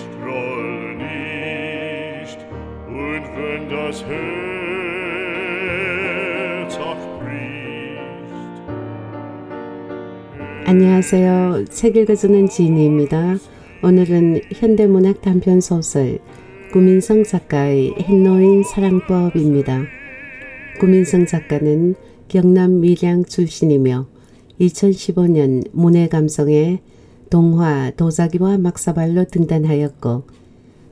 Ich groll nicht, und wenn das Herz auch bricht. 안녕하세요. 책 읽어주는 지인입니다. 오늘은 현대문학 단편 소설 구민성 작가의 햇노인 사랑법입니다. 구민성 작가는 경남 밀양 출신이며 2015년 문해 감성의 동화 도자기와 막사발로 등단하였고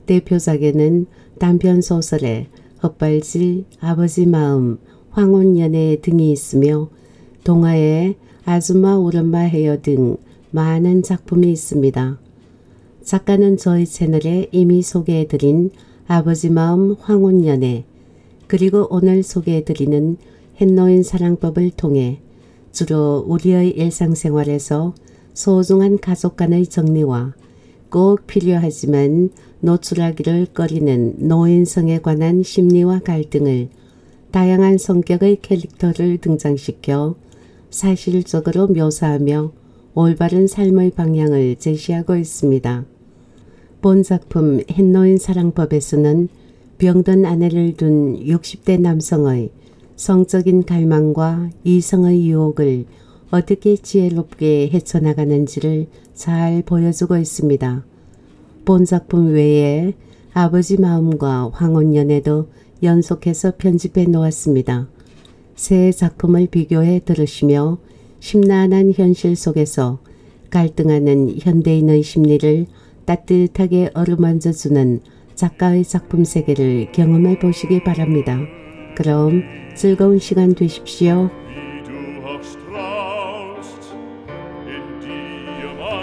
대표작에는 단편소설의 헛발질, 아버지 마음, 황혼연애 등이 있으며 동화에 아줌마 오른마 헤어 등 많은 작품이 있습니다. 작가는 저희 채널에 이미 소개해드린 아버지 마음 황혼연애 그리고 오늘 소개해드리는 햇노인 사랑법을 통해 주로 우리의 일상생활에서 소중한 가족 간의 정리와 꼭 필요하지만 노출하기를 꺼리는 노인성에 관한 심리와 갈등을 다양한 성격의 캐릭터를 등장시켜 사실적으로 묘사하며 올바른 삶의 방향을 제시하고 있습니다. 본 작품 햇노인 사랑법에서는 병든 아내를 둔 60대 남성의 성적인 갈망과 이성의 유혹을 어떻게 지혜롭게 헤쳐나가는지를 잘 보여주고 있습니다. 본 작품 외에 아버지 마음과 황혼연애도 연속해서 편집해 놓았습니다. 세 작품을 비교해 들으시며 심란한 현실 속에서 갈등하는 현대인의 심리를 따뜻하게 어루만져주는 작가의 작품 세계를 경험해 보시기 바랍니다. 그럼 즐거운 시간 되십시오.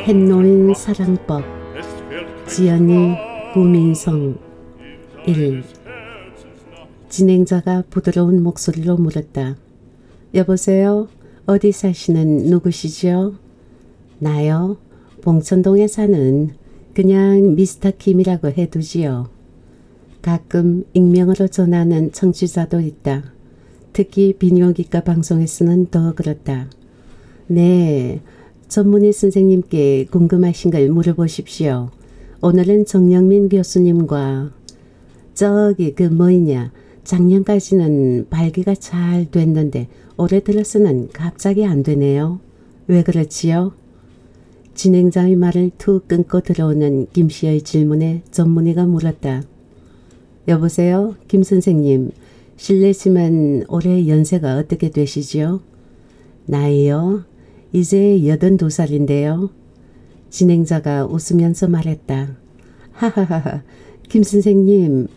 햇노인 사랑법 지연이 구민성 1 진행자가 부드러운 목소리로 물었다. 여보세요? 어디 사시는 누구시죠? 나요? 봉천동에 사는 그냥 미스터 김이라고 해두지요. 가끔 익명으로 전하는 청취자도 있다. 특히 비뇨기과 방송에서는 더 그렇다. 네, 전문의 선생님께 궁금하신 걸 물어보십시오. 오늘은 정영민 교수님과 저기 그 뭐이냐 작년까지는 발기가 잘 됐는데 올해 들어서는 갑자기 안 되네요. 왜 그렇지요? 진행자의 말을 툭 끊고 들어오는 김 씨의 질문에 전문의가 물었다. 여보세요? 김 선생님. 실례지만 올해 연세가 어떻게 되시지요? 나이요? 이제 82살인데요. 진행자가 웃으면서 말했다. 하하하하. 김 선생님,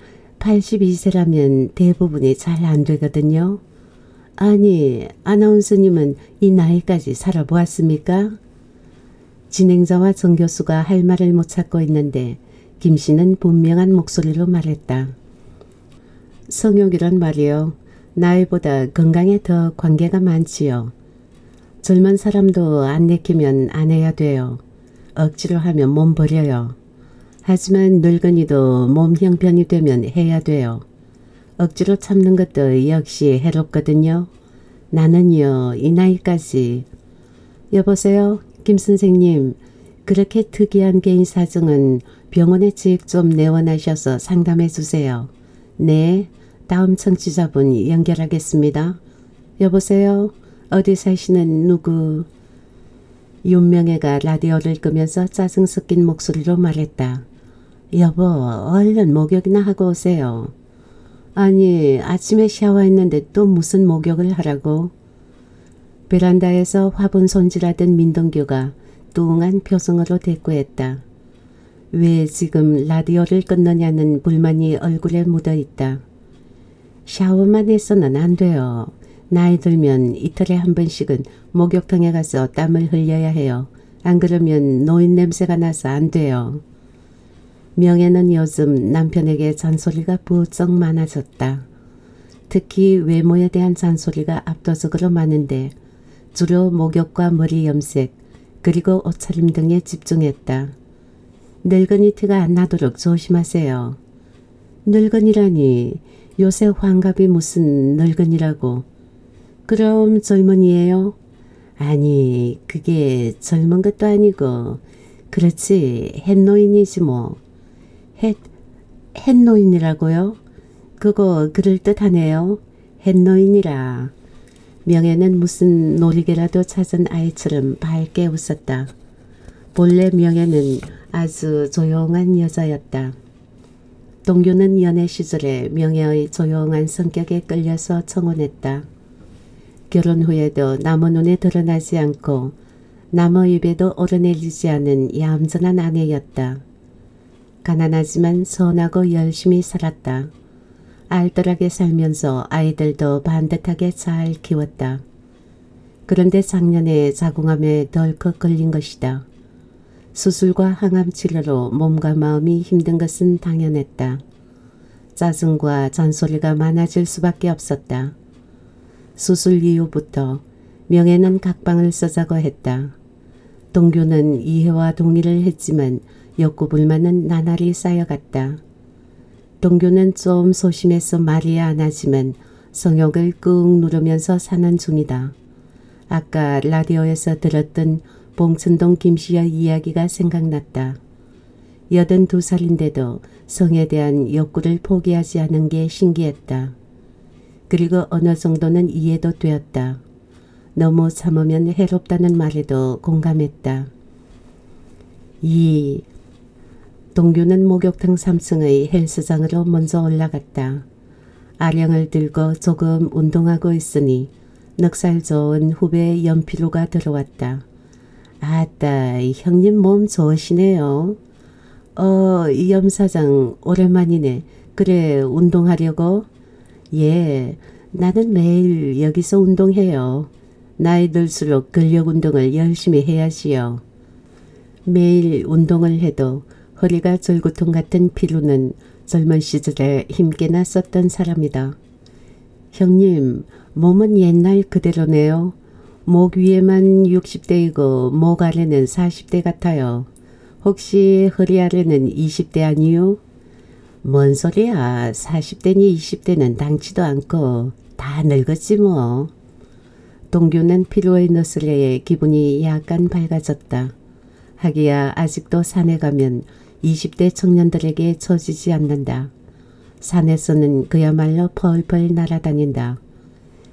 82세라면 대부분이 잘 안 되거든요. 아니, 아나운서님은 이 나이까지 살아보았습니까? 진행자와 정 교수가 할 말을 못 찾고 있는데 김 씨는 분명한 목소리로 말했다. 성욕이란 말이요. 나이보다 건강에 더 관계가 많지요. 젊은 사람도 안 내키면 안 해야 돼요. 억지로 하면 몸 버려요. 하지만 늙은이도 몸 형편이 되면 해야 돼요. 억지로 참는 것도 역시 해롭거든요. 나는요, 이 나이까지. 여보세요, 김 선생님. 그렇게 특이한 개인 사정은 병원에 직접 내원하셔서 상담해 주세요. 네, 다음 청취자분 연결하겠습니다. 여보세요, 어디 사시는 누구? 윤명애가 라디오를 끄면서 짜증 섞인 목소리로 말했다. 여보, 얼른 목욕이나 하고 오세요. 아니, 아침에 샤워했는데 또 무슨 목욕을 하라고? 베란다에서 화분 손질하던 민동규가 뚱한 표정으로 대꾸했다. 왜 지금 라디오를 끊느냐는 불만이 얼굴에 묻어 있다. 샤워만 해서는 안 돼요. 나이 들면 이틀에 한 번씩은 목욕탕에 가서 땀을 흘려야 해요. 안 그러면 노인 냄새가 나서 안 돼요. 명예는 요즘 남편에게 잔소리가 부쩍 많아졌다. 특히 외모에 대한 잔소리가 압도적으로 많은데 주로 목욕과 머리 염색 그리고 옷차림 등에 집중했다. 늙은이 티가 안 나도록 조심하세요. 늙은이라니 요새 환갑이 무슨 늙은이라고. 그럼 젊은이에요? 아니 그게 젊은 것도 아니고 그렇지 햇노인이지 뭐. 햇, 햇노인이라고요? 그거 그럴듯 하네요. 햇노인이라. 명예는 무슨 놀이개라도 찾은 아이처럼 밝게 웃었다. 본래 명예는 아주 조용한 여자였다. 동규는 연애 시절에 명예의 조용한 성격에 끌려서 청혼했다. 결혼 후에도 남의 눈에 드러나지 않고 남의 입에도 오르내리지 않은 얌전한 아내였다. 가난하지만 선하고 열심히 살았다. 알뜰하게 살면서 아이들도 반듯하게 잘 키웠다. 그런데 작년에 자궁암에 덜컥 걸린 것이다. 수술과 항암 치료로 몸과 마음이 힘든 것은 당연했다. 짜증과 잔소리가 많아질 수밖에 없었다. 수술 이후부터 명예는 각방을 써자고 했다. 동규는 이해와 동의를 했지만 욕구 불만은 나날이 쌓여갔다. 동규는 좀 소심해서 말이 안 하지만 성욕을 꾹 누르면서 사는 중이다. 아까 라디오에서 들었던 봉천동 김씨의 이야기가 생각났다. 여든 두 살인데도 성에 대한 욕구를 포기하지 않은 게 신기했다. 그리고 어느 정도는 이해도 되었다. 너무 참으면 해롭다는 말에도 공감했다. 2. 동규는 목욕탕 3층의 헬스장으로 먼저 올라갔다. 아령을 들고 조금 운동하고 있으니 넉살 좋은 후배 연필로가 들어왔다. 아따 형님 몸 좋으시네요. 어, 이 염사장 오랜만이네. 그래 운동하려고? 예, 나는 매일 여기서 운동해요. 나이 들수록 근력 운동을 열심히 해야지요. 매일 운동을 해도 허리가 절구통 같은 피로는 젊은 시절에 힘께나 썼던 사람이다. 형님, 몸은 옛날 그대로네요. 목 위에만 60대이고 목 아래는 40대 같아요. 혹시 허리 아래는 20대 아니요? 뭔 소리야. 40대니 20대는 당치도 않고 다 늙었지 뭐. 동규는 피로의 너슬레에 기분이 약간 밝아졌다. 하기야 아직도 산에 가면 20대 청년들에게 처지지 않는다. 산에서는 그야말로 펄펄 날아다닌다.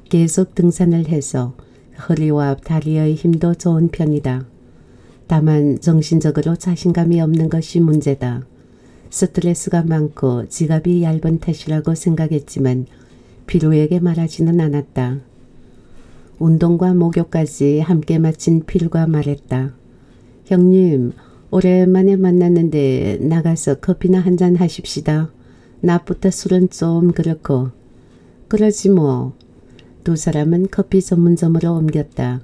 계속 등산을 해서 허리와 다리의 힘도 좋은 편이다. 다만 정신적으로 자신감이 없는 것이 문제다. 스트레스가 많고 지갑이 얇은 탓이라고 생각했지만 피루에게 말하지는 않았다. 운동과 목욕까지 함께 마친 필과 말했다. 형님 오랜만에 만났는데 나가서 커피나 한 잔 하십시다. 낮부터 술은 좀 그렇고. 그러지 뭐. 두 사람은 커피 전문점으로 옮겼다.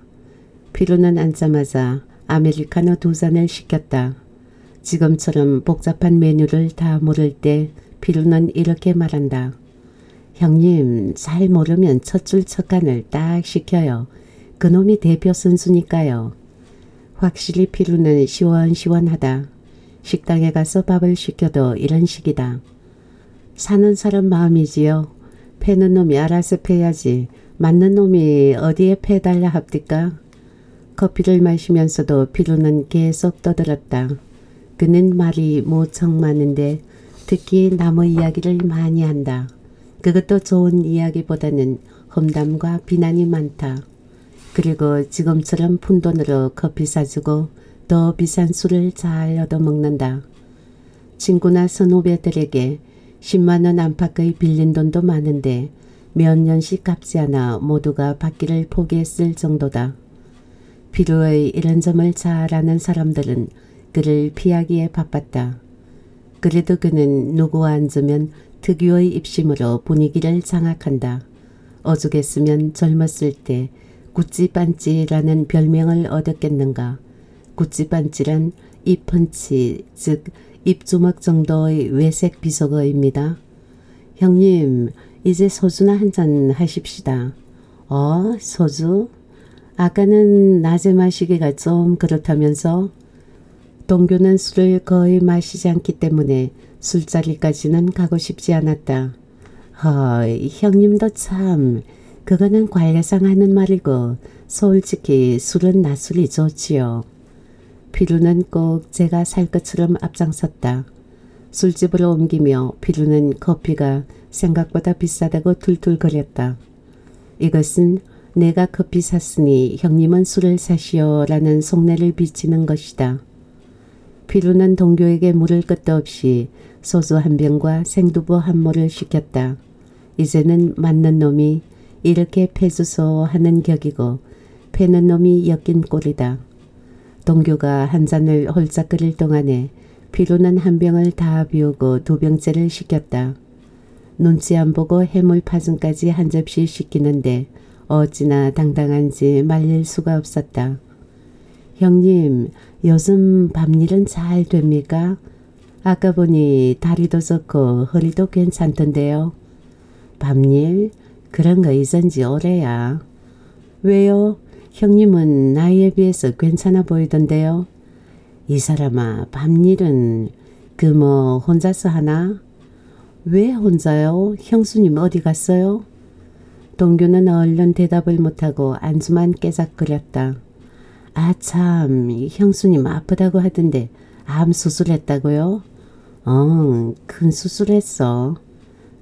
피로는 앉자마자 아메리카노 두 잔을 시켰다. 지금처럼 복잡한 메뉴를 다 모를 때 피로는 이렇게 말한다. 형님 잘 모르면 첫 줄 첫간을 딱 시켜요. 그놈이 대표 선수니까요. 확실히 피루는 시원시원하다. 식당에 가서 밥을 시켜도 이런 식이다. 사는 사람 마음이지요. 패는 놈이 알아서 패야지. 맞는 놈이 어디에 패달라 합디까? 커피를 마시면서도 피루는 계속 떠들었다. 그는 말이 무척 많은데 특히 나무 이야기를 많이 한다. 그것도 좋은 이야기보다는 험담과 비난이 많다. 그리고 지금처럼 푼돈으로 커피 사주고 더 비싼 술을 잘 얻어먹는다. 친구나 선후배들에게 10만원 안팎의 빌린 돈도 많은데 몇 년씩 갚지 않아 모두가 받기를 포기했을 정도다. 비루의 이런 점을 잘 아는 사람들은 그를 피하기에 바빴다. 그래도 그는 누구와 앉으면 특유의 입심으로 분위기를 장악한다. 어죽했으면 젊었을 때 구찌반찌라는 별명을 얻었겠는가. 구찌반찌란 입펀치 즉 입주먹 정도의 외색 비속어입니다. 형님 이제 소주나 한 잔 하십시다. 어 소주? 아까는 낮에 마시기가 좀 그렇다면서 동규는 술을 거의 마시지 않기 때문에 술자리까지는 가고 싶지 않았다. 어, 형님도 참 그거는 관례상 하는 말이고 솔직히 술은 낮술이 좋지요. 피루는 꼭 제가 살 것처럼 앞장섰다. 술집으로 옮기며 피루는 커피가 생각보다 비싸다고 툴툴거렸다. 이것은 내가 커피 샀으니 형님은 술을 사시오라는 속내를 비치는 것이다. 피루는 동교에게 물을 것도 없이 소주 한 병과 생두부 한 모를 시켰다. 이제는 맞는 놈이 이렇게 패주소 하는 격이고 패는 놈이 엮인 꼴이다. 동교가 한 잔을 홀짝 끓일 동안에 피루는 한 병을 다 비우고 두 병째를 시켰다. 눈치 안 보고 해물 파전까지 한 접시 시키는데 어찌나 당당한지 말릴 수가 없었다. 형님, 요즘 밤일은 잘 됩니까? 아까 보니 다리도 좋고 허리도 괜찮던데요. 밤일? 그런 거 있은지 오래야. 왜요? 형님은 나이에 비해서 괜찮아 보이던데요. 이 사람아 밤일은 그 뭐 혼자서 하나? 왜 혼자요? 형수님 어디 갔어요? 동규는 얼른 대답을 못하고 안수만 깨작거렸다. 아참 형수님 아프다고 하던데 암 수술했다고요? 어, 큰 수술했어.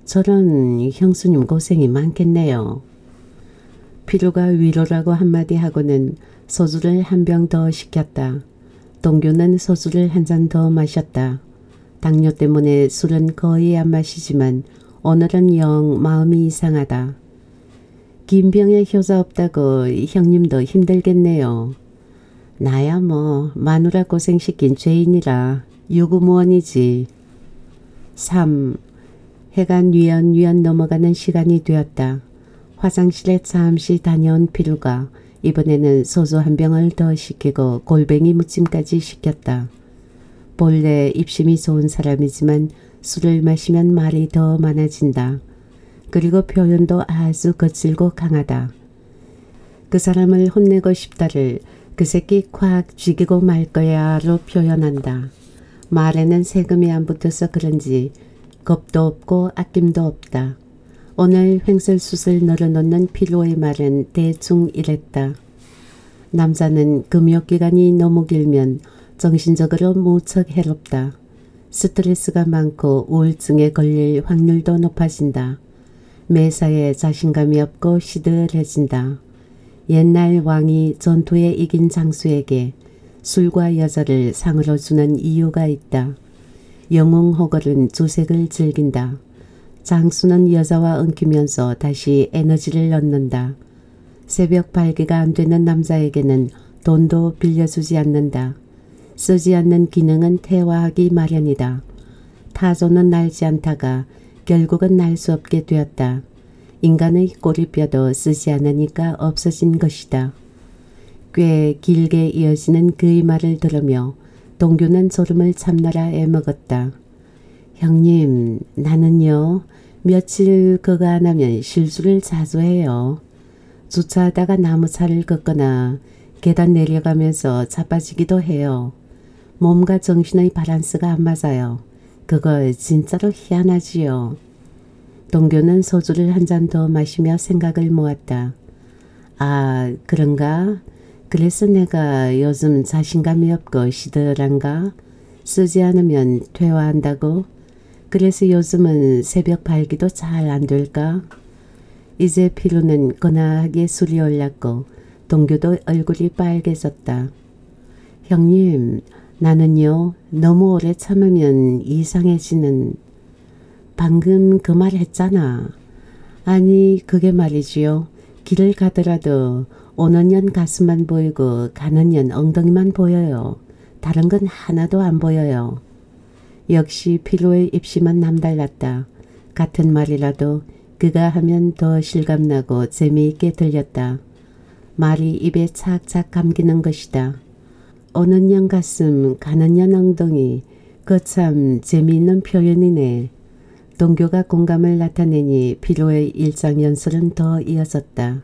저런 형수님 고생이 많겠네요. 피루가 위로라고 한마디 하고는 소주를 한 병 더 시켰다. 동규는 소주를 한 잔 더 마셨다. 당뇨 때문에 술은 거의 안 마시지만 오늘은 영 마음이 이상하다. 김병에 효자 없다고 형님도 힘들겠네요. 나야 뭐 마누라 고생시킨 죄인이라 유구무원이지. 3. 해가 뉘연뉘연 넘어가는 시간이 되었다. 화장실에 잠시 다녀온 피루가 이번에는 소주 한 병을 더 시키고 골뱅이 무침까지 시켰다. 본래 입심이 좋은 사람이지만 술을 마시면 말이 더 많아진다. 그리고 표현도 아주 거칠고 강하다. 그 사람을 혼내고 싶다를 그 새끼 콱 쥐기고 말 거야로 표현한다. 말에는 세금이 안 붙어서 그런지 겁도 없고 아낌도 없다. 오늘 횡설수설 늘어놓는 필로의 말은 대충 이랬다. 남자는 금욕기간이 너무 길면 정신적으로 무척 해롭다. 스트레스가 많고 우울증에 걸릴 확률도 높아진다. 매사에 자신감이 없고 시들해진다. 옛날 왕이 전투에 이긴 장수에게 술과 여자를 상으로 주는 이유가 있다. 영웅 호걸은 주색을 즐긴다. 장수는 여자와 엉키면서 다시 에너지를 넣는다. 새벽 발기가 안 되는 남자에게는 돈도 빌려주지 않는다. 쓰지 않는 기능은 퇴화하기 마련이다. 타조는 날지 않다가 결국은 날 수 없게 되었다. 인간의 꼬리뼈도 쓰지 않으니까 없어진 것이다. 꽤 길게 이어지는 그의 말을 들으며 동규는 졸음을 참느라 애먹었다. 형님 나는요 며칠 그거 안 하면 실수를 자주 해요. 주차하다가 나무차를 걷거나 계단 내려가면서 자빠지기도 해요. 몸과 정신의 바란스가 안 맞아요. 그거 진짜로 희한하지요. 동교는 소주를 한 잔 더 마시며 생각을 모았다. 아 그런가? 그래서 내가 요즘 자신감이 없고 시들한가? 쓰지 않으면 퇴화한다고? 그래서 요즘은 새벽 발기도 잘 안 될까? 이제 피루는 거나하게 술이 올랐고 동규도 얼굴이 빨개졌다. 형님 나는요 너무 오래 참으면 이상해지는 방금 그 말 했잖아. 아니 그게 말이지요. 길을 가더라도 오는 년 가슴만 보이고 가는 년 엉덩이만 보여요. 다른 건 하나도 안 보여요. 역시 피로의 입시만 남달랐다. 같은 말이라도 그가 하면 더 실감나고 재미있게 들렸다. 말이 입에 착착 감기는 것이다. 오는 년 가슴 가는 년 엉덩이 그 참 재미있는 표현이네. 동교가 공감을 나타내니 피로의 일상 연설은 더 이어졌다.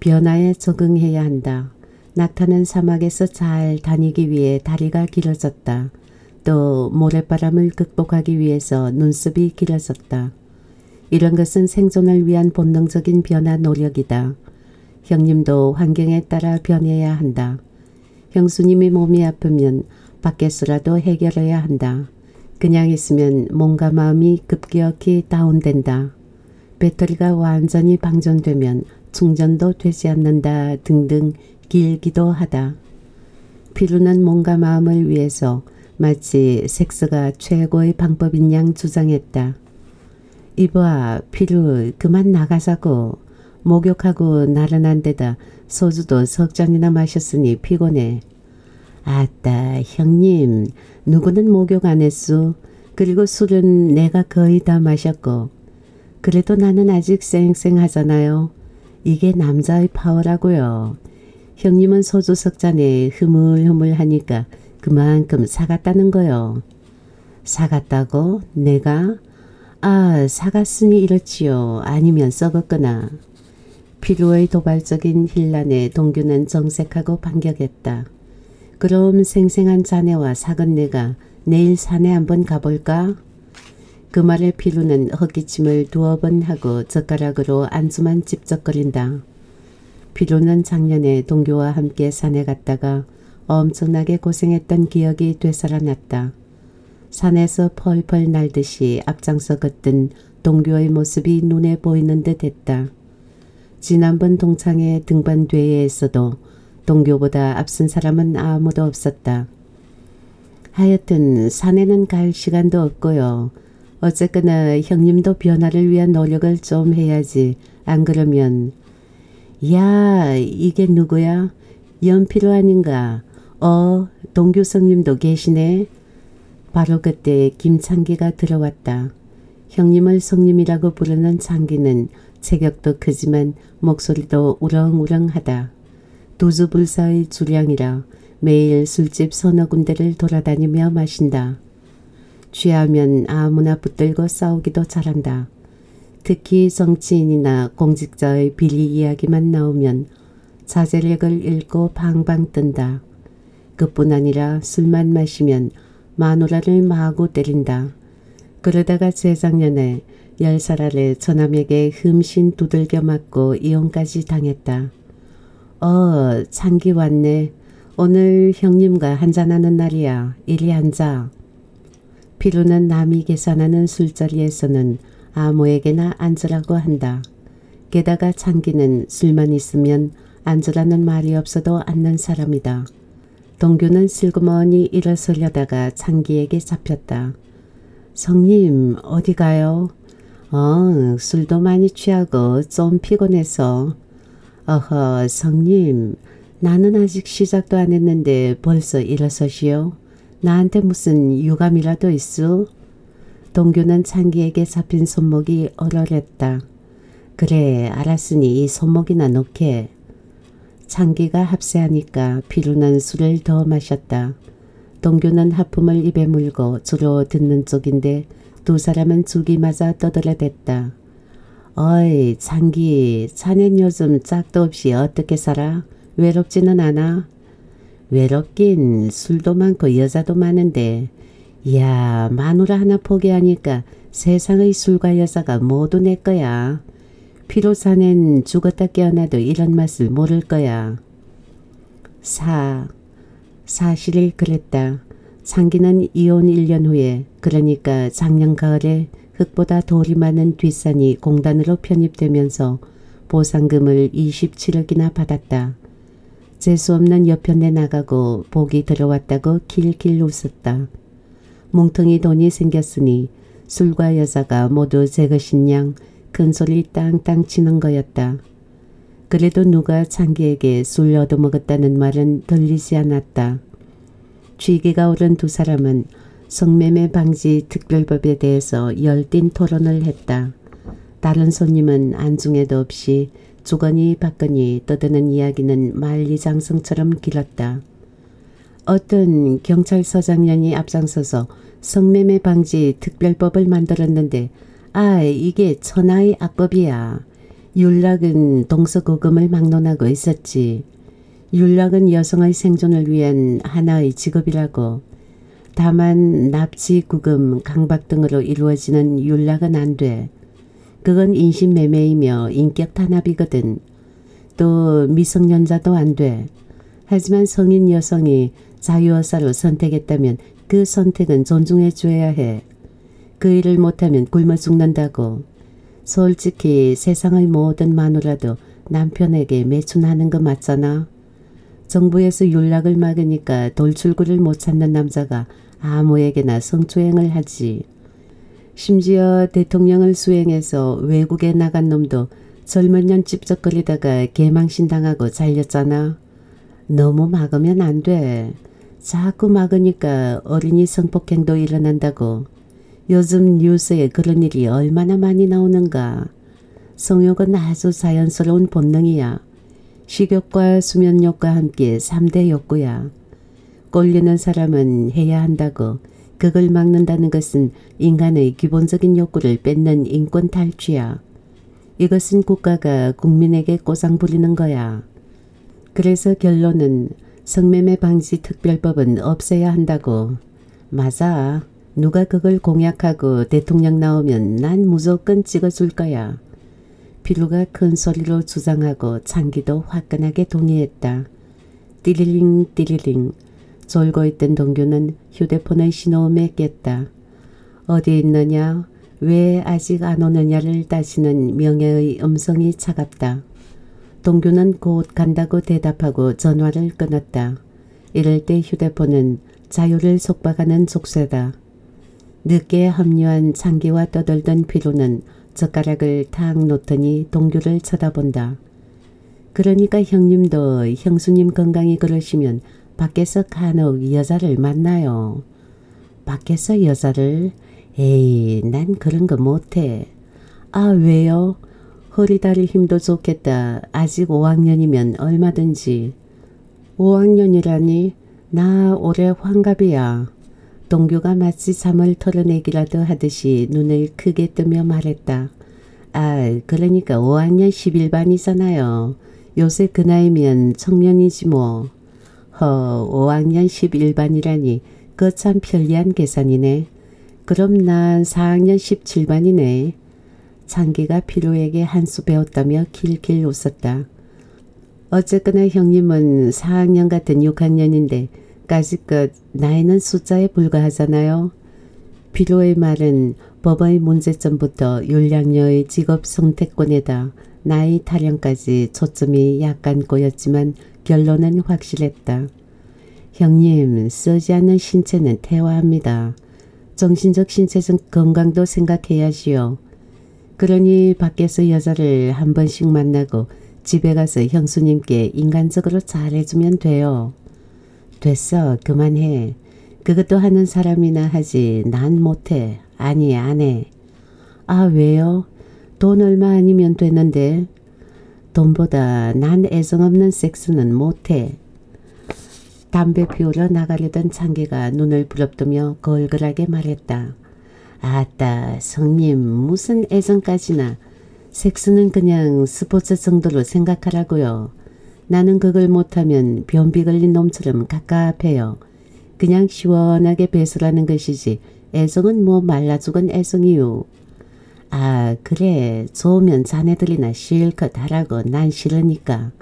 변화에 적응해야 한다. 낙타는 사막에서 잘 다니기 위해 다리가 길어졌다. 또 모래바람을 극복하기 위해서 눈썹이 길어졌다. 이런 것은 생존을 위한 본능적인 변화 노력이다. 형님도 환경에 따라 변해야 한다. 형수님이 몸이 아프면 밖에서라도 해결해야 한다. 그냥 있으면 몸과 마음이 급격히 다운된다. 배터리가 완전히 방전되면 충전도 되지 않는다 등등 길기도 하다. 피루는 몸과 마음을 위해서 마치 섹스가 최고의 방법인 양 주장했다. 이봐 피루 그만 나가자고 목욕하고 나른한 데다 소주도 석 잔이나 마셨으니 피곤해. 아따 형님 누구는 목욕 안 했수. 그리고 술은 내가 거의 다 마셨고 그래도 나는 아직 쌩쌩하잖아요. 이게 남자의 파워라고요. 형님은 소주 석 잔에 흐물흐물하니까 그만큼 사갔다는 거요. 사갔다고? 내가? 아 사갔으니 이렇지요. 아니면 썩었거나. 피루의 도발적인 힐란에 동규는 정색하고 반격했다. 그럼 생생한 자네와 사건 내가 내일 산에 한번 가볼까? 그 말에 피루는 헛기침을 두어 번 하고 젓가락으로 안주만 찝쩍거린다. 피루는 작년에 동교와 함께 산에 갔다가 엄청나게 고생했던 기억이 되살아났다. 산에서 펄펄 날듯이 앞장서 걷던 동교의 모습이 눈에 보이는 듯 했다. 지난번 동창회 등반 대회에서도 동교보다 앞선 사람은 아무도 없었다. 하여튼 산에는 갈 시간도 없고요. 어쨌거나 형님도 변화를 위한 노력을 좀 해야지. 안 그러면 야 이게 누구야? 연필호 아닌가? 어 동교성님도 계시네. 바로 그때 김창기가 들어왔다. 형님을 성님이라고 부르는 창기는 체격도 크지만 목소리도 우렁우렁하다. 두주불사의 주량이라 매일 술집 서너 군데를 돌아다니며 마신다. 취하면 아무나 붙들고 싸우기도 잘한다. 특히 정치인이나 공직자의 비리 이야기만 나오면 자제력을 잃고 방방 뜬다. 그뿐 아니라 술만 마시면 마누라를 마구 때린다. 그러다가 재작년에 열살 아래 저남에게 흠신 두들겨 맞고 이혼까지 당했다. 어 창기 왔네. 오늘 형님과 한잔하는 날이야. 이리 앉아. 피루는 남이 계산하는 술자리에서는 아무에게나 앉으라고 한다. 게다가 창기는 술만 있으면 앉으라는 말이 없어도 앉는 사람이다. 동규는 슬그머니 일어서려다가 창기에게 잡혔다. 성님 어디 가요? 어 술도 많이 취하고 좀 피곤해서. 어허 성님 나는 아직 시작도 안 했는데 벌써 일어서시오. 나한테 무슨 유감이라도 있어? 동규는 창기에게 잡힌 손목이 얼얼했다. 그래 알았으니 이 손목이나 놓게. 창기가 합세하니까 피루난 술을 더 마셨다. 동규는 하품을 입에 물고 주로 듣는 쪽인데 두 사람은 죽이 맞아 떠들어댔다. 어이 창기 자넨 요즘 짝도 없이 어떻게 살아? 외롭지는 않아? 외롭긴 술도 많고 여자도 많은데 이야 마누라 하나 포기하니까 세상의 술과 여자가 모두 내 거야. 피로 사낸 죽었다 깨어나도 이런 맛을 모를 거야. 사. 사실을 그랬다. 상기는 이혼 1년 후에 그러니까 작년 가을에 흙보다 돌이 많은 뒷산이 공단으로 편입되면서 보상금을 27억이나 받았다. 재수없는 여편에 나가고 복이 들어왔다고 길길 웃었다. 뭉텅이 돈이 생겼으니 술과 여자가 모두 제 것인 양 큰소리 땅땅 치는 거였다. 그래도 누가 창기에게 술 얻어먹었다는 말은 들리지 않았다. 취기가 오른 두 사람은 성매매 방지 특별법에 대해서 열띤 토론을 했다. 다른 손님은 안중에도 없이 주거니 받거니 떠드는 이야기는 만리장성처럼 길었다. 어떤 경찰서장년이 앞장서서 성매매 방지 특별법을 만들었는데 아 이게 천하의 악법이야. 율락은 동서고금을 막론하고 있었지. 율락은 여성의 생존을 위한 하나의 직업이라고. 다만 납치, 구금, 강박 등으로 이루어지는 율락은 안 돼. 그건 인신매매이며 인격 탄압이거든. 또 미성년자도 안 돼. 하지만 성인 여성이 자유의사로 선택했다면 그 선택은 존중해 줘야 해. 그 일을 못하면 굶어 죽는다고. 솔직히 세상의 모든 마누라도 남편에게 매춘하는 거 맞잖아. 정부에서 윤락을 막으니까 돌출구를 못 찾는 남자가 아무에게나 성추행을 하지. 심지어 대통령을 수행해서 외국에 나간 놈도 젊은 년 찝쩍거리다가 개망신 당하고 잘렸잖아. 너무 막으면 안 돼. 자꾸 막으니까 어린이 성폭행도 일어난다고. 요즘 뉴스에 그런 일이 얼마나 많이 나오는가. 성욕은 아주 자연스러운 본능이야. 식욕과 수면욕과 함께 3대 욕구야. 꼴리는 사람은 해야 한다고. 그걸 막는다는 것은 인간의 기본적인 욕구를 뺏는 인권 탈취야. 이것은 국가가 국민에게 꼬상 부리는 거야. 그래서 결론은 성매매 방지 특별법은 없애야 한다고. 맞아. 누가 그걸 공약하고 대통령 나오면 난 무조건 찍어줄 거야. 피루가 큰 소리로 주장하고 창기도 화끈하게 동의했다. 띠리링 띠리링 졸고 있던 동규는 휴대폰의 신호음에 깼다. 어디 있느냐? 왜 아직 안 오느냐를 따지는 명예의 음성이 차갑다. 동규는 곧 간다고 대답하고 전화를 끊었다. 이럴 때 휴대폰은 자유를 속박하는 족쇄다. 늦게 합류한 창기와 떠들던 피로는 젓가락을 탁 놓더니 동규를 쳐다본다. 그러니까 형님도 형수님 건강이 그러시면 밖에서 간혹 여자를 만나요. 밖에서 여자를? 에이 난 그런 거 못해. 아 왜요? 허리 다리 힘도 좋겠다. 아직 5학년이면 얼마든지. 5학년이라니? 나 올해 환갑이야. 동규가 마치 잠을 털어내기라도 하듯이 눈을 크게 뜨며 말했다. 아 그러니까 5학년 11반이잖아요. 요새 그 나이면 청년이지 뭐. 허 5학년 11반이라니 그 참 편리한 계산이네. 그럼 난 4학년 17반이네. 창기가 피로에게 한 수 배웠다며 길길 웃었다. 어쨌거나 형님은 4학년 같은 6학년인데 까짓것 나이는 숫자에 불과하잖아요. 피로의 말은 법의 문제점부터 윤량녀의 직업 선택권에다 나이 타령까지 초점이 약간 꼬였지만 결론은 확실했다. 형님 쓰지 않는 신체는 태화합니다. 정신적 신체적 건강도 생각해야지요. 그러니 밖에서 여자를 한 번씩 만나고 집에 가서 형수님께 인간적으로 잘해주면 돼요. 됐어 그만해. 그것도 하는 사람이나 하지 난 못해. 아니 안 해. 아 왜요? 돈 얼마 아니면 되는데. 돈보다 난 애정 없는 섹스는 못해. 담배 피우러 나가려던 창기가 눈을 부릅뜨며 걸걸하게 말했다. 아따 성님 무슨 애정까지나 섹스는 그냥 스포츠 정도로 생각하라고요. 나는 그걸 못하면 변비 걸린 놈처럼 갑갑해요. 그냥 시원하게 배설하는 것이지 애정은 뭐 말라 죽은 애정이요. 아 그래 좋으면 자네들이나 실컷 하라고 난 싫으니까.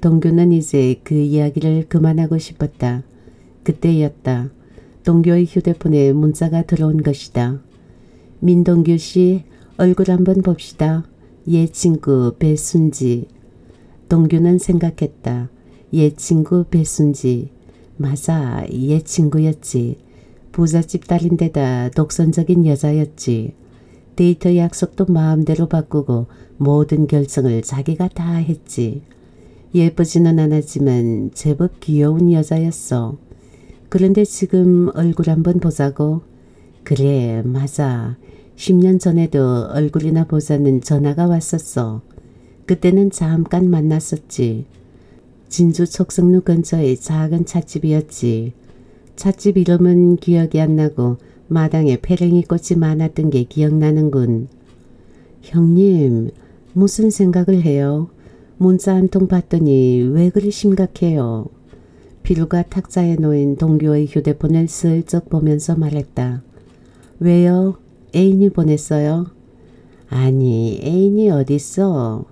동규는 이제 그 이야기를 그만하고 싶었다. 그때였다. 동규의 휴대폰에 문자가 들어온 것이다. 민동규 씨 얼굴 한번 봅시다. 옛 친구 배순지. 동규는 생각했다. 옛 친구 배순지. 맞아 옛 친구였지. 부잣집 딸인데다 독선적인 여자였지. 데이터 약속도 마음대로 바꾸고 모든 결정을 자기가 다 했지. 예쁘지는 않았지만 제법 귀여운 여자였어. 그런데 지금 얼굴 한번 보자고. 그래 맞아. 10년 전에도 얼굴이나 보자는 전화가 왔었어. 그때는 잠깐 만났었지. 진주 촉성루 근처의 작은 찻집이었지. 찻집 이름은 기억이 안 나고 마당에 페랭이 꽃이 많았던 게 기억나는군. 형님 무슨 생각을 해요? 문자 한 통 받더니 왜 그리 심각해요? 비루가 탁자에 놓인 동규의 휴대폰을 슬쩍 보면서 말했다. 왜요? 애인이 보냈어요? 아니 애인이 어딨어?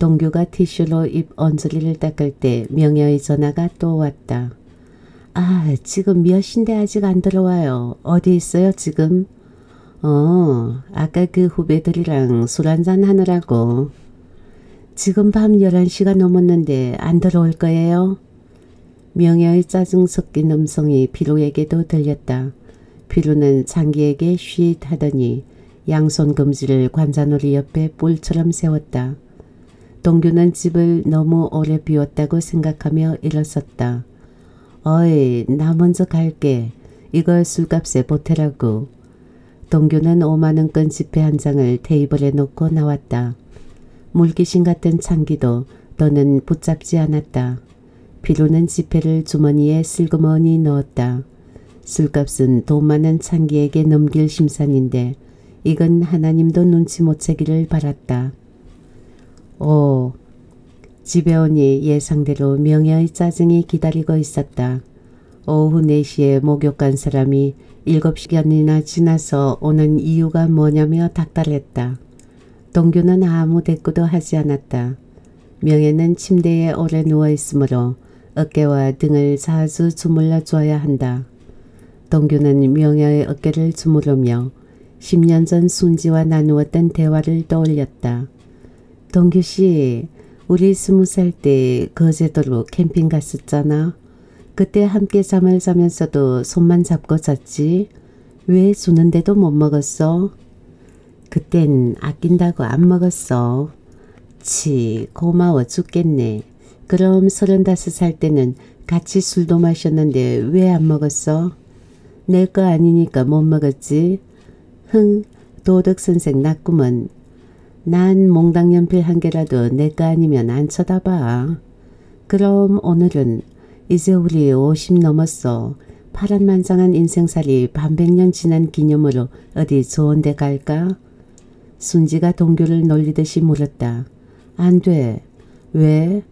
동규가 티슈로 입 언저리를 닦을 때 명예의 전화가 또 왔다. 아, 지금 몇 시인데 아직 안 들어와요. 어디 있어요, 지금? 어, 아까 그 후배들이랑 술 한잔 하느라고. 지금 밤 11시가 넘었는데 안 들어올 거예요? 명예의 짜증 섞인 음성이 비루에게도 들렸다. 비루는 장기에게 쉿 하더니 양손 검지를 관자놀이 옆에 뿔처럼 세웠다. 동규는 집을 너무 오래 비웠다고 생각하며 일어섰다. 어이, 나 먼저 갈게. 이거 술값에 보태라고. 동규는 5만원권 지폐 한 장을 테이블에 놓고 나왔다. 물귀신 같은 창기도 더는 붙잡지 않았다. 비루는 지폐를 주머니에 슬그머니 넣었다. 술값은 돈 많은 창기에게 넘길 심산인데 이건 하나님도 눈치 못 채기를 바랐다. 오, 집에 오니 예상대로 명예의 짜증이 기다리고 있었다. 오후 4시에 목욕 간 사람이 7시간이나 지나서 오는 이유가 뭐냐며 닥달했다. 동규는 아무 대꾸도 하지 않았다. 명예는 침대에 오래 누워있으므로 어깨와 등을 자주 주물러 줘야 한다. 동규는 명예의 어깨를 주무르며 10년 전 순지와 나누었던 대화를 떠올렸다. 동규 씨, 우리 스무 살 때 거제도로 캠핑 갔었잖아. 그때 함께 잠을 자면서도 손만 잡고 잤지. 왜 주는데도 못 먹었어? 그땐 아낀다고 안 먹었어. 치, 고마워 죽겠네. 그럼 서른다섯 살 때는 같이 술도 마셨는데 왜 안 먹었어? 내 거 아니니까 못 먹었지. 흥, 도덕 선생 났구먼. 난 몽당 연필 한 개라도 내거 아니면 안 쳐다봐. 그럼 오늘은 이제 우리 50 넘었어. 파란만장한 인생살이 반백년 지난 기념으로 어디 좋은 데 갈까? 순지가 동교를 놀리듯이 물었다. 안 돼. 왜?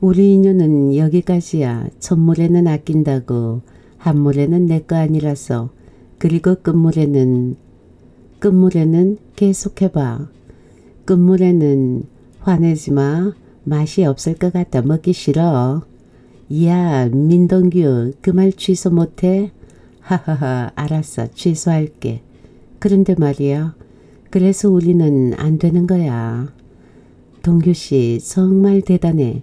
우리 인연은 여기까지야. 첫물에는 아낀다고. 한물에는 내 거 아니라서. 그리고 끝물에는 끝물에는 계속해봐. 끝물에는 화내지 마. 맛이 없을 것 같다. 먹기 싫어. 야 민동규 그 말 취소 못해? 하하하 알았어 취소할게. 그런데 말이야. 그래서 우리는 안 되는 거야. 동규씨 정말 대단해.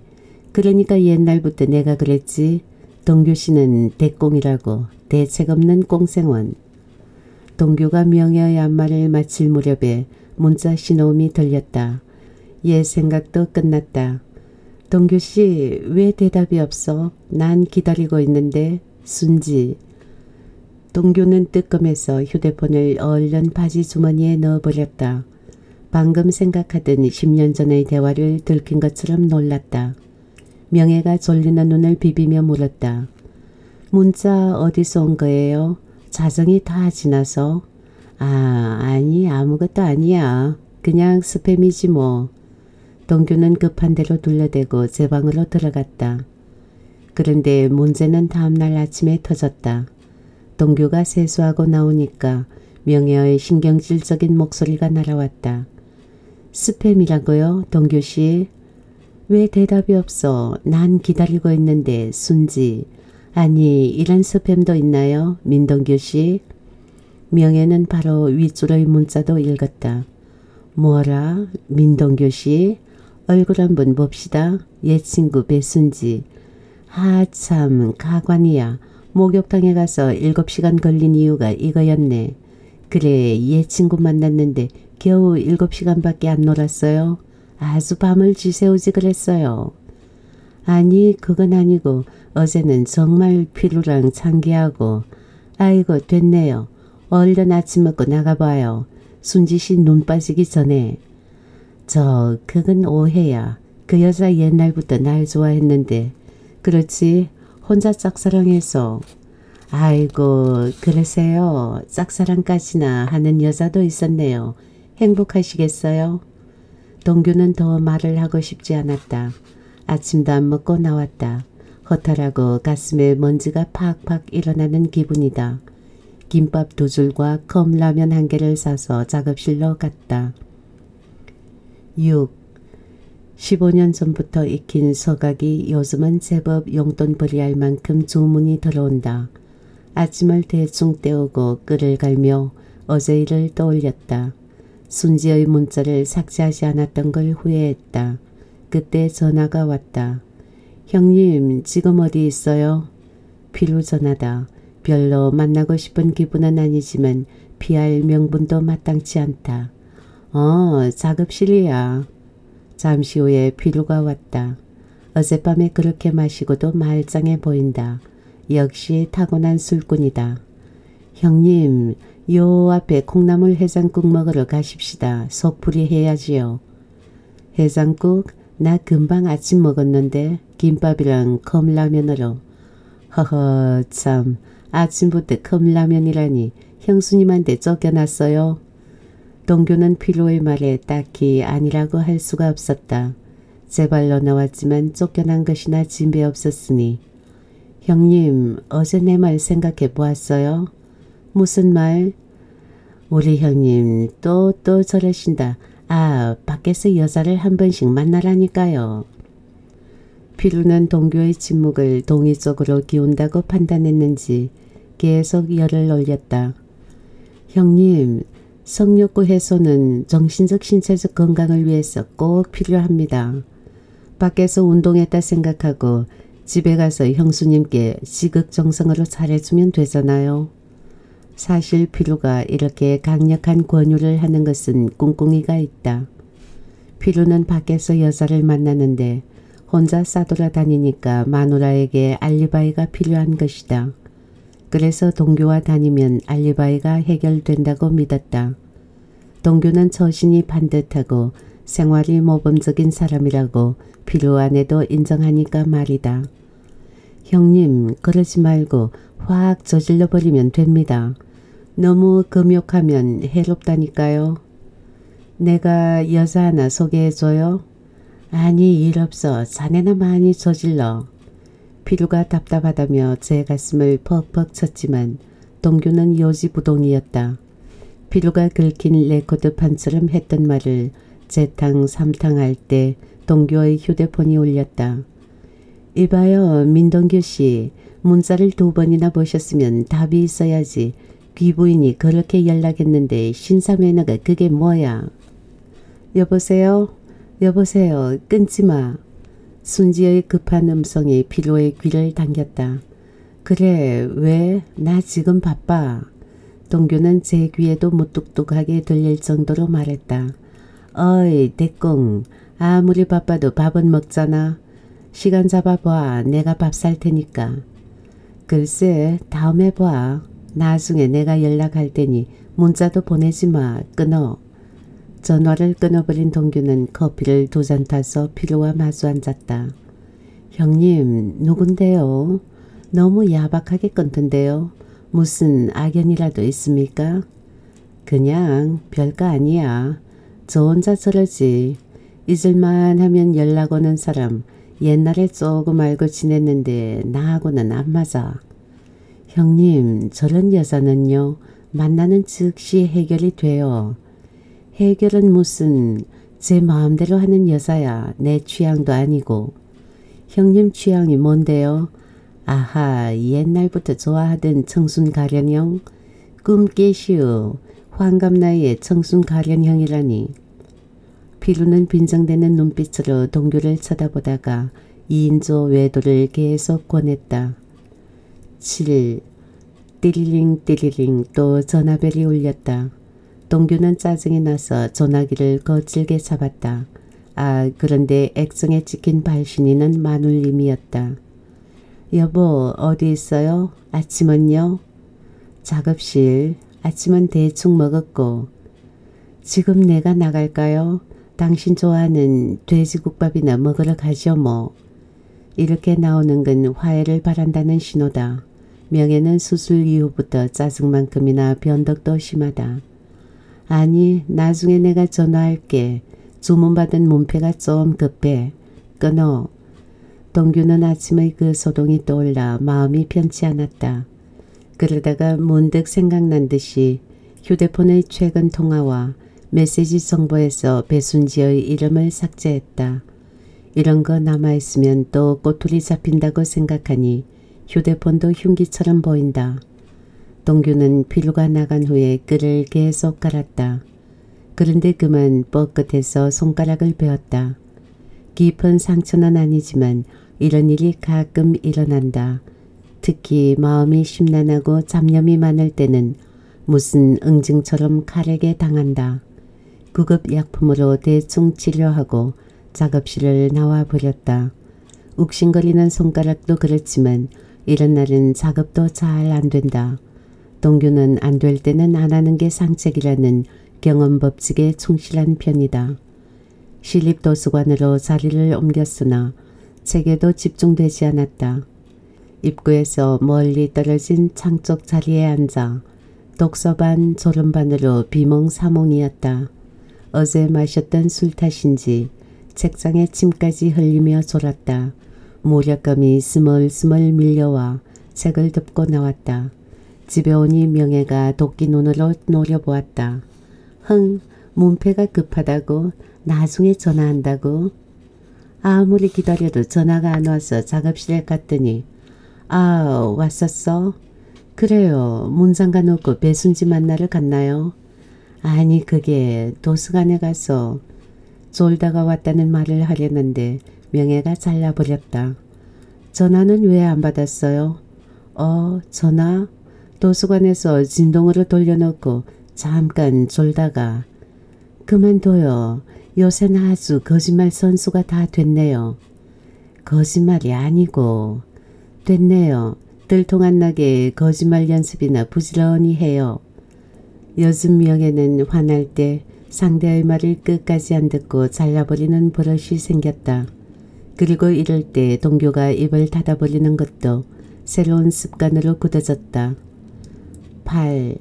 그러니까 옛날부터 내가 그랬지. 동규씨는 대꽁이라고 대책 없는 꽁생원. 동규가 명예의 안마를 마칠 무렵에 문자 신호음이 들렸다. 얘 생각도 끝났다. 동규씨 왜 대답이 없어? 난 기다리고 있는데 순지. 동규는 뜨끔해서 휴대폰을 얼른 바지 주머니에 넣어버렸다. 방금 생각하던 10년 전의 대화를 들킨 것처럼 놀랐다. 명예가 졸리는 눈을 비비며 물었다. 문자 어디서 온 거예요? 자정이 다 지나서? 아 아니 아무것도 아니야. 그냥 스팸이지 뭐. 동규는 급한 대로 둘러대고 제 방으로 들어갔다. 그런데 문제는 다음날 아침에 터졌다. 동규가 세수하고 나오니까 명예의 신경질적인 목소리가 날아왔다. 스팸이라고요, 동규씨? 왜 대답이 없어? 난 기다리고 있는데, 순지. 아니, 이런 스팸도 있나요, 민동규씨? 명예는 바로 윗줄의 문자도 읽었다. 뭐라? 민동규 씨? 얼굴 한번 봅시다. 옛 친구 배순지. 하참 가관이야. 목욕탕에 가서 7시간 걸린 이유가 이거였네. 그래 옛 친구 만났는데 겨우 7시간밖에 안 놀았어요. 아주 밤을 지새우지 그랬어요. 아니 그건 아니고 어제는 정말 피루랑 창기하고 아이고 됐네요. 얼른 아침 먹고 나가봐요. 순지씨 눈 빠지기 전에. 저 그건 오해야. 그 여자 옛날부터 날 좋아했는데 그렇지 혼자 짝사랑해서 아이고 그러세요. 짝사랑까지나 하는 여자도 있었네요. 행복하시겠어요? 동규는 더 말을 하고 싶지 않았다. 아침도 안 먹고 나왔다. 허탈하고 가슴에 먼지가 팍팍 일어나는 기분이다. 김밥 두 줄과 컵라면 한 개를 사서 작업실로 갔다. 6. 15년 전부터 익힌 서각이 요즘은 제법 용돈벌이할 만큼 주문이 들어온다. 아침을 대충 때우고 끓을 갈며 어제 일을 떠올렸다. 순지의 문자를 삭제하지 않았던 걸 후회했다. 그때 전화가 왔다. 형님 지금 어디 있어요? 필요 전화다. 별로 만나고 싶은 기분은 아니지만 피할 명분도 마땅치 않다. 어 작업실이야. 잠시 후에 피루가 왔다. 어젯밤에 그렇게 마시고도 말짱해 보인다. 역시 타고난 술꾼이다. 형님, 요 앞에 콩나물 해장국 먹으러 가십시다. 속풀이 해야지요. 해장국? 나 금방 아침 먹었는데 김밥이랑 컵라면으로. 허허 참 아침부터 컵라면이라니 형수님한테 쫓겨났어요. 동규는 필로의 말에 딱히 아니라고 할 수가 없었다. 제발로 나왔지만 쫓겨난 것이나 진배 없었으니. 형님 어제 내 말 생각해 보았어요? 무슨 말? 우리 형님 또또 저러신다. 아 밖에서 여자를 한 번씩 만나라니까요. 필루는 동규의 침묵을 동의 쪽으로 기운다고 판단했는지 계속 열을 올렸다. 형님 성욕구 해소는 정신적 신체적 건강을 위해서 꼭 필요합니다. 밖에서 운동했다 생각하고 집에 가서 형수님께 지극정성으로 잘해주면 되잖아요. 사실 피루가 이렇게 강력한 권유를 하는 것은 꿍꿍이가 있다. 피루는 밖에서 여자를 만나는데 혼자 싸돌아다니니까 마누라에게 알리바이가 필요한 것이다. 그래서 동교와 다니면 알리바이가 해결된다고 믿었다. 동교는 처신이 반듯하고 생활이 모범적인 사람이라고 필요 안에도 인정하니까 말이다. 형님 그러지 말고 확 저질러 버리면 됩니다. 너무 금욕하면 해롭다니까요. 내가 여자 하나 소개해줘요? 아니 일 없어 자네나 많이 저질러. 피루가 답답하다며 제 가슴을 퍽퍽 쳤지만 동규는 요지부동이었다. 피루가 긁힌 레코드 판처럼 했던 말을 재탕 삼탕 할 때 동규의 휴대폰이 울렸다. 이봐요 민동규 씨 문자를 두 번이나 보셨으면 답이 있어야지 귀부인이 그렇게 연락했는데 신사매너가 그게 뭐야. 여보세요? 여보세요? 끊지마. 순지의 급한 음성이 피로의 귀를 당겼다. 그래 왜? 나 지금 바빠. 동규는 제 귀에도 무뚝뚝하게 들릴 정도로 말했다. 어이 대꿍 아무리 바빠도 밥은 먹잖아. 시간 잡아봐 내가 밥 살 테니까. 글쎄 다음에 봐. 나중에 내가 연락할 테니 문자도 보내지 마. 끊어. 전화를 끊어버린 동규는 커피를 두 잔 타서 피로와 마주 앉았다. 형님 누군데요? 너무 야박하게 끊던데요. 무슨 악연이라도 있습니까? 그냥 별거 아니야. 저 혼자 저러지. 잊을만 하면 연락 오는 사람 옛날에 조금 알고 지냈는데 나하고는 안 맞아. 형님 저런 여자는요. 만나는 즉시 해결이 돼요. 해결은 무슨 제 마음대로 하는 여자야. 내 취향도 아니고. 형님 취향이 뭔데요? 아하 옛날부터 좋아하던 청순 가련형? 꿈 깨시오. 환갑 나이에 청순 가련형이라니. 피루는 빈정대는 눈빛으로 동규를 쳐다보다가 2인조 외도를 계속 권했다. 7. 띠리링 띠리링 또 전화벨이 울렸다. 동규는 짜증이 나서 전화기를 거칠게 잡았다. 아 그런데 액정에 찍힌 발신이는 마눌님이었다. 여보 어디 있어요? 아침은요? 작업실 아침은 대충 먹었고 지금 내가 나갈까요? 당신 좋아하는 돼지국밥이나 먹으러 가죠 뭐. 이렇게 나오는 건 화해를 바란다는 신호다. 명예는 수술 이후부터 짜증만큼이나 변덕도 심하다. 아니 나중에 내가 전화할게. 주문받은 문패가 좀 급해. 끊어. 동규는 아침의 그 소동이 떠올라 마음이 편치 않았다. 그러다가 문득 생각난 듯이 휴대폰의 최근 통화와 메시지 정보에서 배순지의 이름을 삭제했다. 이런 거 남아있으면 또 꼬투리 잡힌다고 생각하니 휴대폰도 흉기처럼 보인다. 동규는 필요가 나간 후에 끈을 계속 갈았다. 그런데 그만 뻐끗해서 손가락을 베었다. 깊은 상처는 아니지만 이런 일이 가끔 일어난다. 특히 마음이 심란하고 잡념이 많을 때는 무슨 응징처럼 칼에게 당한다. 구급 약품으로 대충 치료하고 작업실을 나와 버렸다. 욱신거리는 손가락도 그렇지만 이런 날은 작업도 잘 안된다. 동규는 안 될 때는 안 하는 게 상책이라는 경험 법칙에 충실한 편이다. 시립도서관으로 자리를 옮겼으나 책에도 집중되지 않았다. 입구에서 멀리 떨어진 창쪽 자리에 앉아 독서반 졸음반으로 비몽사몽이었다. 어제 마셨던 술 탓인지 책장에 침까지 흘리며 졸았다. 모략감이 스멀스멀 밀려와 책을 덮고 나왔다. 집에 오니 명예가 도끼 눈으로 노려보았다. 흥, 문패가 급하다고 나중에 전화한다고. 아무리 기다려도 전화가 안 와서 작업실에 갔더니 아 왔었어? 그래요. 문장가 놓고 배순지 만나러 갔나요? 아니 그게 도서관에 가서 졸다가 왔다는 말을 하려는데 명예가 잘라버렸다. 전화는 왜 안 받았어요? 어 전화? 도서관에서 진동으로 돌려놓고 잠깐 졸다가 그만둬요. 요새는 아주 거짓말 선수가 다 됐네요. 거짓말이 아니고 됐네요. 들통 안 나게 거짓말 연습이나 부지런히 해요. 요즘 명예는 화날 때 상대의 말을 끝까지 안 듣고 잘라버리는 버릇이 생겼다. 그리고 이럴 때 동교가 입을 닫아버리는 것도 새로운 습관으로 굳어졌다. 8.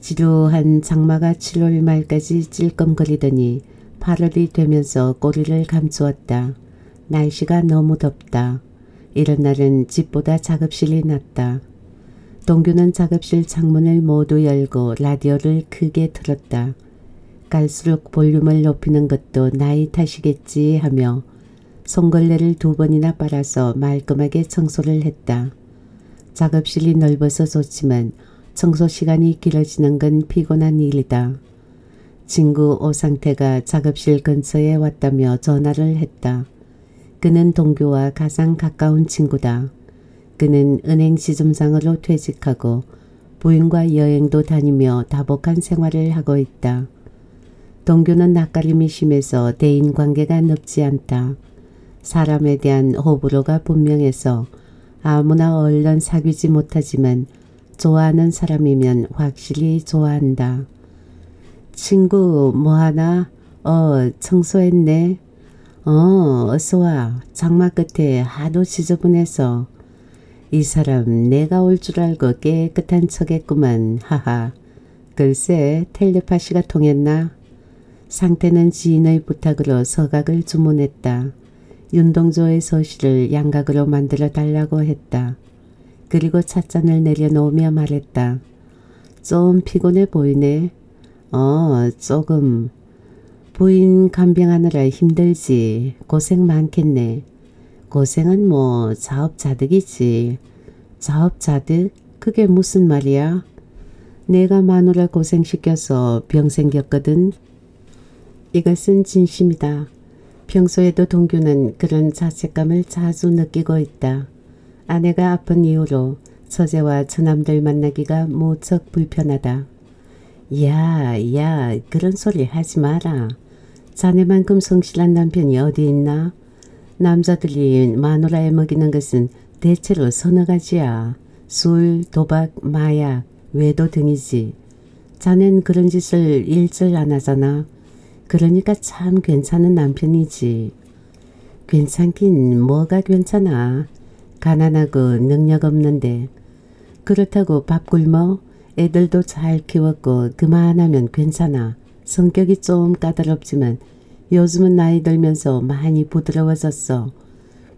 지루한 장마가 7월 말까지 찔끔거리더니 8월이 되면서 꼬리를 감추었다. 날씨가 너무 덥다. 이런 날은 집보다 작업실이 낫다. 동규는 작업실 창문을 모두 열고 라디오를 크게 틀었다. 갈수록 볼륨을 높이는 것도 나이 탓이겠지 하며 손걸레를 두 번이나 빨아서 말끔하게 청소를 했다. 작업실이 넓어서 좋지만 청소 시간이 길어지는 건 피곤한 일이다. 친구 오상태가 작업실 근처에 왔다며 전화를 했다. 그는 동교와 가장 가까운 친구다. 그는 은행 지점장으로 퇴직하고 부인과 여행도 다니며 다복한 생활을 하고 있다. 동교는 낯가림이 심해서 대인관계가 넓지 않다. 사람에 대한 호불호가 분명해서 아무나 얼른 사귀지 못하지만 좋아하는 사람이면 확실히 좋아한다. 친구 뭐하나? 어 청소했네. 어 어서와. 장마 끝에 하도 지저분해서 이 사람 내가 올 줄 알고 깨끗한 척했구만. 하하. 글쎄 텔레파시가 통했나? 상태는 지인의 부탁으로 서각을 주문했다. 윤동조의 서시를 양각으로 만들어 달라고 했다. 그리고 찻잔을 내려놓으며 말했다. 좀 피곤해 보이네. 어 조금. 부인 간병하느라 힘들지. 고생 많겠네. 고생은 뭐 자업자득이지. 자업자득? 그게 무슨 말이야? 내가 마누라 고생시켜서 병 생겼거든. 이것은 진심이다. 평소에도 동규는 그런 자책감을 자주 느끼고 있다. 아내가 아픈 이후로 서재와 처남들 만나기가 무척 불편하다. 야, 야, 그런 소리 하지 마라. 자네만큼 성실한 남편이 어디 있나? 남자들이 마누라에 먹이는 것은 대체로 서너 가지야. 술, 도박, 마약, 외도 등이지. 자넨 그런 짓을 일절 안 하잖아. 그러니까 참 괜찮은 남편이지. 괜찮긴 뭐가 괜찮아. 가난하고 능력 없는데. 그렇다고 밥 굶어? 애들도 잘 키웠고 그만하면 괜찮아. 성격이 좀 까다롭지만 요즘은 나이 들면서 많이 부드러워졌어.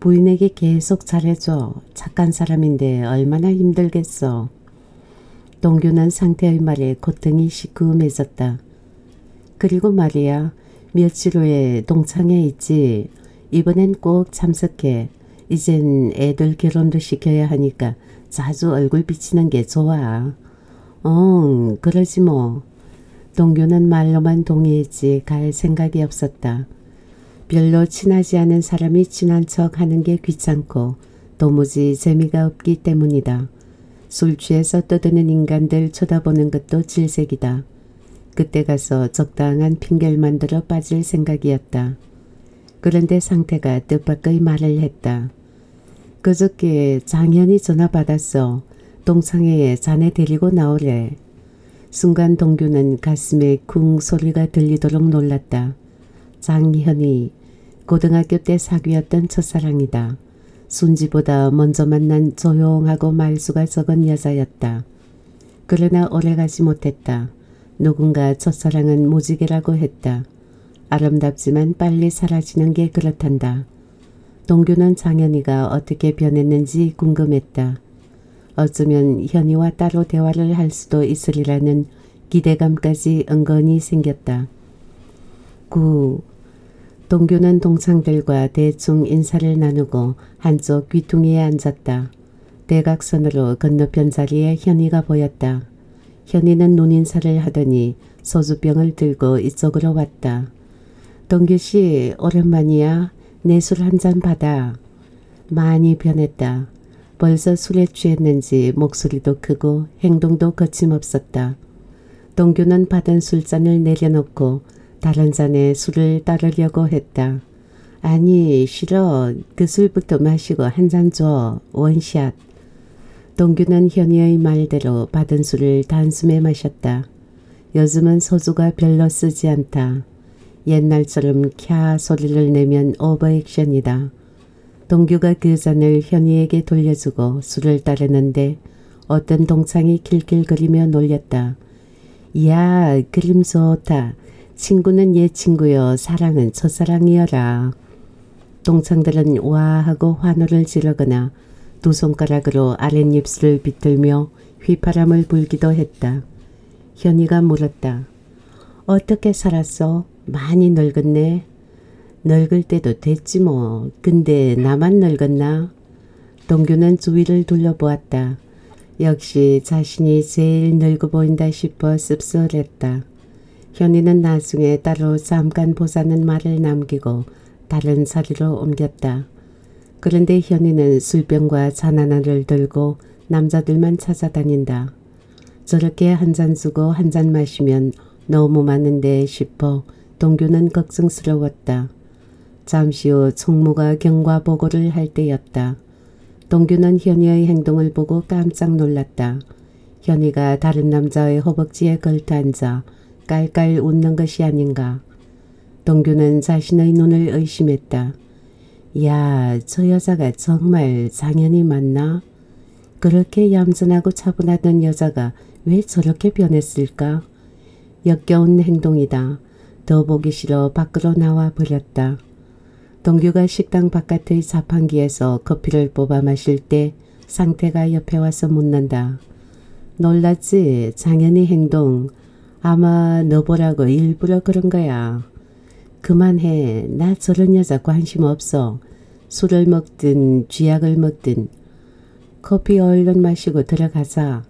부인에게 계속 잘해줘. 착한 사람인데 얼마나 힘들겠어. 동규는 상태의 말에 고통이 시큼해졌다. 그리고 말이야 며칠 후에 동창회 있지. 이번엔 꼭 참석해. 이젠 애들 결혼도 시켜야 하니까 자주 얼굴 비치는 게 좋아. 응, 그러지 뭐. 동규는 말로만 동의했지 갈 생각이 없었다. 별로 친하지 않은 사람이 친한 척 하는 게 귀찮고 도무지 재미가 없기 때문이다. 술 취해서 떠드는 인간들 쳐다보는 것도 질색이다. 그때 가서 적당한 핑계를 만들어 빠질 생각이었다. 그런데 상태가 뜻밖의 말을 했다. 그저께 장현이 전화 받았어. 동창회에 자네 데리고 나오래. 순간 동규는 가슴에 쿵 소리가 들리도록 놀랐다. 장현이 고등학교 때 사귀었던 첫사랑이다. 순지보다 먼저 만난 조용하고 말수가 적은 여자였다. 그러나 오래가지 못했다. 누군가 첫사랑은 무지개라고 했다. 아름답지만 빨리 사라지는 게 그렇단다. 동규는 장현이가 어떻게 변했는지 궁금했다. 어쩌면 현이와 따로 대화를 할 수도 있으리라는 기대감까지 은근히 생겼다. 9. 동규는 동창들과 대충 인사를 나누고 한쪽 귀퉁이에 앉았다. 대각선으로 건너편 자리에 현이가 보였다. 현이는 눈인사를 하더니 소주병을 들고 이쪽으로 왔다. 동규씨 오랜만이야. 내 술 한 잔 받아. 많이 변했다. 벌써 술에 취했는지 목소리도 크고 행동도 거침없었다. 동규는 받은 술잔을 내려놓고 다른 잔에 술을 따르려고 했다. 아니 싫어. 그 술부터 마시고 한 잔 줘. 원샷. 동규는 현이의 말대로 받은 술을 단숨에 마셨다. 요즘은 소주가 별로 쓰지 않다. 옛날처럼 캬 소리를 내면 오버액션이다. 동규가 그 잔을 현이에게 돌려주고 술을 따르는데 어떤 동창이 킬킬거리며 놀렸다. 야 그림 좋다. 친구는 옛 친구여 사랑은 첫사랑이여라. 동창들은 와 하고 환호를 지르거나 두 손가락으로 아랫입술을 비틀며 휘파람을 불기도 했다. 현이가 물었다. 어떻게 살았어? 많이 늙었네. 늙을 때도 됐지 뭐. 근데 나만 늙었나? 동규는 주위를 둘러보았다. 역시 자신이 제일 늙어 보인다 싶어 씁쓸했다. 현이는 나중에 따로 잠깐 보자는 말을 남기고 다른 자리로 옮겼다. 그런데 현이는 술병과 잔 하나를 들고 남자들만 찾아다닌다. 저렇게 한 잔 주고 한 잔 마시면 너무 많은데 싶어 동규는 걱정스러웠다. 잠시 후 총무가 경과 보고를 할 때였다. 동규는 현이의 행동을 보고 깜짝 놀랐다. 현이가 다른 남자의 허벅지에 걸터 앉아 깔깔 웃는 것이 아닌가. 동규는 자신의 눈을 의심했다. 야, 저 여자가 정말 장현이 맞나? 그렇게 얌전하고 차분하던 여자가 왜 저렇게 변했을까? 역겨운 행동이다. 더 보기 싫어 밖으로 나와 버렸다. 동규가 식당 바깥의 자판기에서 커피를 뽑아 마실 때 상태가 옆에 와서 묻는다. 놀랐지? 장현이 행동. 아마 너 보라고 일부러 그런 거야. 그만해. 나 저런 여자 관심 없어. 술을 먹든 쥐약을 먹든 커피 얼른 마시고 들어가자.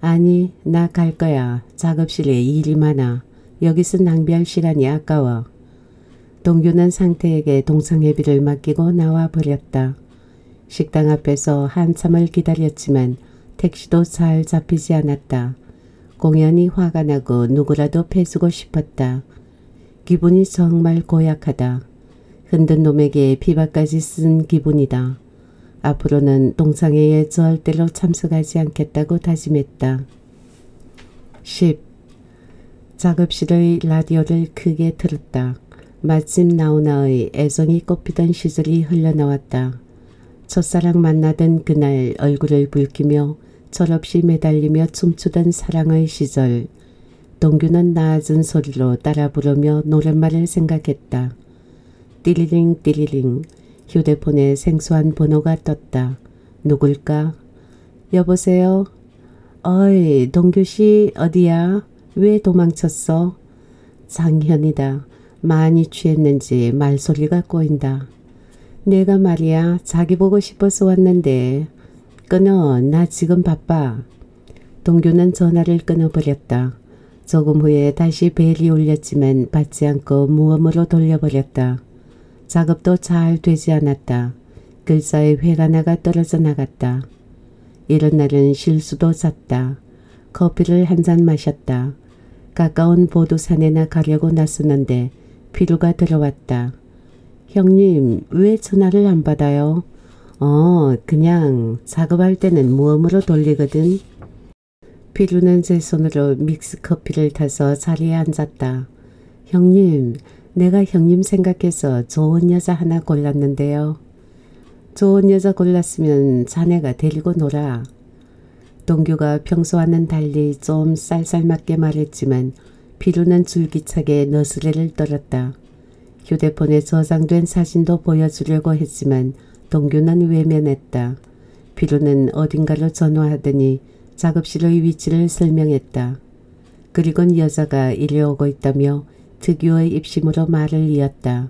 아니 나 갈 거야. 작업실에 일이 많아. 여기서 낭비할 시간이 아까워. 동규는 상태에게 동상회비를 맡기고 나와 버렸다. 식당 앞에서 한참을 기다렸지만 택시도 잘 잡히지 않았다. 공연이 화가 나고 누구라도 패주고 싶었다. 기분이 정말 고약하다. 흔든 놈에게 비박까지 쓴 기분이다. 앞으로는 동상회에 절대로 참석하지 않겠다고 다짐했다. 10. 작업실의 라디오를 크게 틀었다. 마침 나훈아의 애정이 꼽히던 시절이 흘러나왔다. 첫사랑 만나던 그날 얼굴을 붉히며 철없이 매달리며 춤추던 사랑의 시절. 동규는 낮은 소리로 따라 부르며 노랫말을 생각했다. 띠리링 띠리링 휴대폰에 생소한 번호가 떴다. 누굴까? 여보세요? 어이 동규씨 어디야? 왜 도망쳤어? 장현이다. 많이 취했는지 말소리가 꼬인다. 내가 말이야 자기 보고 싶어서 왔는데 끊어 나 지금 바빠. 동규는 전화를 끊어버렸다. 조금 후에 다시 벨이 울렸지만 받지 않고 무음으로 돌려버렸다. 작업도 잘 되지 않았다. 글자에 회가 나가 떨어져 나갔다. 이런 날은 실수도 잦다. 커피를 한 잔 마셨다. 가까운 보도산에나 가려고 나섰는데 피루가 들어왔다. 형님 왜 전화를 안 받아요? 어 그냥 작업할 때는 무음으로 돌리거든. 피루는 제 손으로 믹스커피를 타서 자리에 앉았다. 형님 내가 형님 생각해서 좋은 여자 하나 골랐는데요. 좋은 여자 골랐으면 자네가 데리고 놀아. 동규가 평소와는 달리 좀 쌀쌀맞게 말했지만 피루는 줄기차게 너스레를 떨었다. 휴대폰에 저장된 사진도 보여주려고 했지만 동규는 외면했다. 피루는 어딘가로 전화하더니 작업실의 위치를 설명했다. 그리곤 여자가 이리 오고 있다며 특유의 입심으로 말을 이었다.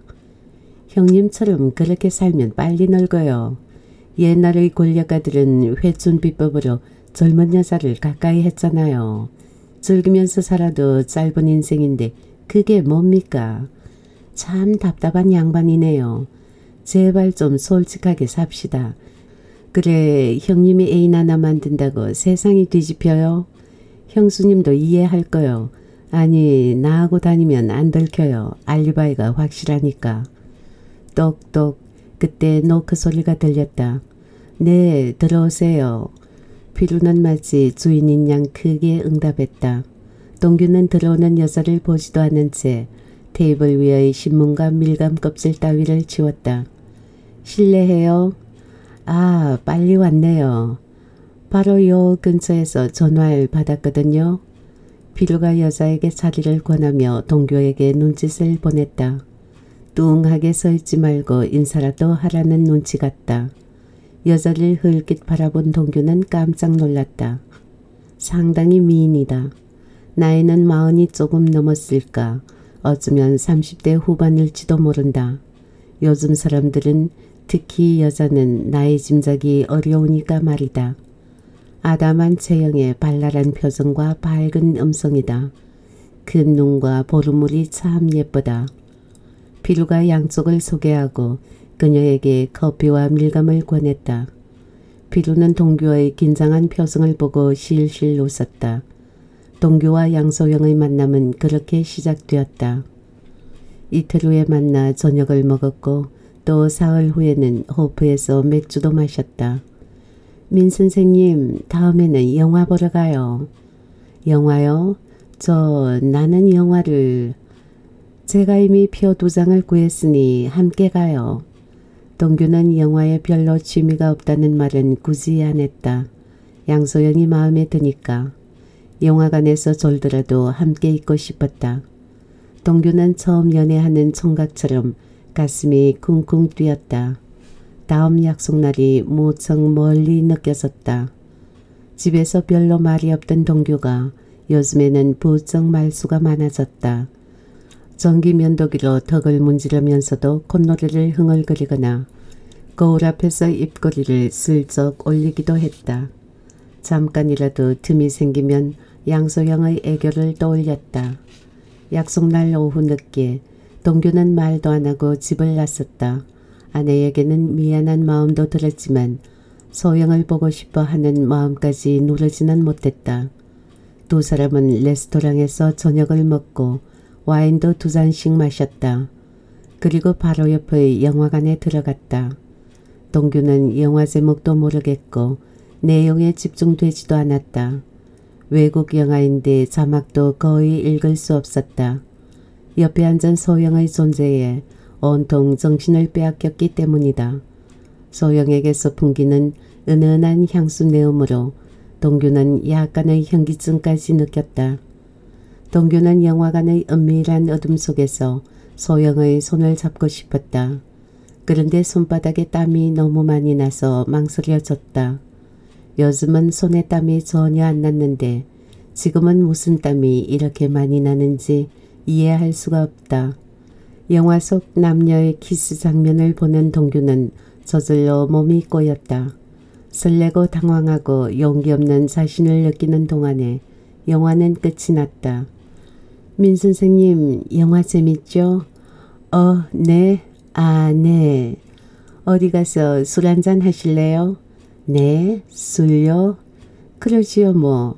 형님처럼 그렇게 살면 빨리 늙어요. 옛날의 권력가들은 회춘 비법으로 젊은 여자를 가까이 했잖아요. 즐기면서 살아도 짧은 인생인데 그게 뭡니까? 참 답답한 양반이네요. 제발 좀 솔직하게 삽시다. 그래 형님이 애인 하나 만든다고 세상이 뒤집혀요? 형수님도 이해할 거요. 아니 나하고 다니면 안 들켜요. 알리바이가 확실하니까. 똑똑 그때 노크 소리가 들렸다. 네 들어오세요. 피루는 마치 주인인 양 크게 응답했다. 동규는 들어오는 여자를 보지도 않은 채 테이블 위의 신문과 밀감 껍질 따위를 치웠다. 실례해요. 아 빨리 왔네요. 바로 요 근처에서 전화를 받았거든요. 피루가 여자에게 자리를 권하며 동교에게 눈짓을 보냈다. 뚱하게 서 있지 말고 인사라도 하라는 눈치 같다. 여자를 흘끗 바라본 동규는 깜짝 놀랐다. 상당히 미인이다. 나이는 마흔이 조금 넘었을까. 어쩌면 30대 후반일지도 모른다. 요즘 사람들은 특히 여자는 나이 짐작이 어려우니까 말이다. 아담한 체형에 발랄한 표정과 밝은 음성이다. 큰 눈과 보름물이 참 예쁘다. 피루가 양쪽을 소개하고 그녀에게 커피와 밀감을 권했다. 피루는 동규의 긴장한 표정을 보고 실실 웃었다. 동규와 양소영의 만남은 그렇게 시작되었다. 이틀 후에 만나 저녁을 먹었고 또 사흘 후에는 호프에서 맥주도 마셨다. 민 선생님 다음에는 영화 보러 가요. 영화요? 저 나는 영화를 제가 이미 표 두 장을 구했으니 함께 가요. 동규는 영화에 별로 취미가 없다는 말은 굳이 안 했다. 양소영이 마음에 드니까 영화관에서 졸더라도 함께 있고 싶었다. 동규는 처음 연애하는 총각처럼 가슴이 쿵쿵 뛰었다. 다음 약속날이 무척 멀리 느껴졌다. 집에서 별로 말이 없던 동규가 요즘에는 부쩍 말수가 많아졌다. 전기 면도기로 덕을 문지르면서도 콧노래를 흥얼거리거나 거울 앞에서 입꼬리를 슬쩍 올리기도 했다. 잠깐이라도 틈이 생기면 양소영의 애교를 떠올렸다. 약속날 오후 늦게 동규는 말도 안 하고 집을 나섰다. 아내에게는 미안한 마음도 들었지만 소영을 보고 싶어 하는 마음까지 누르지는 못했다. 두 사람은 레스토랑에서 저녁을 먹고 와인도 두 잔씩 마셨다. 그리고 바로 옆의 영화관에 들어갔다. 동규는 영화 제목도 모르겠고 내용에 집중되지도 않았다. 외국 영화인데 자막도 거의 읽을 수 없었다. 옆에 앉은 소영의 존재에 온통 정신을 빼앗겼기 때문이다. 소영에게서 풍기는 은은한 향수 내음으로 동규는 약간의 현기증까지 느꼈다. 동규는 영화관의 은밀한 어둠 속에서 소영의 손을 잡고 싶었다. 그런데 손바닥에 땀이 너무 많이 나서 망설여졌다. 요즘은 손에 땀이 전혀 안 났는데 지금은 무슨 땀이 이렇게 많이 나는지 이해할 수가 없다. 영화 속 남녀의 키스 장면을 보는 동규는 저절로 몸이 꼬였다. 설레고 당황하고 용기 없는 자신을 느끼는 동안에 영화는 끝이 났다. 민 선생님 영화 재밌죠? 어, 네. 아, 네. 어디 가서 술 한잔 하실래요? 네, 술요? 그러지요 뭐.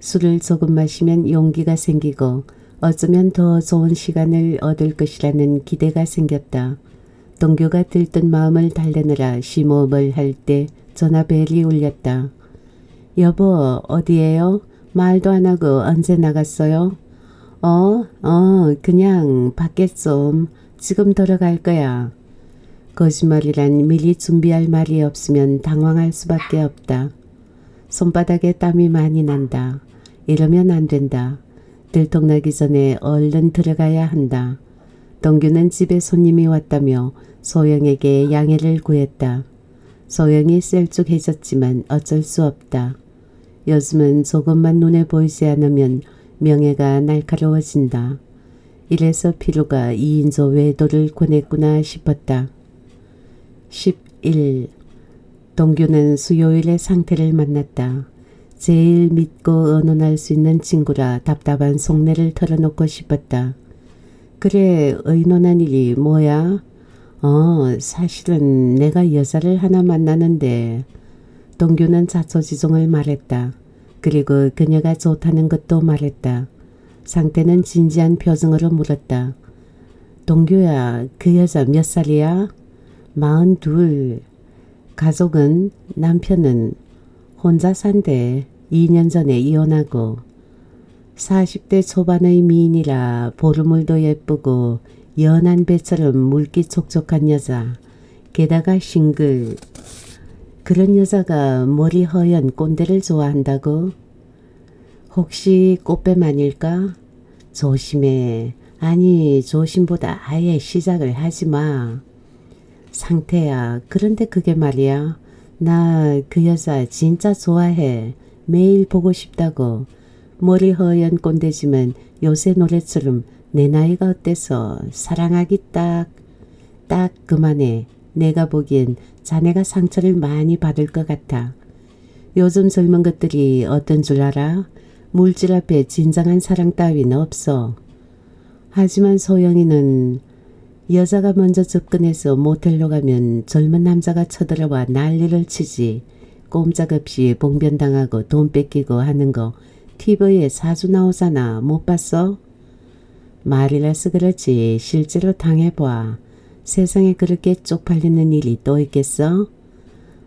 술을 조금 마시면 용기가 생기고 어쩌면 더 좋은 시간을 얻을 것이라는 기대가 생겼다. 동교가 들뜬 마음을 달래느라 심호흡을 할 때 전화벨이 울렸다. 여보 어디에요? 말도 안 하고 언제 나갔어요? 어? 어 그냥 밖에 좀 지금 들어갈 거야. 거짓말이란 미리 준비할 말이 없으면 당황할 수밖에 없다. 손바닥에 땀이 많이 난다. 이러면 안 된다. 들통나기 전에 얼른 들어가야 한다. 동규는 집에 손님이 왔다며 소영에게 양해를 구했다. 소영이 셀쭉해졌지만 어쩔 수 없다. 요즘은 조금만 눈에 보이지 않으면 명예가 날카로워진다. 이래서 피로가 2인조 외도를 권했구나 싶었다. 11. 동규는 수요일에 상태를 만났다. 제일 믿고 의논할 수 있는 친구라 답답한 속내를 털어놓고 싶었다. 그래 의논한 일이 뭐야? 어 사실은 내가 여자를 하나 만나는데 동규는 자초지종을 말했다. 그리고 그녀가 좋다는 것도 말했다. 상태는 진지한 표정으로 물었다. 동규야 그 여자 몇 살이야? 마흔 둘. 가족은 남편은 혼자 산대 2년 전에 이혼하고 40대 초반의 미인이라 보르물도 예쁘고 연한 배처럼 물기 촉촉한 여자 게다가 싱글 그런 여자가 머리 허연 꼰대를 좋아한다고? 혹시 꽃뱀 아닐까? 조심해. 아니 조심보다 아예 시작을 하지 마. 상태야. 그런데 그게 말이야. 나 그 여자 진짜 좋아해. 매일 보고 싶다고. 머리 허연 꼰대지만 요새 노래처럼 내 나이가 어때서 사랑하기 딱, 딱 그만해. 내가 보기엔 자네가 상처를 많이 받을 것 같아. 요즘 젊은 것들이 어떤 줄 알아? 물질 앞에 진정한 사랑 따위는 없어. 하지만 소영이는 여자가 먼저 접근해서 모텔로 가면 젊은 남자가 쳐들어와 난리를 치지. 꼼짝없이 봉변당하고 돈 뺏기고 하는 거 TV에 사주 나오잖아. 못 봤어? 말이라서 그렇지 실제로 당해봐. 세상에 그렇게 쪽팔리는 일이 또 있겠어?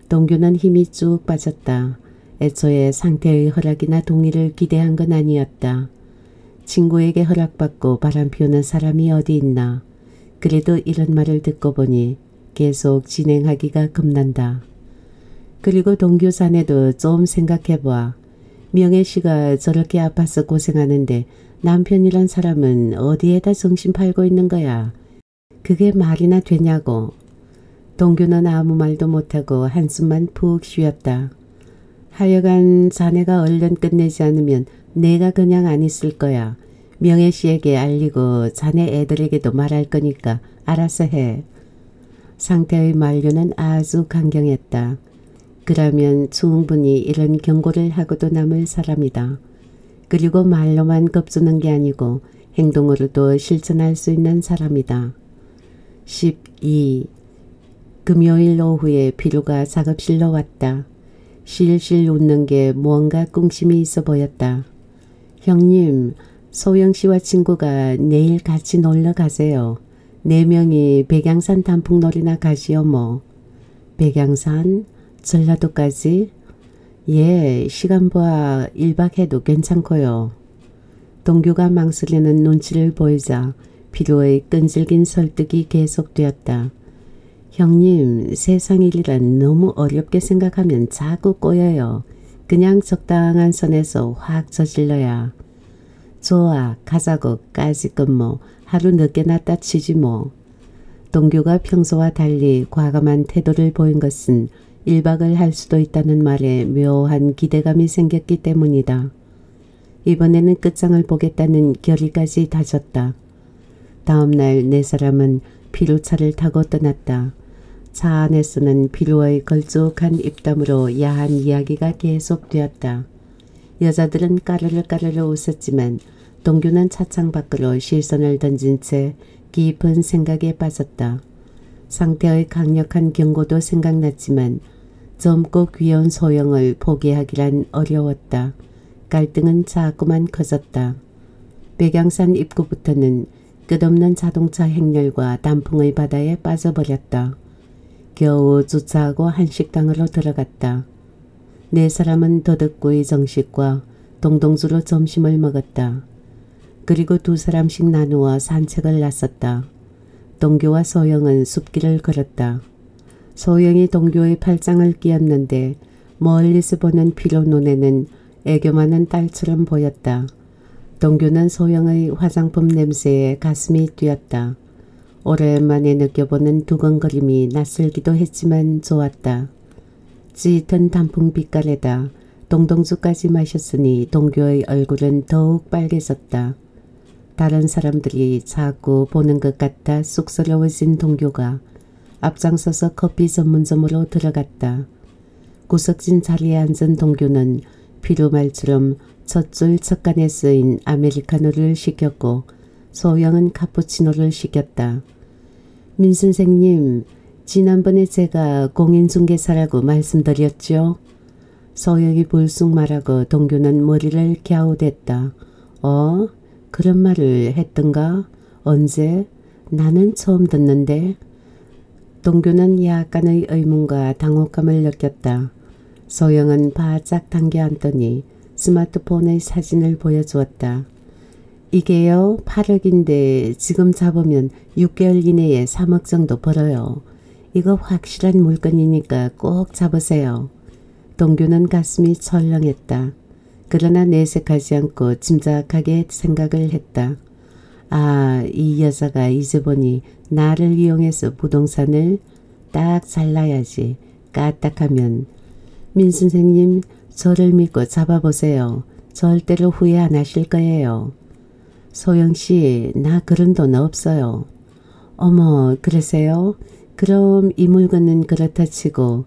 동규는 힘이 쭉 빠졌다. 애초에 상태의 허락이나 동의를 기대한 건 아니었다. 친구에게 허락받고 바람 피우는 사람이 어디 있나. 그래도 이런 말을 듣고 보니 계속 진행하기가 겁난다. 그리고 동규 사내도 좀 생각해봐. 명혜 씨가 저렇게 아파서 고생하는데 남편이란 사람은 어디에다 정신 팔고 있는 거야. 그게 말이나 되냐고. 동규는 아무 말도 못하고 한숨만 푹 쉬었다. 하여간 자네가 얼른 끝내지 않으면 내가 그냥 안 있을 거야. 명혜 씨에게 알리고 자네 애들에게도 말할 거니까 알아서 해. 상태의 만류는 아주 강경했다. 그러면 충분히 이런 경고를 하고도 남을 사람이다. 그리고 말로만 겁주는 게 아니고 행동으로도 실천할 수 있는 사람이다. 12. 금요일 오후에 비루가 작업실로 왔다. 실실 웃는 게 무언가 꿍심이 있어 보였다. 형님, 소영 씨와 친구가 내일 같이 놀러 가세요. 네 명이 백양산 단풍놀이나 가시오 뭐. 백양산? 전라도까지? 예, 시간 보아 1박 해도 괜찮고요. 동규가 망설이는 눈치를 보이자 필요의 끈질긴 설득이 계속되었다. 형님, 세상 일이란 너무 어렵게 생각하면 자꾸 꼬여요. 그냥 적당한 선에서 확 저질러야. 좋아, 가자고 까짓건 뭐 하루 늦게 났다 치지 뭐. 동규가 평소와 달리 과감한 태도를 보인 것은 1박을 할 수도 있다는 말에 묘한 기대감이 생겼기 때문이다. 이번에는 끝장을 보겠다는 결의까지 다졌다. 다음 날 네 사람은 피로차를 타고 떠났다. 차 안에서는 피로의 걸쭉한 입담으로 야한 이야기가 계속되었다. 여자들은 까르르 까르르 웃었지만 동규는 차창 밖으로 실선을 던진 채 깊은 생각에 빠졌다. 상태의 강력한 경고도 생각났지만 젊고 귀여운 소영을 포기하기란 어려웠다. 갈등은 자꾸만 커졌다. 백양산 입구부터는 끝없는 자동차 행렬과 단풍의 바다에 빠져버렸다. 겨우 주차하고 한식당으로 들어갔다. 네 사람은 더덕구이 정식과 동동주로 점심을 먹었다. 그리고 두 사람씩 나누어 산책을 나섰다. 동교와 소영은 숲길을 걸었다. 소영이 동교의 팔짱을 끼었는데 멀리서 보는 피로 눈에는 애교 많은 딸처럼 보였다. 동규는 소영의 화장품 냄새에 가슴이 뛰었다. 오랜만에 느껴보는 두근거림이 낯설기도 했지만 좋았다. 짙은 단풍 빛깔에다 동동주까지 마셨으니 동규의 얼굴은 더욱 빨개졌다. 다른 사람들이 자꾸 보는 것 같아 쑥스러워진 동규가 앞장서서 커피 전문점으로 들어갔다. 구석진 자리에 앉은 동규는 피루말처럼 젖줄 척간에 쓰인 아메리카노를 시켰고 소영은 카푸치노를 시켰다. 민 선생님, 지난번에 제가 공인중개사라고 말씀드렸죠? 소영이 불쑥 말하고 동규는 머리를 갸우댔다. 어? 그런 말을 했던가? 언제? 나는 처음 듣는데. 동규는 약간의 의문과 당혹감을 느꼈다. 소영은 바짝 당겨 앉더니 스마트폰의 사진을 보여주었다. 이게요 8억인데 지금 잡으면 6개월 이내에 3억 정도 벌어요. 이거 확실한 물건이니까 꼭 잡으세요. 동규는 가슴이 철렁했다. 그러나 내색하지 않고 짐작하게 생각을 했다. 아, 이 여자가 이제 보니 나를 이용해서 부동산을 딱 잘라야지. 까딱하면 민 선생님 저를 믿고 잡아보세요. 절대로 후회 안 하실 거예요. 소영씨 나 그런 돈 없어요. 어머 그러세요? 그럼 이 물건은 그렇다 치고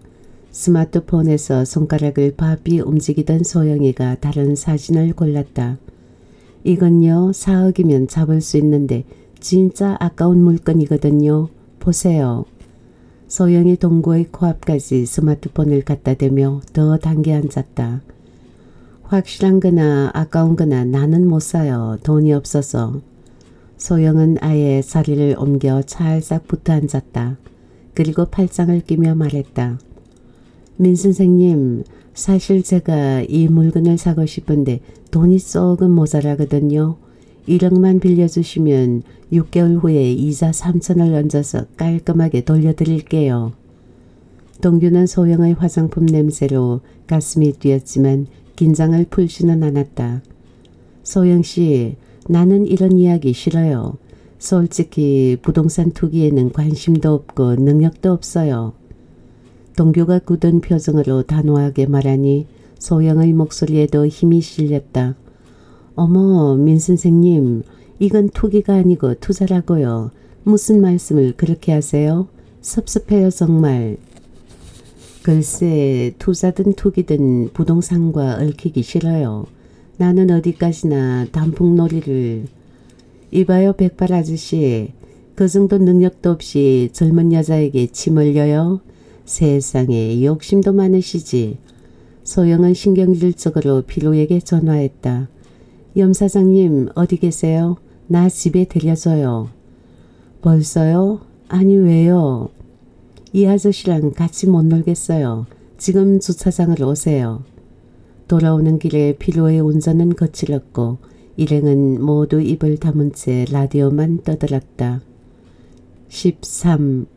스마트폰에서 손가락을 바삐 움직이던 소영이가 다른 사진을 골랐다. 이건요 4억이면 잡을 수 있는데 진짜 아까운 물건이거든요. 보세요. 소영이 동구의 코앞까지 스마트폰을 갖다 대며 더 당겨 앉았다. 확실한 거나 아까운 거나 나는 못 사요. 돈이 없어서. 소영은 아예 자리를 옮겨 찰싹 붙어 앉았다. 그리고 팔짱을 끼며 말했다. 민 선생님, 사실 제가 이 물건을 사고 싶은데 돈이 조금 모자라거든요. 1억만 빌려주시면 6개월 후에 이자 3천을 얹어서 깔끔하게 돌려드릴게요. 동규는 소영의 화장품 냄새로 가슴이 뛰었지만 긴장을 풀지는 않았다. 소영씨 나는 이런 이야기 싫어요. 솔직히 부동산 투기에는 관심도 없고 능력도 없어요. 동규가 굳은 표정으로 단호하게 말하니 소영의 목소리에도 힘이 실렸다. 어머 민 선생님 이건 투기가 아니고 투자라고요. 무슨 말씀을 그렇게 하세요? 섭섭해요 정말. 글쎄 투자든 투기든 부동산과 얽히기 싫어요. 나는 어디까지나 단풍놀이를 이봐요 백발 아저씨 그 정도 능력도 없이 젊은 여자에게 침 흘려요? 세상에 욕심도 많으시지. 소영은 신경질적으로 비로에게 전화했다. 염 사장님 어디 계세요? 나 집에 들려줘요. 벌써요? 아니 왜요? 이 아저씨랑 같이 못 놀겠어요. 지금 주차장으로 오세요. 돌아오는 길에 피로의 운전은 거칠었고 일행은 모두 입을 다문 채 라디오만 떠들었다. 13.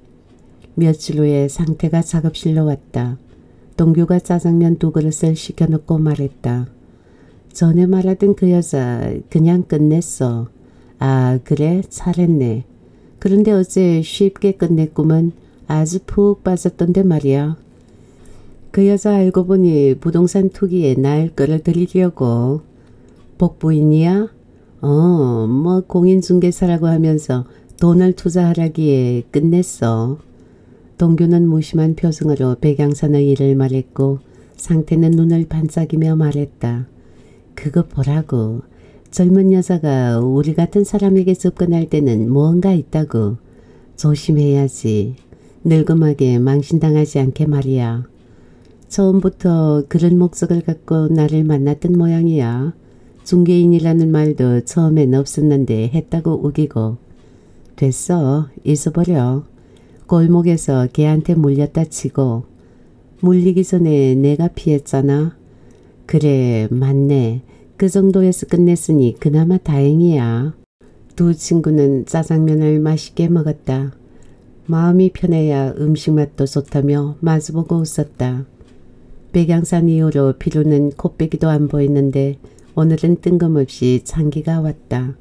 며칠 후에 상태가 작업실로 왔다. 동규가 짜장면 두 그릇을 시켜놓고 말했다. 전에 말하던 그 여자 그냥 끝냈어. 아 그래 잘했네. 그런데 어제 쉽게 끝냈구먼. 아주 푹 빠졌던데 말이야. 그 여자 알고 보니 부동산 투기에 날 끌어들이려고. 복부인이야? 어, 뭐 공인중개사라고 하면서 돈을 투자하라기에 끝냈어. 동규는 무심한 표정으로 백양산의 일을 말했고 상태는 눈을 반짝이며 말했다. 그거 보라고. 젊은 여자가 우리 같은 사람에게 접근할 때는 무언가 있다고. 조심해야지. 늙음하게 망신당하지 않게 말이야. 처음부터 그런 목적을 갖고 나를 만났던 모양이야. 중개인이라는 말도 처음엔 없었는데 했다고 우기고. 됐어. 있어버려. 골목에서 걔한테 물렸다 치고. 물리기 전에 내가 피했잖아. 그래 맞네. 그 정도에서 끝냈으니 그나마 다행이야. 두 친구는 짜장면을 맛있게 먹었다. 마음이 편해야 음식 맛도 좋다며 마주보고 웃었다. 백양산 이후로 피로는 코빼기도 안 보이는데 오늘은 뜬금없이 장기가 왔다.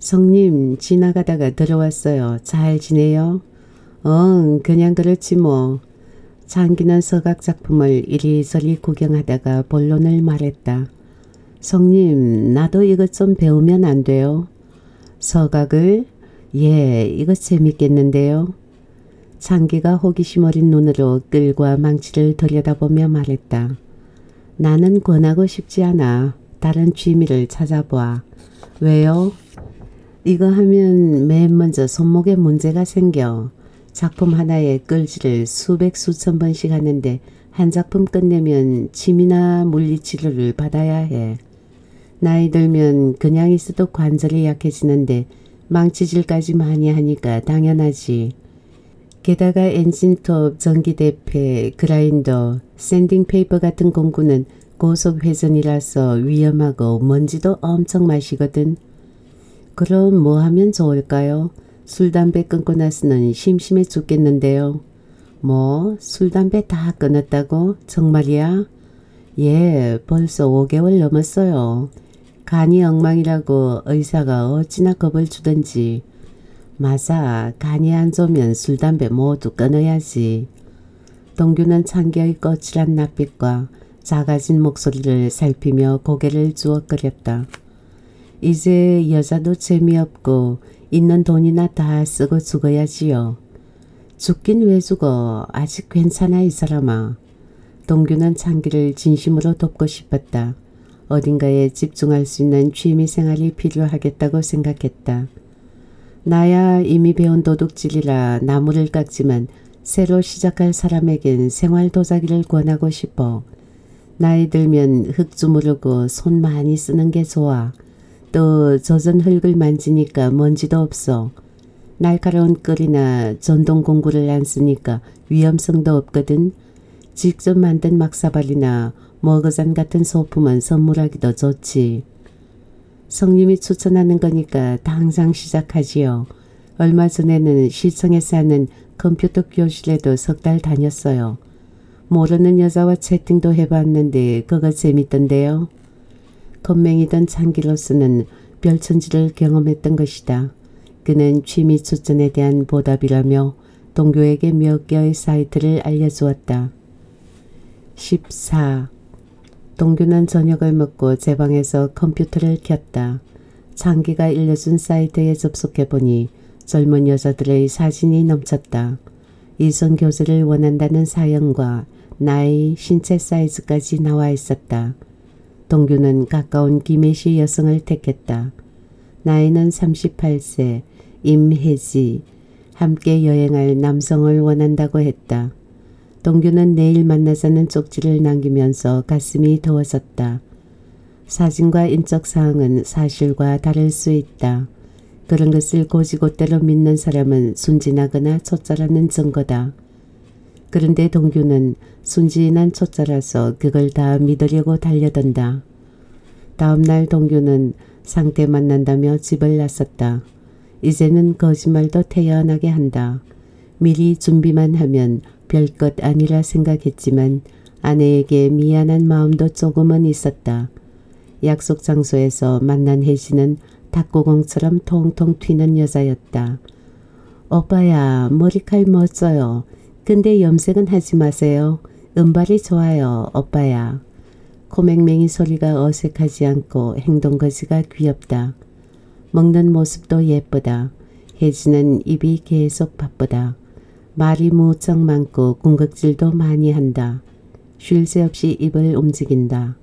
성님 지나가다가 들어왔어요. 잘 지내요? 응 그냥 그렇지 뭐. 장기는 서각 작품을 이리저리 구경하다가 본론을 말했다. 성님 나도 이것 좀 배우면 안 돼요? 서각을? 예 이거 재밌겠는데요. 장기가 호기심 어린 눈으로 끌과 망치를 들여다보며 말했다. 나는 권하고 싶지 않아. 다른 취미를 찾아봐. 왜요? 이거 하면 맨 먼저 손목에 문제가 생겨. 작품 하나에 끌지를 수백 수천 번씩 하는데 한 작품 끝내면 침이나 물리치료를 받아야 해. 나이 들면 그냥 있어도 관절이 약해지는데 망치질까지 많이 하니까 당연하지. 게다가 엔진톱, 전기대패, 그라인더, sanding paper 같은 공구는 고속 회전이라서 위험하고 먼지도 엄청 마시거든. 그럼 뭐 하면 좋을까요? 술, 담배 끊고 나서는 심심해 죽겠는데요. 뭐, 술, 담배 다 끊었다고? 정말이야? 예, 벌써 5개월 넘었어요. 간이 엉망이라고 의사가 어찌나 겁을 주던지. 맞아, 간이 안 좋으면 술, 담배 모두 끊어야지. 동규는 창기의 거칠한 낯빛과 작아진 목소리를 살피며 고개를 주워거렸다. 이제 여자도 재미없고 있는 돈이나 다 쓰고 죽어야지요. 죽긴 왜 죽어. 아직 괜찮아 이 사람아. 동규는 창기를 진심으로 돕고 싶었다. 어딘가에 집중할 수 있는 취미생활이 필요하겠다고 생각했다. 나야 이미 배운 도둑질이라 나무를 깎지만 새로 시작할 사람에겐 생활 도자기를 권하고 싶어. 나이 들면 흙 주무르고 손 많이 쓰는 게 좋아. 또 젖은 흙을 만지니까 먼지도 없어. 날카로운 끌이나 전동 공구를 안 쓰니까 위험성도 없거든. 직접 만든 막사발이나 머그잔 같은 소품은 선물하기도 좋지. 성님이 추천하는 거니까 당장 시작하지요. 얼마 전에는 시청에 사는 컴퓨터 교실에도 석 달 다녔어요. 모르는 여자와 채팅도 해봤는데 그거 재밌던데요. 건맹이던 창기로서는 별천지를 경험했던 것이다. 그는 취미 추천에 대한 보답이라며 동교에게 몇 개의 사이트를 알려주었다. 14. 동규는 저녁을 먹고 제 방에서 컴퓨터를 켰다. 장기가 일려준 사이트에 접속해보니 젊은 여자들의 사진이 넘쳤다. 이성 교제를 원한다는 사연과 나이, 신체 사이즈까지 나와 있었다. 동규는 가까운 김해시 여성을 택했다. 나이는 38세, 임혜지, 함께 여행할 남성을 원한다고 했다. 동규는 내일 만나자는 쪽지를 남기면서 가슴이 더워졌다. 사진과 인적사항은 사실과 다를 수 있다. 그런 것을 고지고대로 믿는 사람은 순진하거나 초짜라는 증거다. 그런데 동규는 순진한 초짜라서 그걸 다 믿으려고 달려든다. 다음날 동규는 상태 만난다며 집을 나섰다. 이제는 거짓말도 태연하게 한다. 미리 준비만 하면 별것 아니라 생각했지만 아내에게 미안한 마음도 조금은 있었다. 약속 장소에서 만난 혜진은 닭고공처럼 통통 튀는 여자였다. 오빠야 머리칼 멋져요. 근데 염색은 하지 마세요. 은발이 좋아요 오빠야. 코맹맹이 소리가 어색하지 않고 행동거지가 귀엽다. 먹는 모습도 예쁘다. 혜진은 입이 계속 바쁘다. 말이 무척 많고 궁극질도 많이 한다. 쉴 새 없이 입을 움직인다.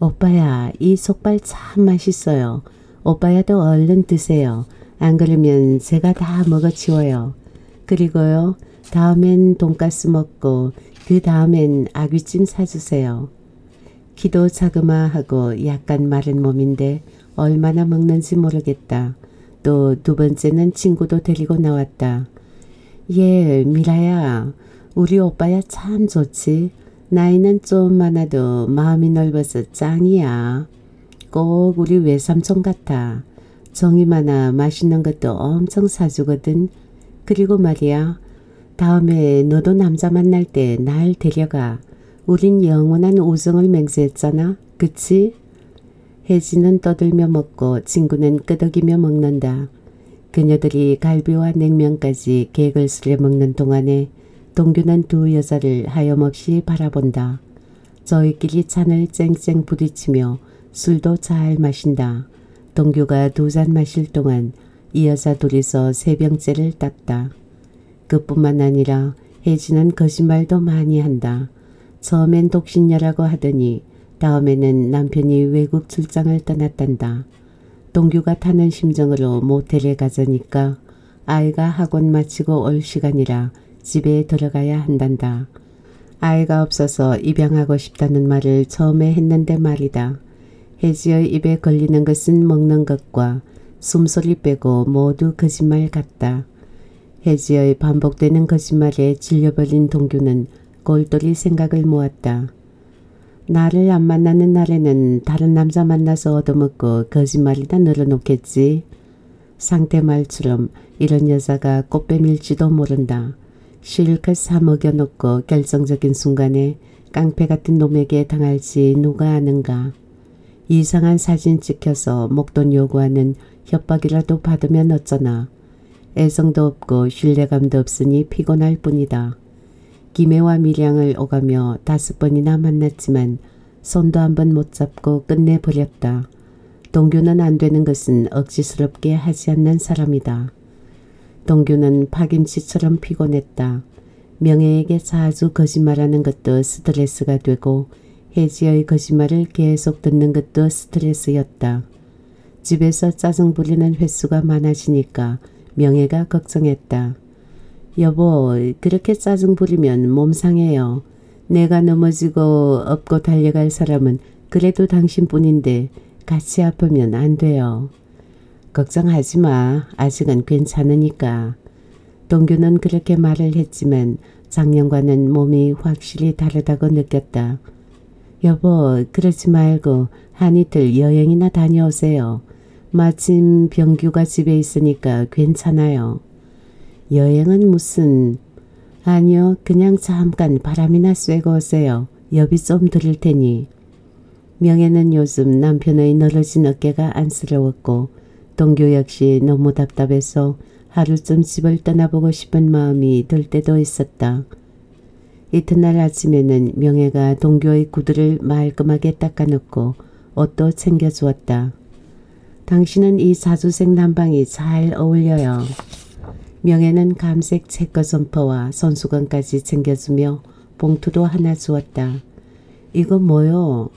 오빠야 이 속발 참 맛있어요. 오빠야도 얼른 드세요. 안 그러면 제가 다 먹어치워요. 그리고요 다음엔 돈가스 먹고 그 다음엔 아귀찜 사주세요. 키도 자그마하고 약간 마른 몸인데 얼마나 먹는지 모르겠다. 또 두 번째는 친구도 데리고 나왔다. 예, 미라야. 우리 오빠야 참 좋지. 나이는 좀 많아도 마음이 넓어서 짱이야. 꼭 우리 외삼촌 같아. 정이 많아 맛있는 것도 엄청 사주거든. 그리고 말이야. 다음에 너도 남자 만날 때 날 데려가. 우린 영원한 우정을 맹세했잖아. 그치? 혜진은 떠들며 먹고 친구는 끄덕이며 먹는다. 그녀들이 갈비와 냉면까지 개걸 스레 먹는 동안에 동규는 두 여자를 하염없이 바라본다. 저희끼리 찬을 쨍쨍 부딪히며 술도 잘 마신다. 동규가 두 잔 마실 동안 이 여자 둘이서 세 병째를 땄다. 그뿐만 아니라 혜진은 거짓말도 많이 한다. 처음엔 독신녀라고 하더니 다음에는 남편이 외국 출장을 떠났단다. 동규가 타는 심정으로 모텔에 가자니까 아이가 학원 마치고 올 시간이라 집에 들어가야 한단다. 아이가 없어서 입양하고 싶다는 말을 처음에 했는데 말이다. 혜지의 입에 걸리는 것은 먹는 것과 숨소리 빼고 모두 거짓말 같다. 혜지의 반복되는 거짓말에 질려버린 동규는 골똘히 생각을 모았다. 나를 안 만나는 날에는 다른 남자 만나서 얻어먹고 거짓말이다 늘어놓겠지. 상태 말처럼 이런 여자가 꽃뱀일지도 모른다. 실컷 사먹여놓고 결정적인 순간에 깡패 같은 놈에게 당할지 누가 아는가. 이상한 사진 찍혀서 목돈 요구하는 협박이라도 받으면 어쩌나. 애성도 없고 신뢰감도 없으니 피곤할 뿐이다. 김해와 밀양을 오가며 다섯 번이나 만났지만 손도 한 번 못 잡고 끝내버렸다. 동규는 안 되는 것은 억지스럽게 하지 않는 사람이다. 동규는 파김치처럼 피곤했다. 명예에게 자주 거짓말하는 것도 스트레스가 되고 혜지의 거짓말을 계속 듣는 것도 스트레스였다. 집에서 짜증 부리는 횟수가 많아지니까 명예가 걱정했다. 여보 그렇게 짜증 부리면 몸 상해요. 내가 넘어지고 업고 달려갈 사람은 그래도 당신뿐인데 같이 아프면 안 돼요. 걱정하지 마. 아직은 괜찮으니까. 동규는 그렇게 말을 했지만 작년과는 몸이 확실히 다르다고 느꼈다. 여보 그러지 말고 한 이틀 여행이나 다녀오세요. 마침 병규가 집에 있으니까 괜찮아요. 여행은 무슨 아니요 그냥 잠깐 바람이나 쐬고 오세요. 여비 좀 드릴 테니. 명예는 요즘 남편의 늘어진 어깨가 안쓰러웠고 동규 역시 너무 답답해서 하루쯤 집을 떠나보고 싶은 마음이 들 때도 있었다. 이튿날 아침에는 명예가 동규의 구두를 말끔하게 닦아놓고 옷도 챙겨주었다. 당신은 이 자주색 난방이 잘 어울려요. 명예는 감색 체커 점퍼와 손수건까지 챙겨주며 봉투도 하나 주었다. 이거 뭐요?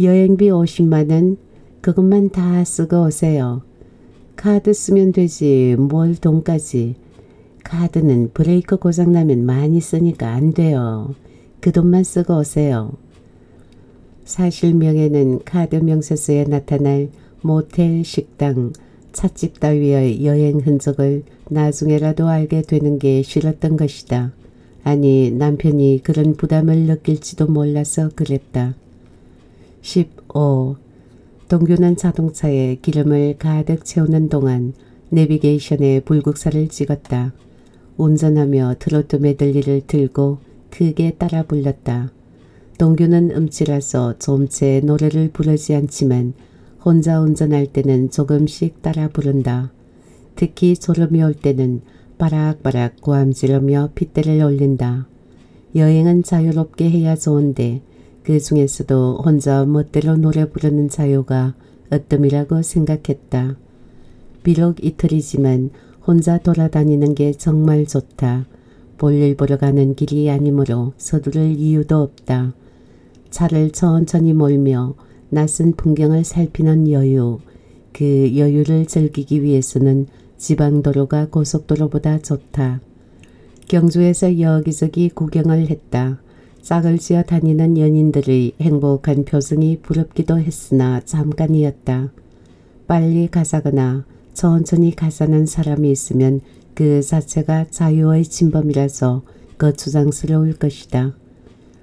여행비 50만원 그것만 다 쓰고 오세요. 카드 쓰면 되지 뭘 돈까지. 카드는 브레이크 고장나면 많이 쓰니까 안 돼요. 그 돈만 쓰고 오세요. 사실 명예는 카드 명세서에 나타날 모텔, 식당, 찻집 따위의 여행 흔적을 나중에라도 알게 되는 게 싫었던 것이다. 아니 남편이 그런 부담을 느낄지도 몰라서 그랬다. 15. 동규는 자동차에 기름을 가득 채우는 동안 내비게이션에 불국사를 찍었다. 운전하며 트로트 메들리를 들고 크게 따라 불렀다. 동규는 음치라서 좀채 노래를 부르지 않지만 혼자 운전할 때는 조금씩 따라 부른다. 특히 졸음이 올 때는 바락바락 고함지르며 핏대를 올린다. 여행은 자유롭게 해야 좋은데 그 중에서도 혼자 멋대로 노래 부르는 자유가 어뜸이라고 생각했다. 비록 이틀이지만 혼자 돌아다니는 게 정말 좋다. 볼일 보러 가는 길이 아니므로 서두를 이유도 없다. 차를 천천히 몰며 낯선 풍경을 살피는 여유. 그 여유를 즐기기 위해서는 지방도로가 고속도로보다 좋다. 경주에서 여기저기 구경을 했다. 짝을 지어 다니는 연인들의 행복한 표정이 부럽기도 했으나 잠깐이었다. 빨리 가자거나 천천히 가자는 사람이 있으면 그 자체가 자유의 침범이라서 거추장스러울 것이다.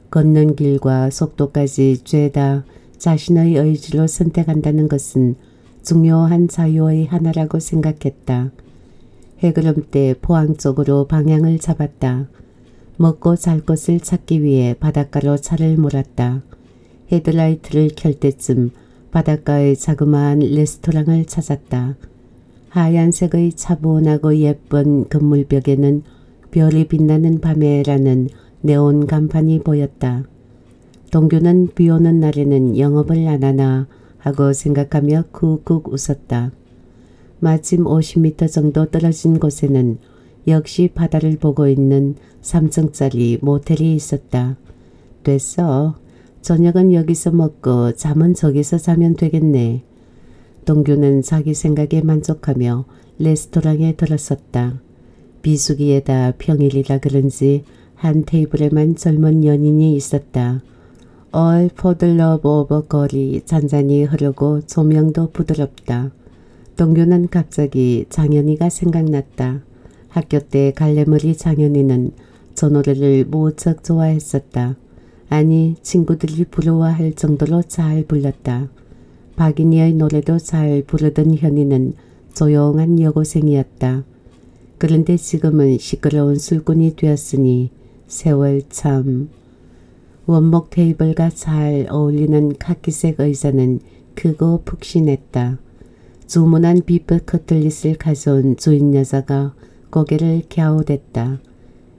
걷는 길과 속도까지 죄다 자신의 의지로 선택한다는 것은 중요한 자유의 하나라고 생각했다. 해그름 때 포항 쪽으로 방향을 잡았다. 먹고 잘 것을 찾기 위해 바닷가로 차를 몰았다. 헤드라이트를 켤 때쯤 바닷가의 자그마한 레스토랑을 찾았다. 하얀색의 차분하고 예쁜 건물벽에는 별이 빛나는 밤에라는 네온 간판이 보였다. 동규는 비 오는 날에는 영업을 안 하나 하고 생각하며 쿡쿡 웃었다. 마침 50m 정도 떨어진 곳에는 역시 바다를 보고 있는 3층짜리 모텔이 있었다. 됐어. 저녁은 여기서 먹고 잠은 저기서 자면 되겠네. 동규는 자기 생각에 만족하며 레스토랑에 들어섰다. 비수기에다 평일이라 그런지 한 테이블에만 젊은 연인이 있었다. The love of 거리 잔잔히 흐르고 조명도 부드럽다. 동규는 갑자기 장현이가 생각났다. 학교 때 갈래머리 장현이는 저 노래를 무척 좋아했었다. 아니 친구들이 부러워할 정도로 잘 불렀다. 박인희의 노래도 잘 부르던 현이는 조용한 여고생이었다. 그런데 지금은 시끄러운 술꾼이 되었으니 세월 참. 원목 테이블과 잘 어울리는 카키색 의자는 크고 푹신했다. 주문한 비프 커틀릿을 가져온 주인 여자가 고개를 갸웃댔다.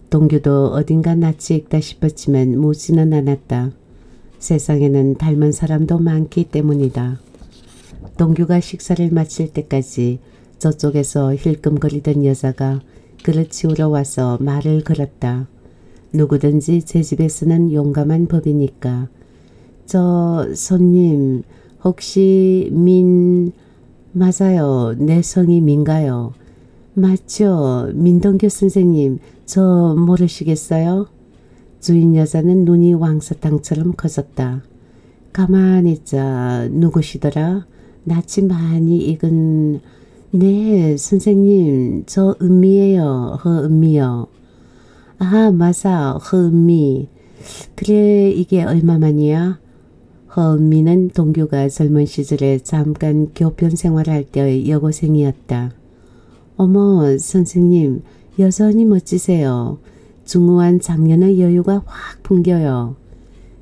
동규도 어딘가 낯이 익다 싶었지만 묻지는 않았다. 세상에는 닮은 사람도 많기 때문이다. 동규가 식사를 마칠 때까지 저쪽에서 힐끔거리던 여자가 그릇 치우러 와서 말을 걸었다. 누구든지 제 집에 서는 용감한 법이니까. 저 손님 혹시 민 맞아요. 내 성이 민가요. 맞죠. 민동규 선생님 저 모르시겠어요? 주인 여자는 눈이 왕사탕처럼 커졌다. 가만히 있자. 누구시더라? 낯이 많이 익은 네 선생님 저 은미예요. 허 은미요. 아 맞아 허은미. 그래 이게 얼마만이야? 허은미는 동규가 젊은 시절에 잠깐 교편 생활할 때의 여고생이었다. 어머 선생님 여전히 멋지세요. 중후한 작년의 여유가 확 풍겨요.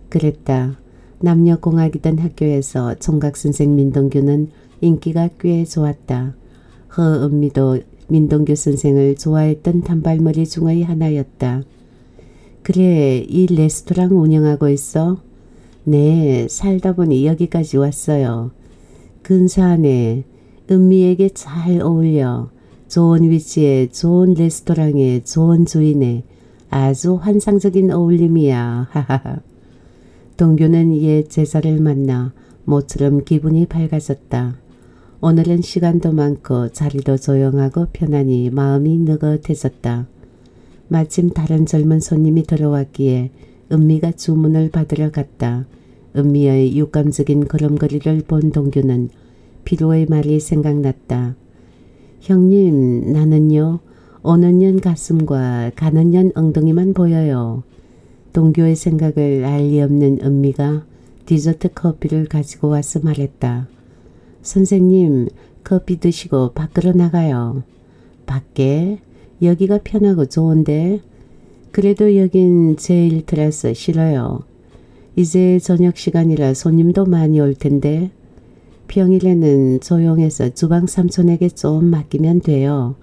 그랬다. 남녀공학이던 학교에서 총각선생 민동규는 인기가 꽤 좋았다. 허은미도 민동규 선생을 좋아했던 단발머리 중의 하나였다. 그래 이 레스토랑 운영하고 있어? 네 살다 보니 여기까지 왔어요. 근사하네. 은미에게 잘 어울려. 좋은 위치에 좋은 레스토랑에 좋은 주인에 아주 환상적인 어울림이야. 하하하. 동규는 옛 제자를 만나 모처럼 기분이 밝아졌다. 오늘은 시간도 많고 자리도 조용하고 편안히 마음이 느긋해졌다. 마침 다른 젊은 손님이 들어왔기에 은미가 주문을 받으러 갔다. 은미의 육감적인 걸음걸이를 본 동규는 피로의 말이 생각났다. 형님 나는요 오는 년 가슴과 가는 년 엉덩이만 보여요. 동교의 생각을 알리 없는 은미가 디저트 커피를 가지고 와서 말했다. 선생님 커피 드시고 밖으로 나가요. 밖에? 여기가 편하고 좋은데? 그래도 여긴 제일 들어서 싫어요. 이제 저녁 시간이라 손님도 많이 올 텐데 평일에는 조용해서 주방 삼촌에게 좀 맡기면 돼요.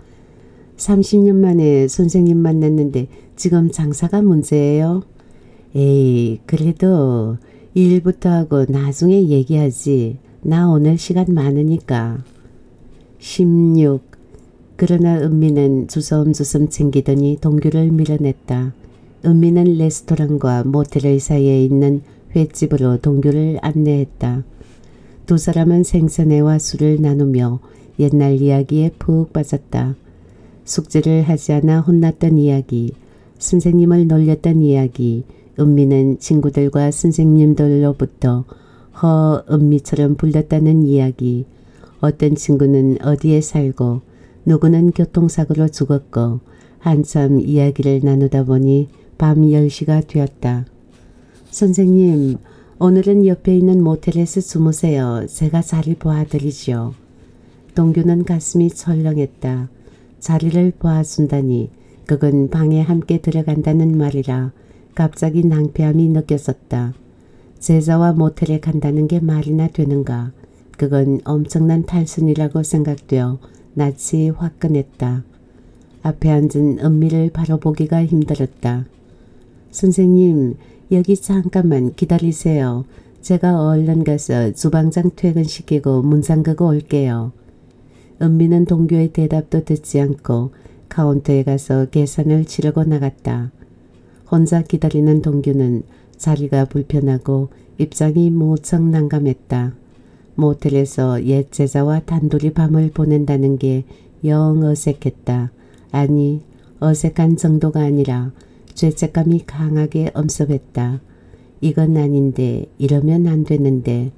30년 만에 선생님 만났는데 지금 장사가 문제예요? 에이 그래도 일부터 하고 나중에 얘기하지. 나 오늘 시간 많으니까. 16. 그러나 은미는 주섬주섬 챙기더니 동규를 밀어냈다. 은미는 레스토랑과 모텔의 사이에 있는 횟집으로 동규를 안내했다. 두 사람은 생선회와 술을 나누며 옛날 이야기에 푹 빠졌다. 숙제를 하지 않아 혼났던 이야기, 선생님을 놀렸던 이야기, 은미는 친구들과 선생님들로부터 허은미처럼 불렸다는 이야기, 어떤 친구는 어디에 살고 누구는 교통사고로 죽었고 한참 이야기를 나누다 보니 밤 10시가 되었다. 선생님, 오늘은 옆에 있는 모텔에서 주무세요. 제가 자리 보아드리죠. 동규는 가슴이 철렁했다. 자리를 보아준다니 그건 방에 함께 들어간다는 말이라 갑자기 낭패함이 느껴졌다. 제자와 모텔에 간다는 게 말이나 되는가. 그건 엄청난 탈순이라고 생각되어 낯이 화끈했다. 앞에 앉은 은미를 바로 보기가 힘들었다. 선생님, 여기 잠깐만 기다리세요. 제가 얼른 가서 주방장 퇴근시키고 문 잠그고 올게요. 은미는 동교의 대답도 듣지 않고 카운터에 가서 계산을 치르고 나갔다. 혼자 기다리는 동규는 자리가 불편하고 입장이 무척 난감했다. 모텔에서 옛 제자와 단둘이 밤을 보낸다는 게 영 어색했다. 아니 어색한 정도가 아니라 죄책감이 강하게 엄습했다. 이건 아닌데 이러면 안 되는데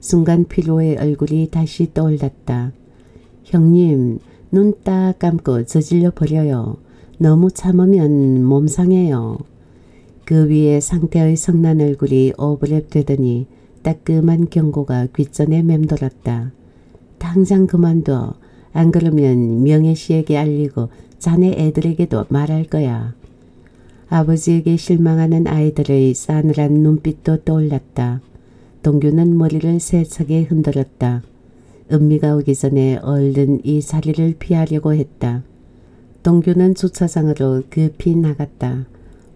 순간 피로의 얼굴이 다시 떠올랐다. 형님 눈 딱 감고 저질러 버려요. 너무 참으면 몸 상해요. 그 위에 상태의 성난 얼굴이 오버랩되더니 따끔한 경고가 귓전에 맴돌았다. 당장 그만둬. 안 그러면 명예씨에게 알리고 자네 애들에게도 말할 거야. 아버지에게 실망하는 아이들의 싸늘한 눈빛도 떠올랐다. 동규는 머리를 세차게 흔들었다. 은미가 오기 전에 얼른 이 자리를 피하려고 했다. 동규는 주차장으로 급히 나갔다.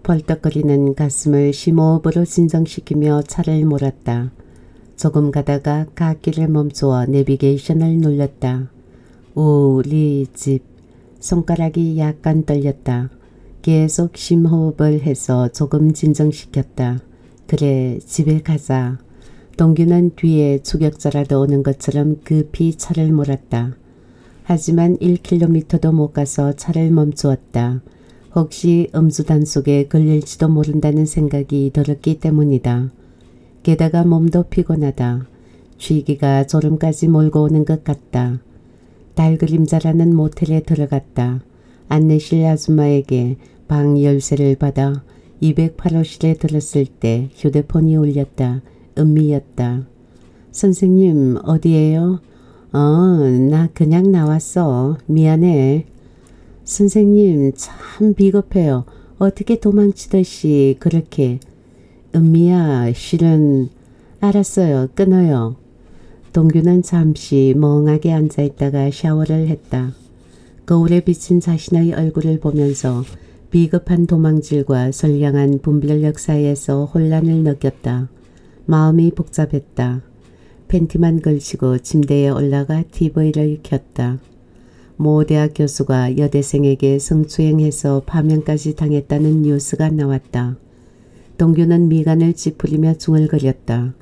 벌떡거리는 가슴을 심호흡으로 진정시키며 차를 몰았다. 조금 가다가 갓길을 멈추어 내비게이션을 눌렀다. 우리 집. 손가락이 약간 떨렸다. 계속 심호흡을 해서 조금 진정시켰다. 그래 집에 가자. 동규는 뒤에 추격자라도 오는 것처럼 급히 차를 몰았다. 하지만 1km도 못 가서 차를 멈추었다. 혹시 음주단 속에 걸릴지도 모른다는 생각이 들었기 때문이다. 게다가 몸도 피곤하다. 쥐기가 졸음까지 몰고 오는 것 같다. 달 그림자라는 모텔에 들어갔다. 안내실 아줌마에게 방 열쇠를 받아 208호실에 들었을 때 휴대폰이 울렸다. 은미였다. 선생님 어디에요? 어, 나 그냥 나왔어. 미안해. 선생님 참 비겁해요. 어떻게 도망치듯이 그렇게. 은미야 실은 알았어요. 끊어요. 동규는 잠시 멍하게 앉아있다가 샤워를 했다. 거울에 비친 자신의 얼굴을 보면서 비겁한 도망질과 선량한 분별력 사이에서 혼란을 느꼈다. 마음이 복잡했다. 팬티만 걸치고 침대에 올라가 TV를 켰다. 모 대학 교수가 여대생에게 성추행해서 파면까지 당했다는 뉴스가 나왔다. 동규는 미간을 찌푸리며 중얼거렸다.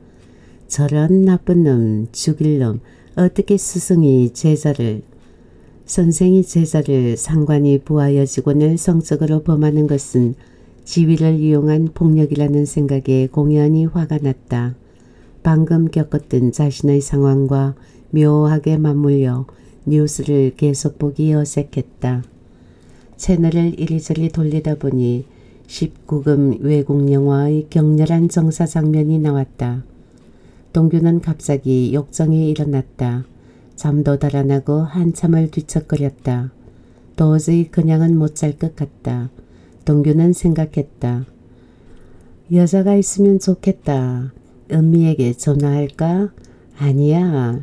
저런 나쁜 놈, 죽일 놈, 어떻게 스승이 제자를 선생이 제자를 상관이 부하 여직원을 성적으로 범하는 것은 지위를 이용한 폭력이라는 생각에 공연히 화가 났다. 방금 겪었던 자신의 상황과 묘하게 맞물려 뉴스를 계속 보기 어색했다. 채널을 이리저리 돌리다 보니 19금 외국 영화의 격렬한 정사 장면이 나왔다. 동규는 갑자기 욕정에 일어났다. 잠도 달아나고 한참을 뒤척거렸다. 도저히 그냥은 못 잘 것 같다. 동규는 생각했다. 여자가 있으면 좋겠다. 은미에게 전화할까? 아니야.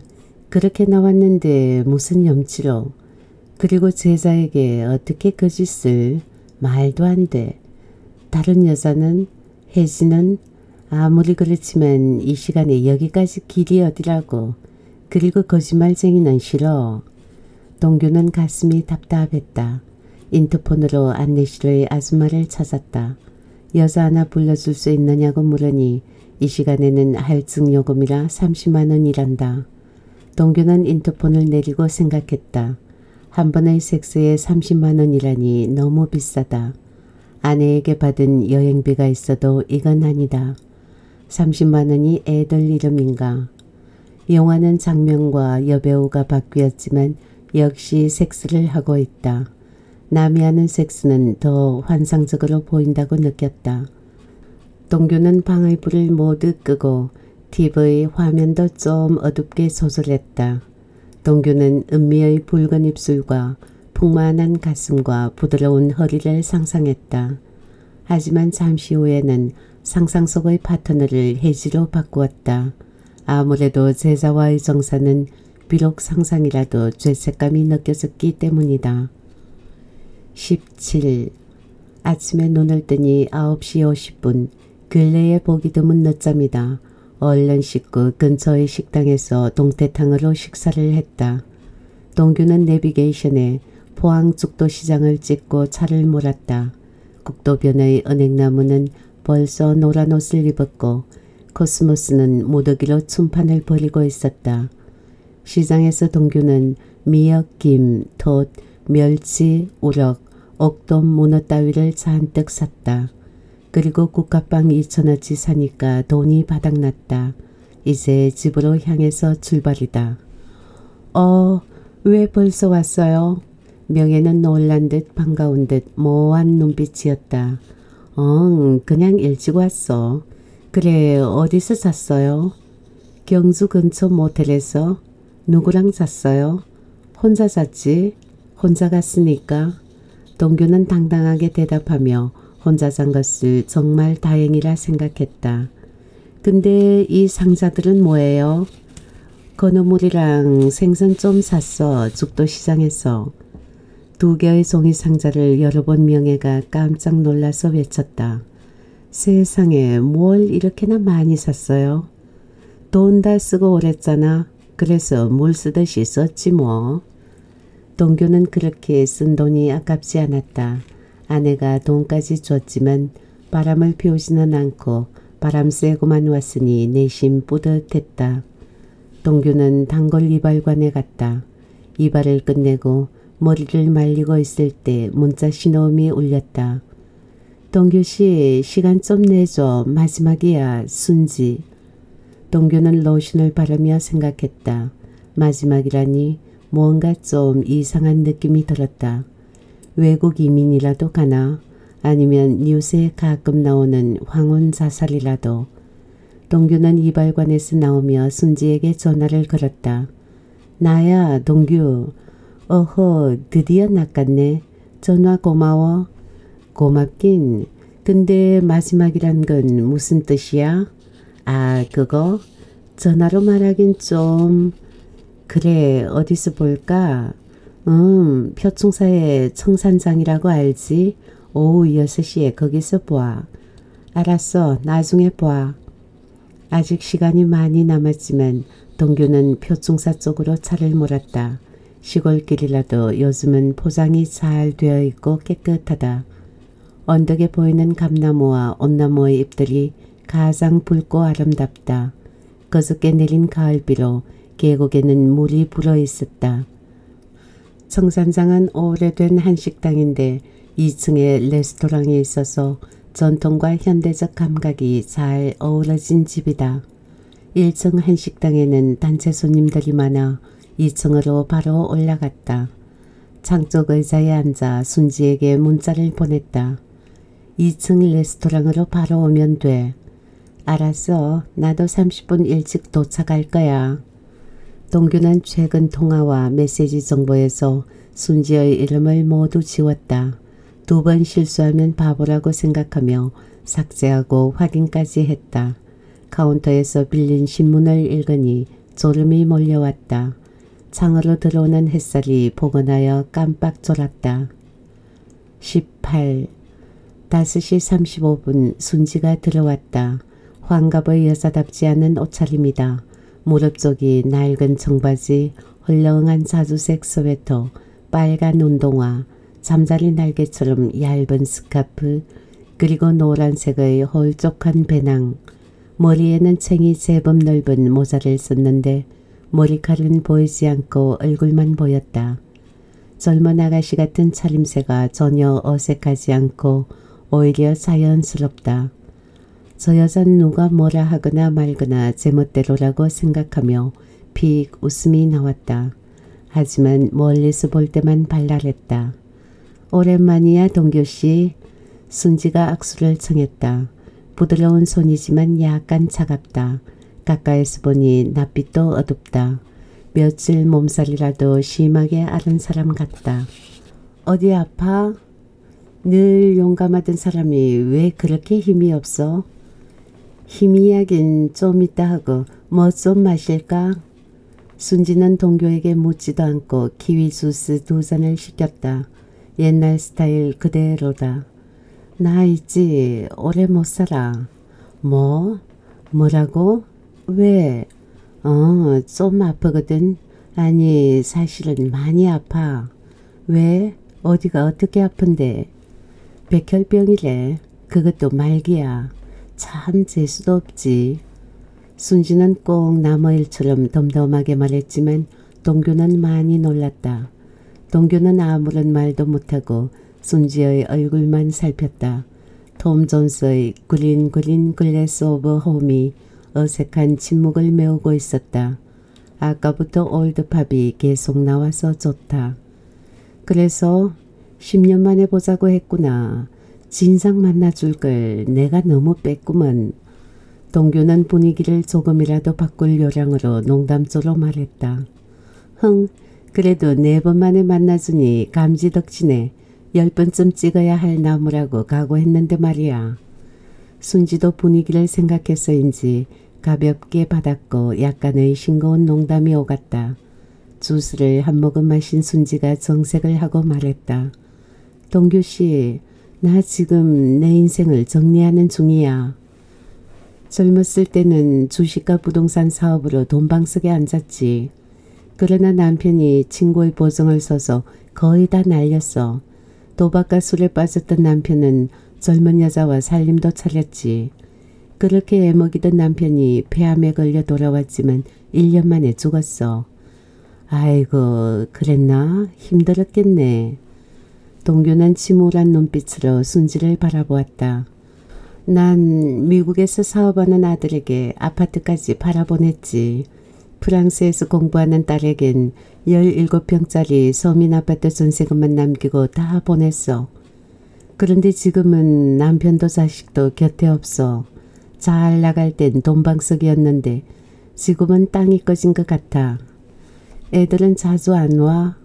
그렇게 나왔는데 무슨 염치로. 그리고 제자에게 어떻게 그 짓을 말도 안 돼. 다른 여자는 혜진은 아무리 그렇지만 이 시간에 여기까지 길이 어디라고. 그리고 거짓말쟁이는 싫어. 동규는 가슴이 답답했다. 인터폰으로 안내실의 아줌마를 찾았다. 여자 하나 불러줄 수 있느냐고 물으니 이 시간에는 할증 요금이라 30만 원이란다. 동규는 인터폰을 내리고 생각했다. 한 번의 섹스에 30만 원이라니 너무 비싸다. 아내에게 받은 여행비가 있어도 이건 아니다. 30만 원이 애들 이름인가. 영화는 장면과 여배우가 바뀌었지만 역시 섹스를 하고 있다. 남이 하는 섹스는 더 환상적으로 보인다고 느꼈다. 동규는 방의 불을 모두 끄고 TV 화면도 좀 어둡게 조절했다. 동규는 은미의 붉은 입술과 풍만한 가슴과 부드러운 허리를 상상했다. 하지만 잠시 후에는 상상 속의 파트너를 해지로 바꾸었다. 아무래도 제자와의 정사는 비록 상상이라도 죄책감이 느껴졌기 때문이다. 17. 아침에 눈을 뜨니 9시 50분. 근래에 보기 드문 늦잠이다. 얼른 씻고 근처의 식당에서 동태탕으로 식사를 했다. 동규는 내비게이션에 포항 죽도 시장을 찍고 차를 몰았다. 국도변의 은행나무는 벌써 노란 옷을 입었고 코스모스는 무더기로 춤판을 벌이고 있었다. 시장에서 동규는 미역, 김, 톳, 멸치, 우럭, 옥돔, 문어 따위를 잔뜩 샀다. 그리고 국화빵 2천원치 사니까 돈이 바닥났다. 이제 집으로 향해서 출발이다. 어, 왜 벌써 왔어요? 명예는 놀란 듯 반가운 듯 모호한 눈빛이었다. 엉, 그냥 일찍 왔어. 그래, 어디서 잤어요? 경주 근처 모텔에서 누구랑 잤어요? 혼자 잤지? 혼자 갔으니까. 동규는 당당하게 대답하며 혼자 잔 것을 정말 다행이라 생각했다. 근데 이 상자들은 뭐예요? 건어물이랑 생선 좀 샀어. 죽도 시장에서. 두 개의 종이 상자를 열어본 명예가 깜짝 놀라서 외쳤다. 세상에 뭘 이렇게나 많이 샀어요? 돈 다 쓰고 오랬잖아. 그래서 물 쓰듯이 썼지 뭐. 동규는 그렇게 쓴 돈이 아깝지 않았다. 아내가 돈까지 줬지만 바람을 피우지는 않고 바람 쐬고만 왔으니 내심 뿌듯했다. 동규는 단골 이발관에 갔다. 이발을 끝내고 머리를 말리고 있을 때 문자 신호음이 울렸다. 동규씨 시간 좀 내줘 마지막이야 순지. 동규는 로션을 바르며 생각했다. 마지막이라니 뭔가 좀 이상한 느낌이 들었다. 외국 이민이라도 가나 아니면 뉴스에 가끔 나오는 황혼 자살이라도 동규는 이발관에서 나오며 순지에게 전화를 걸었다. 나야 동규. 어허 드디어 낚았네. 전화 고마워. 고맙긴. 근데 마지막이란 건 무슨 뜻이야? 아 그거? 전화로 말하긴 좀... 그래 어디서 볼까? 음 표충사의 청산장이라고 알지? 오후 6시에 거기서 봐. 알았어 나중에 봐. 아직 시간이 많이 남았지만 동규는 표충사 쪽으로 차를 몰았다. 시골길이라도 요즘은 포장이 잘 되어 있고 깨끗하다. 언덕에 보이는 감나무와 온나무의 잎들이 가장 붉고 아름답다. 거저께 내린 가을비로 계곡에는 물이 불어 있었다. 청산장은 오래된 한식당인데 2층에 레스토랑이 있어서 전통과 현대적 감각이 잘 어우러진 집이다. 1층 한식당에는 단체 손님들이 많아 2층으로 바로 올라갔다. 창쪽 의자에 앉아 순지에게 문자를 보냈다. 2층 레스토랑으로 바로 오면 돼. 알았어. 나도 30분 일찍 도착할 거야. 동규는 최근 통화와 메시지 정보에서 순지의 이름을 모두 지웠다. 두 번 실수하면 바보라고 생각하며 삭제하고 확인까지 했다. 카운터에서 빌린 신문을 읽으니 졸음이 몰려왔다. 창으로 들어오는 햇살이 포근하여 깜빡 졸았다. 18. 5시 35분 순지가 들어왔다. 환갑의 여자답지 않은 옷차림이다. 무릎 쪽이 낡은 청바지, 헐렁한 자주색 스웨터, 빨간 운동화, 잠자리 날개처럼 얇은 스카프, 그리고 노란색의 홀쭉한 배낭, 머리에는 챙이 제법 넓은 모자를 썼는데 머리칼은 보이지 않고 얼굴만 보였다. 젊은 아가씨 같은 차림새가 전혀 어색하지 않고 오히려 자연스럽다. 저 여잔 누가 뭐라 하거나 말거나 제멋대로라고 생각하며 픽 웃음이 나왔다. 하지만 멀리서 볼 때만 발랄했다. 오랜만이야 동교씨. 순지가 악수를 청했다. 부드러운 손이지만 약간 차갑다. 가까이서 보니 낯빛도 어둡다. 며칠 몸살이라도 심하게 앓은 사람 같다. 어디 아파? 늘 용감하던 사람이 왜 그렇게 힘이 없어? 야긴 좀 있다 하고 뭐 좀 마실까? 순지는 동교에게 묻지도 않고 키위 주스 두 잔을 시켰다. 옛날 스타일 그대로다. 나 있지 오래 못 살아. 뭐? 뭐라고? 왜? 어, 좀 아프거든. 아니, 사실은 많이 아파. 왜? 어디가 어떻게 아픈데? 백혈병이래. 그것도 말기야. 참 재수도 없지. 순지는 꼭 나무일처럼 덤덤하게 말했지만 동규는 많이 놀랐다. 동규는 아무런 말도 못하고 순지의 얼굴만 살폈다. 톰 존스의 Green Green Grass of Home이 어색한 침묵을 메우고 있었다. 아까부터 old pop이 계속 나와서 좋다. 그래서 10년 만에 보자고 했구나. 진작 만나줄 걸 내가 너무 뺐구먼. 동규는 분위기를 조금이라도 바꿀 요량으로 농담조로 말했다. 흥, 그래도 네 번 만에 만나주니 감지덕지네. 열 번쯤 찍어야 할 나무라고 각오했는데 말이야. 순지도 분위기를 생각해서인지 가볍게 받았고 약간의 싱거운 농담이 오갔다. 주스를 한 모금 마신 순지가 정색을 하고 말했다. 동규 씨, 나 지금 내 인생을 정리하는 중이야. 젊었을 때는 주식과 부동산 사업으로 돈방석에 앉았지. 그러나 남편이 친구의 보증을 서서 거의 다 날렸어. 도박과 술에 빠졌던 남편은 젊은 여자와 살림도 차렸지. 그렇게 애먹이던 남편이 폐암에 걸려 돌아왔지만 1년 만에 죽었어. 아이고 그랬나? 힘들었겠네. 동규는 침울한 눈빛으로 순지를 바라보았다. 난 미국에서 사업하는 아들에게 아파트까지 팔아보냈지. 프랑스에서 공부하는 딸에겐 17평짜리 서민 아파트 전세금만 남기고 다 보냈어. 그런데 지금은 남편도 자식도 곁에 없어. 잘 나갈 땐 돈방석이었는데 지금은 땅이 꺼진 것 같아. 애들은 자주 안 와.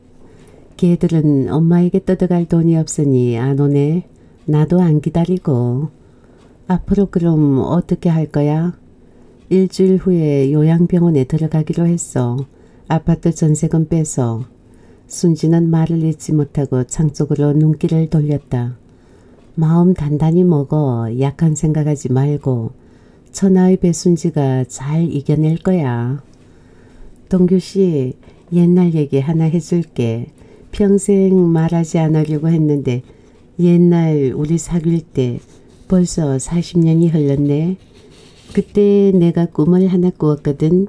걔들은 엄마에게 뜯어갈 돈이 없으니 안 오네. 나도 안 기다리고. 앞으로 그럼 어떻게 할 거야? 일주일 후에 요양병원에 들어가기로 했어. 아파트 전세금 빼서. 순지는 말을 잊지 못하고 창 쪽으로 눈길을 돌렸다. 마음 단단히 먹어 약한 생각하지 말고 천하의 배순지가 잘 이겨낼 거야. 동규 씨 옛날 얘기 하나 해줄게. 평생 말하지 않으려고 했는데 옛날 우리 사귈 때 벌써 40년이 흘렀네. 그때 내가 꿈을 하나 꾸었거든.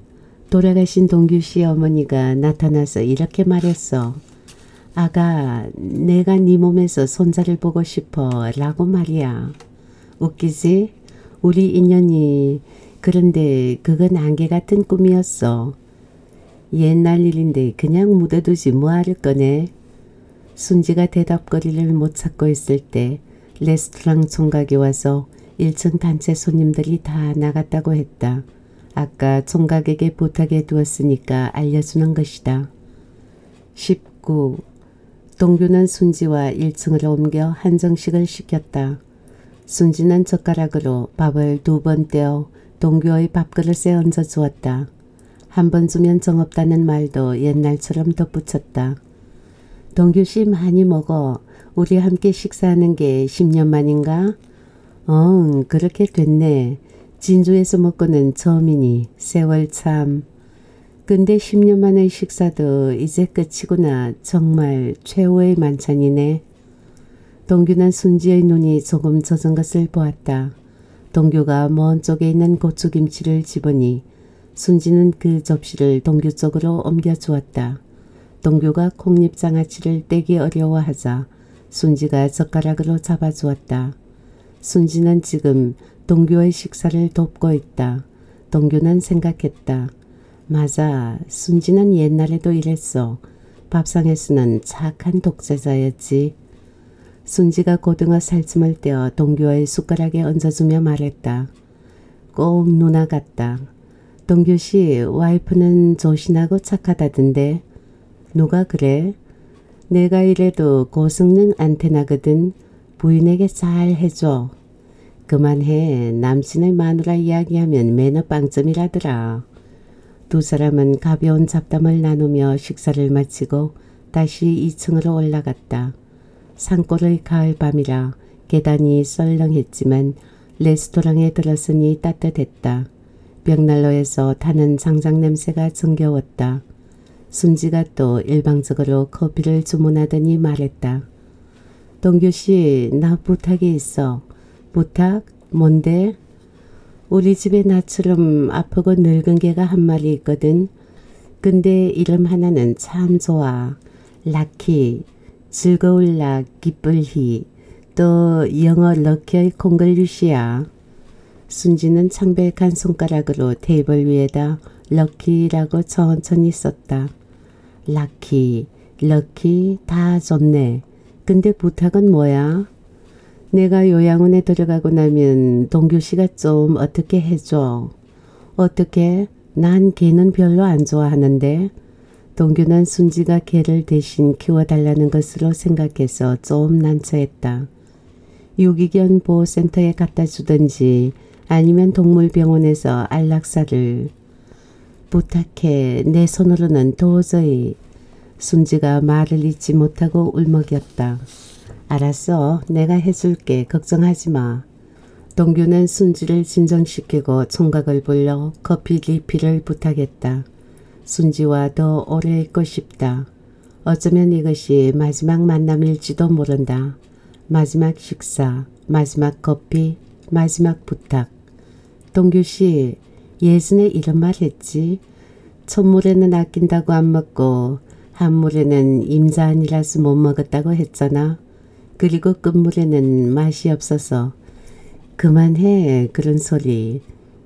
돌아가신 동규 씨 어머니가 나타나서 이렇게 말했어. 아가 내가 네 몸에서 손자를 보고 싶어 라고 말이야. 웃기지? 우리 인연이 그런데 그건 안개 같은 꿈이었어. 옛날 일인데 그냥 묻어두지 뭐하를 거네. 순지가 대답거리를 못 찾고 있을 때 레스토랑 총각이 와서 1층 단체 손님들이 다 나갔다고 했다. 아까 총각에게 부탁해 두었으니까 알려주는 것이다. 19. 동규는 순지와 1층으로 옮겨 한정식을 시켰다. 순지는 젓가락으로 밥을 두 번 떼어 동규의 밥그릇에 얹어 주었다. 한번 주면 정없다는 말도 옛날처럼 덧붙였다. 동규 씨 많이 먹어. 우리 함께 식사하는 게 10년 만인가? 응, 그렇게 됐네. 진주에서 먹고는 처음이니 세월 참. 근데 10년 만의 식사도 이제 끝이구나. 정말 최후의 만찬이네. 동규는 순지의 눈이 조금 젖은 것을 보았다. 동규가 먼 쪽에 있는 고추김치를 집으니 순지는 그 접시를 동규 쪽으로 옮겨 주었다. 동규가 콩잎 장아찌를 떼기 어려워하자 순지가 젓가락으로 잡아주었다. 순지는 지금 동규의 식사를 돕고 있다. 동규는 생각했다. 맞아. 순지는 옛날에도 이랬어. 밥상에서는 착한 독재자였지. 순지가 고등어 살찜을 떼어 동규의 숟가락에 얹어주며 말했다. 꼭 누나 같다. 동규 씨 와이프는 조신하고 착하다던데. 누가 그래? 내가 이래도 고성능 안테나거든. 부인에게 잘 해줘. 그만해. 남친의 마누라 이야기하면 매너 빵점이라더라. 두 사람은 가벼운 잡담을 나누며 식사를 마치고 다시 2층으로 올라갔다. 산골의 가을밤이라 계단이 썰렁했지만 레스토랑에 들었으니 따뜻했다. 벽난로에서 타는 장작 냄새가 정겨웠다. 순지가 또 일방적으로 커피를 주문하더니 말했다. 동규씨 나 부탁이 있어. 부탁? 뭔데? 우리 집에 나처럼 아프고 늙은 개가 한 마리 있거든. 근데 이름 하나는 참 좋아. 라키. 즐거울 락, 기쁠 희, 또 영어 럭키의 콩글리시야. 순지는 창백한 손가락으로 테이블 위에다 럭키라고 천천히 썼다. 락키, 럭키 다 좋네. 근데 부탁은 뭐야? 내가 요양원에 들어가고 나면 동규 씨가 좀 어떻게 해줘. 어떻게? 난 개는 별로 안 좋아하는데. 동규는 순지가 개를 대신 키워달라는 것으로 생각해서 좀 난처했다. 유기견 보호센터에 갖다 주든지 아니면 동물병원에서 안락사를 부탁해 내 손으로는 도저히 순지가 말을 잇지 못하고 울먹였다. 알았어 내가 해줄게 걱정하지 마. 동규는 순지를 진정시키고 총각을 불러 커피 리필을 부탁했다. 순지와 더 오래 있고 싶다. 어쩌면 이것이 마지막 만남일지도 모른다. 마지막 식사, 마지막 커피, 마지막 부탁. 동규 씨 예전에 이런 말 했지. 첫물에는 아낀다고 안 먹고 한물에는 임자 아니라서 못 먹었다고 했잖아. 그리고 끝물에는 맛이 없어서 그만해 그런 소리.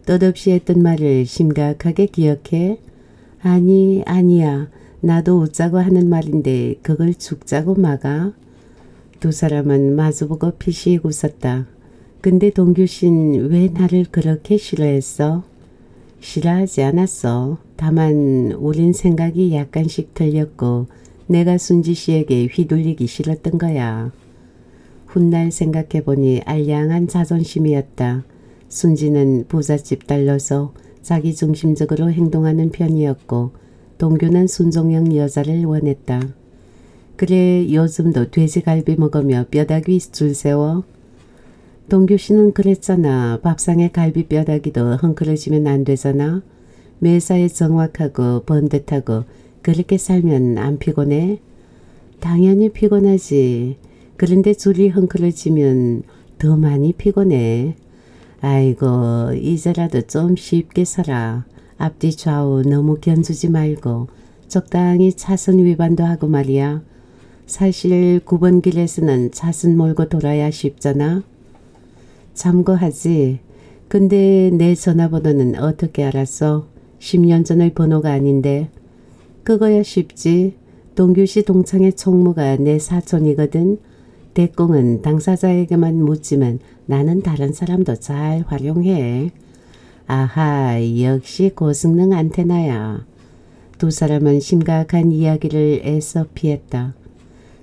뜻없이 했던 말을 심각하게 기억해. 아니 아니야 나도 웃자고 하는 말인데 그걸 죽자고 막아. 두 사람은 마주보고 피식 웃었다. 근데 동규신 왜 나를 그렇게 싫어했어? 싫어하지 않았어. 다만 우린 생각이 약간씩 틀렸고 내가 순지 씨에게 휘둘리기 싫었던 거야. 훗날 생각해보니 알량한 자존심이었다. 순지는 부잣집 딸로서 자기 중심적으로 행동하는 편이었고 동규는 순종형 여자를 원했다. 그래 요즘도 돼지갈비 먹으며 뼈다귀 줄 세워? 동규 씨는 그랬잖아. 밥상에 갈비 뼈다귀도 헝클어지면 안 되잖아. 매사에 정확하고 번듯하고 그렇게 살면 안 피곤해? 당연히 피곤하지. 그런데 줄이 헝클어지면 더 많이 피곤해. 아이고 이제라도 좀 쉽게 살아. 앞뒤 좌우 너무 견주지 말고 적당히 차선 위반도 하고 말이야. 사실 9번 길에서는 차선 몰고 돌아야 쉽잖아. 참고하지. 근데 내 전화번호는 어떻게 알았어? 10년 전의 번호가 아닌데. 그거야 쉽지. 동규씨 동창의 총무가 내 사촌이거든. 대공은 당사자에게만 묻지만 나는 다른 사람도 잘 활용해. 아하 역시 고성능 안테나야. 두 사람은 심각한 이야기를 애써 피했다.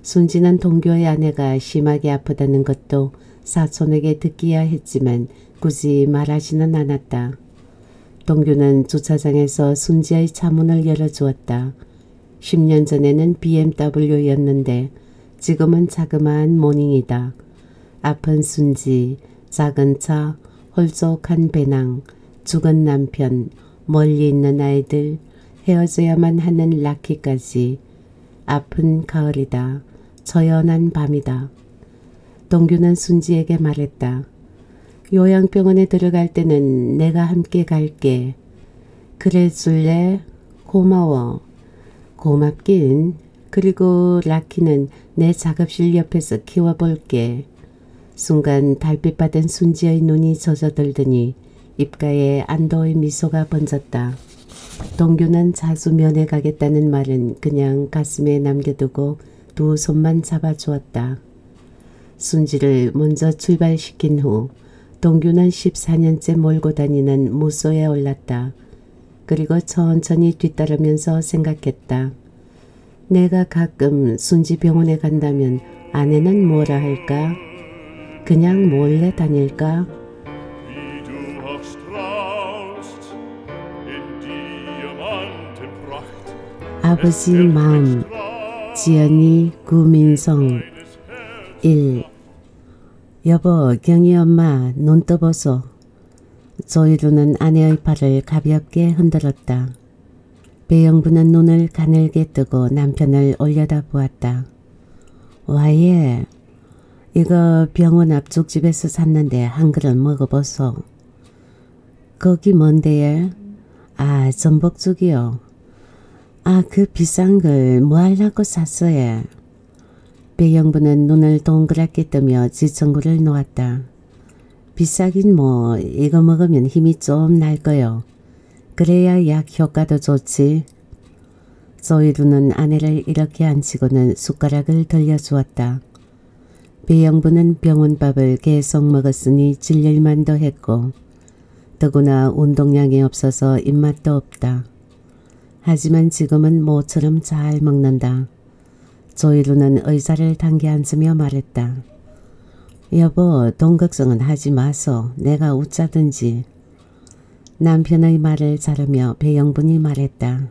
순지는 동교의 아내가 심하게 아프다는 것도 사촌에게 듣기야 했지만 굳이 말하지는 않았다. 동규는 주차장에서 순지의 차문을 열어주었다. 10년 전에는 BMW였는데 지금은 자그마한 모닝이다. 아픈 순지, 작은 차, 홀쭉한 배낭, 죽은 남편, 멀리 있는 아이들, 헤어져야만 하는 라키까지 아픈 가을이다. 저연한 밤이다. 동규는 순지에게 말했다. 요양병원에 들어갈 때는 내가 함께 갈게. 그래 줄래? 고마워. 고맙긴. 그리고 라키는 내 작업실 옆에서 키워볼게. 순간 달빛 받은 순지의 눈이 젖어들더니 입가에 안도의 미소가 번졌다. 동규는 자주 면회 가겠다는 말은 그냥 가슴에 남겨두고 두 손만 잡아주었다. 순지를 먼저 출발시킨 후 동규는 14년째 몰고 다니는 무소에 올랐다. 그리고 천천히 뒤따르면서 생각했다. 내가 가끔 순지 병원에 간다면 아내는 뭐라 할까? 그냥 몰래 다닐까? 아버지 마음 지연이 구민성 Deines Herz 1 여보 경희 엄마 눈 떠보소. 조이루는 아내의 팔을 가볍게 흔들었다. 배영부는 눈을 가늘게 뜨고 남편을 올려다 보았다. 와예 이거 병원 앞쪽 집에서 샀는데 한 그릇 먹어보소. 거기 뭔데요? 아 전복죽이요. 아 그 비싼 걸 뭐 하려고 샀어요? 배영부는 눈을 동그랗게 뜨며 지청구를 놓았다. 비싸긴 뭐 이거 먹으면 힘이 좀 날 거요. 그래야 약 효과도 좋지. 조이루는 아내를 이렇게 앉히고는 숟가락을 들려주었다. 배영부는 병원밥을 계속 먹었으니 질릴만도 했고 더구나 운동량이 없어서 입맛도 없다. 하지만 지금은 모처럼 잘 먹는다. 조이루는 의자를 당겨 앉으며 말했다. 여보 돈 걱정은 하지 마소. 내가 웃자든지. 남편의 말을 자르며 배영분이 말했다.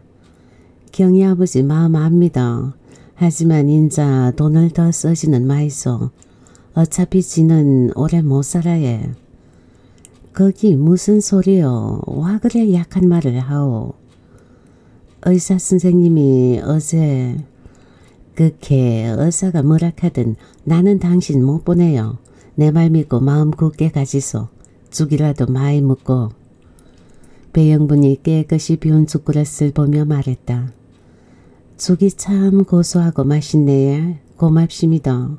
경희 아버지 마음 압니다. 하지만 인자 돈을 더 쓰지는 마이소. 어차피 지는 오래 못 살아요. 거기 무슨 소리요. 와 그래 약한 말을 하오. 의사 선생님이 어제 그렇게 의사가 뭐라 하든 나는 당신 못 보내요. 내 말 믿고 마음 굳게 가지소. 죽이라도 많이 먹고. 배영분이 깨끗이 비운 죽그릇을 보며 말했다. 죽이 참 고소하고 맛있네요. 고맙습니다.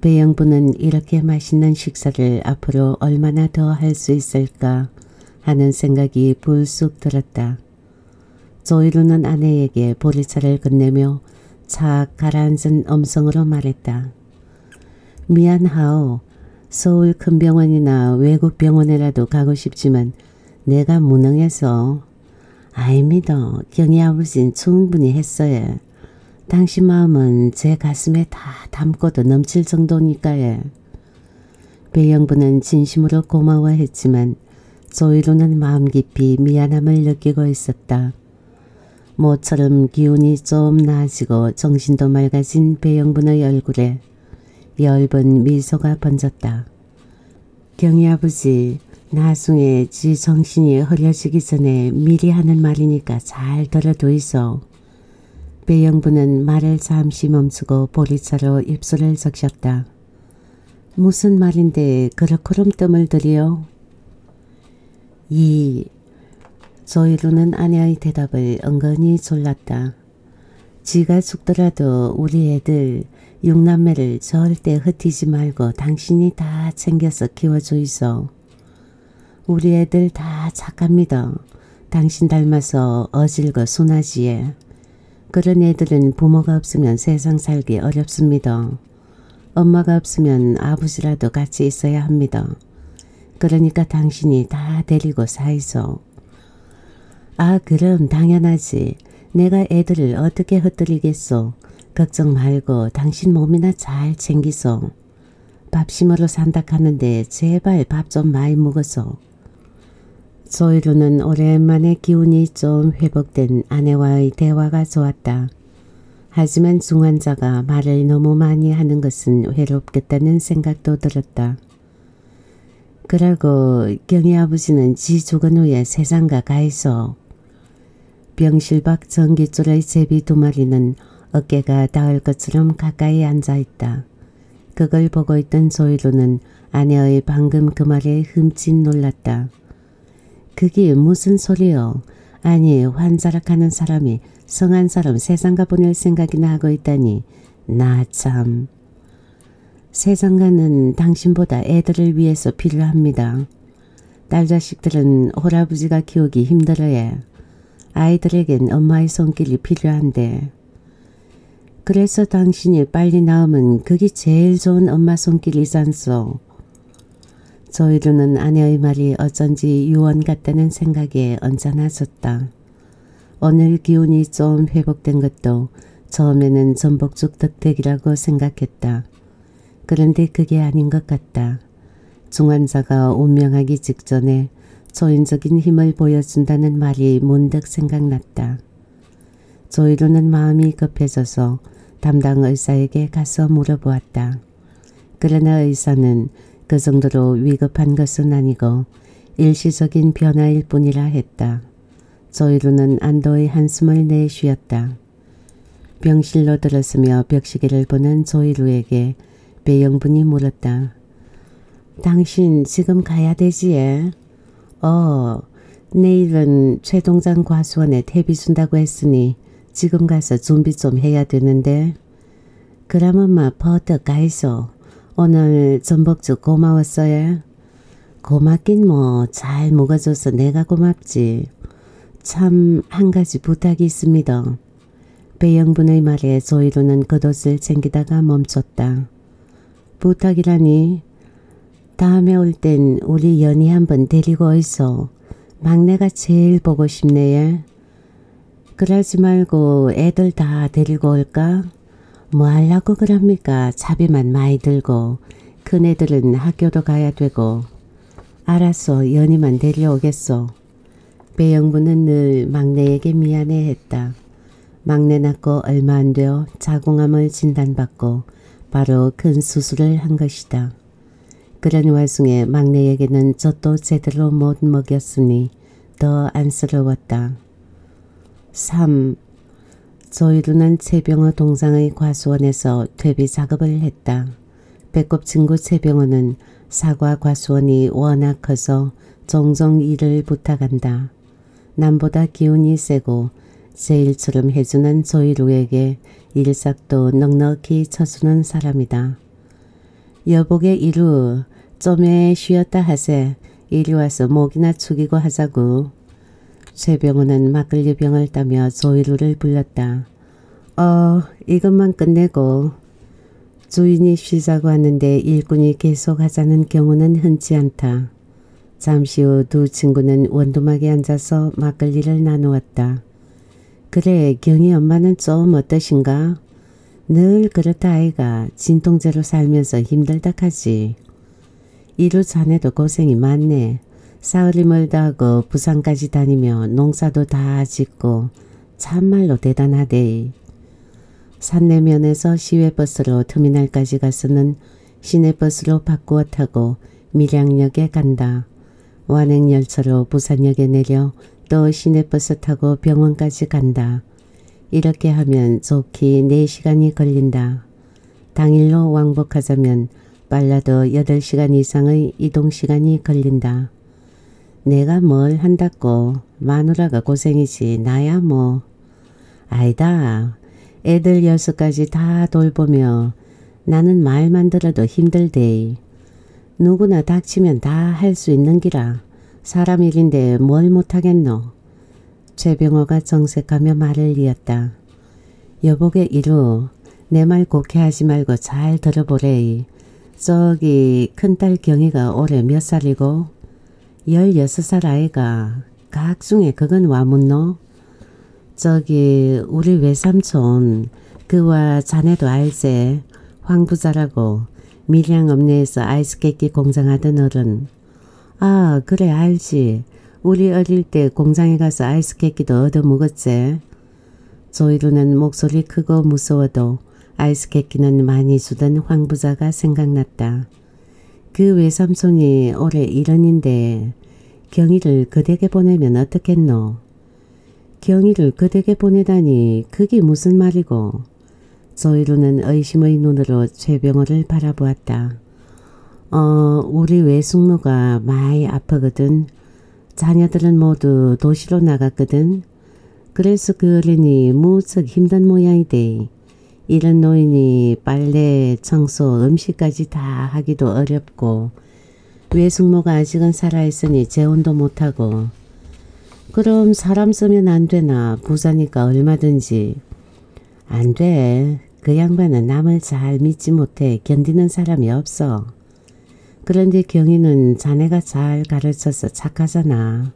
배영분은 이렇게 맛있는 식사를 앞으로 얼마나 더 할 수 있을까 하는 생각이 불쑥 들었다. 조이루는 아내에게 보리차를 건네며 착 가라앉은 음성으로 말했다. 미안하오. 서울 큰 병원이나 외국 병원에라도 가고 싶지만 내가 무능해서 아닙니다. 경희 아버진 충분히 했어요. 당신 마음은 제 가슴에 다 담고도 넘칠 정도니까요. 배영부는 진심으로 고마워했지만 조이루는 마음 깊이 미안함을 느끼고 있었다. 모처럼 기운이 좀 나아지고 정신도 맑아진 배영분의 얼굴에 엷은 미소가 번졌다. 경희 아버지 나중에 지 정신이 흐려지기 전에 미리 하는 말이니까 잘 있어. 배영부는 말을 잠시 멈추고 보리차로 입술을 적셨다. 무슨 말인데 그렇게럼 뜸을 들이요? 이 조이루는 아내의 대답을 은근히 졸랐다. 지가 죽더라도 우리 애들 육남매를 절대 흩티지 말고 당신이 다 챙겨서 키워주이소. 우리 애들 다 착합니다. 당신 닮아서 어질고 순하지에. 그런 애들은 부모가 없으면 세상 살기 어렵습니다. 엄마가 없으면 아버지라도 같이 있어야 합니다. 그러니까 당신이 다 데리고 사이소. 아 그럼 당연하지. 내가 애들을 어떻게 흩뜨리겠소. 걱정 말고 당신 몸이나 잘 챙기소. 밥심으로 산다 하는데 제발 밥 좀 많이 먹어소. 조이루는 오랜만에 기운이 좀 회복된 아내와의 대화가 좋았다. 하지만 중환자가 말을 너무 많이 하는 것은 외롭겠다는 생각도 들었다. 그러고 경희 아버지는 지 죽은 후에 세상가 가있어. 병실 밖 전기줄의 제비 두 마리는 어깨가 닿을 것처럼 가까이 앉아있다. 그걸 보고 있던 조이로는 아내의 방금 그 말에 흠칫 놀랐다. 그게 무슨 소리요? 아니 환자락하는 사람이 성한 사람 세상가 보낼 생각이나 하고 있다니 나 참. 세상가는 당신보다 애들을 위해서 필요합니다. 딸 자식들은 홀아버지가 키우기 힘들어해. 아이들에겐 엄마의 손길이 필요한데. 그래서 당신이 빨리 나오면 그게 제일 좋은 엄마 손길이잖소. 조이루는 아내의 말이 어쩐지 유언 같다는 생각에 언짢아졌다. 오늘 기운이 좀 회복된 것도 처음에는 전복죽 덕택이라고 생각했다. 그런데 그게 아닌 것 같다. 중환자가 운명하기 직전에 초인적인 힘을 보여준다는 말이 문득 생각났다. 조이루는 마음이 급해져서 담당 의사에게 가서 물어보았다. 그러나 의사는 그 정도로 위급한 것은 아니고 일시적인 변화일 뿐이라 했다. 조이루는 안도의 한숨을 내쉬었다. 병실로 들었으며 벽시계를 보는 조이루에게 배영분이 물었다. 당신 지금 가야 되지? 어, 내일은 최동장 과수원에 퇴비 준다고 했으니 지금 가서 준비 좀 해야 되는데. 그럼 엄마 버터 가이소. 오늘 전복죽 고마웠어요. 고맙긴 뭐 잘 먹어줘서 내가 고맙지. 참 한 가지 부탁이 있습니다. 배영분의 말에 조이로는 겉옷을 챙기다가 멈췄다. 부탁이라니? 다음에 올 땐 우리 연희 한번 데리고 있어. 막내가 제일 보고 싶네요. 그러지 말고 애들 다 데리고 올까? 뭐 하려고 그럽니까? 차비만 많이 들고 큰애들은 학교도 가야 되고 알았어 연희만 데려오겠어. 배영부는 늘 막내에게 미안해했다. 막내 낳고 얼마 안 되어 자궁암을 진단받고 바로 큰 수술을 한 것이다. 그런 와중에 막내에게는 젖도 제대로 못 먹였으니 더 안쓰러웠다. 3. 조이루는 최병호 동상의 과수원에서 퇴비 작업을 했다. 배꼽 친구 최병호는 사과 과수원이 워낙 커서 종종 일을 부탁한다. 남보다 기운이 세고 제일처럼 해주는 조이루에게 일삭도 넉넉히 쳐주는 사람이다. 여복의 이루 좀에 쉬었다 하세 이리 와서 목이나 축이고 하자고. 최병호는 막걸리 병을 따며 조이루를 불렀다. 어 이것만 끝내고 주인이 쉬자고 하는데 일꾼이 계속 하자는 경우는 흔치 않다. 잠시 후 두 친구는 원두막에 앉아서 막걸리를 나누었다. 그래 경희 엄마는 좀 어떠신가? 늘 그렇다 아이가 진통제로 살면서 힘들다 하지. 이루 자네도 고생이 많네. 사흘이 멀다 하고 부산까지 다니며 농사도 다 짓고 참말로 대단하대. 산내면에서 시외버스로 터미널까지 가서는 시내버스로 바꾸어 타고 밀양역에 간다. 완행열차로 부산역에 내려 또 시내버스 타고 병원까지 간다. 이렇게 하면 좋기 4시간이 걸린다. 당일로 왕복하자면 빨라도 8시간 이상의 이동시간이 걸린다. 내가 뭘 한다고 마누라가 고생이지 나야 뭐. 아니다. 애들 여섯 가지 다 돌보며 나는 말만 들어도 힘들대. 누구나 닥치면 다 할 수 있는 기라. 사람 일인데 뭘 못하겠노. 최병호가 정색하며 말을 이었다. 여보게 이루 내 말 곡해 하지 말고 잘 들어보래. 저기 큰딸 경이가 올해 몇 살이고 16살 아이가 각 중에 그건 와문노? 저기 우리 외삼촌 그와 자네도 알제 황부자라고 밀양 읍내에서 아이스케이크 공장하던 어른 아 그래 알지 우리 어릴 때 공장에 가서 아이스케이크도 얻어 먹었지 조이루는 목소리 크고 무서워도 아이스케이크는 많이 주던 황부자가 생각났다. 그 외삼손이 올해 일흔인데 경위를 그대게 보내면 어떻겠노? 경위를 그대게 보내다니 그게 무슨 말이고. 조이루는 의심의 눈으로 최병호를 바라보았다. 어, 우리 외숙모가 많이 아프거든. 자녀들은 모두 도시로 나갔거든. 그래서 그 어린이 무척 힘든 모양이대. 이런 노인이 빨래, 청소, 음식까지 다 하기도 어렵고 외숙모가 아직은 살아있으니 재혼도 못하고 그럼 사람 쓰면 안 되나 부자니까 얼마든지 안 돼. 그 양반은 남을 잘 믿지 못해 견디는 사람이 없어. 그런데 경희는 자네가 잘 가르쳐서 착하잖아.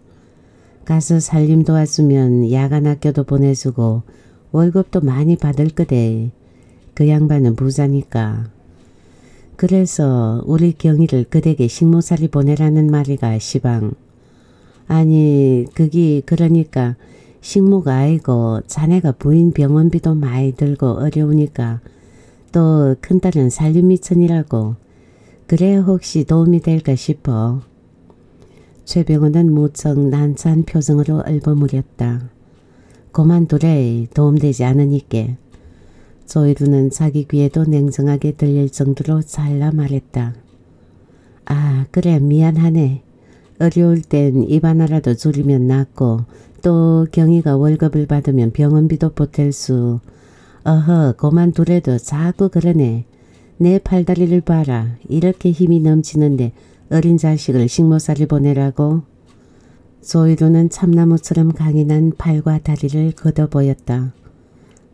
가서 살림 도와주면 야간 학교도 보내주고 월급도 많이 받을 거대. 그 양반은 부자니까. 그래서 우리 경희를 그대게 식모살이 보내라는 말이가 시방. 아니 그게 그러니까 식모가 아이고 자네가 부인 병원비도 많이 들고 어려우니까 또 큰딸은 살림미천이라고 그래 혹시 도움이 될까 싶어. 최병호는 무척 난처한 표정으로 얼버무렸다. 그만두래 도움되지 않으니께. 조이루는 자기 귀에도 냉정하게 들릴 정도로 잘라 말했다. 아 그래 미안하네. 어려울 땐 입 하나라도 줄이면 낫고 또 경희가 월급을 받으면 병원비도 보탤 수. 어허 그만두래도 자꾸 그러네. 내 팔다리를 봐라. 이렇게 힘이 넘치는데 어린 자식을 식모살이 보내라고. 조이루는 참나무처럼 강인한 팔과 다리를 걷어 보였다.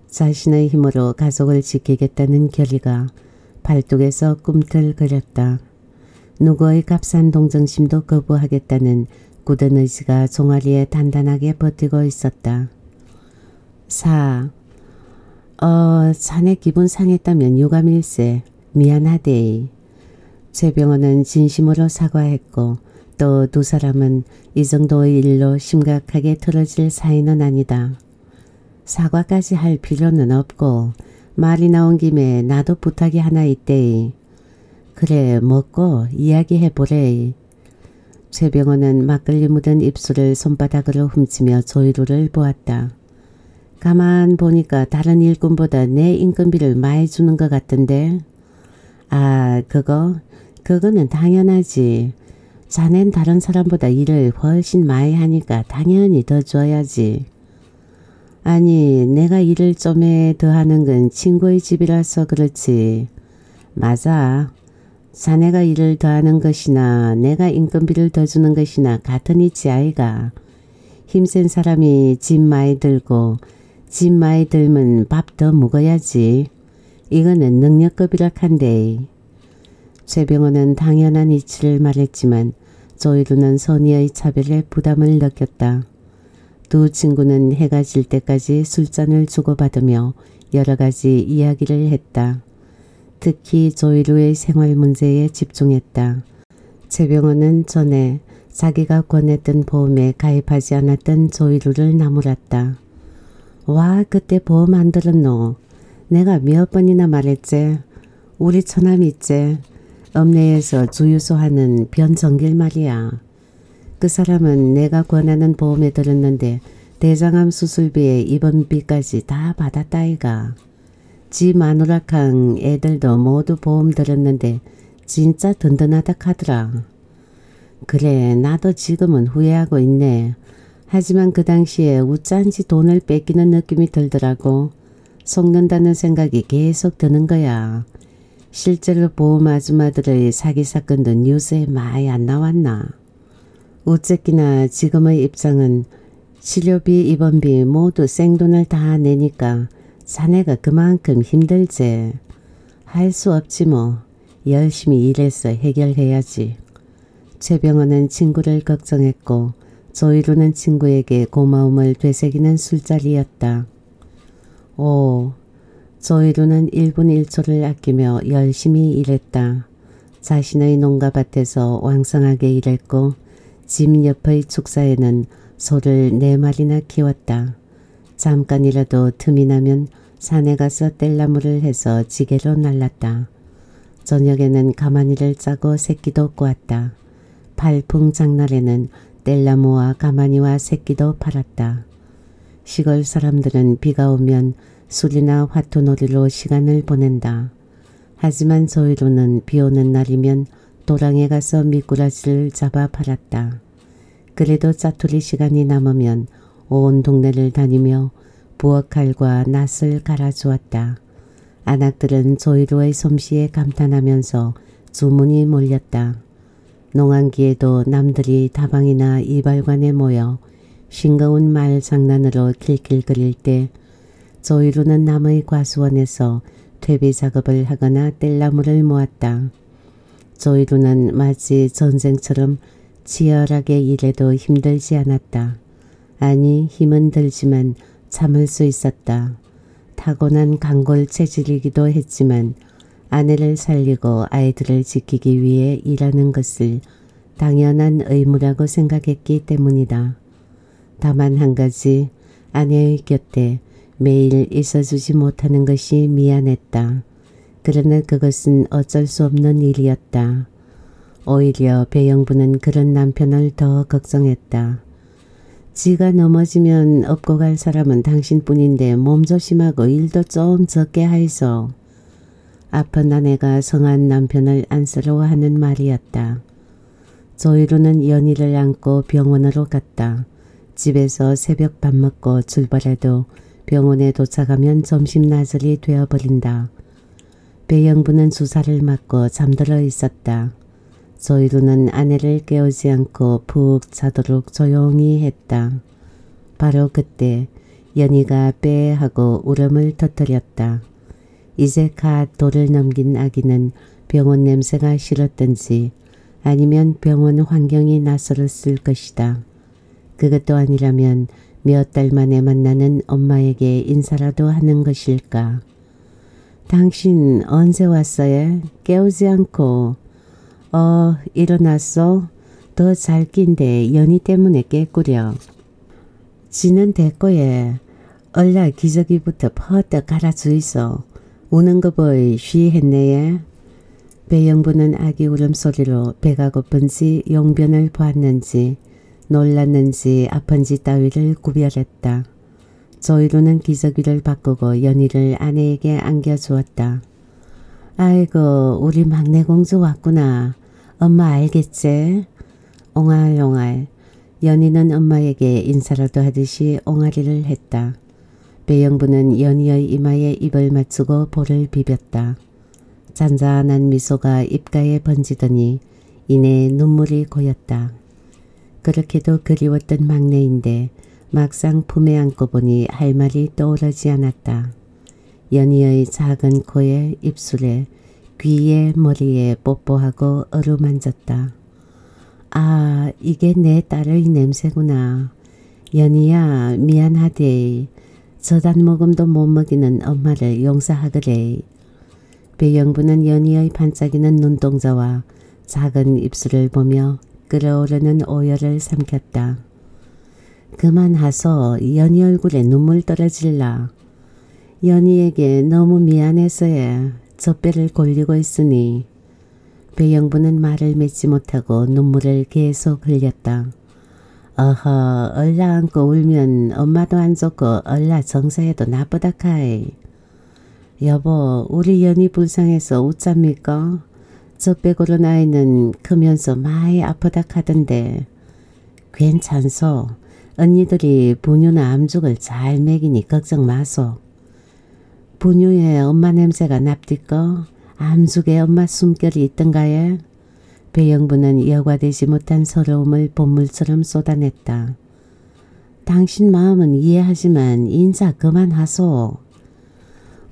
자신의 힘으로 가족을 지키겠다는 결의가 발뚝에서 꿈틀거렸다. 누구의 값싼 동정심도 거부하겠다는 굳은 의지가 종아리에 단단하게 버티고 있었다. 4. 어, 자네 기분 상했다면 유감일세. 미안하데이. 최병원은 진심으로 사과했고 또 두 사람은 이 정도의 일로 심각하게 틀어질 사이는 아니다. 사과까지 할 필요는 없고 말이 나온 김에 나도 부탁이 하나 있대이. 그래 먹고 이야기해보래. 최병호는 막걸리 묻은 입술을 손바닥으로 훔치며 조이루를 보았다. 가만 보니까 다른 일꾼보다 내 인건비를 많이 주는 것 같던데. 아 그거? 그거는 당연하지. 자넨 다른 사람보다 일을 훨씬 많이 하니까 당연히 더 줘야지. 아니 내가 일을 좀에 더 하는 건 친구의 집이라서 그렇지. 맞아. 자네가 일을 더 하는 것이나 내가 인건비를 더 주는 것이나 같은 이치 아이가. 힘센 사람이 집 많이 들고 집 많이 들면 밥 더 먹어야지. 이거는 능력급이라 한데. 최병호는 당연한 이치를 말했지만 조이루는 소니의 차별에 부담을 느꼈다. 두 친구는 해가 질 때까지 술잔을 주고받으며 여러 가지 이야기를 했다. 특히 조이루의 생활 문제에 집중했다. 최병호는 전에 자기가 권했던 보험에 가입하지 않았던 조이루를 나무랐다. 와 그때 보험 안 들었노. 내가 몇 번이나 말했지. 우리 처남 있지. 읍내에서 주유소 하는 변정길 말이야. 그 사람은 내가 권하는 보험에 들었는데 대장암 수술비에 입원비까지 다 받았다이가. 지 마누라캉 애들도 모두 보험 들었는데 진짜 든든하다 카더라. 그래 나도 지금은 후회하고 있네. 하지만 그 당시에 우짠지 돈을 뺏기는 느낌이 들더라고. 속는다는 생각이 계속 드는 거야. 실제로 보험 아줌마들의 사기 사건도 뉴스에 많이 안 나왔나. 어쨌기나 지금의 입장은 치료비, 입원비 모두 생돈을 다 내니까 자네가 그만큼 힘들지. 할 수 없지 뭐. 열심히 일해서 해결해야지. 최병원은 친구를 걱정했고 조이루는 친구에게 고마움을 되새기는 술자리였다. 오, 조이루는 1분 1초를 아끼며 열심히 일했다. 자신의 농가밭에서 왕성하게 일했고 집 옆의 축사에는 소를 네 마리나 키웠다. 잠깐이라도 틈이 나면 산에 가서 뗄나무를 해서 지게로 날랐다. 저녁에는 가마니를 짜고 새끼도 꼬았다. 팔풍 장날에는 뗄나무와 가마니와 새끼도 팔았다. 시골 사람들은 비가 오면 술이나 화투놀이로 시간을 보낸다. 하지만 조이로는 비 오는 날이면 도랑에 가서 미꾸라지를 잡아 팔았다. 그래도 짜투리 시간이 남으면 온 동네를 다니며 부엌칼과 낫을 갈아주었다. 안악들은 조이로의 솜씨에 감탄하면서 주문이 몰렸다. 농한기에도 남들이 다방이나 이발관에 모여 싱거운 말 장난으로 킬킬거릴 때 조이루는 남의 과수원에서 퇴비 작업을 하거나 뗄나무를 모았다. 조이루는 마치 전쟁처럼 치열하게 일해도 힘들지 않았다. 아니 힘은 들지만 참을 수 있었다. 타고난 강골 체질이기도 했지만 아내를 살리고 아이들을 지키기 위해 일하는 것을 당연한 의무라고 생각했기 때문이다. 다만 한 가지 아내의 곁에 매일 있어주지 못하는 것이 미안했다. 그러나 그것은 어쩔 수 없는 일이었다. 오히려 배영부는 그런 남편을 더 걱정했다. 지가 넘어지면 업고 갈 사람은 당신뿐인데 몸조심하고 일도 좀 적게 하이소. 아픈 아내가 성한 남편을 안쓰러워하는 말이었다. 조이루는 연희를 안고 병원으로 갔다. 집에서 새벽 밥 먹고 출발해도 병원에 도착하면 점심 나절이 되어버린다. 배영부는 주사를 맞고 잠들어 있었다. 조이루는 아내를 깨우지 않고 푹 자도록 조용히 했다. 바로 그때 연희가 빼 하고 울음을 터뜨렸다. 이제 갓 돌을 넘긴 아기는 병원 냄새가 싫었던지 아니면 병원 환경이 낯설었을 것이다. 그것도 아니라면 몇 달 만에 만나는 엄마에게 인사라도 하는 것일까. 당신 언제 왔어요? 깨우지 않고. 어, 일어났어? 더 잘 낀데 연희 때문에 깨꾸려. 지는 됐고에 얼라 기저귀부터 퍼뜩 갈아주이소. 우는 거 보이 쉬했네예. 배영부는 아기 울음소리로 배가 고픈지 용변을 보았는지 놀랐는지 아픈지 따위를 구별했다. 조이루는 기저귀를 바꾸고 연희를 아내에게 안겨주었다. 아이고 우리 막내 공주 왔구나. 엄마 알겠지? 옹알옹알 연희는 엄마에게 인사라도 하듯이 옹알이를 했다. 배영부는 연희의 이마에 입을 맞추고 볼을 비볐다. 잔잔한 미소가 입가에 번지더니 이내 눈물이 고였다. 그렇게도 그리웠던 막내인데 막상 품에 안고 보니 할 말이 떠오르지 않았다. 연희의 작은 코에 입술에 귀에 머리에 뽀뽀하고 어루만졌다. 아 이게 내 딸의 냄새구나. 연희야 미안하대. 저단 모금도 못 먹이는 엄마를 용서하그래. 배영부는 연희의 반짝이는 눈동자와 작은 입술을 보며 끓어오르는 오열을 삼켰다. 그만하소 연희 얼굴에 눈물 떨어질라. 연희에게 너무 미안해서야 젖배를 골리고 있으니 배영부는 말을 맺지 못하고 눈물을 계속 흘렸다. 어허 얼라 안고 울면 엄마도 안 좋고 얼라 정서에도 나쁘다 카이. 여보 우리 연희 불쌍해서 웃잡니까? 저 빼고로 나이는 크면서 많이 아프다 카던데 괜찮소. 언니들이 분유나 암죽을 잘 먹이니 걱정 마소. 분유에 엄마 냄새가 납디꺼? 암죽에 엄마 숨결이 있던가에? 배영부는 여과되지 못한 서러움을 본물처럼 쏟아냈다. 당신 마음은 이해하지만 인자 그만하소.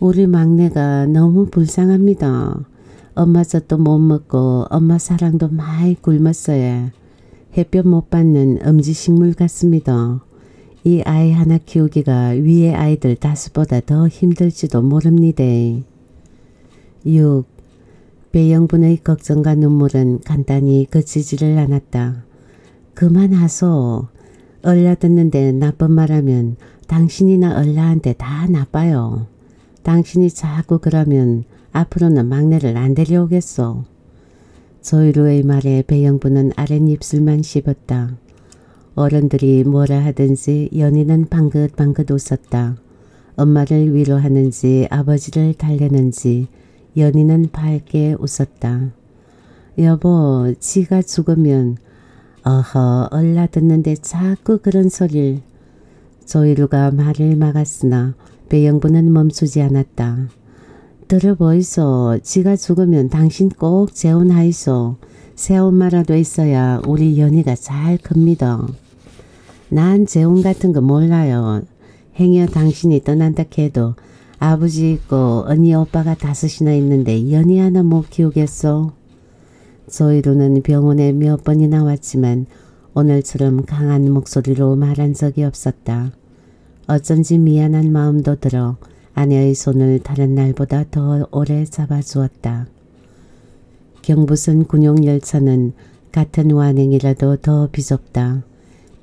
우리 막내가 너무 불쌍합니다. 엄마 젖도 못 먹고 엄마 사랑도 많이 굶었어요. 햇볕 못 받는 엄지식물 같습니다. 이 아이 하나 키우기가 위의 아이들 다섯보다 더 힘들지도 모릅니다. 6. 배영분의 걱정과 눈물은 간단히 그치지를 않았다. 그만하소. 얼라 듣는데 나쁜 말하면 당신이나 얼라한테 다 나빠요. 당신이 자꾸 그러면 앞으로는 막내를 안 데려오겠소. 조이루의 말에 배영부는 아랫입술만 씹었다. 어른들이 뭐라 하든지 연희는 방긋방긋 웃었다. 엄마를 위로하는지 아버지를 달래는지 연희는 밝게 웃었다. 여보, 지가 죽으면 어허 얼라 듣는데 자꾸 그런 소리를 조이루가 말을 막았으나 배영부는 멈추지 않았다. 들어보이소. 지가 죽으면 당신 꼭 재혼하이소. 새엄마라도 있어야 우리 연희가 잘 큽니다. 난 재혼 같은 거 몰라요. 행여 당신이 떠난다 해도 아버지 있고 언니 오빠가 다섯이나 있는데 연희 하나 못 키우겠소? 조이루는 병원에 몇 번이나 왔지만 오늘처럼 강한 목소리로 말한 적이 없었다. 어쩐지 미안한 마음도 들어 아내의 손을 다른 날보다 더 오래 잡아주었다. 경부선 군용열차는 같은 완행이라도 더 비좁다.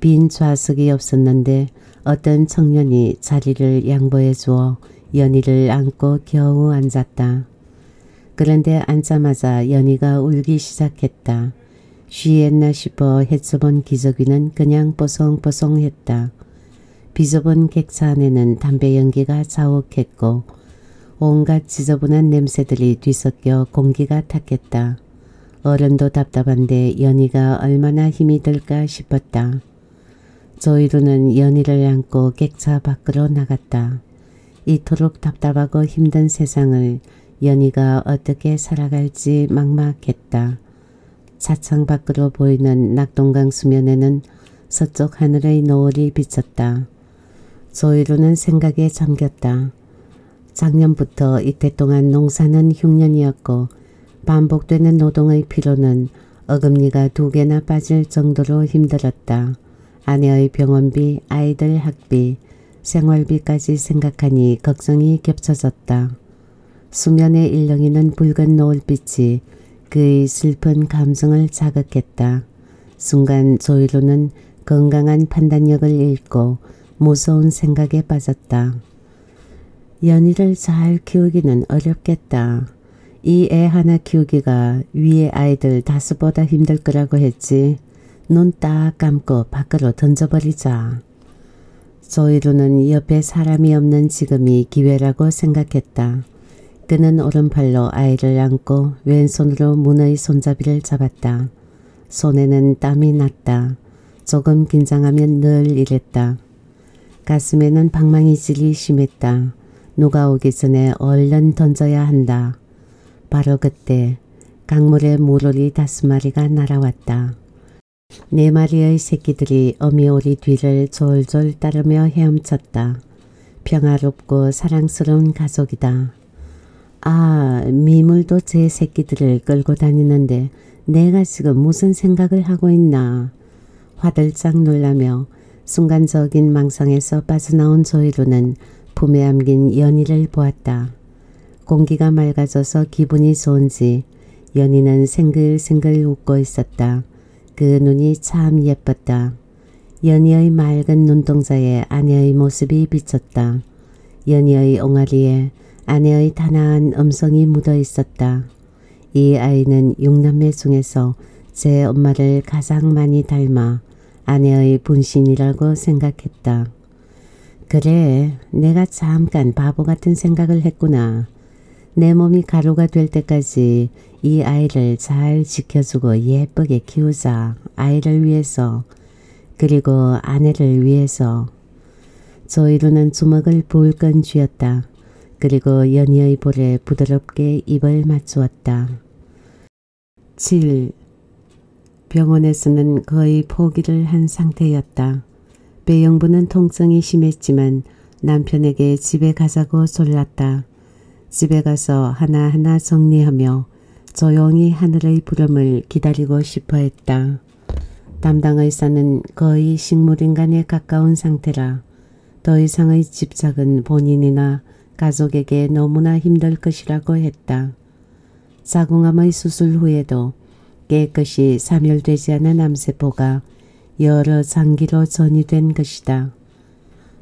빈 좌석이 없었는데 어떤 청년이 자리를 양보해 주어 연희를 안고 겨우 앉았다. 그런데 앉자마자 연희가 울기 시작했다. 쉬했나 싶어 헤쳐본 기저귀는 그냥 뽀송뽀송했다. 비좁은 객차 안에는 담배 연기가 자욱했고 온갖 지저분한 냄새들이 뒤섞여 공기가 탔겠다. 어른도 답답한데 연희가 얼마나 힘이 들까 싶었다. 조이루는 연희를 안고 객차 밖으로 나갔다. 이토록 답답하고 힘든 세상을 연희가 어떻게 살아갈지 막막했다. 차창 밖으로 보이는 낙동강 수면에는 서쪽 하늘의 노을이 비쳤다. 조이루는 생각에 잠겼다. 작년부터 이때 동안 농사는 흉년이었고 반복되는 노동의 피로는 어금니가 두 개나 빠질 정도로 힘들었다. 아내의 병원비, 아이들 학비, 생활비까지 생각하니 걱정이 겹쳐졌다. 수면에 일렁이는 붉은 노을빛이 그의 슬픈 감성을 자극했다. 순간 조이로는 건강한 판단력을 잃고 무서운 생각에 빠졌다. 연희를 잘 키우기는 어렵겠다. 이 애 하나 키우기가 위에 아이들 다섯보다 힘들 거라고 했지. 눈 딱 감고 밖으로 던져버리자. 조이루는 옆에 사람이 없는 지금이 기회라고 생각했다. 그는 오른팔로 아이를 안고 왼손으로 문의 손잡이를 잡았다. 손에는 땀이 났다. 조금 긴장하면 늘 이랬다. 가슴에는 방망이질이 심했다. 누가 오기 전에 얼른 던져야 한다. 바로 그때 강물에 물오리 다섯 마리가 날아왔다. 네 마리의 새끼들이 어미오리 뒤를 졸졸 따르며 헤엄쳤다. 평화롭고 사랑스러운 가족이다. 아, 미물도 제 새끼들을 끌고 다니는데 내가 지금 무슨 생각을 하고 있나. 화들짝 놀라며 순간적인 망상에서 빠져나온 조이루는 품에 안긴 연희를 보았다. 공기가 맑아져서 기분이 좋은지 연희는 생글생글 웃고 있었다. 그 눈이 참 예뻤다. 연희의 맑은 눈동자에 아내의 모습이 비쳤다. 연희의 옹알이에 아내의 단아한 음성이 묻어 있었다. 이 아이는 육남매 중에서 제 엄마를 가장 많이 닮아 아내의 분신이라고 생각했다. 그래, 내가 잠깐 바보 같은 생각을 했구나. 내 몸이 가루가 될 때까지 이 아이를 잘 지켜주고 예쁘게 키우자. 아이를 위해서. 그리고 아내를 위해서. 조이루는 주먹을 불끈 쥐었다. 그리고 연희의 볼에 부드럽게 입을 맞추었다. 7. 병원에서는 거의 포기를 한 상태였다. 배영부는 통증이 심했지만 남편에게 집에 가자고 졸랐다. 집에 가서 하나하나 정리하며 조용히 하늘의 부름을 기다리고 싶어 했다. 담당 의 사는 거의 식물인간에 가까운 상태라 더 이상의 집착은 본인이나 가족에게 너무나 힘들 것이라고 했다. 자궁암의 수술 후에도 깨끗이 사멸되지 않은 암세포가 여러 장기로 전이된 것이다.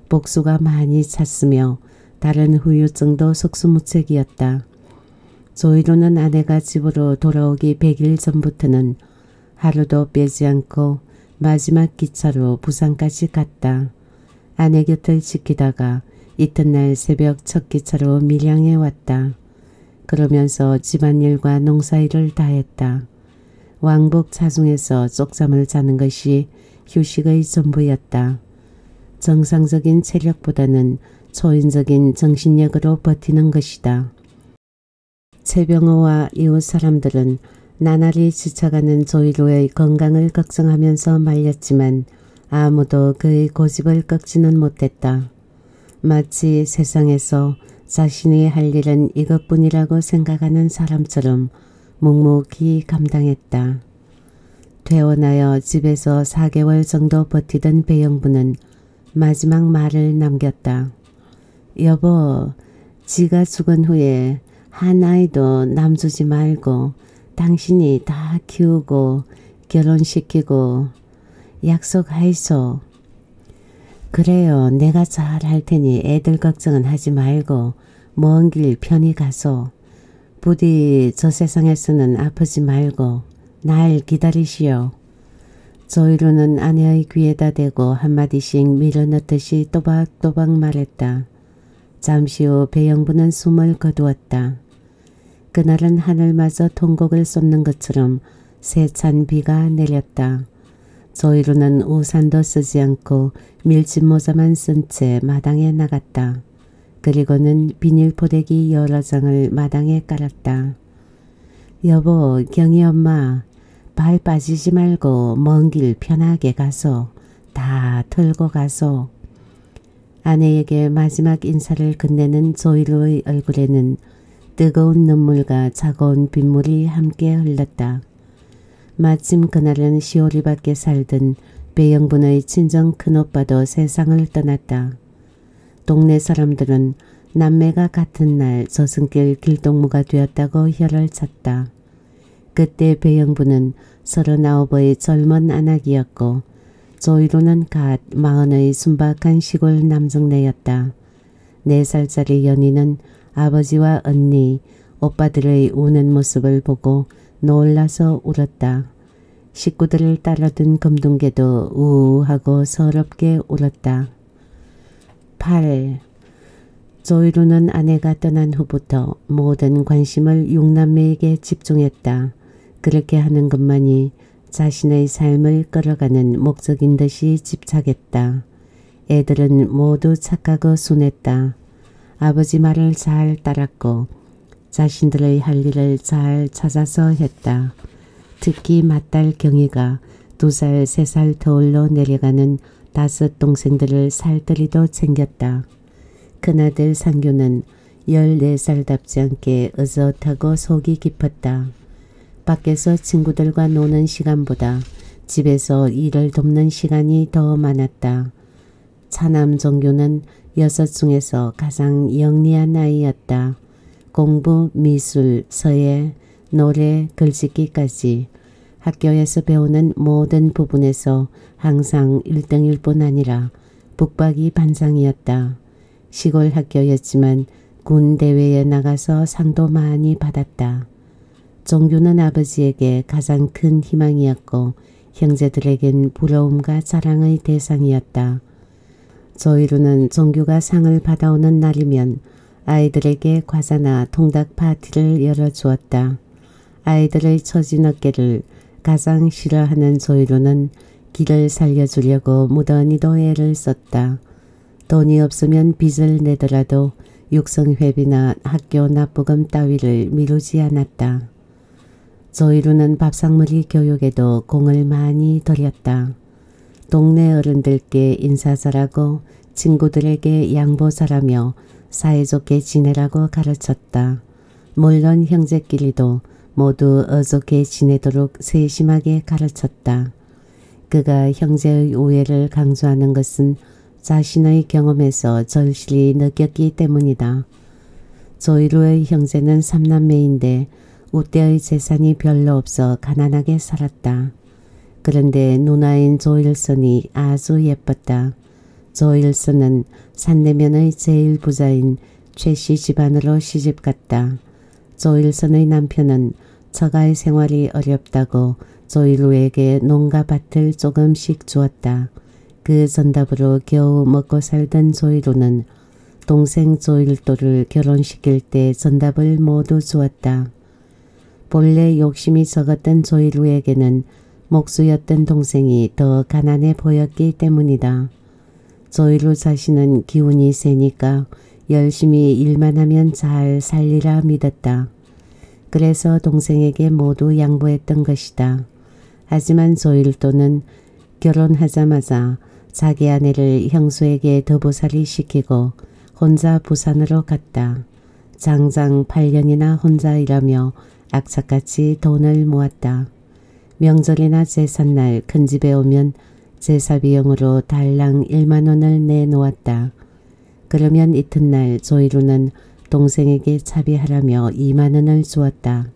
복수가 많이 찼으며 다른 후유증도 속수무책이었다. 조이로는 아내가 집으로 돌아오기 100일 전부터는 하루도 빼지 않고 마지막 기차로 부산까지 갔다. 아내 곁을 지키다가 이튿날 새벽 첫 기차로 밀양에 왔다. 그러면서 집안일과 농사일을 다했다. 왕복 차중에서 쪽잠을 자는 것이 휴식의 전부였다. 정상적인 체력보다는 초인적인 정신력으로 버티는 것이다. 최병호와 이웃 사람들은 나날이 지쳐가는 조이로의 건강을 걱정하면서 말렸지만 아무도 그의 고집을 꺾지는 못했다. 마치 세상에서 자신이 할 일은 이것뿐이라고 생각하는 사람처럼 묵묵히 감당했다. 퇴원하여 집에서 4개월 정도 버티던 배영부는 마지막 말을 남겼다. 여보, 지가 죽은 후에 한 아이도 남주지 말고 당신이 다 키우고 결혼시키고 약속하이소. 그래요. 내가 잘 할 테니 애들 걱정은 하지 말고 먼 길 편히 가소. 부디 저 세상에서는 아프지 말고 날 기다리시오. 조이루는 아내의 귀에다 대고 한마디씩 밀어넣듯이 또박또박 말했다. 잠시 후 배영부는 숨을 거두었다. 그날은 하늘마저 통곡을 쏟는 것처럼 세찬 비가 내렸다. 조이루는 우산도 쓰지 않고 밀짚 모자만 쓴 채 마당에 나갔다. 그리고는 비닐 포대기 여러 장을 마당에 깔았다. 여보, 경희 엄마, 발 빠지지 말고 먼 길 편하게 가서 다 털고 가서 아내에게 마지막 인사를 건네는 조이루의 얼굴에는 뜨거운 눈물과 차가운 빗물이 함께 흘렀다. 마침 그날은 시오리 밖에 살던 배영분의 친정 큰오빠도 세상을 떠났다. 동네 사람들은 남매가 같은 날 저승길 길동무가 되었다고 혀를 찼다. 그때 배영부는 서른아홉의 젊은 아낙이었고 조이로는 갓 마흔의 순박한 시골 남성네였다. 네 살짜리 연희는 아버지와 언니, 오빠들의 우는 모습을 보고 놀라서 울었다. 식구들을 따라든 금둥개도 우우하고 서럽게 울었다. 8. 조이루는 아내가 떠난 후부터 모든 관심을 육남매에게 집중했다. 그렇게 하는 것만이 자신의 삶을 끌어가는 목적인 듯이 집착했다. 애들은 모두 착하고 순했다. 아버지 말을 잘 따랐고 자신들의 할 일을 잘 찾아서 했다. 특히 맏딸 경희가 두 살, 세살 터울로 내려가는 다섯 동생들을 살뜰히도 챙겼다. 큰아들 상규는 14살답지 않게 어젓하고 속이 깊었다. 밖에서 친구들과 노는 시간보다 집에서 일을 돕는 시간이 더 많았다. 차남 정규는 여섯 중에서 가장 영리한 아이였다. 공부, 미술, 서예, 노래, 글짓기까지 학교에서 배우는 모든 부분에서 항상 1등일 뿐 아니라 북박이 반장이었다. 시골 학교였지만 군 대회에 나가서 상도 많이 받았다. 종규는 아버지에게 가장 큰 희망이었고 형제들에겐 부러움과 자랑의 대상이었다. 조이루는 종규가 상을 받아오는 날이면 아이들에게 과자나 통닭 파티를 열어주었다. 아이들의 처진 어깨를 가장 싫어하는 조이루는 길을 살려주려고 무던히도 애를 썼다. 돈이 없으면 빚을 내더라도 육성회비나 학교 납부금 따위를 미루지 않았다. 조이루는 밥상머리 교육에도 공을 많이 들였다. 동네 어른들께 인사 잘하고 친구들에게 양보 잘하며 사이좋게 지내라고 가르쳤다. 물론 형제끼리도 모두 어좋게 지내도록 세심하게 가르쳤다. 그가 형제의 우애를 강조하는 것은 자신의 경험에서 절실히 느꼈기 때문이다. 조이루의 형제는 삼남매인데 우대의 재산이 별로 없어 가난하게 살았다. 그런데 누나인 조일선이 아주 예뻤다. 조일선은 산내면의 제일 부자인 최씨 집안으로 시집갔다. 조일선의 남편은 처가의 생활이 어렵다고 조이루에게 농가 밭을 조금씩 주었다. 그 전답으로 겨우 먹고 살던 조이루는 동생 조일도를 결혼시킬 때 전답을 모두 주었다. 본래 욕심이 적었던 조이루에게는 목수였던 동생이 더 가난해 보였기 때문이다. 조이루 자신은 기운이 세니까 열심히 일만 하면 잘 살리라 믿었다. 그래서 동생에게 모두 양보했던 것이다. 하지만 조일도는 결혼하자마자 자기 아내를 형수에게 더보살이 시키고 혼자 부산으로 갔다. 장장 8년이나 혼자 일하며 악착같이 돈을 모았다. 명절이나 제삿날 큰 집에 오면 제사 비용으로 달랑 1만 원을 내놓았다. 그러면 이튿날 조이루는 동생에게 차비하라며 2만 원을 주었다.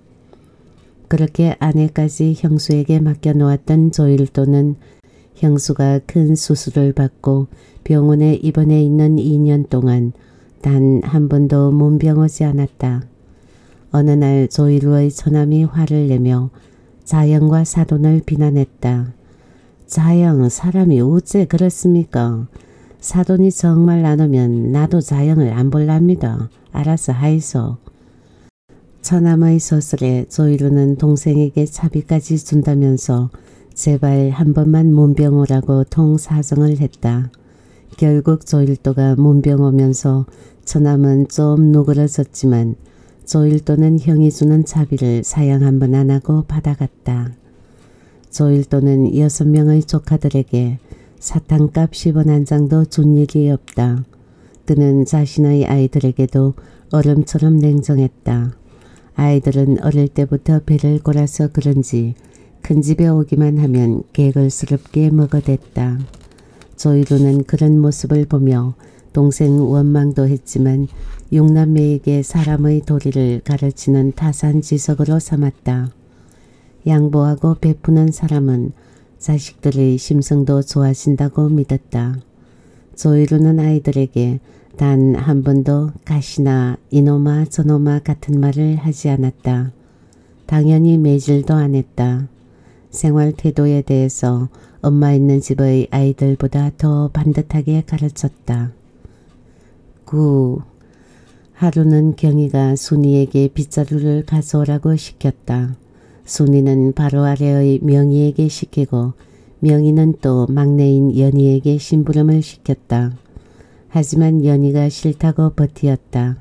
그렇게 아내까지 형수에게 맡겨놓았던 조일도는 형수가 큰 수술을 받고 병원에 입원해 있는 2년 동안 단 한 번도 문병 오지 않았다. 어느 날 조일루의 처남이 화를 내며 자영과 사돈을 비난했다. 자영 사람이 어째 그렇습니까? 사돈이 정말 안 오면 나도 자영을 안 볼랍니다. 알아서 하이소. 처남의 소설에 조이루는 동생에게 차비까지 준다면서 제발 한 번만 문병 오라고 통사정을 했다. 결국 조일도가 문병 오면서 처남은 좀 누그러졌지만 조일도는 형이 주는 차비를 사양 한번 안 하고 받아갔다. 조일도는 여섯 명의 조카들에게 사탕값 10원 한 장도 준 일이 없다. 그는 자신의 아이들에게도 얼음처럼 냉정했다. 아이들은 어릴 때부터 배를 골아서 그런지 큰 집에 오기만 하면 개걸스럽게 먹어댔다. 조이루는 그런 모습을 보며 동생 원망도 했지만 육남매에게 사람의 도리를 가르치는 타산지석으로 삼았다. 양보하고 베푸는 사람은 자식들의 심성도 좋아진다고 믿었다. 조이루는 아이들에게 단 한 번도 가시나 이놈아 저놈아 같은 말을 하지 않았다. 당연히 매질도 안 했다. 생활 태도에 대해서 엄마 있는 집의 아이들보다 더 반듯하게 가르쳤다. 9. 하루는 경희가 순이에게 빗자루를 가져오라고 시켰다. 순이는 바로 아래의 명희에게 시키고 명희는 또 막내인 연희에게 심부름을 시켰다. 하지만 연희가 싫다고 버티었다.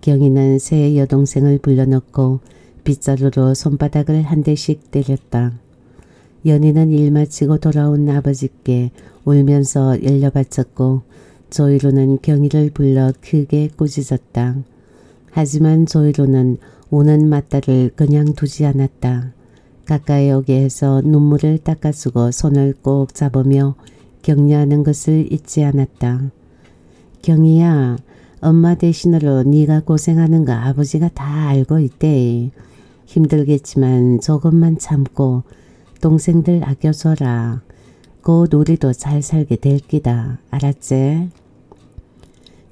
경희는 새 여동생을 불러놓고 빗자루로 손바닥을 한 대씩 때렸다. 연희는 일 마치고 돌아온 아버지께 울면서 열려바쳤고 조이로는 경희를 불러 크게 꾸짖었다. 하지만 조이로는 우는 맞다를 그냥 두지 않았다. 가까이 오게 해서 눈물을 닦아쓰고 손을 꼭 잡으며 격려하는 것을 잊지 않았다. 경희야 엄마 대신으로 네가 고생하는 거 아버지가 다 알고 있대. 힘들겠지만 조금만 참고 동생들 아껴줘라. 곧 우리도 잘 살게 될 기다. 알았지?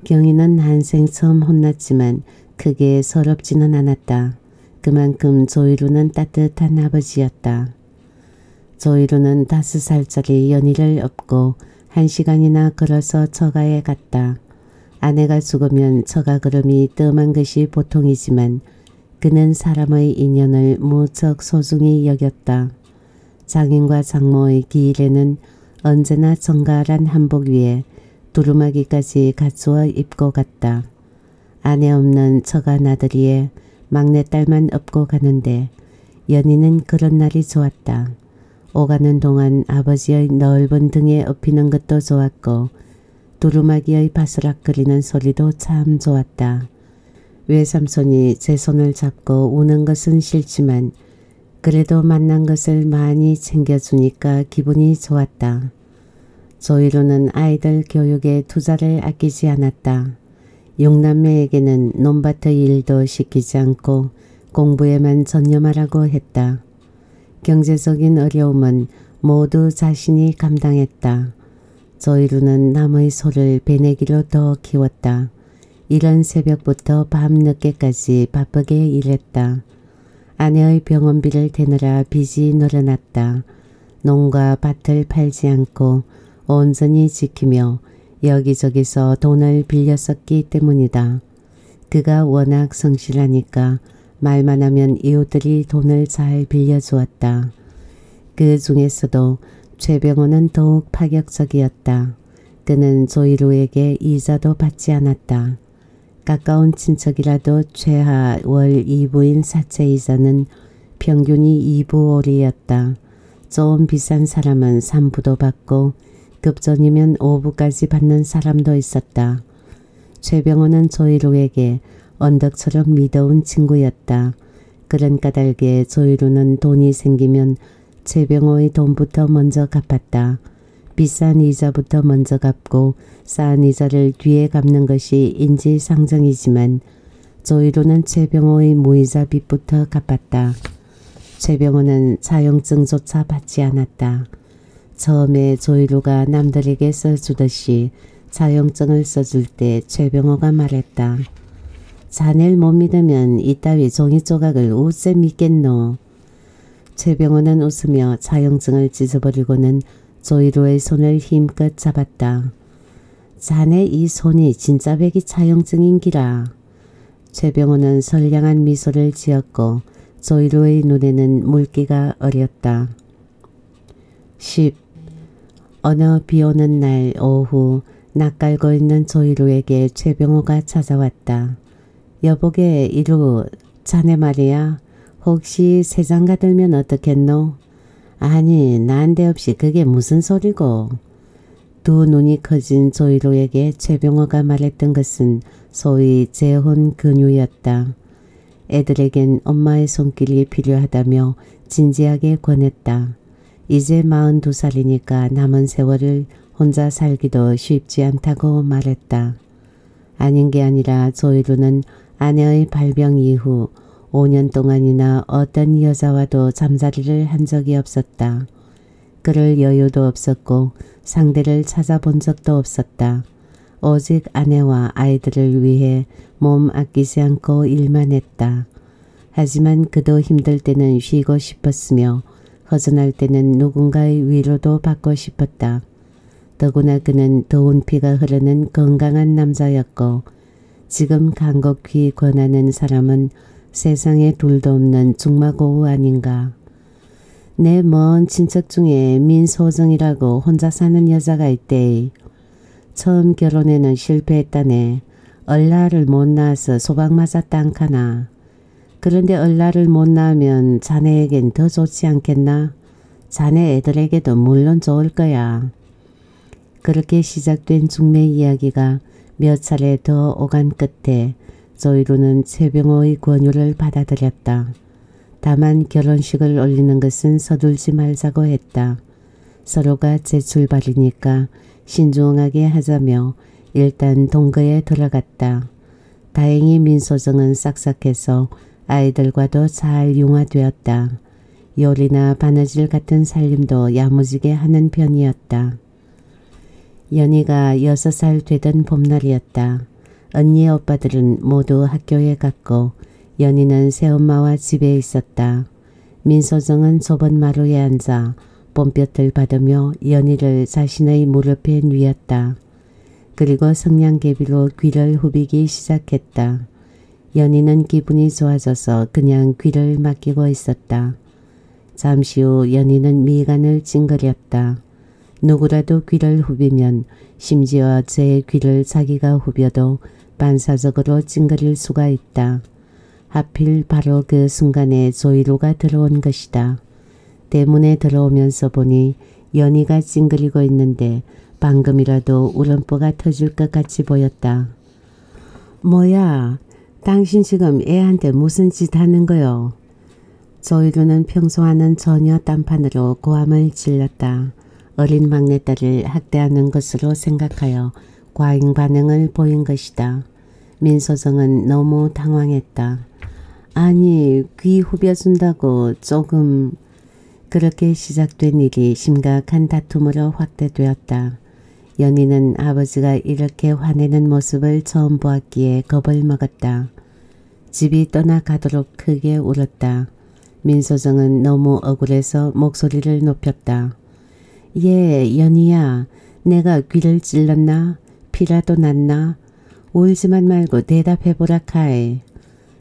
경희는 한생 처음 혼났지만 크게 서럽지는 않았다. 그만큼 조이루는 따뜻한 아버지였다. 조이루는 다섯 살짜리 연희를 업고 한 시간이나 걸어서 처가에 갔다. 아내가 죽으면 처가 걸음이 뜸한 것이 보통이지만 그는 사람의 인연을 무척 소중히 여겼다. 장인과 장모의 기일에는 언제나 정갈한 한복 위에 두루마기까지 갖추어 입고 갔다. 아내 없는 처가 나들이에 막내딸만 업고 가는데 연희는 그런 날이 좋았다. 오가는 동안 아버지의 넓은 등에 업히는 것도 좋았고 두루마기의 바스락거리는 소리도 참 좋았다. 외삼손이 제 손을 잡고 우는 것은 싫지만 그래도 만난 것을 많이 챙겨주니까 기분이 좋았다. 조이로는 아이들 교육에 투자를 아끼지 않았다. 용남매에게는 논밭의 일도 시키지 않고 공부에만 전념하라고 했다. 경제적인 어려움은 모두 자신이 감당했다. 조이루는 남의 소를 베내기로 더 키웠다. 이런 새벽부터 밤늦게까지 바쁘게 일했다. 아내의 병원비를 대느라 빚이 늘어났다. 농가 밭을 팔지 않고 온전히 지키며 여기저기서 돈을 빌렸었기 때문이다. 그가 워낙 성실하니까 말만 하면 이웃들이 돈을 잘 빌려주었다. 그 중에서도 최병호는 더욱 파격적이었다. 그는 조이루에게 이자도 받지 않았다. 가까운 친척이라도 최하 월 2부인 사채 이자는 평균이 2부월이었다. 좀 비싼 사람은 3부도 받고 급전이면 5부까지 받는 사람도 있었다. 최병호는 조이루에게 언덕처럼 믿어온 친구였다. 그런 까닭에 조이루는 돈이 생기면 최병호의 돈부터 먼저 갚았다. 비싼 이자부터 먼저 갚고 싼 이자를 뒤에 갚는 것이 인지상정이지만 조이루는 최병호의 무이자 빚부터 갚았다. 최병호는 자영증조차 받지 않았다. 처음에 조이루가 남들에게 써주듯이 자영증을 써줄 때 최병호가 말했다. 자넬 못 믿으면 이따위 종이 조각을 우째 믿겠노. 최병호는 웃으며 자영증을 찢어버리고는 조이루의 손을 힘껏 잡았다. 자네 이 손이 진짜 백이 자영증인기라. 최병호는 선량한 미소를 지었고 조이루의 눈에는 물기가 어렸다. 10. 어느 비오는 날 오후 낯깔고 있는 조이루에게 최병호가 찾아왔다. 여보게 이루 자네 말이야. 혹시 세장 가 들면 어떻겠노? 아니 난데없이 그게 무슨 소리고. 두 눈이 커진 조이로에게 최병호가 말했던 것은 소위 재혼 근유였다. 애들에겐 엄마의 손길이 필요하다며 진지하게 권했다. 이제 42살이니까 남은 세월을 혼자 살기도 쉽지 않다고 말했다. 아닌 게 아니라 조이루는 아내의 발병 이후 5년 동안이나 어떤 여자와도 잠자리를 한 적이 없었다. 그럴 여유도 없었고 상대를 찾아본 적도 없었다. 오직 아내와 아이들을 위해 몸 아끼지 않고 일만 했다. 하지만 그도 힘들 때는 쉬고 싶었으며 허전할 때는 누군가의 위로도 받고 싶었다. 더구나 그는 더운 피가 흐르는 건강한 남자였고 지금 간곡히 권하는 사람은 세상에 둘도 없는 중마고우 아닌가. 내 먼 친척 중에 민소정이라고 혼자 사는 여자가 있대. 처음 결혼에는 실패했다네. 얼라를 못 낳아서 소방 맞았다 안카나. 그런데 얼라를 못 낳으면 자네에겐 더 좋지 않겠나? 자네 애들에게도 물론 좋을 거야. 그렇게 시작된 중매 이야기가 몇 차례 더 오간 끝에 조이루는 최병호의 권유를 받아들였다. 다만 결혼식을 올리는 것은 서둘지 말자고 했다. 서로가 재출발이니까 신중하게 하자며 일단 동거에 들어갔다. 다행히 민소정은 싹싹해서 아이들과도 잘 융화되었다. 요리나 바느질 같은 살림도 야무지게 하는 편이었다. 연희가 여섯 살 되던 봄날이었다. 언니 오빠들은 모두 학교에 갔고 연희는 새엄마와 집에 있었다. 민소정은 좁은 마루에 앉아 봄볕을 받으며 연희를 자신의 무릎에 뉘었다. 그리고 성냥개비로 귀를 후비기 시작했다. 연희는 기분이 좋아져서 그냥 귀를 맡기고 있었다. 잠시 후 연희는 미간을 찡그렸다. 누구라도 귀를 후비면 심지어 제 귀를 자기가 후벼도 반사적으로 찡그릴 수가 있다. 하필 바로 그 순간에 조이로가 들어온 것이다. 대문에 들어오면서 보니 연희가 찡그리고 있는데 방금이라도 울음보가 터질 것 같이 보였다. 뭐야 당신 지금 애한테 무슨 짓 하는 거요? 조이루는 평소와는 전혀 딴판으로 고함을 질렀다. 어린 막내딸을 학대하는 것으로 생각하여 과잉 반응을 보인 것이다. 민소정은 너무 당황했다. 아니 귀 후벼준다고 조금 그렇게 시작된 일이 심각한 다툼으로 확대되었다. 연희는 아버지가 이렇게 화내는 모습을 처음 보았기에 겁을 먹었다. 집이 떠나가도록 크게 울었다. 민소정은 너무 억울해서 목소리를 높였다. 예, 연희야. 내가 귀를 찔렀나? 피라도 났나? 울지만 말고 대답해보라 카이.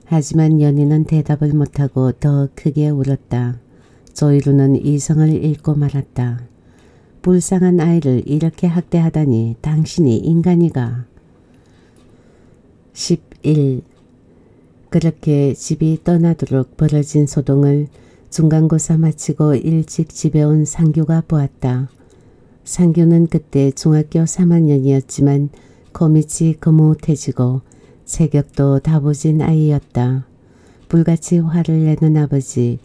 하지만 연희는 대답을 못하고 더 크게 울었다. 조이루는 이성을 잃고 말았다. 불쌍한 아이를 이렇게 학대하다니 당신이 인간이가. 11. 그렇게 집이 떠나도록 벌어진 소동을 중간고사 마치고 일찍 집에 온 상규가 보았다. 상규는 그때 중학교 3학년이었지만 코밑이 거뭇해지고 체격도 다부진 아이였다. 불같이 화를 내는 아버지,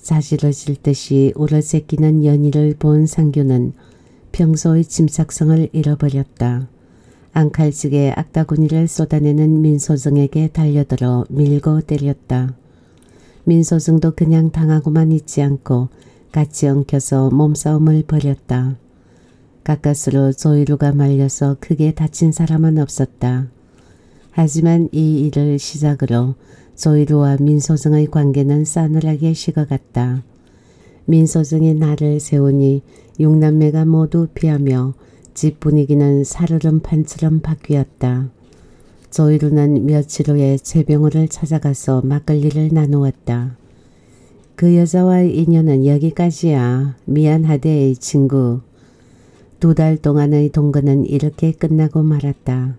자지러질 듯이 울어제끼는 연희를 본 상규는 평소의 침착성을 잃어버렸다. 앙칼지게 악다구니를 쏟아내는 민소정에게 달려들어 밀고 때렸다. 민소정도 그냥 당하고만 있지 않고 같이 엉켜서 몸싸움을 벌였다. 가까스로 조이루가 말려서 크게 다친 사람은 없었다. 하지만 이 일을 시작으로 조이루와 민소정의 관계는 싸늘하게 식어갔다. 민소정이 나를 세우니 육남매가 모두 피하며 집 분위기는 살얼음판처럼 바뀌었다. 조이루는 며칠 후에 최병호를 찾아가서 막걸리를 나누었다. 그 여자와의 인연은 여기까지야. 미안하대 친구. 두 달 동안의 동거는 이렇게 끝나고 말았다.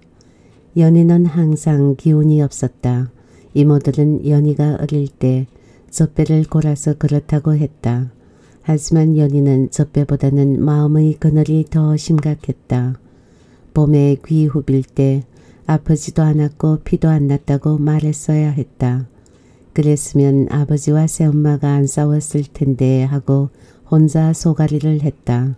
연희는 항상 기운이 없었다. 이모들은 연희가 어릴 때 젖배를 골아서 그렇다고 했다. 하지만 연희는 젖배보다는 마음의 그늘이 더 심각했다. 봄에 귀 후빌 때 아프지도 않았고 피도 안 났다고 말했어야 했다. 그랬으면 아버지와 새엄마가 안 싸웠을 텐데 하고 혼자 소가리를 했다.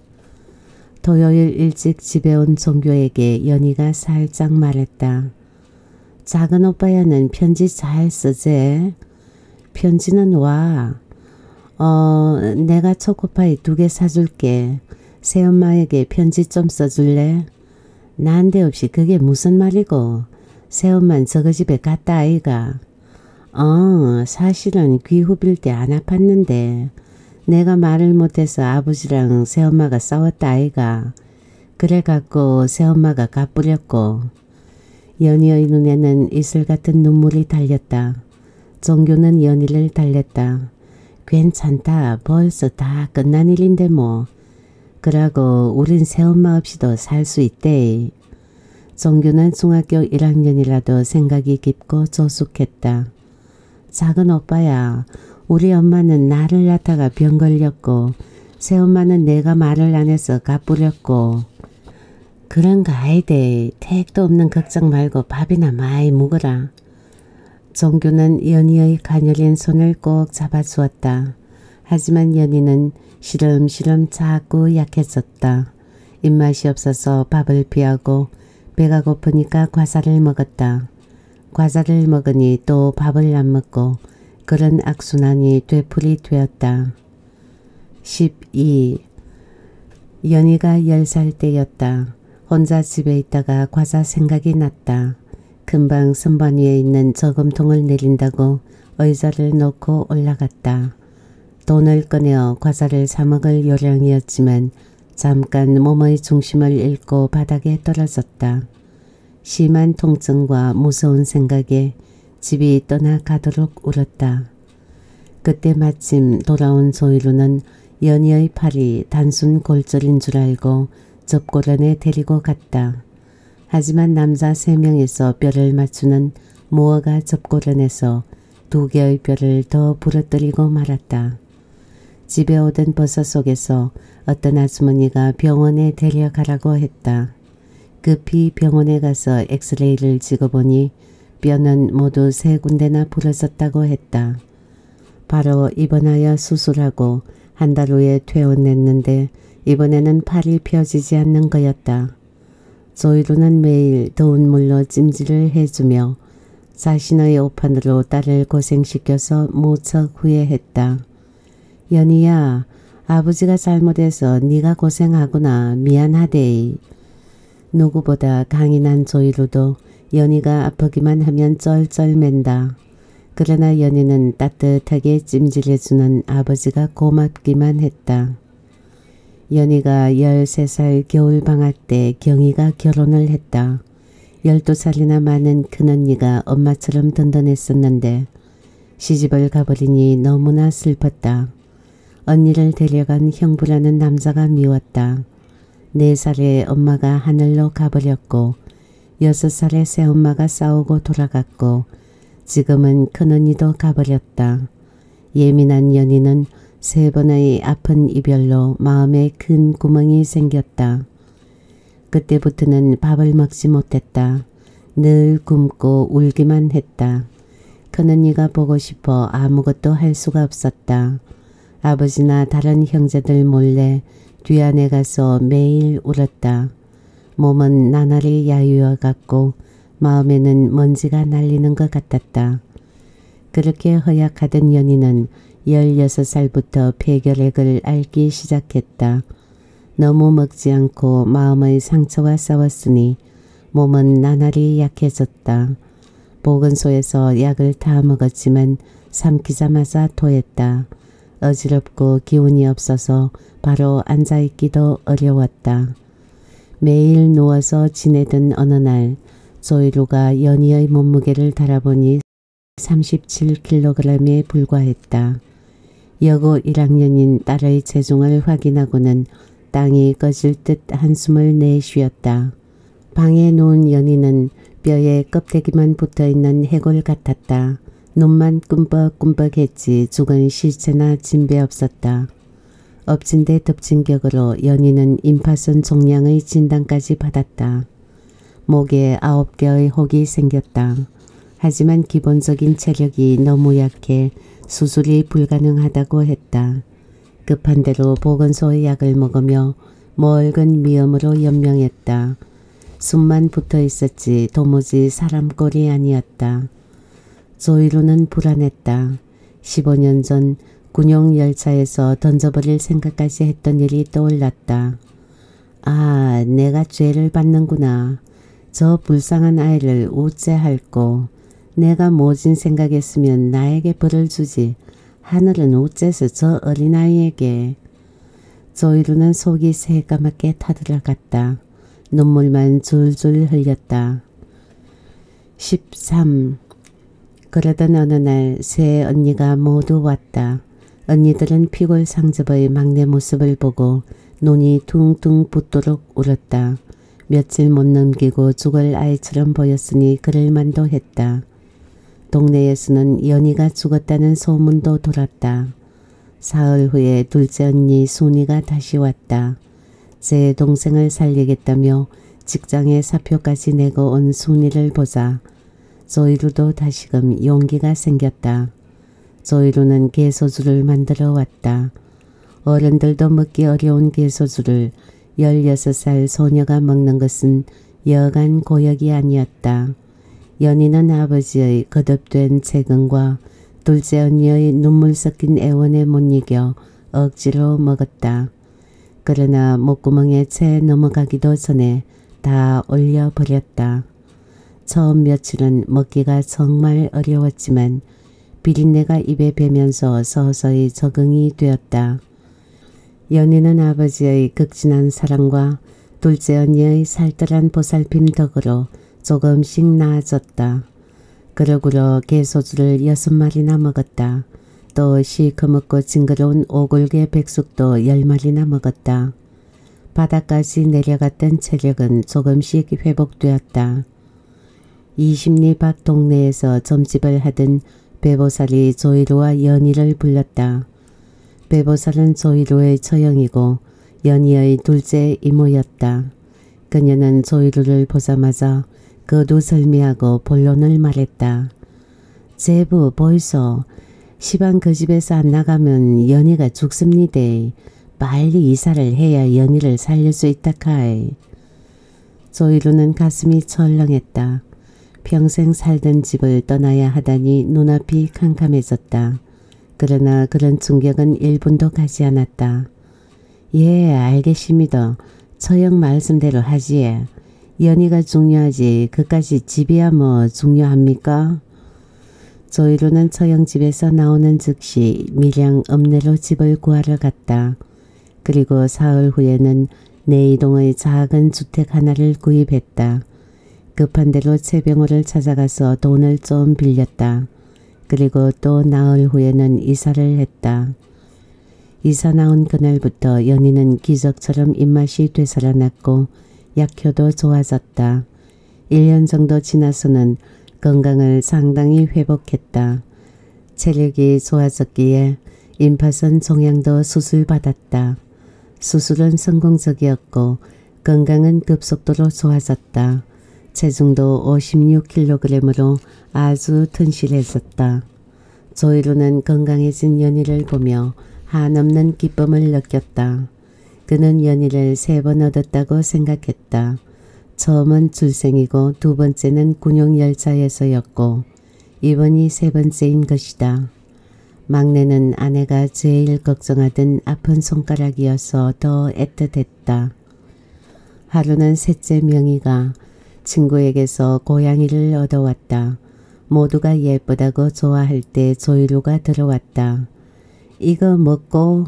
토요일 일찍 집에 온 종교에게 연희가 살짝 말했다. 작은 오빠야는 편지 잘 쓰제? 편지는 와. 어, 내가 초코파이 두 개 사줄게. 새엄마에게 편지 좀 써줄래? 난데없이 그게 무슨 말이고. 새엄만 저거 집에 갔다 아이가. 어, 사실은 귀 후빌 때 안 아팠는데 내가 말을 못해서 아버지랑 새엄마가 싸웠다 아이가. 그래갖고 새엄마가 가뿌렸고 연희의 눈에는 이슬 같은 눈물이 달렸다. 종교는 연희를 달랬다. 괜찮다. 벌써 다 끝난 일인데 뭐. 그러고 우린 새엄마 없이도 살 수 있대. 종교는 중학교 1학년이라도 생각이 깊고 조숙했다. 작은 오빠야. 우리 엄마는 나를 낳다가 병 걸렸고 새엄마는 내가 말을 안 해서 가뿌렸고 그런 거 아이데 택도 없는 걱정 말고 밥이나 많이 먹어라. 종규는 연희의 가녀린 손을 꼭 잡아주었다. 하지만 연희는 시름시름 자꾸 약해졌다. 입맛이 없어서 밥을 피하고 배가 고프니까 과자를 먹었다. 과자를 먹으니 또 밥을 안 먹고 그런 악순환이 되풀이 되었다. 12. 연희가 10살 때였다. 혼자 집에 있다가 과자 생각이 났다. 금방 선반 위에 있는 저금통을 내린다고 의자를 놓고 올라갔다. 돈을 꺼내어 과자를 사먹을 요량이었지만 잠깐 몸의 중심을 잃고 바닥에 떨어졌다. 심한 통증과 무서운 생각에 집이 떠나가도록 울었다. 그때 마침 돌아온 조이루는 연희의 팔이 단순 골절인 줄 알고 접고런에 데리고 갔다. 하지만 남자 세 명에서 뼈를 맞추는 무어가 접고런에서 두 개의 뼈를 더 부러뜨리고 말았다. 집에 오던 버섯 속에서 어떤 아주머니가 병원에 데려가라고 했다. 급히 병원에 가서 엑스레이를 찍어보니 뼈는 모두 세 군데나 부러졌다고 했다. 바로 입원하여 수술하고 한 달 후에 퇴원했는데 이번에는 팔이 펴지지 않는 거였다. 조이루는 매일 더운 물로 찜질을 해주며 자신의 오판으로 딸을 고생시켜서 무척 후회했다. 연희야 아버지가 잘못해서 네가 고생하구나 미안하대. 누구보다 강인한 조이루도 연희가 아프기만 하면 쩔쩔맨다. 그러나 연희는 따뜻하게 찜질해주는 아버지가 고맙기만 했다. 연희가 13살 겨울방학 때 경희가 결혼을 했다. 12살이나 많은 큰언니가 엄마처럼 든든했었는데 시집을 가버리니 너무나 슬펐다. 언니를 데려간 형부라는 남자가 미웠다. 4살에 엄마가 하늘로 가버렸고 6살에 새엄마가 싸우고 돌아갔고 지금은 큰언니도 가버렸다. 예민한 연희는 세 번의 아픈 이별로 마음에 큰 구멍이 생겼다. 그때부터는 밥을 먹지 못했다. 늘 굶고 울기만 했다. 큰언니가 보고 싶어 아무것도 할 수가 없었다. 아버지나 다른 형제들 몰래 뒤안에 가서 매일 울었다. 몸은 나날이 야유어갔고 마음에는 먼지가 날리는 것 같았다. 그렇게 허약하던 연희는 16살부터 폐결핵을 앓기 시작했다. 너무 먹지 않고 마음의 상처와 싸웠으니 몸은 나날이 약해졌다. 보건소에서 약을 다 먹었지만 삼키자마자 토했다. 어지럽고 기운이 없어서 바로 앉아있기도 어려웠다. 매일 누워서 지내던 어느 날 조이루가 연희의 몸무게를 달아보니 37kg에 불과했다. 여고 1학년인 딸의 체중을 확인하고는 땅이 꺼질 듯 한숨을 내쉬었다. 방에 누운 연희는 뼈에 껍데기만 붙어있는 해골 같았다. 눈만 꿈뻑꿈뻑했지 죽은 시체나 진배 없었다. 엎친 데 덮친 격으로 연희는 임파선 종양의 진단까지 받았다. 목에 아홉 개의 혹이 생겼다. 하지만 기본적인 체력이 너무 약해 수술이 불가능하다고 했다. 급한 대로 보건소의 약을 먹으며 멀건 미염으로 연명했다. 숨만 붙어 있었지 도무지 사람 꼴이 아니었다. 조이로는 불안했다. 15년 전 군용 열차에서 던져버릴 생각까지 했던 일이 떠올랐다. 아, 내가 죄를 받는구나. 저 불쌍한 아이를 우째할고 내가 모진 생각했으면 나에게 벌을 주지. 하늘은 우째서 저 어린아이에게. 조이루는 속이 새까맣게 타들어갔다. 눈물만 줄줄 흘렸다. 13. 그러던 어느 날세 언니가 모두 왔다. 언니들은 피골 상접의 막내 모습을 보고 눈이 퉁퉁 붓도록 울었다. 며칠 못 넘기고 죽을 아이처럼 보였으니 그럴 만도 했다. 동네에서는 연희가 죽었다는 소문도 돌았다. 사흘 후에 둘째 언니 순이가 다시 왔다. 제 동생을 살리겠다며 직장에 사표까지 내고 온 순이를 보자 조이루도 다시금 용기가 생겼다. 조이루는 개소주를 만들어 왔다. 어른들도 먹기 어려운 개소주를 16살 소녀가 먹는 것은 여간 고역이 아니었다. 연희는 아버지의 거듭된 채근과 둘째 언니의 눈물 섞인 애원에 못 이겨 억지로 먹었다. 그러나 목구멍에 채 넘어가기도 전에 다 올려버렸다. 처음 며칠은 먹기가 정말 어려웠지만 비린내가 입에 배면서 서서히 적응이 되었다. 연희는 아버지의 극진한 사랑과 둘째 언니의 살뜰한 보살핌 덕으로 조금씩 나아졌다. 그러고로 개소주를 여섯 마리나 먹었다. 또 시커멓고 징그러운 오골개 백숙도 열 마리나 먹었다. 바닥까지 내려갔던 체력은 조금씩 회복되었다. 20리 밖 동네에서 점집을 하던 배보살이 조이로와 연희를 불렀다. 배보살은 조이로의 처형이고 연희의 둘째 이모였다. 그녀는 조이로를 보자마자 거두설미하고 본론을 말했다. 제부 보이소. 시방 그 집에서 안 나가면 연희가 죽습니다. 빨리 이사를 해야 연희를 살릴 수 있다 카이. 조이루는 가슴이 철렁했다. 평생 살던 집을 떠나야 하다니 눈앞이 캄캄해졌다. 그러나 그런 충격은 1분도 가지 않았다. 예 알겠습니다. 처형 말씀대로 하지. 연희가 중요하지 그까지 집이야 뭐 중요합니까? 조이루는 처형 집에서 나오는 즉시 밀양 읍내로 집을 구하러 갔다. 그리고 사흘 후에는 내 이동의 작은 주택 하나를 구입했다. 급한 대로 최병호를 찾아가서 돈을 좀 빌렸다. 그리고 또 나흘 후에는 이사를 했다. 이사 나온 그날부터 연희는 기적처럼 입맛이 되살아났고 약효도 좋아졌다. 1년 정도 지나서는 건강을 상당히 회복했다. 체력이 좋아졌기에 임파선 종양도 수술받았다. 수술은 성공적이었고 건강은 급속도로 좋아졌다. 체중도 56kg으로 아주 튼실해졌다. 조이루는 건강해진 연희를 보며 한없는 기쁨을 느꼈다. 그는 연희를 세 번 얻었다고 생각했다. 처음은 출생이고 두 번째는 군용열차에서였고 이번이 세 번째인 것이다. 막내는 아내가 제일 걱정하던 아픈 손가락이어서 더 애틋했다. 하루는 셋째 명희가 친구에게서 고양이를 얻어왔다. 모두가 예쁘다고 좋아할 때 조이루가 들어왔다. 이거 먹고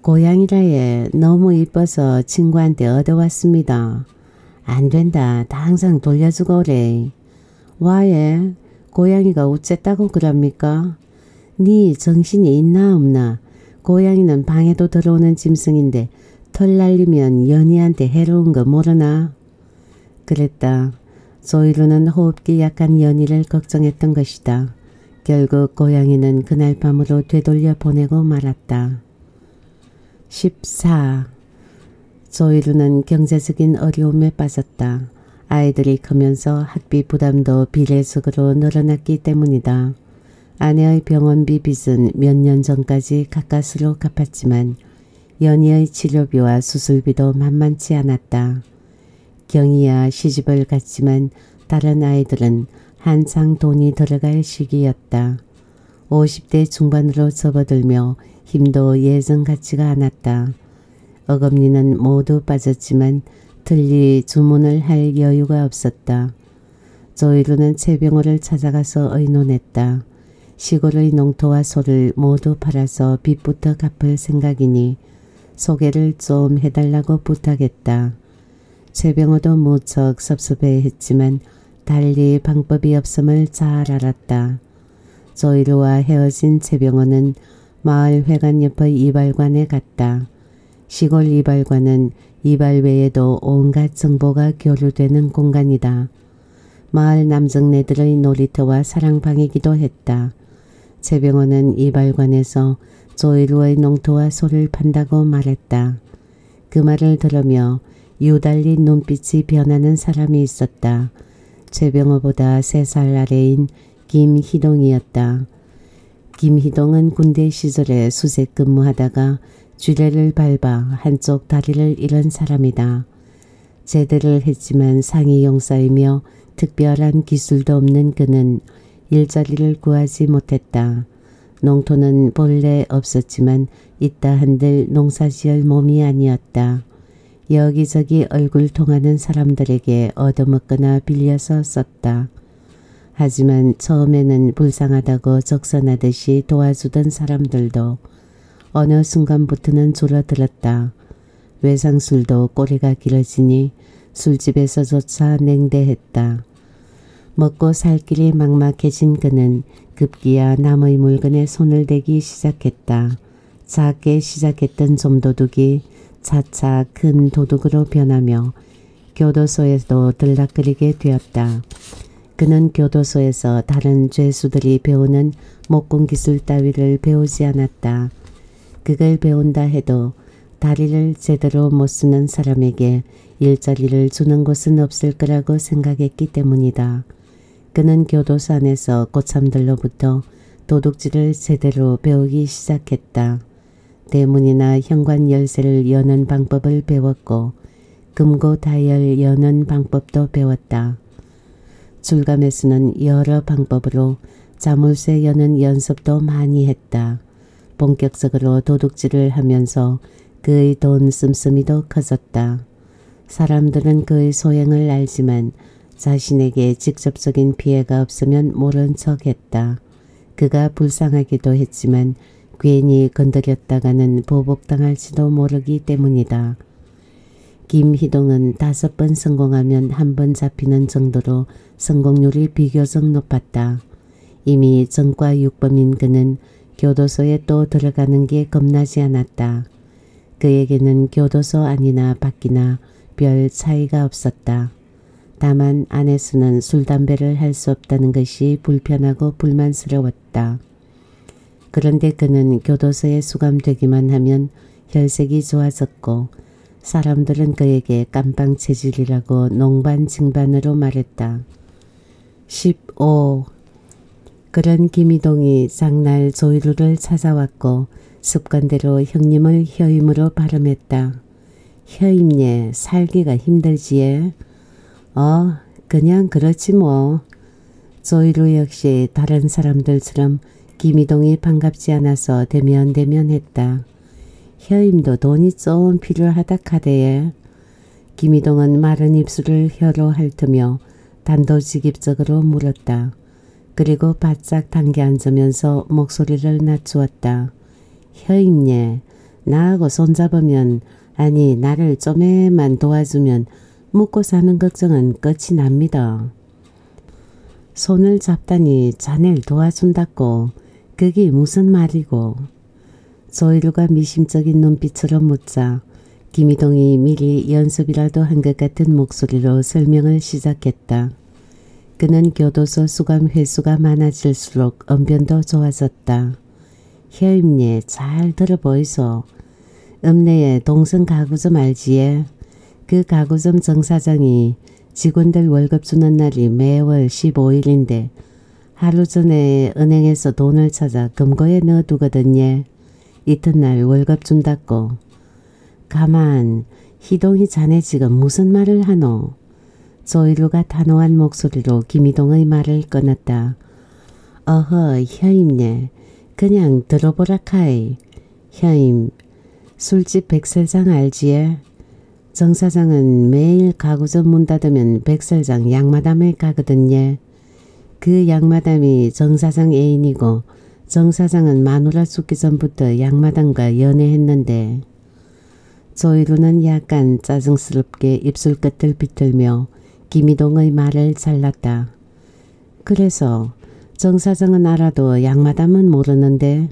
고양이라에 너무 이뻐서 친구한테 얻어왔습니다. 안 된다. 다 항상 돌려주고 오래. 와예 고양이가 어쨌다고 그럽니까? 네 정신이 있나 없나? 고양이는 방에도 들어오는 짐승인데 털 날리면 연희한테 해로운 거 모르나? 그랬다. 조이루는 호흡기 약한 연희를 걱정했던 것이다. 결국 고양이는 그날 밤으로 되돌려 보내고 말았다. 14. 조이루는 경제적인 어려움에 빠졌다. 아이들이 크면서 학비 부담도 비례적으로 늘어났기 때문이다. 아내의 병원비 빚은 몇 년 전까지 가까스로 갚았지만 연희의 치료비와 수술비도 만만치 않았다. 경희야 시집을 갔지만 다른 아이들은 한창 돈이 들어갈 시기였다. 50대 중반으로 접어들며 힘도 예전 같지가 않았다. 어금니는 모두 빠졌지만 들리 주문을 할 여유가 없었다. 조이루는 채병호를 찾아가서 의논했다. 시골의 농토와 소를 모두 팔아서 빚부터 갚을 생각이니 소개를 좀 해달라고 부탁했다. 최병호도 무척 섭섭해했지만 달리 방법이 없음을 잘 알았다. 조이루와 헤어진 최병호는 마을 회관 옆의 이발관에 갔다. 시골 이발관은 이발 외에도 온갖 정보가 교류되는 공간이다. 마을 남정네들의 놀이터와 사랑방이기도 했다. 최병호는 이발관에서 조이루의 농토와 소를 판다고 말했다. 그 말을 들으며 유달리 눈빛이 변하는 사람이 있었다. 최병호보다 세 살 아래인 김희동이었다. 김희동은 군대 시절에 수색 근무하다가 쥐레를 밟아 한쪽 다리를 잃은 사람이다. 제대를 했지만 상위 용사이며 특별한 기술도 없는 그는 일자리를 구하지 못했다. 농토는 본래 없었지만 있다 한들 농사지을 몸이 아니었다. 여기저기 얼굴 통하는 사람들에게 얻어먹거나 빌려서 썼다. 하지만 처음에는 불쌍하다고 적선하듯이 도와주던 사람들도 어느 순간부터는 줄어들었다. 외상술도 꼬리가 길어지니 술집에서조차 냉대했다. 먹고 살 길이 막막해진 그는 급기야 남의 물건에 손을 대기 시작했다. 작게 시작했던 좀도둑이 차차 큰 도둑으로 변하며 교도소에도 들락거리게 되었다. 그는 교도소에서 다른 죄수들이 배우는 목공 기술 따위를 배우지 않았다. 그걸 배운다 해도 다리를 제대로 못 쓰는 사람에게 일자리를 주는 곳은 없을 거라고 생각했기 때문이다. 그는 교도소 안에서 고참들로부터 도둑질을 제대로 배우기 시작했다. 대문이나 현관 열쇠를 여는 방법을 배웠고 금고 다이얼 여는 방법도 배웠다. 줄감에서는 여러 방법으로 자물쇠 여는 연습도 많이 했다. 본격적으로 도둑질을 하면서 그의 돈 씀씀이도 커졌다. 사람들은 그의 소행을 알지만 자신에게 직접적인 피해가 없으면 모른 척했다. 그가 불쌍하기도 했지만 괜히 건드렸다가는 보복당할지도 모르기 때문이다. 김희동은 다섯 번 성공하면 한 번 잡히는 정도로 성공률이 비교적 높았다. 이미 전과 육범인 그는 교도소에 또 들어가는 게 겁나지 않았다. 그에게는 교도소 안이나 밖이나 별 차이가 없었다. 다만 안에서는 술, 담배를 할 수 없다는 것이 불편하고 불만스러웠다. 그런데 그는 교도소에 수감되기만 하면 혈색이 좋아졌고 사람들은 그에게 깜빵 체질이라고 농반증반으로 말했다. 15. 그런 김희동이 장날 조이루를 찾아왔고 습관대로 형님을 혀임으로 발음했다. 혀임예 살기가 힘들지에. 어 그냥 그렇지 뭐. 조이루 역시 다른 사람들처럼 김희동이 반갑지 않아서 대면대면했다. 혀임도 돈이 좀 필요하다 카대에. 김희동은 마른 입술을 혀로 핥으며 단도직입적으로 물었다. 그리고 바짝 당겨 앉으면서 목소리를 낮추었다. 혀임예, 나하고 손잡으면 아니 나를 좀에만 도와주면 묵고 사는 걱정은 끝이 납니다. 손을 잡다니 자넬 도와준다고 그게 무슨 말이고. 조이루가 미심적인 눈빛으로 묻자 김희동이 미리 연습이라도 한 것 같은 목소리로 설명을 시작했다. 그는 교도소 수감 횟수가 많아질수록 언변도 좋아졌다. 혀임예 잘 들어보이소. 읍내에 동선 가구점 알지에? 그 가구점 정사장이 직원들 월급 주는 날이 매월 15일인데 하루 전에 은행에서 돈을 찾아 금고에 넣어두거든요. 이튿날 월급 준다고. 가만 희동이 자네 지금 무슨 말을 하노? 조이루가 단호한 목소리로 김희동의 말을 끊었다. 어허 혀임네 그냥 들어보라 카이. 혀임 술집 백설장 알지에? 정 사장은 매일 가구 점 문 닫으면 백설장 양마담을 가거든요. 그 양마담이 정 사장 애인이고 정 사장은 마누라 죽기 전부터 양마담과 연애했는데 조이루는 약간 짜증스럽게 입술 끝을 비틀며 김희동의 말을 잘랐다. 그래서 정 사장은 알아도 양마담은 모르는데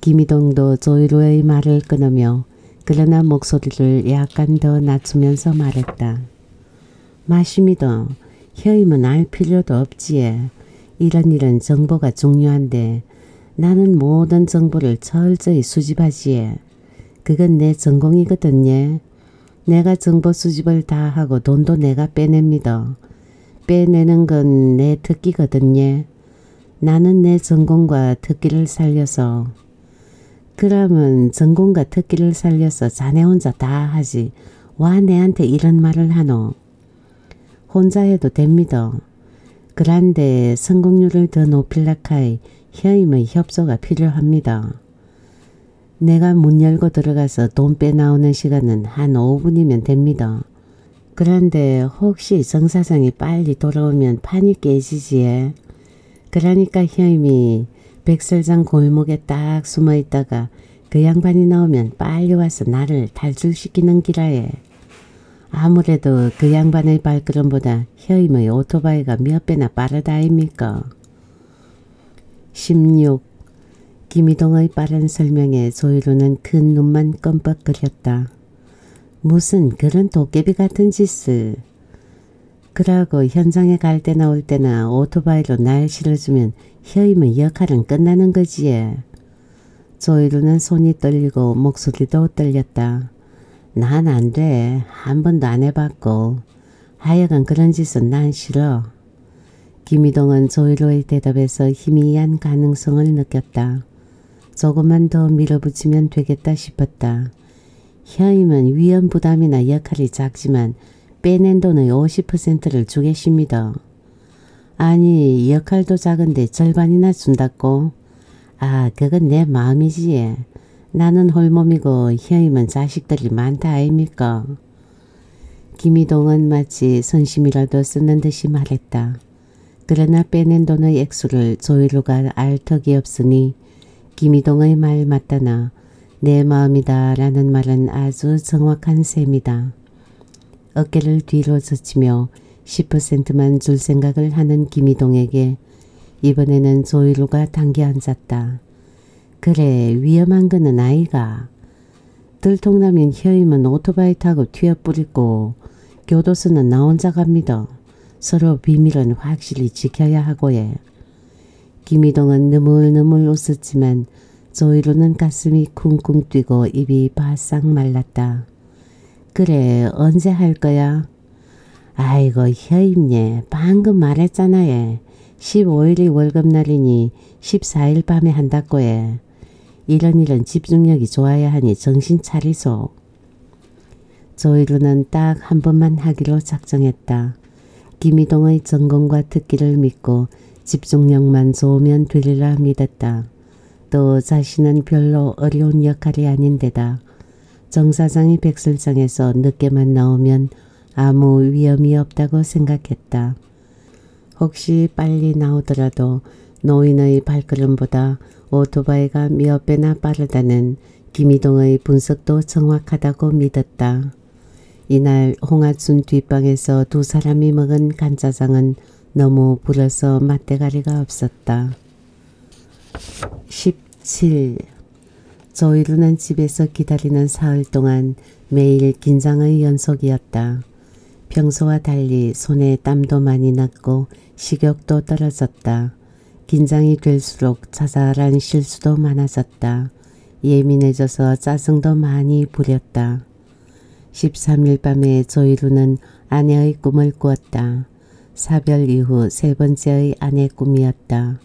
김희동도 조이루의 말을 끊으며 그러나 목소리를 약간 더 낮추면서 말했다. 마심이도 혀임은 알 필요도 없지에. 이런 일은 정보가 중요한데 나는 모든 정보를 철저히 수집하지에. 그건 내 전공이거든요. 내가 정보 수집을 다 하고 돈도 내가 빼냅니다. 빼내는 건 내 특기거든요. 나는 내 전공과 특기를 살려서 그러면 전공과 특기를 살려서 자네 혼자 다 하지. 와 내한테 이런 말을 하노. 혼자 해도 됩니다. 그런데 성공률을 더 높일라카이 혀임의 협조가 필요합니다. 내가 문 열고 들어가서 돈 빼나오는 시간은 한 5분이면 됩니다. 그런데 혹시 정 사장이 빨리 돌아오면 판이 깨지지에. 그러니까 혀임이 백설장 골목에 딱 숨어 있다가 그 양반이 나오면 빨리 와서 나를 탈출시키는 기라에. 아무래도 그 양반의 발걸음보다 혀임의 오토바이가 몇 배나 빠르다 아닙니까? 16. 김희동의 빠른 설명에 조이로는 큰 눈만 껌뻑거렸다. 무슨 그런 도깨비 같은 짓을. 그러고 현장에 갈 때나 올 때나 오토바이로 날 실어주면 혀임의 역할은 끝나는 거지. 조이루는 손이 떨리고 목소리도 떨렸다. 난 안 돼. 한 번도 안 해봤고. 하여간 그런 짓은 난 싫어. 김희동은 조이로의 대답에서 희미한 가능성을 느꼈다. 조금만 더 밀어붙이면 되겠다 싶었다. 혀임은 위험 부담이나 역할이 작지만 빼낸 돈의 50%를 주겠습니다. 아니 역할도 작은데 절반이나 준다고? 아 그건 내 마음이지. 나는 홀몸이고 혀임은 자식들이 많다 아닙니까? 김희동은 마치 선심이라도 쓰는 듯이 말했다. 그러나 빼낸 돈의 액수를 조이루가 알 턱이 없으니 김이동의 말 맞다나 내 마음이다 라는 말은 아주 정확한 셈이다. 어깨를 뒤로 젖히며 10%만 줄 생각을 하는 김이동에게 이번에는 조이루가 당겨 앉았다. 그래 위험한 거는 아이가. 들통나면 혀임은 오토바이 타고 튀어뿌리고 교도소는 나 혼자 갑니다. 서로 비밀은 확실히 지켜야 하고 해. 김이동은 느물느물 웃었지만 조이루는 가슴이 쿵쿵 뛰고 입이 바싹 말랐다. 그래 언제 할 거야? 아이고 혀입네 방금 말했잖아 예. 15일이 월급날이니 14일 밤에 한다고 해. 이런 일은 집중력이 좋아야 하니 정신 차리소. 조이루는 딱 한 번만 하기로 작정했다. 김이동의 전공과 특기를 믿고 집중력만 좋으면 되리라 믿었다. 또 자신은 별로 어려운 역할이 아닌데다 정 사장이 백설장에서 늦게만 나오면 아무 위험이 없다고 생각했다. 혹시 빨리 나오더라도 노인의 발걸음보다 오토바이가 몇 배나 빠르다는 김이동의 분석도 정확하다고 믿었다. 이날 홍아순 뒷방에서 두 사람이 먹은 간짜장은 너무 불어서 맛대가리가 없었다. 17. 조이루는 집에서 기다리는 사흘 동안 매일 긴장의 연속이었다. 평소와 달리 손에 땀도 많이 났고 식욕도 떨어졌다. 긴장이 될수록 자잘한 실수도 많아졌다. 예민해져서 짜증도 많이 부렸다. 13일 밤에 조이루는 아내의 꿈을 꾸었다. 사별 이후 세 번째의 아내 꿈이었다.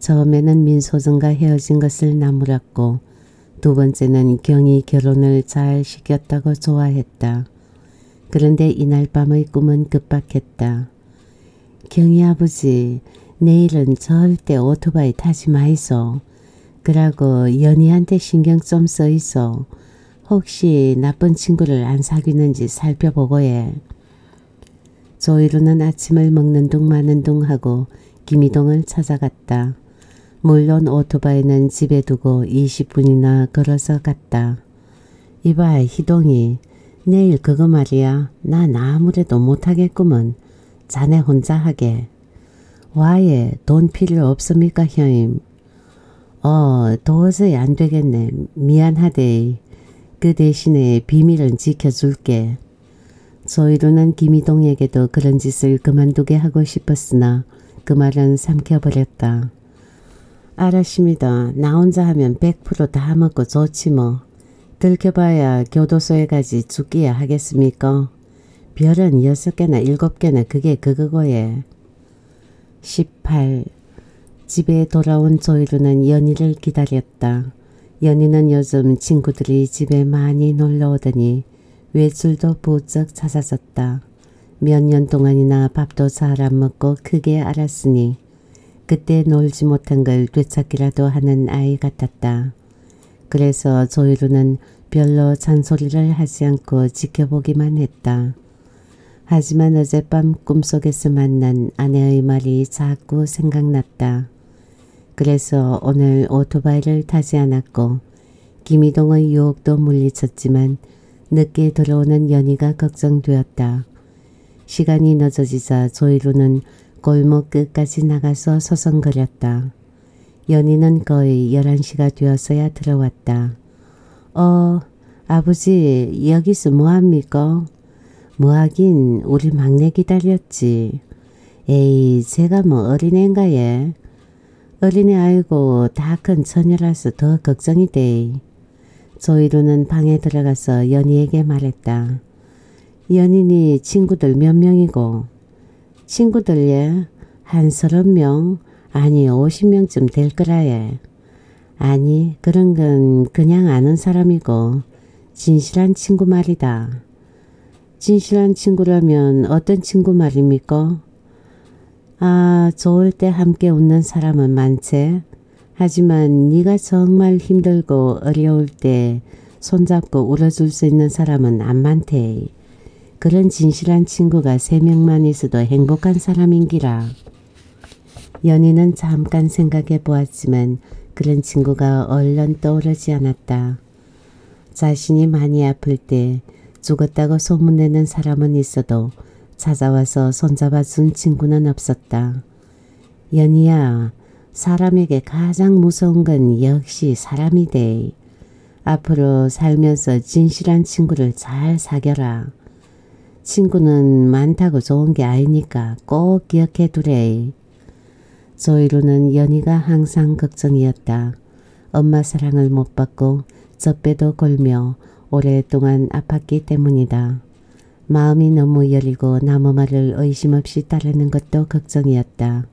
처음에는 민소정과 헤어진 것을 나무랐고 두 번째는 경이 결혼을 잘 시켰다고 좋아했다. 그런데 이날 밤의 꿈은 급박했다. 경희 아버지 내일은 절대 오토바이 타지 마이소. 그러고 연희한테 신경 좀 써이소. 혹시 나쁜 친구를 안 사귀는지 살펴보고 해. 조이루는 아침을 먹는 둥 마는 둥 하고 김이동을 찾아갔다. 물론 오토바이는 집에 두고 20분이나 걸어서 갔다. 이봐 희동이 내일 그거 말이야. 난 아무래도 못하겠구먼. 자네 혼자 하게. 와예 돈 필요 없습니까 형님? 어 도저히 안 되겠네. 미안하대. 그 대신에 비밀은 지켜줄게. 조이루는 김이동에게도 그런 짓을 그만두게 하고 싶었으나 그 말은 삼켜버렸다. 알았습니다. 나 혼자 하면 100%다 먹고 좋지 뭐. 들켜봐야 교도소에 가지 죽기야 하겠습니까? 별은 6개나 7개나 그게 그거고에. 18. 집에 돌아온 조이루는 연희를 기다렸다. 연희는 요즘 친구들이 집에 많이 놀러오더니 외출도 부쩍 찾아졌다. 몇 년 동안이나 밥도 잘 안 먹고 크게 알았으니 그때 놀지 못한 걸 되찾기라도 하는 아이 같았다. 그래서 조이루는 별로 잔소리를 하지 않고 지켜보기만 했다. 하지만 어젯밤 꿈속에서 만난 아내의 말이 자꾸 생각났다. 그래서 오늘 오토바이를 타지 않았고 김희동의 유혹도 물리쳤지만 늦게 들어오는 연희가 걱정되었다. 시간이 늦어지자 조이루는 골목 끝까지 나가서 서성거렸다. 연희는 거의 11시가 되었어야 들어왔다. 어, 아버지 여기서 뭐합니까? 뭐하긴 우리 막내 기다렸지. 에이 제가 뭐 어린애인가 예. 어린애 알고 다 큰 처녀라서 더 걱정이 돼. 조이루는 방에 들어가서 연희에게 말했다. 연인이 친구들 몇 명이고 친구들 예? 한 서른 명 아니 오십 명쯤 될 거라 예. 아니 그런 건 그냥 아는 사람이고 진실한 친구 말이다. 진실한 친구라면 어떤 친구 말입니까? 아 좋을 때 함께 웃는 사람은 많지. 하지만 네가 정말 힘들고 어려울 때 손잡고 울어줄 수 있는 사람은 안 많대. 그런 진실한 친구가 세 명만 있어도 행복한 사람인기라. 연희는 잠깐 생각해 보았지만 그런 친구가 얼른 떠오르지 않았다. 자신이 많이 아플 때 죽었다고 소문내는 사람은 있어도 찾아와서 손잡아 준 친구는 없었다. 연희야, 사람에게 가장 무서운 건 역시 사람이돼. 앞으로 살면서 진실한 친구를 잘 사겨라. 친구는 많다고 좋은 게 아니니까 꼭 기억해 두래. 조이루는 연희가 항상 걱정이었다. 엄마 사랑을 못 받고 젖배도 골며 오랫동안 아팠기 때문이다. 마음이 너무 여리고 남의 말을 의심 없이 따르는 것도 걱정이었다.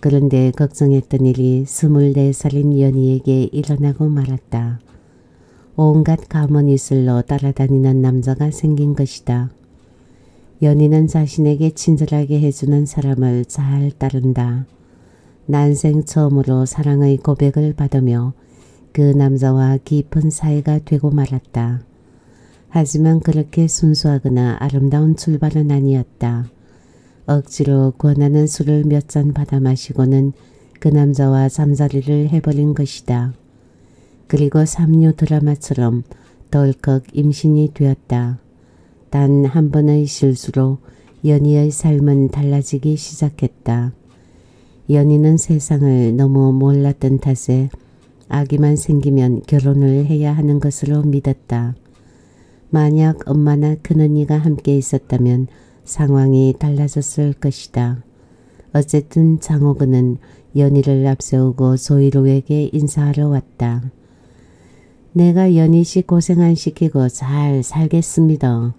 그런데 걱정했던 일이 24살인 연희에게 일어나고 말았다. 온갖 가문이슬로 따라다니는 남자가 생긴 것이다. 연희는 자신에게 친절하게 해주는 사람을 잘 따른다. 난생 처음으로 사랑의 고백을 받으며 그 남자와 깊은 사이가 되고 말았다. 하지만 그렇게 순수하거나 아름다운 출발은 아니었다. 억지로 권하는 술을 몇 잔 받아 마시고는 그 남자와 잠자리를 해버린 것이다. 그리고 삼류 드라마처럼 덜컥 임신이 되었다. 단 한 번의 실수로 연희의 삶은 달라지기 시작했다. 연희는 세상을 너무 몰랐던 탓에 아기만 생기면 결혼을 해야 하는 것으로 믿었다. 만약 엄마나 큰언니가 함께 있었다면 상황이 달라졌을 것이다. 어쨌든 장호근은 연희를 앞세우고 소희로에게 인사하러 왔다. 내가 연희 씨 고생 안 시키고 잘 살겠습니다.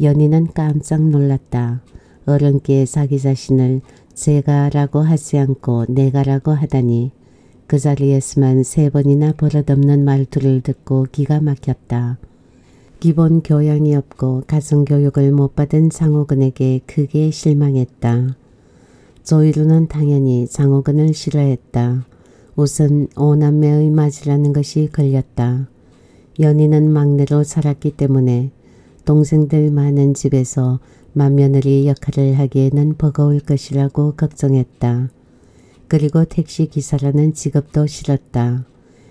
연희는 깜짝 놀랐다. 어른께 자기 자신을 제가라고 하지 않고 내가라고 하다니 그 자리에서만 세 번이나 버릇없는 말투를 듣고 기가 막혔다. 기본 교양이 없고 가정교육을 못 받은 장호근에게 크게 실망했다. 조이루는 당연히 장호근을 싫어했다. 우선 오남매의 맞이라는 것이 걸렸다. 연희는 막내로 자랐기 때문에 동생들 많은 집에서 맏며느리 역할을 하기에는 버거울 것이라고 걱정했다. 그리고 택시기사라는 직업도 싫었다.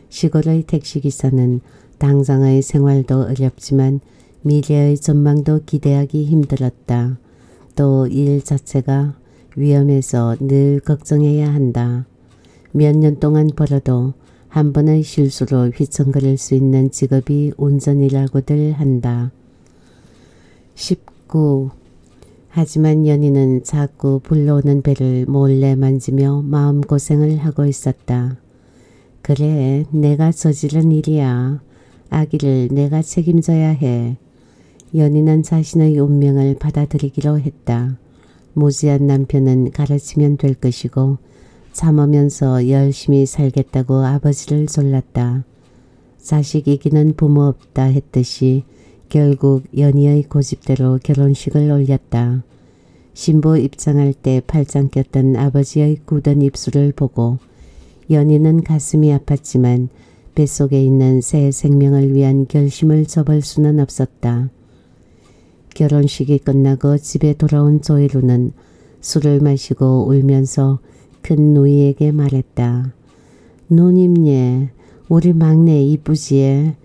시골의 택시기사는 당장의 생활도 어렵지만 미래의 전망도 기대하기 힘들었다. 또 일 자체가 위험해서 늘 걱정해야 한다. 몇 년 동안 벌어도 한 번의 실수로 휘청거릴 수 있는 직업이 운전이라고들 한다. 19. 하지만 연희는 자꾸 불러오는 배를 몰래 만지며 마음고생을 하고 있었다. 그래 내가 저지른 일이야. 아기를 내가 책임져야 해. 연희는 자신의 운명을 받아들이기로 했다. 무지한 남편은 가르치면 될 것이고 참으면서 열심히 살겠다고 아버지를 졸랐다. 자식 이기는 부모 없다 했듯이 결국 연희의 고집대로 결혼식을 올렸다. 신부 입장할 때 팔짱 꼈던 아버지의 굳은 입술을 보고 연희는 가슴이 아팠지만 뱃속에 있는 새 생명을 위한 결심을 접을 수는 없었다. 결혼식이 끝나고 집에 돌아온 조이루는 술을 마시고 울면서 큰 누이에게 말했다. 누님 예, 우리 막내 이쁘지에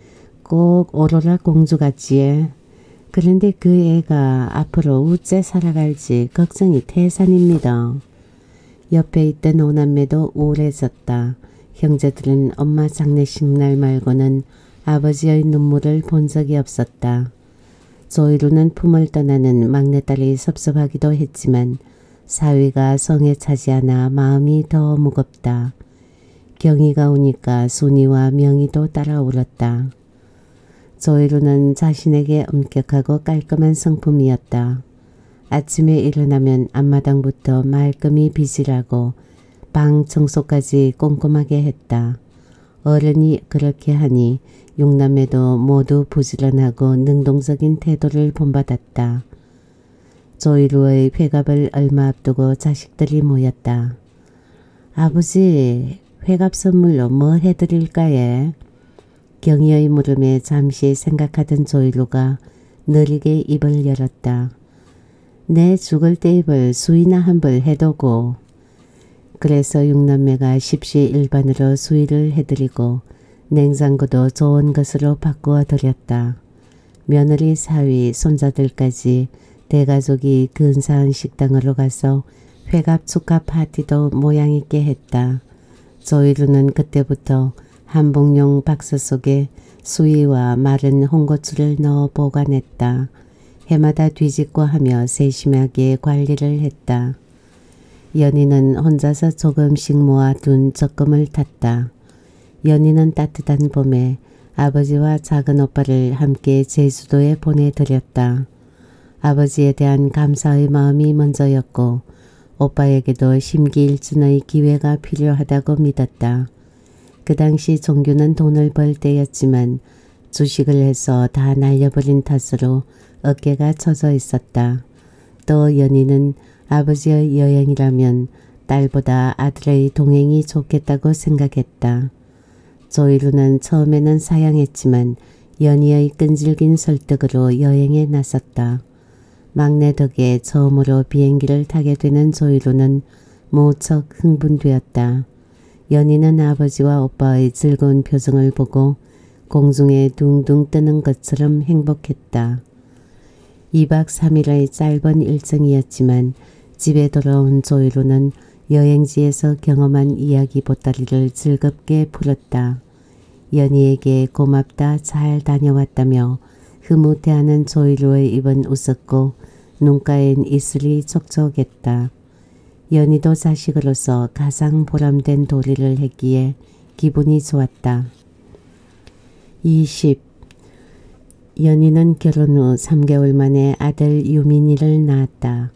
꼭 오로라 공주같지에. 그런데 그 애가 앞으로 우째 살아갈지 걱정이 태산입니다. 옆에 있던 오남매도 우울해졌다. 형제들은 엄마 장례식 날 말고는 아버지의 눈물을 본 적이 없었다. 조이루는 품을 떠나는 막내딸이 섭섭하기도 했지만 사위가 성에 차지 않아 마음이 더 무겁다. 경이가 오니까 순이와 명이도 따라 울었다. 조이루는 자신에게 엄격하고 깔끔한 성품이었다. 아침에 일어나면 앞마당부터 말끔히 빗질하고 방 청소까지 꼼꼼하게 했다. 어른이 그렇게 하니 육남매도 모두 부지런하고 능동적인 태도를 본받았다. 조이루의 회갑을 얼마 앞두고 자식들이 모였다. 아버지, 회갑 선물로 뭐 해드릴까에? 경희의 물음에 잠시 생각하던 조이루가 느리게 입을 열었다. 내 죽을 때 입을 수이나 한 벌 해두고 그래서 육남매가 십시일반으로 수의를 해드리고 냉장고도 좋은 것으로 바꾸어 드렸다. 며느리 사위 손자들까지 대가족이 근사한 식당으로 가서 회갑 축하 파티도 모양 있게 했다. 조이루는 그때부터 한복용 박스 속에 수위와 마른 홍고추를 넣어 보관했다. 해마다 뒤집고 하며 세심하게 관리를 했다. 연희는 혼자서 조금씩 모아둔 적금을 탔다. 연희는 따뜻한 봄에 아버지와 작은 오빠를 함께 제주도에 보내드렸다. 아버지에 대한 감사의 마음이 먼저였고 오빠에게도 심기일준의 기회가 필요하다고 믿었다. 그 당시 종규는 돈을 벌 때였지만 주식을 해서 다 날려버린 탓으로 어깨가 처져 있었다. 또 연희는 아버지의 여행이라면 딸보다 아들의 동행이 좋겠다고 생각했다. 조이루는 처음에는 사양했지만 연희의 끈질긴 설득으로 여행에 나섰다. 막내 덕에 처음으로 비행기를 타게 되는 조이루는 무척 흥분되었다. 연희는 아버지와 오빠의 즐거운 표정을 보고 공중에 둥둥 뜨는 것처럼 행복했다. 2박 3일의 짧은 일정이었지만 집에 돌아온 조이루는 여행지에서 경험한 이야기 보따리를 즐겁게 풀었다. 연희에게 고맙다 잘 다녀왔다며 흐뭇해하는 조이루의 입은 웃었고 눈가엔 이슬이 촉촉했다. 연희도 자식으로서 가장 보람된 도리를 했기에 기분이 좋았다. 20. 연희는 결혼 후 3개월 만에 아들 유민이를 낳았다.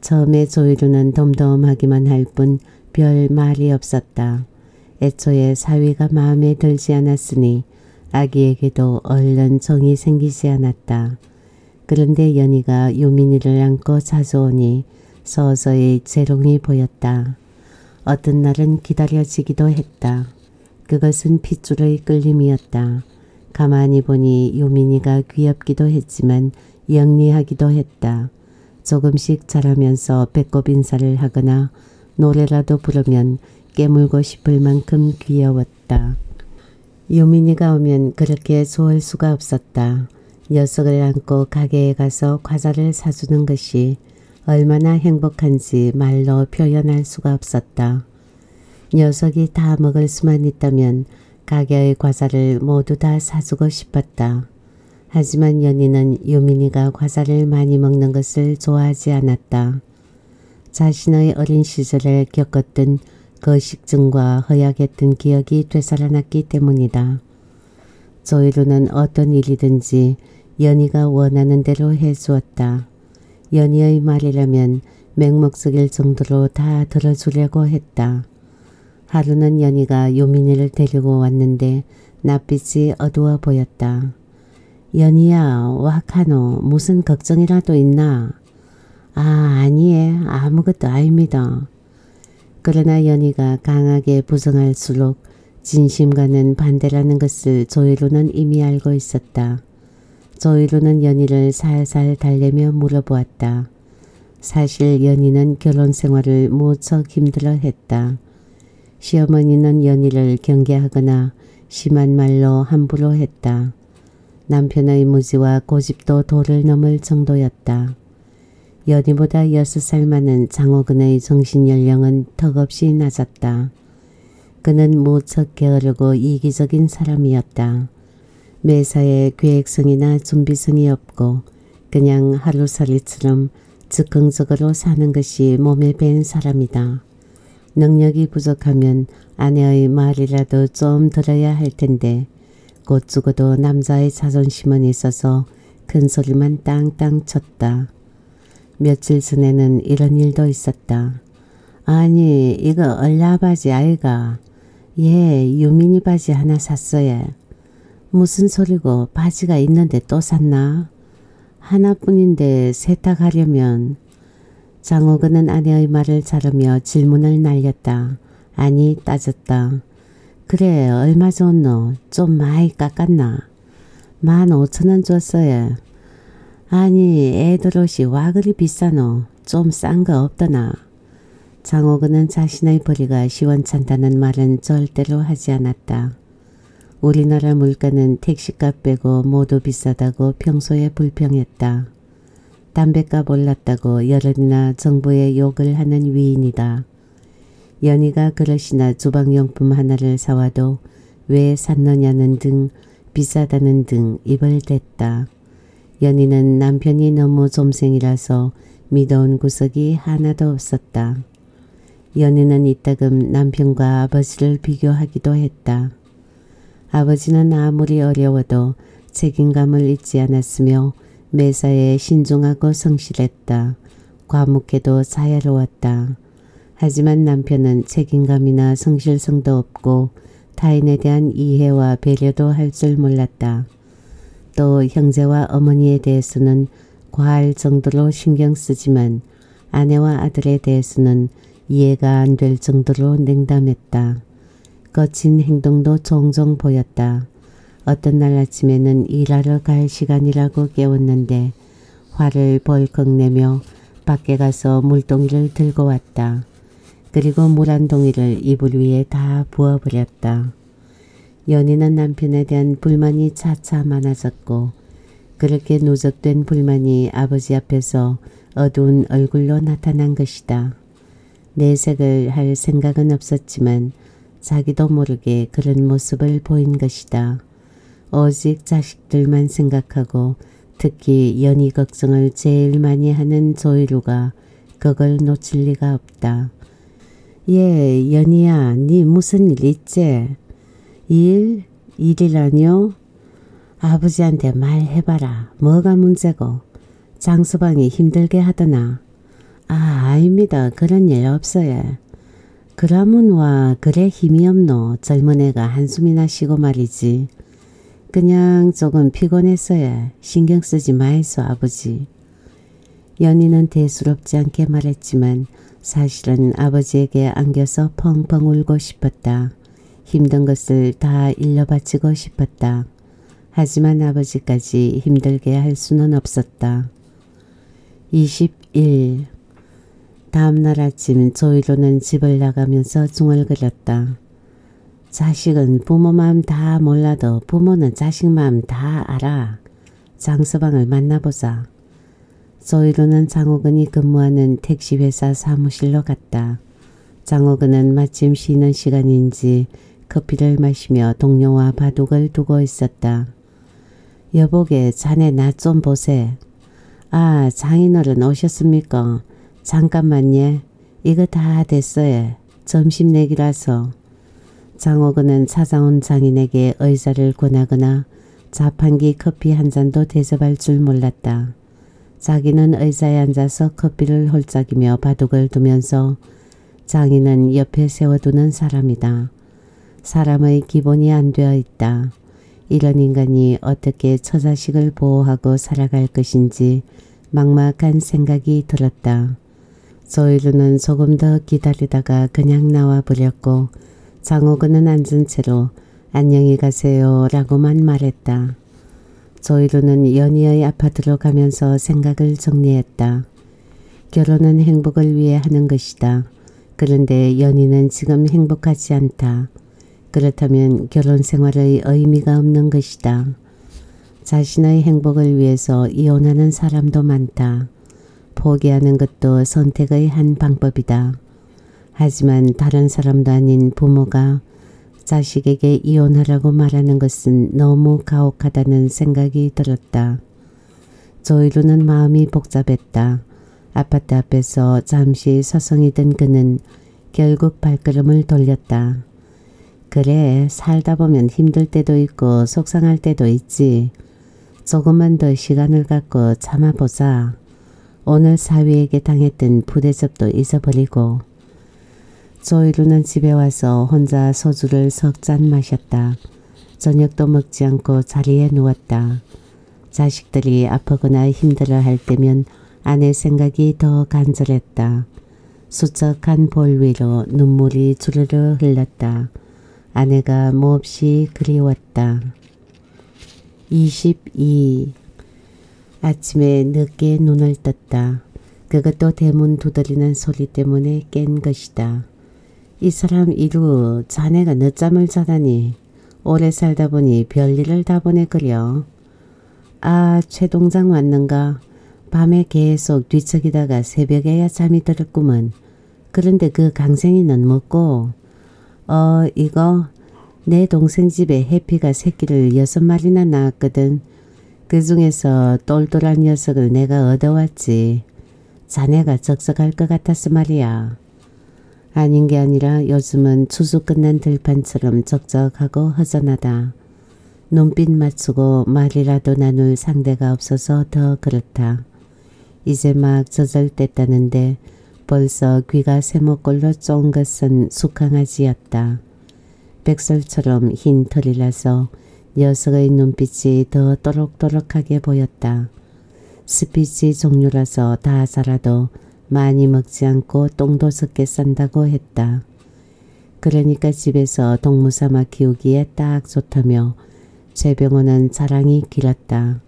처음에 조이루는 덤덤하기만 할 뿐 별 말이 없었다. 애초에 사위가 마음에 들지 않았으니 아기에게도 얼른 정이 생기지 않았다. 그런데 연희가 유민이를 안고 자주 오니 서서히 재롱이 보였다. 어떤 날은 기다려지기도 했다. 그것은 핏줄의 끌림이었다. 가만히 보니 유민이가 귀엽기도 했지만 영리하기도 했다. 조금씩 자라면서 배꼽 인사를 하거나 노래라도 부르면 깨물고 싶을 만큼 귀여웠다. 유민이가 오면 그렇게 좋을 수가 없었다. 녀석을 안고 가게에 가서 과자를 사주는 것이 얼마나 행복한지 말로 표현할 수가 없었다. 녀석이 다 먹을 수만 있다면 가게의 과자를 모두 다 사주고 싶었다. 하지만 연희는 유민이가 과자를 많이 먹는 것을 좋아하지 않았다. 자신의 어린 시절에 겪었던 거식증과 허약했던 기억이 되살아났기 때문이다. 조이루는 어떤 일이든지 연희가 원하는 대로 해주었다. 연희의 말이라면 맹목적일 정도로 다 들어주려고 했다. 하루는 연희가 요민이를 데리고 왔는데 낯빛이 어두워 보였다. 연희야 와카노 무슨 걱정이라도 있나? 아 아니에 아무것도 아닙니다. 그러나 연희가 강하게 부정할수록 진심과는 반대라는 것을 조이로는 이미 알고 있었다. 조이로는 연희를 살살 달래며 물어보았다. 사실 연희는 결혼 생활을 무척 힘들어 했다. 시어머니는 연희를 경계하거나 심한 말로 함부로 했다. 남편의 무지와 고집도 도를 넘을 정도였다. 연희보다 여섯 살 많은 장호근의 정신연령은 턱없이 낮았다. 그는 무척 게으르고 이기적인 사람이었다. 매사에 계획성이나 준비성이 없고 그냥 하루살이처럼 즉흥적으로 사는 것이 몸에 밴 사람이다. 능력이 부족하면 아내의 말이라도 좀 들어야 할 텐데 곧 죽어도 남자의 자존심은 있어서 큰 소리만 땅땅 쳤다. 며칠 전에는 이런 일도 있었다. 아니 이거 얼라 바지 아이가. 예 유민이 바지 하나 샀어요. 무슨 소리고 바지가 있는데 또 샀나? 하나뿐인데 세탁하려면 장호근은 아내의 말을 자르며 질문을 날렸다. 아니 따졌다. 그래 얼마 줬노? 좀 많이 깎았나? 만 오천원 줬어요. 아니 애들 옷이 와 그리 비싸노? 좀 싼 거 없더나? 장호근은 자신의 벌이가 시원찮다는 말은 절대로 하지 않았다. 우리나라 물가는 택시값 빼고 모두 비싸다고 평소에 불평했다. 담배값 올랐다고 여론이나 정부에 욕을 하는 위인이다. 연희가 그릇이나 주방용품 하나를 사와도 왜 샀느냐는 등 비싸다는 등 입을 댔다. 연희는 남편이 너무 좀생이라서 믿어온 구석이 하나도 없었다. 연희는 이따금 남편과 아버지를 비교하기도 했다. 아버지는 아무리 어려워도 책임감을 잊지 않았으며 매사에 신중하고 성실했다. 과묵해도 자애로웠다. 하지만 남편은 책임감이나 성실성도 없고 타인에 대한 이해와 배려도 할 줄 몰랐다. 또 형제와 어머니에 대해서는 과할 정도로 신경 쓰지만 아내와 아들에 대해서는 이해가 안 될 정도로 냉담했다. 거친 행동도 종종 보였다. 어떤 날 아침에는 일하러 갈 시간이라고 깨웠는데 화를 벌컥 내며 밖에 가서 물동이를 들고 왔다. 그리고 물 한 동이를 이불 위에 다 부어버렸다. 연희는 남편에 대한 불만이 차차 많아졌고 그렇게 누적된 불만이 아버지 앞에서 어두운 얼굴로 나타난 것이다. 내색을 할 생각은 없었지만 자기도 모르게 그런 모습을 보인 것이다. 오직 자식들만 생각하고 특히 연희 걱정을 제일 많이 하는 조이루가 그걸 놓칠 리가 없다. 예, 연희야, 네 무슨 일 있지? 일? 일이라뇨? 아버지한테 말해봐라. 뭐가 문제고? 장수방이 힘들게 하더나? 아, 아닙니다. 그런 일 없어요. 그러면 와 그래 힘이 없노. 젊은 애가 한숨이나 쉬고 말이지. 그냥 조금 피곤했어요. 신경 쓰지 마이소 아버지. 연희는 대수롭지 않게 말했지만 사실은 아버지에게 안겨서 펑펑 울고 싶었다. 힘든 것을 다 일러바치고 싶었다. 하지만 아버지까지 힘들게 할 수는 없었다. 21. 다음날 아침 조이로는 집을 나가면서 중얼거렸다. 자식은 부모 마음 다 몰라도 부모는 자식 마음 다 알아. 장서방을 만나보자. 조이로는 장호근이 근무하는 택시회사 사무실로 갔다. 장호근은 마침 쉬는 시간인지 커피를 마시며 동료와 바둑을 두고 있었다. 여보게 자네 나 좀 보세. 아 장인어른 오셨습니까? 잠깐만요. 이거 다 됐어요. 점심 내기라서. 장호근은 찾아온 장인에게 의자를 권하거나 자판기 커피 한 잔도 대접할 줄 몰랐다. 자기는 의자에 앉아서 커피를 홀짝이며 바둑을 두면서 장인은 옆에 세워두는 사람이다. 사람의 기본이 안 되어 있다. 이런 인간이 어떻게 처자식을 보호하고 살아갈 것인지 막막한 생각이 들었다. 조이루는 조금 더 기다리다가 그냥 나와 버렸고 장호근은 앉은 채로 안녕히 가세요 라고만 말했다. 조이루는 연희의 아파트로 가면서 생각을 정리했다. 결혼은 행복을 위해 하는 것이다. 그런데 연희는 지금 행복하지 않다. 그렇다면 결혼 생활의 의미가 없는 것이다. 자신의 행복을 위해서 이혼하는 사람도 많다. 포기하는 것도 선택의 한 방법이다. 하지만 다른 사람도 아닌 부모가 자식에게 이혼하라고 말하는 것은 너무 가혹하다는 생각이 들었다. 조이루는 마음이 복잡했다. 아파트 앞에서 잠시 서성이 든 그는 결국 발걸음을 돌렸다. 그래 살다 보면 힘들 때도 있고 속상할 때도 있지. 조금만 더 시간을 갖고 참아보자. 오늘 사위에게 당했던 부대접도 잊어버리고 조이루는 집에 와서 혼자 소주를 석 잔 마셨다. 저녁도 먹지 않고 자리에 누웠다. 자식들이 아프거나 힘들어할 때면 아내 생각이 더 간절했다. 수척한 볼 위로 눈물이 주르르 흘렀다. 아내가 몹시 그리웠다. 22. 아침에 늦게 눈을 떴다. 그것도 대문 두드리는 소리 때문에 깬 것이다. 이 사람 이루 자네가 늦잠을 자다니 오래 살다 보니 별일을 다 보내 그려. 아 최동장 왔는가? 밤에 계속 뒤척이다가 새벽에야 잠이 들었구먼. 그런데 그 강생이는 먹고 어 이거 내 동생 집에 해피가 새끼를 여섯 마리나 낳았거든. 그 중에서 똘똘한 녀석을 내가 얻어왔지. 자네가 적적할 것 같아서 말이야. 아닌 게 아니라 요즘은 추수 끝난 들판처럼 적적하고 허전하다. 눈빛 맞추고 말이라도 나눌 상대가 없어서 더 그렇다. 이제 막 젖을댔다는데 벌써 귀가 세모꼴로 쫑 것은 숙강아지였다. 백설처럼 흰 털이라서 녀석의 눈빛이 더 또록또록하게 보였다. 스피치 종류라서 다 살아도 많이 먹지 않고 똥도 적게 싼다고 했다. 그러니까 집에서 동무 삼아 키우기에 딱 좋다며 최병호는 자랑이 길었다.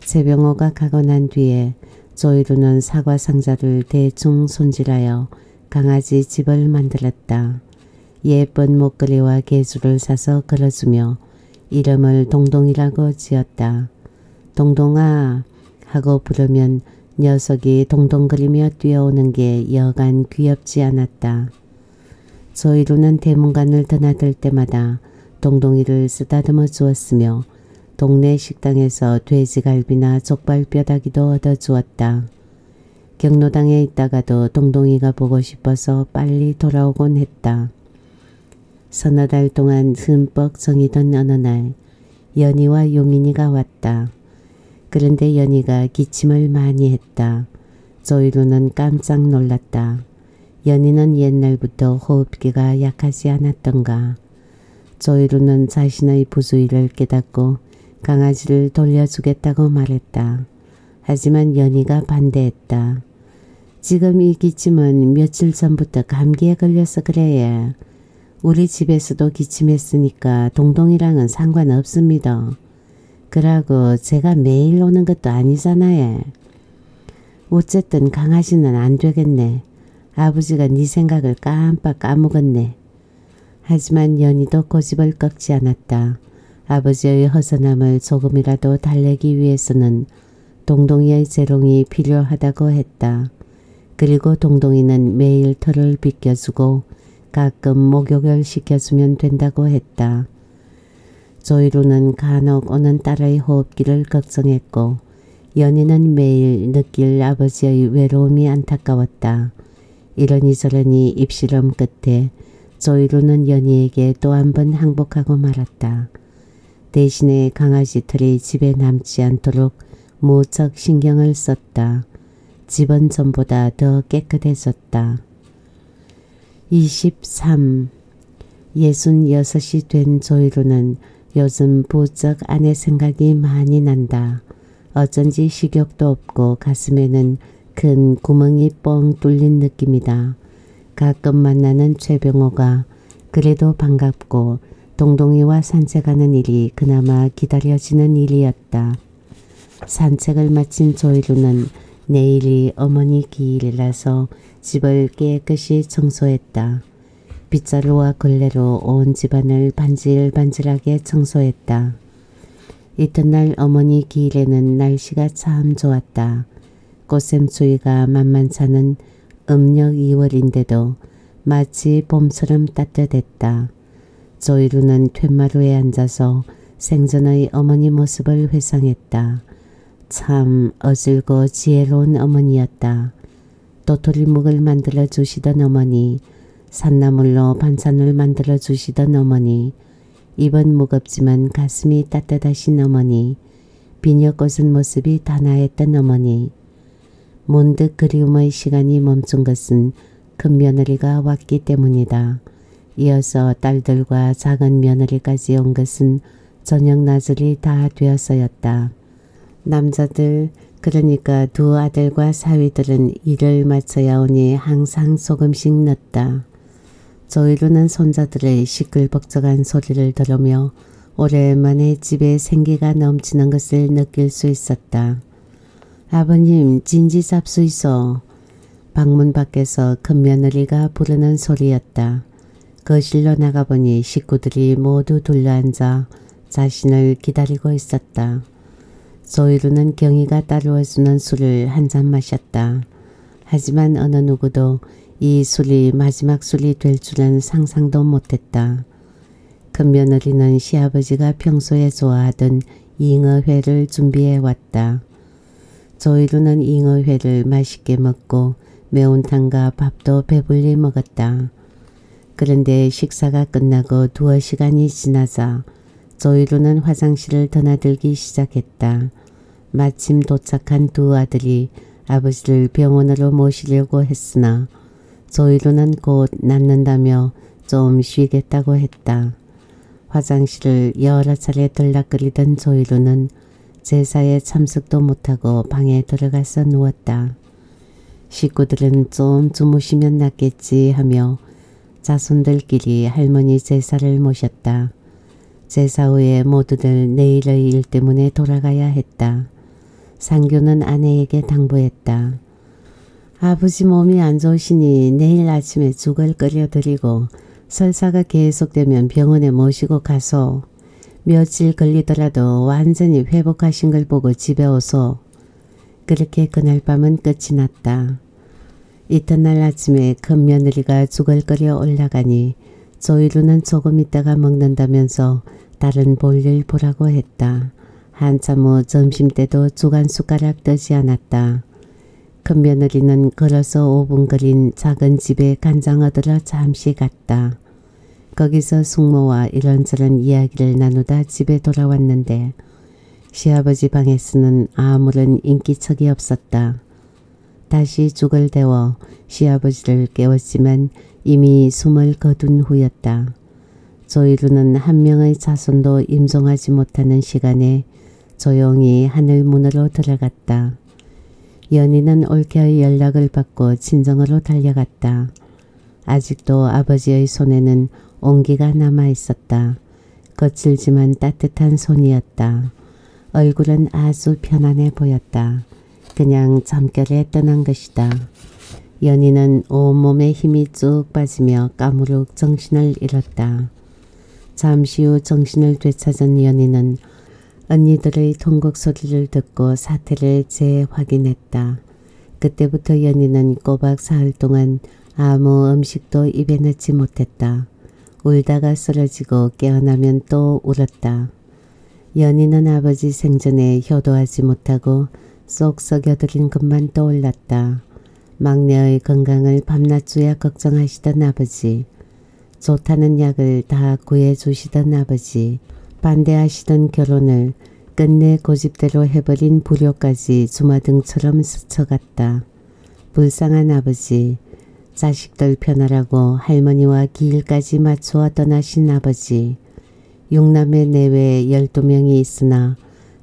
최병호가 가고 난 뒤에 조이루는 사과 상자를 대충 손질하여 강아지 집을 만들었다. 예쁜 목걸이와 개수를 사서 걸어주며 이름을 동동이라고 지었다. 동동아 하고 부르면 녀석이 동동거리며 뛰어오는 게 여간 귀엽지 않았다. 조이루는 대문관을 드나들 때마다 동동이를 쓰다듬어 주었으며 동네 식당에서 돼지갈비나 족발뼈다귀도 얻어 주었다. 경로당에 있다가도 동동이가 보고 싶어서 빨리 돌아오곤 했다. 서너 달 동안 흠뻑 정이던 어느 날 연희와 요민이가 왔다. 그런데 연희가 기침을 많이 했다. 조이루는 깜짝 놀랐다. 연희는 옛날부터 호흡기가 약하지 않았던가. 조이루는 자신의 부주의를 깨닫고 강아지를 돌려주겠다고 말했다. 하지만 연희가 반대했다. 지금 이 기침은 며칠 전부터 감기에 걸려서 그래. 우리 집에서도 기침했으니까 동동이랑은 상관없습니다. 그러고 제가 매일 오는 것도 아니잖아요. 어쨌든 강아지는 안 되겠네. 아버지가 네 생각을 깜빡 까먹었네. 하지만 연희도 고집을 꺾지 않았다. 아버지의 허전함을 조금이라도 달래기 위해서는 동동이의 재롱이 필요하다고 했다. 그리고 동동이는 매일 털을 빗겨주고 가끔 목욕을 시켜주면 된다고 했다. 조이루는 간혹 오는 딸의 호흡기를 걱정했고 연희는 매일 느낄 아버지의 외로움이 안타까웠다. 이러니 저러니 입실험 끝에 조이루는 연희에게 또 한 번 항복하고 말았다. 대신에 강아지 털이 집에 남지 않도록 무척 신경을 썼다. 집은 전보다 더 깨끗해졌다. 23. 66이 된 조이루는 요즘 부쩍 아내 생각이 많이 난다. 어쩐지 식욕도 없고 가슴에는 큰 구멍이 뻥 뚫린 느낌이다. 가끔 만나는 최병호가 그래도 반갑고 동동이와 산책하는 일이 그나마 기다려지는 일이었다. 산책을 마친 조이루는 내일이 어머니 기일이라서 집을 깨끗이 청소했다. 빗자루와 걸레로 온 집안을 반질반질하게 청소했다. 이튿날 어머니 기일에는 날씨가 참 좋았다. 꽃샘추위가 만만찮은 음력 2월인데도 마치 봄처럼 따뜻했다. 조이루는 툇마루에 앉아서 생전의 어머니 모습을 회상했다. 참 어질고 지혜로운 어머니였다. 도토리묵을 만들어 주시던 어머니, 산나물로 반찬을 만들어 주시던 어머니, 입은 무겁지만 가슴이 따뜻하신 어머니, 비녀 꽂은 모습이 단아했던 어머니. 문득 그리움의 시간이 멈춘 것은 큰 며느리가 왔기 때문이다. 이어서 딸들과 작은 며느리까지 온 것은 저녁 나절이 다 되어서였다. 남자들 그러니까 두 아들과 사위들은 일을 마쳐야 오니 항상 조금씩 늦다. 조이루는 손자들의 시끌벅적한 소리를 들으며 오랜만에 집에 생기가 넘치는 것을 느낄 수 있었다. 아버님 진지 잡수이소. 방문 밖에서 큰 며느리가 부르는 소리였다. 거실로 나가보니 식구들이 모두 둘러앉아 자신을 기다리고 있었다. 소이루는 경희가 따르어주는 술을 한 잔 마셨다. 하지만 어느 누구도 이 술이 마지막 술이 될 줄은 상상도 못했다. 큰 며느리는 시아버지가 평소에 좋아하던 잉어회를 준비해 왔다. 조이루는 잉어회를 맛있게 먹고 매운탕과 밥도 배불리 먹었다. 그런데 식사가 끝나고 두어 시간이 지나자 조이루는 화장실을 드나들기 시작했다. 마침 도착한 두 아들이 아버지를 병원으로 모시려고 했으나 조이루는 곧 낫는다며 좀 쉬겠다고 했다. 화장실을 여러 차례 들락거리던 조이루는 제사에 참석도 못하고 방에 들어가서 누웠다. 식구들은 좀 주무시면 낫겠지 하며 자손들끼리 할머니 제사를 모셨다. 제사 후에 모두들 내일의 일 때문에 돌아가야 했다. 상규는 아내에게 당부했다. 아버지 몸이 안 좋으시니 내일 아침에 죽을 끓여드리고 설사가 계속되면 병원에 모시고 가서 며칠 걸리더라도 완전히 회복하신 걸 보고 집에 오소. 그렇게 그날 밤은 끝이 났다. 이튿날 아침에 큰 며느리가 죽을 끓여 올라가니 조이루는 조금 있다가 먹는다면서 다른 볼일 보라고 했다. 한참 후 점심때도 죽한 숟가락 뜨지 않았다. 큰 며느리는 걸어서 5분 거린 작은 집에 간장 얻으러 잠시 갔다. 거기서 숙모와 이런저런 이야기를 나누다 집에 돌아왔는데 시아버지 방에서는 아무런 인기척이 없었다. 다시 죽을 데워 시아버지를 깨웠지만 이미 숨을 거둔 후였다. 조이루는 한 명의 자손도 임종하지 못하는 시간에 조용히 하늘 문으로 들어갔다. 연희는 올케의 연락을 받고 친정으로 달려갔다. 아직도 아버지의 손에는 온기가 남아 있었다. 거칠지만 따뜻한 손이었다. 얼굴은 아주 편안해 보였다. 그냥 잠결에 떠난 것이다. 연희는 온몸에 힘이 쭉 빠지며 까무룩 정신을 잃었다. 잠시 후 정신을 되찾은 연희는 언니들의 통곡 소리를 듣고 사태를 재확인했다. 그때부터 연희는 꼬박 사흘 동안 아무 음식도 입에 넣지 못했다. 울다가 쓰러지고 깨어나면 또 울었다. 연희는 아버지 생전에 효도하지 못하고 쏙 썩여들인 것만 떠올랐다. 막내의 건강을 밤낮주야 걱정하시던 아버지. 좋다는 약을 다 구해주시던 아버지. 반대하시던 결혼을 끝내 고집대로 해버린 불효까지 주마등처럼 스쳐갔다. 불쌍한 아버지, 자식들 편하라고 할머니와 길까지 맞추어 떠나신 아버지, 육남의 내외에 12명이 있으나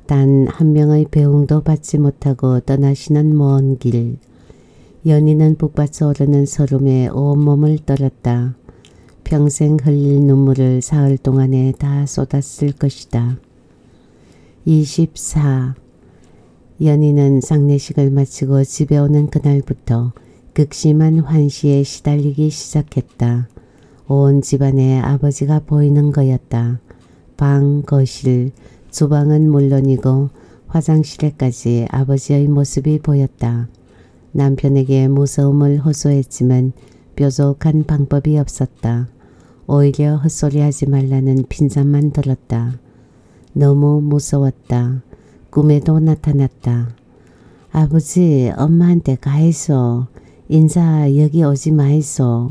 단 한 명의 배웅도 받지 못하고 떠나시는 먼 길. 연희는 북받쳐 오르는 서름에 온몸을 떨었다. 평생 흘릴 눈물을 사흘 동안에 다 쏟았을 것이다. 24. 연희는 장례식을 마치고 집에 오는 그날부터 극심한 환시에 시달리기 시작했다. 온 집안에 아버지가 보이는 거였다. 방, 거실, 주방은 물론이고 화장실에까지 아버지의 모습이 보였다. 남편에게 무서움을 호소했지만 뾰족한 방법이 없었다. 오히려 헛소리하지 말라는 핀잔만 들었다. 너무 무서웠다. 꿈에도 나타났다. 아버지 엄마한테 가있어. 인사 여기 오지 마이소.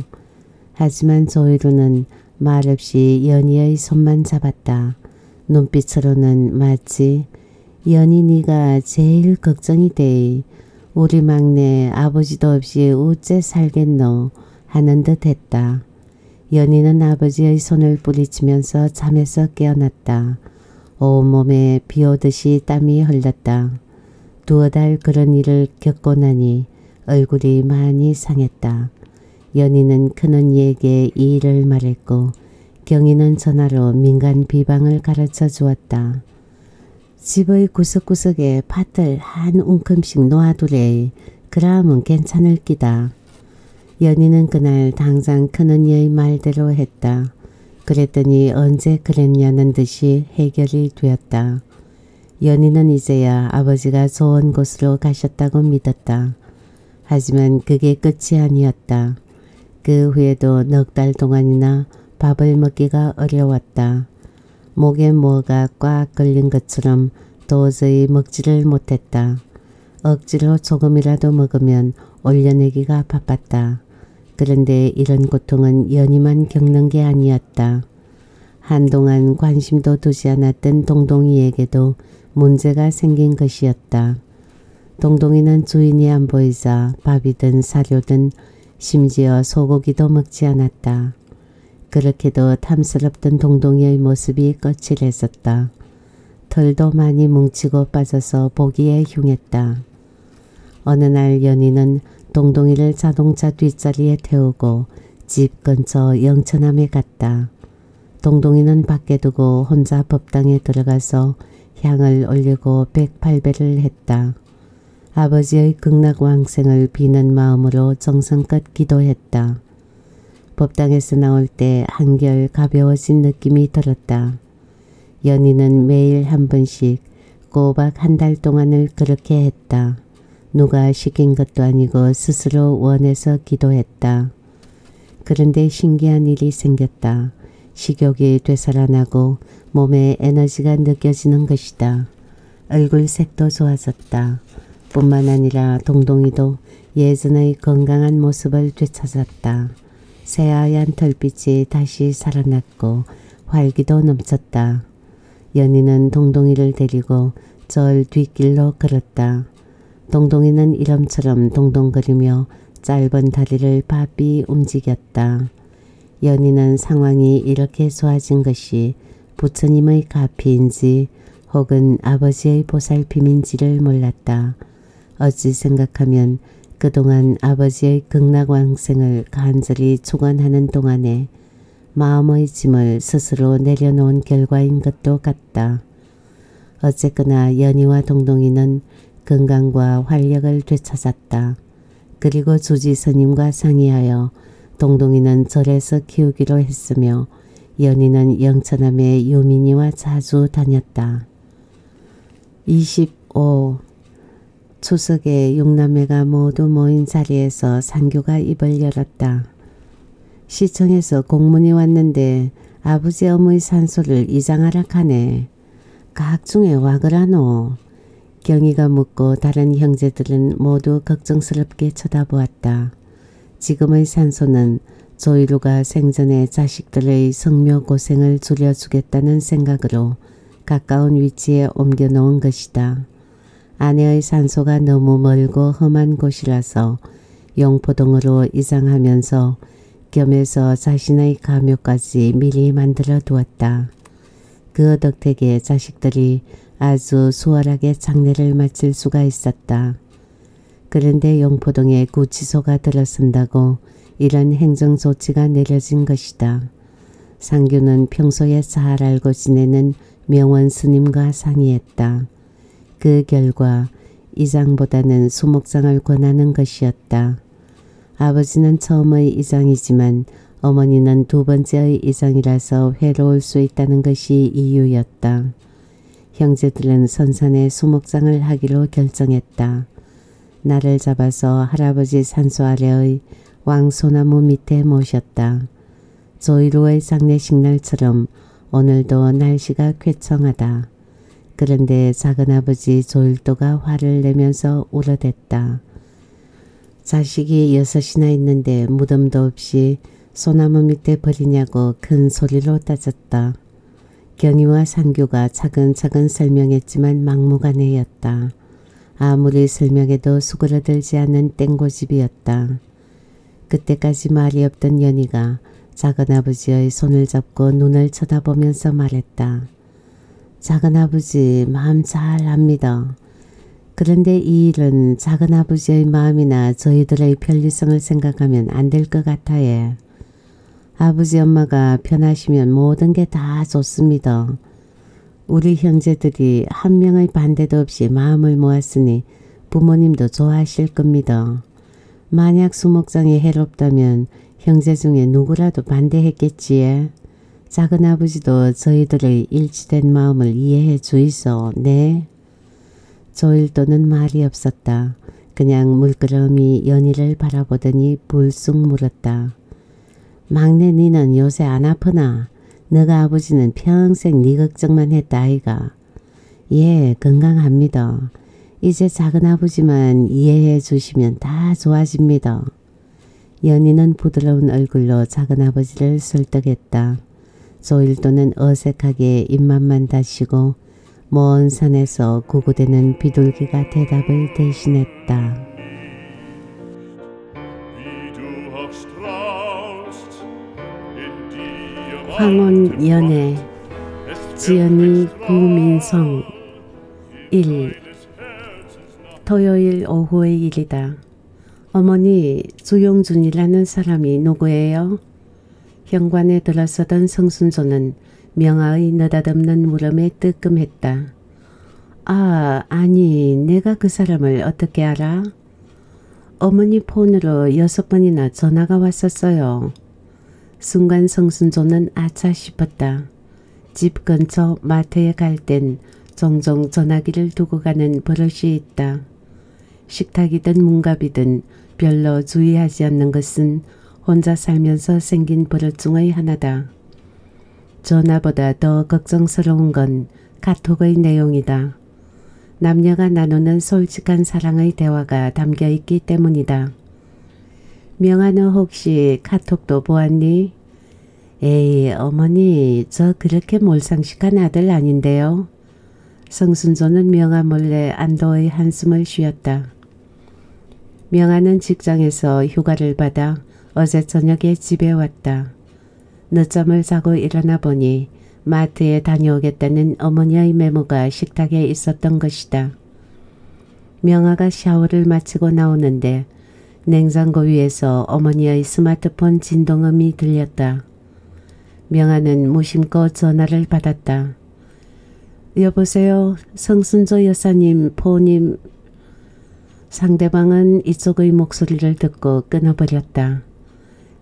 하지만 조이루는 말없이 연희의 손만 잡았다. 눈빛으로는 마치 연희 네가 제일 걱정이 돼. 우리 막내 아버지도 없이 어째 살겠노 하는 듯 했다. 연희는 아버지의 손을 뿌리치면서 잠에서 깨어났다. 온몸에 비 오듯이 땀이 흘렀다. 두어 달 그런 일을 겪고 나니 얼굴이 많이 상했다. 연희는 큰언니에게 이 일을 말했고 경희는 전화로 민간 비방을 가르쳐 주었다. 집의 구석구석에 밭을 한 움큼씩 놓아두래. 그러면 괜찮을 기다. 연희는 그날 당장 큰언니의 말대로 했다. 그랬더니 언제 그랬냐는 듯이 해결이 되었다. 연희는 이제야 아버지가 좋은 곳으로 가셨다고 믿었다. 하지만 그게 끝이 아니었다. 그 후에도 넉 달 동안이나 밥을 먹기가 어려웠다. 목에 뭐가 꽉 걸린 것처럼 도저히 먹지를 못했다. 억지로 조금이라도 먹으면 올려내기가 바빴다. 그런데 이런 고통은 연희만 겪는 게 아니었다. 한동안 관심도 두지 않았던 동동이에게도 문제가 생긴 것이었다. 동동이는 주인이 안 보이자 밥이든 사료든 심지어 소고기도 먹지 않았다. 그렇게도 탐스럽던 동동이의 모습이 거칠했었다. 털도 많이 뭉치고 빠져서 보기에 흉했다. 어느 날 연희는 동동이를 자동차 뒷자리에 태우고 집 근처 영천함에 갔다. 동동이는 밖에 두고 혼자 법당에 들어가서 향을 올리고 백팔배를 했다. 아버지의 극락왕생을 비는 마음으로 정성껏 기도했다. 법당에서 나올 때 한결 가벼워진 느낌이 들었다. 연희는 매일 한 번씩 꼬박 한 달 동안을 그렇게 했다. 누가 시킨 것도 아니고 스스로 원해서 기도했다. 그런데 신기한 일이 생겼다. 식욕이 되살아나고 몸에 에너지가 느껴지는 것이다. 얼굴 색도 좋아졌다. 뿐만 아니라 동동이도 예전의 건강한 모습을 되찾았다. 새하얀 털빛이 다시 살아났고 활기도 넘쳤다. 연희는 동동이를 데리고 절 뒷길로 걸었다. 동동이는 이름처럼 동동거리며 짧은 다리를 바삐 움직였다. 연희는 상황이 이렇게 좋아진 것이 부처님의 가피인지 혹은 아버지의 보살핌인지를 몰랐다. 어찌 생각하면 그동안 아버지의 극락왕생을 간절히 축원하는 동안에 마음의 짐을 스스로 내려놓은 결과인 것도 같다. 어쨌거나 연희와 동동이는 건강과 활력을 되찾았다. 그리고 주지 스님과 상의하여 동동이는 절에서 키우기로 했으며 연희는 영천함의 유민이와 자주 다녔다. 25. 추석에 육남매가 모두 모인 자리에서 상교가 입을 열었다. 시청에서 공문이 왔는데 아버지 어머니 산소를 이장하라 하네. 각중에 와그라노. 경희가 묻고 다른 형제들은 모두 걱정스럽게 쳐다보았다. 지금의 산소는 조이루가 생전에 자식들의 성묘 고생을 줄여주겠다는 생각으로 가까운 위치에 옮겨놓은 것이다. 아내의 산소가 너무 멀고 험한 곳이라서 용포동으로 이장하면서 겸해서 자신의 가묘까지 미리 만들어 두었다. 그 덕택에 자식들이 아주 수월하게 장례를 마칠 수가 있었다. 그런데 용포동에 구치소가 들어선다고 이런 행정조치가 내려진 것이다. 상규는 평소에 잘 알고 지내는 명원 스님과 상의했다. 그 결과 이장보다는 수목장을 권하는 것이었다. 아버지는 처음의 이장이지만 어머니는 두 번째의 이장이라서 회로울 수 있다는 것이 이유였다. 형제들은 선산에 수목장을 하기로 결정했다. 나를 잡아서 할아버지 산소 아래의 왕소나무 밑에 모셨다. 조이루의 장례식 날처럼 오늘도 날씨가 쾌청하다. 그런데 작은아버지 조일도가 화를 내면서 울어댔다. 자식이 여섯이나 있는데 무덤도 없이 소나무 밑에 버리냐고 큰 소리로 따졌다. 경희와 상규가 차근차근 설명했지만 막무가내였다. 아무리 설명해도 수그러 들지 않는 땡고집이었다. 그때까지 말이 없던 연희가 작은아버지의 손을 잡고 눈을 쳐다보면서 말했다. 작은아버지 마음 잘 압니다. 그런데 이 일은 작은아버지의 마음이나 저희들의 편리성을 생각하면 안 될 것 같아요. 아버지 엄마가 편하시면 모든 게 다 좋습니다. 우리 형제들이 한 명의 반대도 없이 마음을 모았으니 부모님도 좋아하실 겁니다. 만약 수목장이 해롭다면 형제 중에 누구라도 반대했겠지에. 작은 아버지도 저희들의 일치된 마음을 이해해 주이소. 네. 조일도는 말이 없었다. 그냥 물끄러미 연희를 바라보더니 불쑥 물었다. 막내 니는 요새 안 아프나? 너가 아버지는 평생 네 걱정만 했다 아이가. 예 건강합니다. 이제 작은 아버지만 이해해 주시면 다 좋아집니다. 연희는 부드러운 얼굴로 작은 아버지를 설득했다. 조일도는 어색하게 입맛만 다시고 먼 산에서 구구대는 비둘기가 대답을 대신했다. 황혼 연애 지연이 구민성 1 토요일 오후의 일이다. 어머니 주용준이라는 사람이 누구예요? 현관에 들어서던 성순조는 명아의 느닷없는 물음에 뜨끔했다. 아, 아니, 내가 그 사람을 어떻게 알아? 어머니 폰으로 여섯 번이나 전화가 왔었어요. 순간 성순조는 아차 싶었다. 집 근처 마트에 갈 땐 종종 전화기를 두고 가는 버릇이 있다. 식탁이든 문갑이든 별로 주의하지 않는 것은 혼자 살면서 생긴 버릇 중의 하나다. 전화보다 더 걱정스러운 건 카톡의 내용이다. 남녀가 나누는 솔직한 사랑의 대화가 담겨 있기 때문이다. 명아 너 혹시 카톡도 보았니? 에이 어머니 저 그렇게 몰상식한 아들 아닌데요. 성순조는 명아 몰래 안도의 한숨을 쉬었다. 명아는 직장에서 휴가를 받아 어제 저녁에 집에 왔다. 늦잠을 자고 일어나 보니 마트에 다녀오겠다는 어머니의 메모가 식탁에 있었던 것이다. 명아가 샤워를 마치고 나오는데 냉장고 위에서 어머니의 스마트폰 진동음이 들렸다. 명아는 무심코 전화를 받았다. 여보세요. 성순조 여사님 포님. 상대방은 이쪽의 목소리를 듣고 끊어버렸다.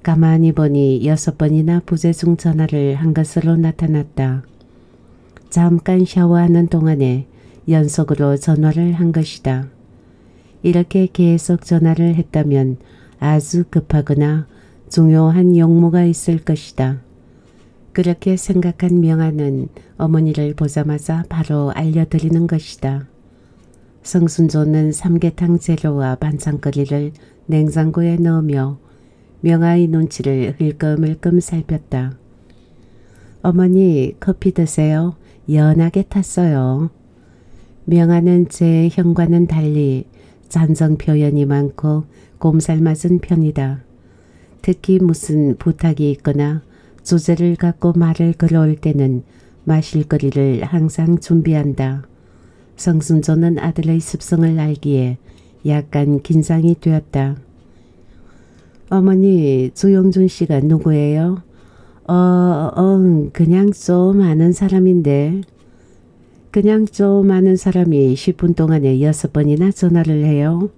가만히 보니 여섯 번이나 부재중 전화를 한 것으로 나타났다. 잠깐 샤워하는 동안에 연속으로 전화를 한 것이다. 이렇게 계속 전화를 했다면 아주 급하거나 중요한 용무가 있을 것이다. 그렇게 생각한 명아는 어머니를 보자마자 바로 알려드리는 것이다. 성순조는 삼계탕 재료와 반찬거리를 냉장고에 넣으며 명아의 눈치를 흘끔흘끔 살폈다. 어머니 커피 드세요. 연하게 탔어요. 명아는 제 형과는 달리 잔정 표현이 많고 곰살맞은 편이다. 특히 무슨 부탁이 있거나 주제를 갖고 말을 걸어올 때는 마실 거리를 항상 준비한다. 성순조는 아들의 습성을 알기에 약간 긴장이 되었다. 어머니 주영준 씨가 누구예요? 어, 어, 그냥 좀 아는 사람인데. 그냥 좀 아는 사람이 10분 동안에 6번이나 전화를 해요.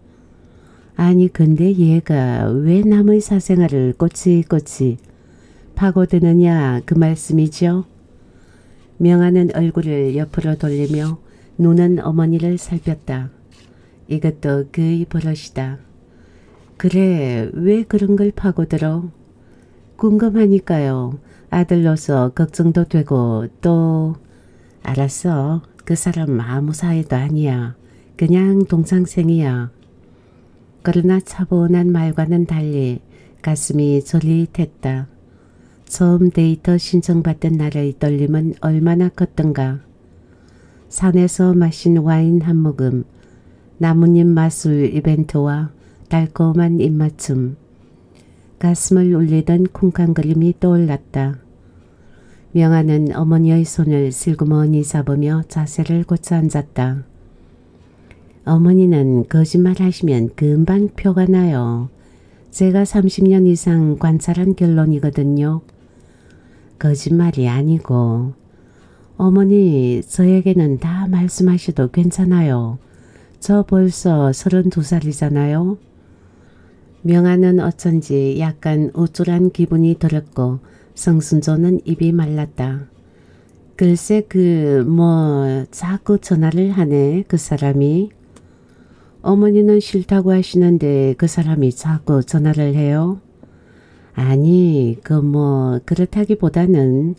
아니 근데 얘가 왜 남의 사생활을 꼬치꼬치 파고드느냐 그 말씀이죠. 명아는 얼굴을 옆으로 돌리며 눈은 어머니를 살폈다. 이것도 그의 버릇이다. 그래 왜 그런 걸 파고들어? 궁금하니까요. 아들로서 걱정도 되고 또 알았어. 그 사람 아무 사이도 아니야. 그냥 동창생이야. 그러나 차분한 말과는 달리 가슴이 저릿했다. 처음 데이터 신청받던 날의 떨림은 얼마나 컸던가. 산에서 마신 와인 한 모금, 나뭇잎 마술 이벤트와 달콤한 입맞춤, 가슴을 울리던 쿵쾅거림이 떠올랐다. 명아는 어머니의 손을 슬그머니 잡으며 자세를 고쳐 앉았다. 어머니는 거짓말 하시면 금방 표가 나요. 제가 30년 이상 관찰한 결론이거든요. 거짓말이 아니고 어머니, 저에게는 다 말씀하셔도 괜찮아요. 저 벌써 32살이잖아요. 명아는 어쩐지 약간 우쭐한 기분이 들었고 성순조는 입이 말랐다. 글쎄 그 뭐 자꾸 전화를 하네 그 사람이. 어머니는 싫다고 하시는데 그 사람이 자꾸 전화를 해요? 아니 그 뭐 그렇다기보다는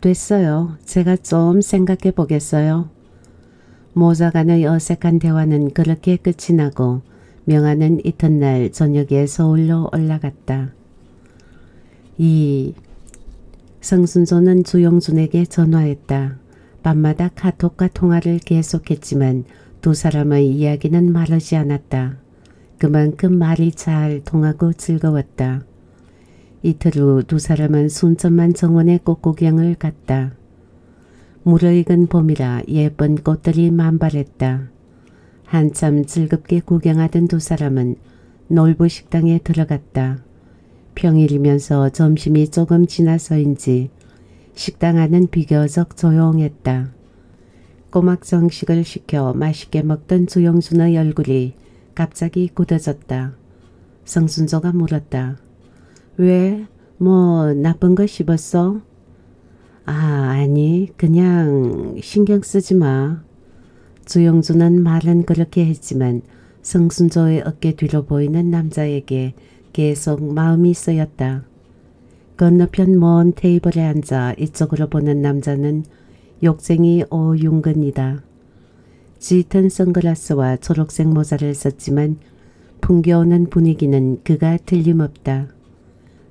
됐어요. 제가 좀 생각해 보겠어요. 모자간의 어색한 대화는 그렇게 끝이 나고 명아는 이튿날 저녁에 서울로 올라갔다. 이 성순조는 주영준에게 전화했다. 밤마다 카톡과 통화를 계속했지만 두 사람의 이야기는 마르지 않았다. 그만큼 말이 잘 통하고 즐거웠다. 이틀 후 두 사람은 순천만 정원의 꽃구경을 갔다. 무르익은 봄이라 예쁜 꽃들이 만발했다. 한참 즐겁게 구경하던 두 사람은 놀부 식당에 들어갔다. 평일이면서 점심이 조금 지나서인지 식당 안은 비교적 조용했다. 꼬막 정식을 시켜 맛있게 먹던 주영순의 얼굴이 갑자기 굳어졌다. 성순조가 물었다. 왜? 뭐 나쁜 거 씹었어? 아 아니 그냥 신경 쓰지 마. 주영주는 말은 그렇게 했지만 성순조의 어깨 뒤로 보이는 남자에게 계속 마음이 쓰였다. 건너편 먼 테이블에 앉아 이쪽으로 보는 남자는 욕쟁이 오윤근이다. 짙은 선글라스와 초록색 모자를 썼지만 풍겨오는 분위기는 그가 틀림없다.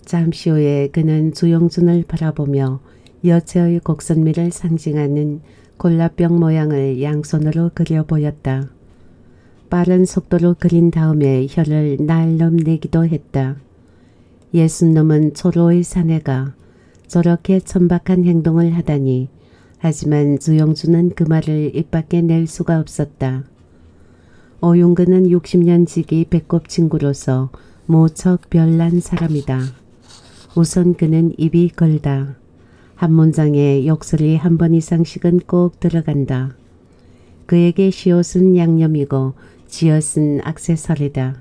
잠시 후에 그는 주영준을 바라보며 여체의 곡선미를 상징하는 골라병 모양을 양손으로 그려 보였다. 빠른 속도로 그린 다음에 혀를 날름 내기도 했다. 예순 넘은 초로의 사내가 저렇게 천박한 행동을 하다니 하지만 주영준은 그 말을 입 밖에 낼 수가 없었다. 오윤근은 60년 지기 배꼽 친구로서 무척 별난 사람이다. 우선 그는 입이 걸다. 한 문장에 욕설이 한 번 이상씩은 꼭 들어간다. 그에게 시옷은 양념이고 지엇은 악세사리다.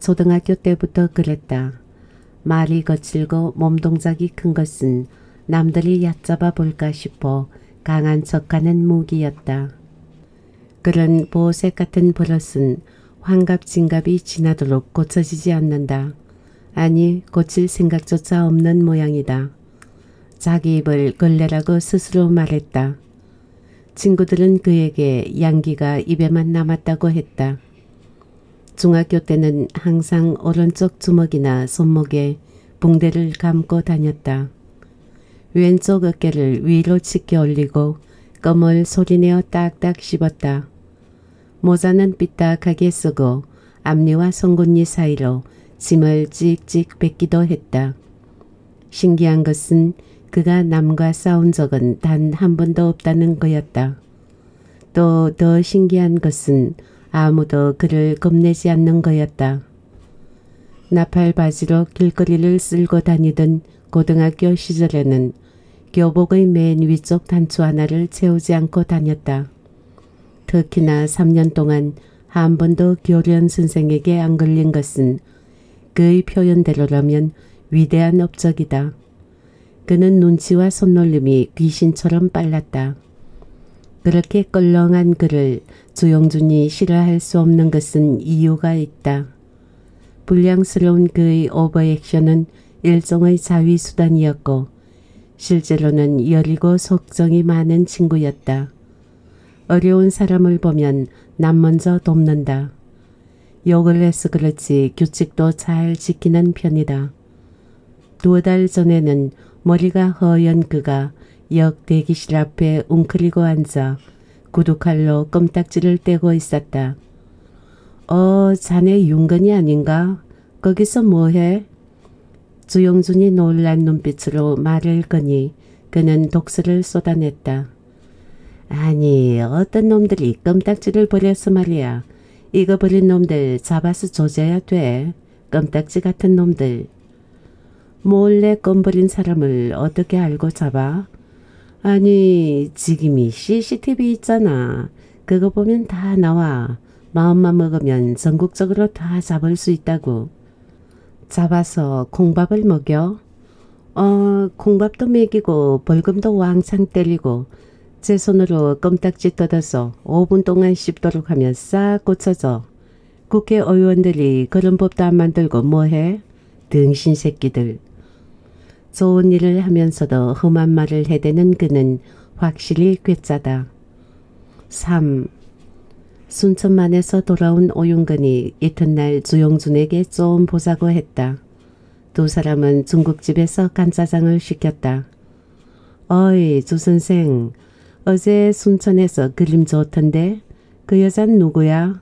초등학교 때부터 그랬다. 말이 거칠고 몸동작이 큰 것은 남들이 얕잡아 볼까 싶어 강한 척하는 무기였다. 그런 보색 같은 버릇은 환갑진갑이 지나도록 고쳐지지 않는다. 아니 고칠 생각조차 없는 모양이다. 자기 입을 걸레라고 스스로 말했다. 친구들은 그에게 양기가 입에만 남았다고 했다. 중학교 때는 항상 오른쪽 주먹이나 손목에 붕대를 감고 다녔다. 왼쪽 어깨를 위로 치켜 올리고 껌을 소리내어 딱딱 씹었다. 모자는 삐딱하게 쓰고 앞니와 송곳니 사이로 짐을 찍찍 뱉기도 했다. 신기한 것은 그가 남과 싸운 적은 단 한 번도 없다는 거였다. 또 더 신기한 것은 아무도 그를 겁내지 않는 거였다. 나팔 바지로 길거리를 쓸고 다니던 고등학교 시절에는 교복의 맨 위쪽 단추 하나를 채우지 않고 다녔다. 특히나 3년 동안 한 번도 교련 선생에게 안 걸린 것은 그의 표현대로라면 위대한 업적이다. 그는 눈치와 손놀림이 귀신처럼 빨랐다. 그렇게 껄렁한 그를 주영준이 싫어할 수 없는 것은 이유가 있다. 불량스러운 그의 오버액션은 일종의 자위수단이었고 실제로는 여리고 속정이 많은 친구였다. 어려운 사람을 보면 남 먼저 돕는다. 욕을 해서 그렇지 규칙도 잘 지키는 편이다. 두 달 전에는 머리가 허연 그가 역 대기실 앞에 웅크리고 앉아 구두칼로 껌딱지를 떼고 있었다. 어, 자네 윤건이 아닌가? 거기서 뭐해? 주영준이 놀란 눈빛으로 말을 거니 그는 독서를 쏟아냈다. 아니 어떤 놈들이 껌딱지를 버려서 말이야. 이거 버린 놈들 잡아서 조져야 돼. 껌딱지 같은 놈들. 몰래 껌 버린 사람을 어떻게 알고 잡아? 아니 지금이 CCTV 있잖아. 그거 보면 다 나와. 마음만 먹으면 전국적으로 다 잡을 수 있다고. 잡아서 콩밥을 먹여? 어, 콩밥도 먹이고 벌금도 왕창 때리고 제 손으로 껌딱지 뜯어서 5분 동안 씹도록 하면 싹 고쳐져. 국회의원들이 그런 법도 안 만들고 뭐해? 등신 새끼들. 좋은 일을 하면서도 험한 말을 해대는 그는 확실히 괴짜다. 3. 순천만에서 돌아온 오윤근이 이튿날 주용준에게 좀 보자고 했다. 두 사람은 중국집에서 간짜장을 시켰다. 어이 주 선생 어제 순천에서 그림 좋던데 그 여잔 누구야?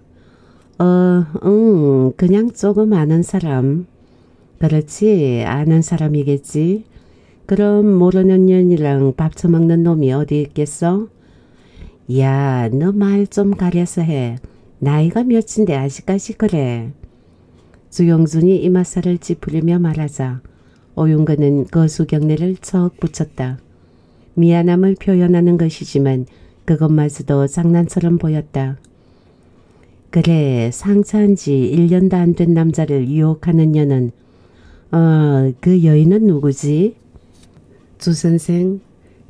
어, 응, 그냥 조금 아는 사람. 그렇지, 아는 사람이겠지. 그럼 모르는 년이랑 밥 처먹는 놈이 어디 있겠어? 야, 너 말 좀 가려서 해. 나이가 몇인데 아직까지 그래. 주영준이 이마살을 찌푸리며 말하자 오윤근은 거수 경례를 척 붙였다. 미안함을 표현하는 것이지만 그것마저도 장난처럼 보였다. 그래 상처한 지 1년도 안 된 남자를 유혹하는 년은 어, 그 여인은 누구지? 주 선생,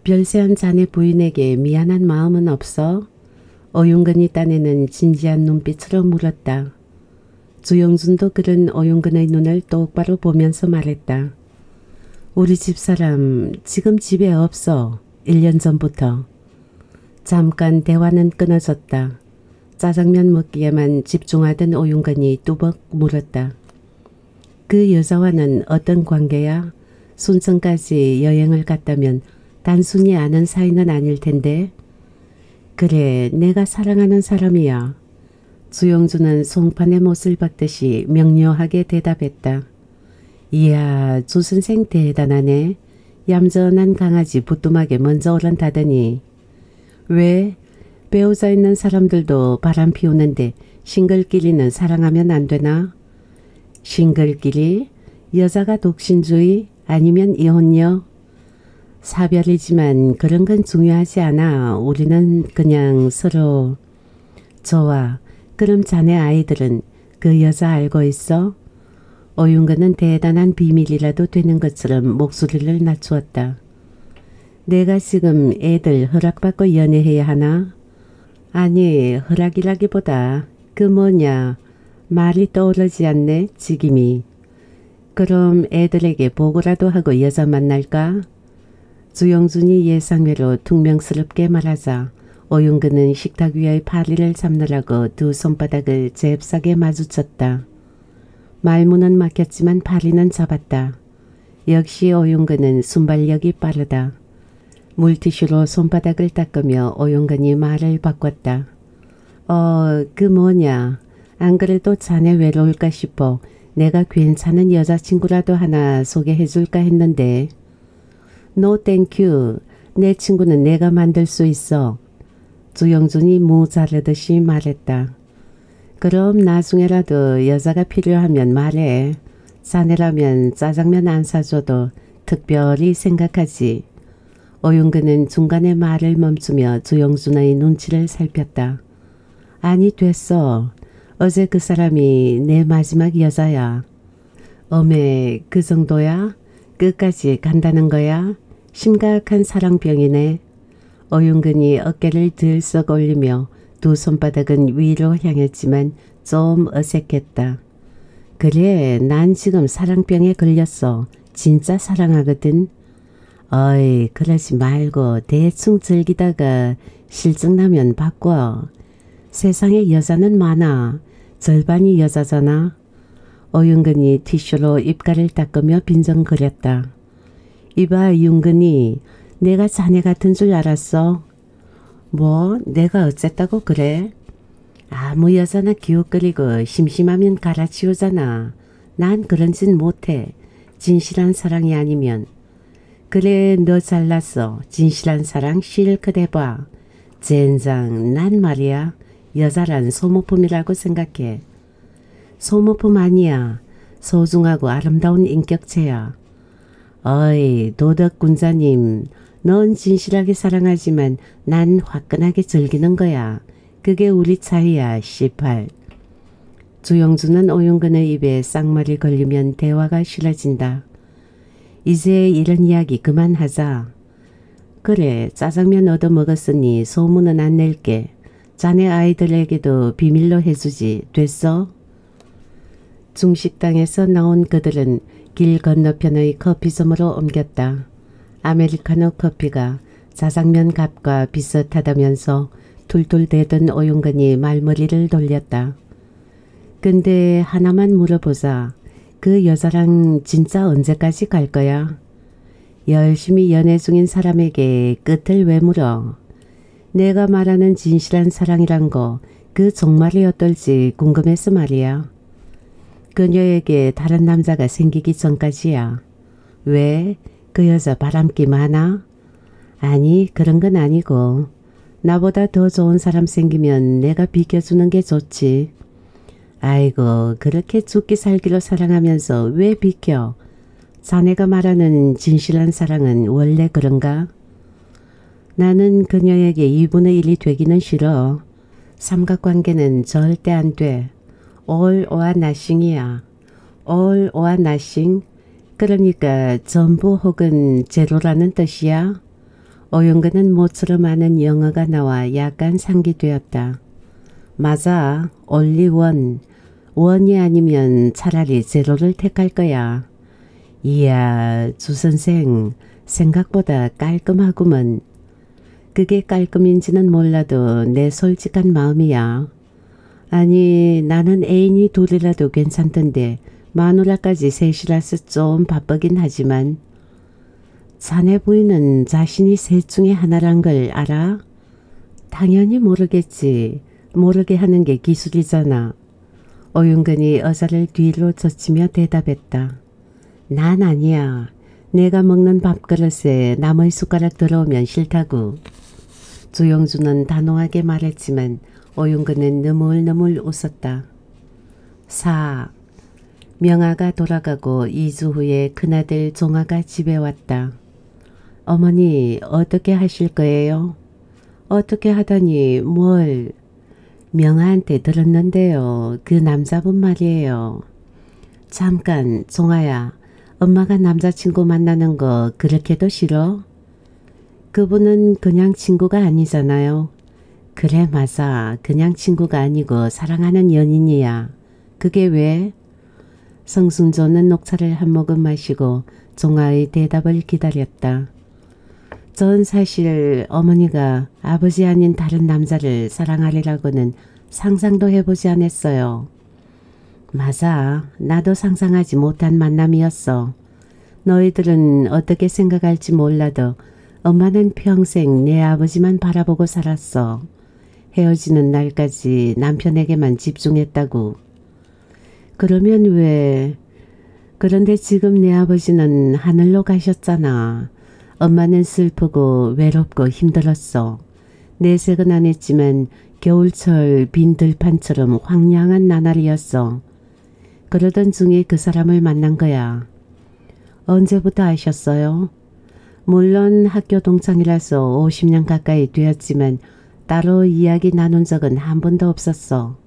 별세한 자네 부인에게 미안한 마음은 없어? 어윤근이 딴에는 진지한 눈빛으로 물었다. 주영준도 그런 어윤근의 눈을 똑바로 보면서 말했다. 우리 집사람 지금 집에 없어. 1년 전부터. 잠깐 대화는 끊어졌다. 짜장면 먹기에만 집중하던 오윤근이 뚜벅 물었다. 그 여자와는 어떤 관계야? 순천까지 여행을 갔다면 단순히 아는 사이는 아닐 텐데. 그래, 내가 사랑하는 사람이야. 주영주는 송판의 못을 받듯이 명료하게 대답했다. 이야, 조 선생 대단하네. 얌전한 강아지 부뚜막에 먼저 올란다더니. 왜? 배우자 있는 사람들도 바람 피우는데 싱글끼리는 사랑하면 안 되나? 싱글끼리? 여자가 독신주의? 아니면 이혼녀? 사별이지만 그런 건 중요하지 않아. 우리는 그냥 서로 좋아. 그럼 자네 아이들은 그 여자 알고 있어? 어윤근은 대단한 비밀이라도 되는 것처럼 목소리를 낮추었다. 내가 지금 애들 허락받고 연애해야 하나? 아니 허락이라기보다 그 뭐냐 말이 떠오르지 않네 지김이. 그럼 애들에게 보고라도 하고 여자 만날까? 주영준이 예상외로 퉁명스럽게 말하자 오윤근은 식탁 위의 파리를 잡느라고 두 손바닥을 잽싸게 마주쳤다. 말문은 막혔지만 파리는 잡았다. 역시 오윤근은 순발력이 빠르다. 물티슈로 손바닥을 닦으며 오윤근이 말을 바꿨다. 어, 그 뭐냐. 안 그래도 자네 외로울까 싶어 내가 괜찮은 여자친구라도 하나 소개해줄까 했는데 No thank you. 내 친구는 내가 만들 수 있어. 주영준이 무 자르듯이 말했다. 그럼 나중에라도 여자가 필요하면 말해. 자네라면 짜장면 안 사줘도 특별히 생각하지. 오윤근은 중간에 말을 멈추며 주영준의 눈치를 살폈다. 아니 됐어. 어제 그 사람이 내 마지막 여자야. 어메 그 정도야? 끝까지 간다는 거야? 심각한 사랑병이네. 어윤근이 어깨를 들썩 올리며 두 손바닥은 위로 향했지만 좀 어색했다. 그래 난 지금 사랑병에 걸렸어. 진짜 사랑하거든. 어이 그러지 말고 대충 즐기다가 실증나면 바꿔. 세상에 여자는 많아. 절반이 여자잖아. 어윤근이 티슈로 입가를 닦으며 빈정거렸다. 이봐 윤근이 내가 자네 같은 줄 알았어. 뭐 내가 어쨌다고 그래? 아무 여자나 기웃거리고 심심하면 갈아치우잖아. 난 그런 짓 못해. 진실한 사랑이 아니면. 그래 너 잘났어. 진실한 사랑 실컷 해봐. 젠장 난 말이야. 여자란 소모품이라고 생각해. 소모품 아니야. 소중하고 아름다운 인격체야. 어이 도덕군자님 넌 진실하게 사랑하지만 난 화끈하게 즐기는 거야. 그게 우리 차이야, 씨발. 주영주는 오윤근의 입에 쌍말이 걸리면 대화가 싫어진다. 이제 이런 이야기 그만하자. 그래 짜장면 얻어먹었으니 소문은 안 낼게. 자네 아이들에게도 비밀로 해주지. 됐어? 중식당에서 나온 그들은 길 건너편의 커피점으로 옮겼다. 아메리카노 커피가 짜장면 값과 비슷하다면서 툴툴대던 오용근이 말머리를 돌렸다. 근데 하나만 물어보자. 그 여자랑 진짜 언제까지 갈 거야? 열심히 연애 중인 사람에게 끝을 왜 물어? 내가 말하는 진실한 사랑이란 거 그 정말이 어떨지 궁금해서 말이야. 그녀에게 다른 남자가 생기기 전까지야. 왜? 그 여자 바람기 많아? 아니 그런 건 아니고 나보다 더 좋은 사람 생기면 내가 비켜주는 게 좋지. 아이고 그렇게 죽기 살기로 사랑하면서 왜 비켜? 자네가 말하는 진실한 사랑은 원래 그런가? 나는 그녀에게 2분의 1이 되기는 싫어. 삼각관계는 절대 안 돼. all or nothing이야. all or nothing? 그러니까 전부 혹은 제로라는 뜻이야? 오영근은 모처럼 아는 영어가 나와 약간 상기되었다. 맞아. only one. 원이 아니면 차라리 제로를 택할 거야. 이야 주선생 생각보다 깔끔하구먼. 그게 깔끔인지는 몰라도 내 솔직한 마음이야. 아니 나는 애인이 둘이라도 괜찮던데 마누라까지 셋이라서 좀 바쁘긴 하지만 자네 부인은 자신이 셋 중에 하나란 걸 알아? 당연히 모르겠지. 모르게 하는 게 기술이잖아. 오윤근이 여자를 뒤로 젖히며 대답했다. 난 아니야. 내가 먹는 밥그릇에 남의 숟가락 들어오면 싫다고. 주영주는 단호하게 말했지만 오윤근은 너물너물 웃었다. 4. 명아가 돌아가고 2주 후에 큰아들 종아가 집에 왔다. 어머니 어떻게 하실 거예요? 어떻게 하다니 뭘 명아한테 들었는데요. 그 남자분 말이에요. 잠깐 종아야 엄마가 남자친구 만나는 거 그렇게도 싫어? 그분은 그냥 친구가 아니잖아요. 그래 맞아. 그냥 친구가 아니고 사랑하는 연인이야. 그게 왜? 성순조는 녹차를 한 모금 마시고 종아의 대답을 기다렸다. 전 사실 어머니가 아버지 아닌 다른 남자를 사랑하리라고는 상상도 해보지 않았어요. 맞아. 나도 상상하지 못한 만남이었어. 너희들은 어떻게 생각할지 몰라도 엄마는 평생 내 아버지만 바라보고 살았어. 헤어지는 날까지 남편에게만 집중했다고. 그러면 왜... 그런데 지금 내 아버지는 하늘로 가셨잖아. 엄마는 슬프고 외롭고 힘들었어. 내색은 안 했지만 겨울철 빈 들판처럼 황량한 나날이었어. 그러던 중에 그 사람을 만난 거야. 언제부터 아셨어요? 물론 학교 동창이라서 50년 가까이 되었지만 따로 이야기 나눈 적은 한 번도 없었어.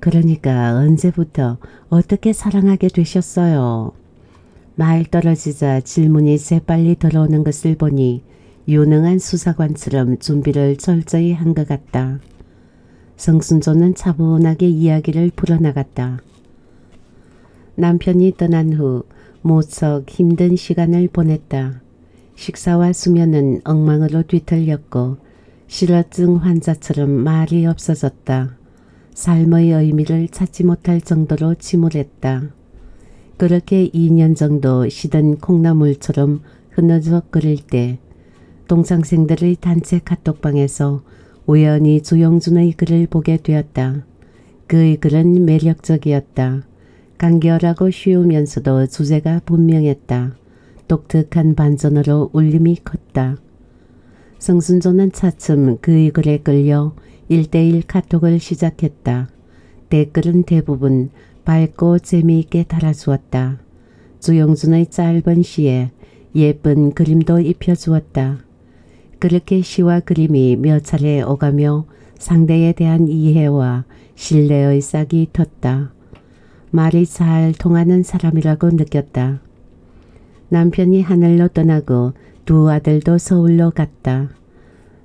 그러니까 언제부터 어떻게 사랑하게 되셨어요? 말 떨어지자 질문이 재빨리 들어오는 것을 보니 유능한 수사관처럼 준비를 철저히 한 것 같다. 성순조는 차분하게 이야기를 풀어나갔다. 남편이 떠난 후 모석 힘든 시간을 보냈다. 식사와 수면은 엉망으로 뒤틀렸고 실어증 환자처럼 말이 없어졌다. 삶의 의미를 찾지 못할 정도로 침울했다. 그렇게 2년 정도 시든 콩나물처럼 흐느적거릴 때 동창생들의 단체 카톡방에서 우연히 조영준의 글을 보게 되었다. 그의 글은 매력적이었다. 간결하고 쉬우면서도 주제가 분명했다. 독특한 반전으로 울림이 컸다. 성순조는 차츰 그의 글에 끌려 일대일 카톡을 시작했다. 댓글은 대부분 밝고 재미있게 달아주었다. 주영준의 짧은 시에 예쁜 그림도 입혀주었다. 그렇게 시와 그림이 몇 차례 오가며 상대에 대한 이해와 신뢰의 싹이 텄다. 말이 잘 통하는 사람이라고 느꼈다. 남편이 하늘로 떠나고 두 아들도 서울로 갔다.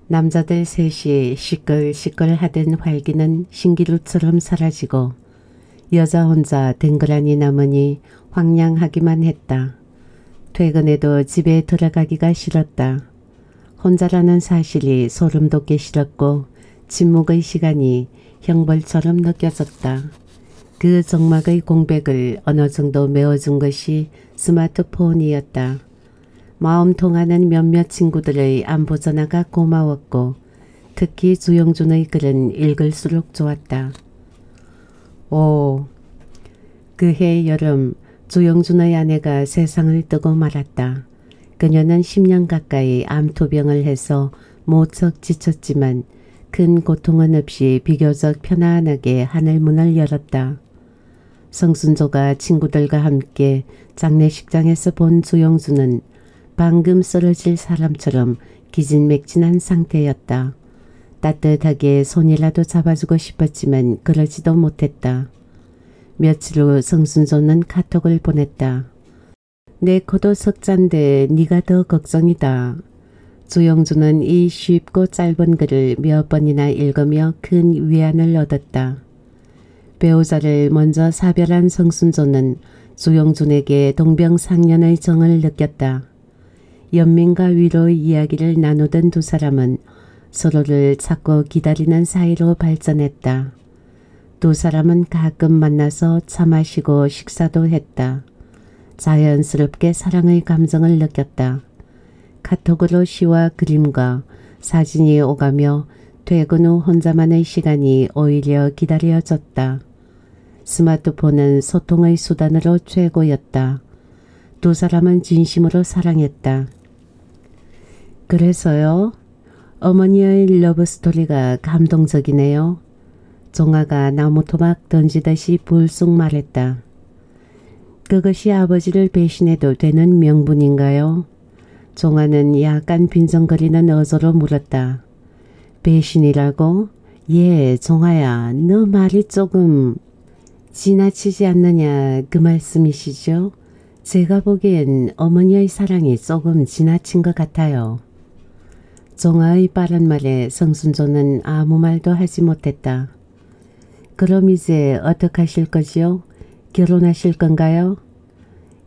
남자들 셋이 시끌시끌 하던 활기는 신기루처럼 사라지고 여자 혼자 댕그라니 남으니 황량하기만 했다. 퇴근해도 집에 들어가기가 싫었다. 혼자라는 사실이 소름 돋기 싫었고 침묵의 시간이 형벌처럼 느껴졌다. 그 정막의 공백을 어느 정도 메워준 것이 스마트폰이었다. 마음 통하는 몇몇 친구들의 안부 전화가 고마웠고 특히 주영준의 글은 읽을수록 좋았다. 오, 그해 여름 주영준의 아내가 세상을 뜨고 말았다. 그녀는 10년 가까이 암투병을 해서 모척 지쳤지만 큰 고통은 없이 비교적 편안하게 하늘문을 열었다. 성순조가 친구들과 함께 장례식장에서 본 주영수는 방금 쓰러질 사람처럼 기진맥진한 상태였다. 따뜻하게 손이라도 잡아주고 싶었지만 그러지도 못했다. 며칠 후 성순조는 카톡을 보냈다. 내 코도 석잔데 네가 더 걱정이다. 주영주는 이 쉽고 짧은 글을 몇 번이나 읽으며 큰 위안을 얻었다. 배우자를 먼저 사별한 성순조는 주영준에게 동병상련의 정을 느꼈다. 연민과 위로의 이야기를 나누던 두 사람은 서로를 찾고 기다리는 사이로 발전했다. 두 사람은 가끔 만나서 차 마시고 식사도 했다. 자연스럽게 사랑의 감정을 느꼈다. 카톡으로 시와 그림과 사진이 오가며 퇴근 후 혼자만의 시간이 오히려 기다려졌다. 스마트폰은 소통의 수단으로 최고였다. 두 사람은 진심으로 사랑했다. 그래서요. 어머니의 러브스토리가 감동적이네요. 종아가 나무토막 던지듯이 불쑥 말했다. 그것이 아버지를 배신해도 되는 명분인가요? 종아는 약간 빈정거리는 어조로 물었다. 배신이라고? 예, 종아야, 너 말이 조금 지나치지 않느냐 그 말씀이시죠? 제가 보기엔 어머니의 사랑이 조금 지나친 것 같아요. 종아의 빠른 말에 성순조는 아무 말도 하지 못했다. 그럼 이제 어떡하실 거지요? 결혼하실 건가요?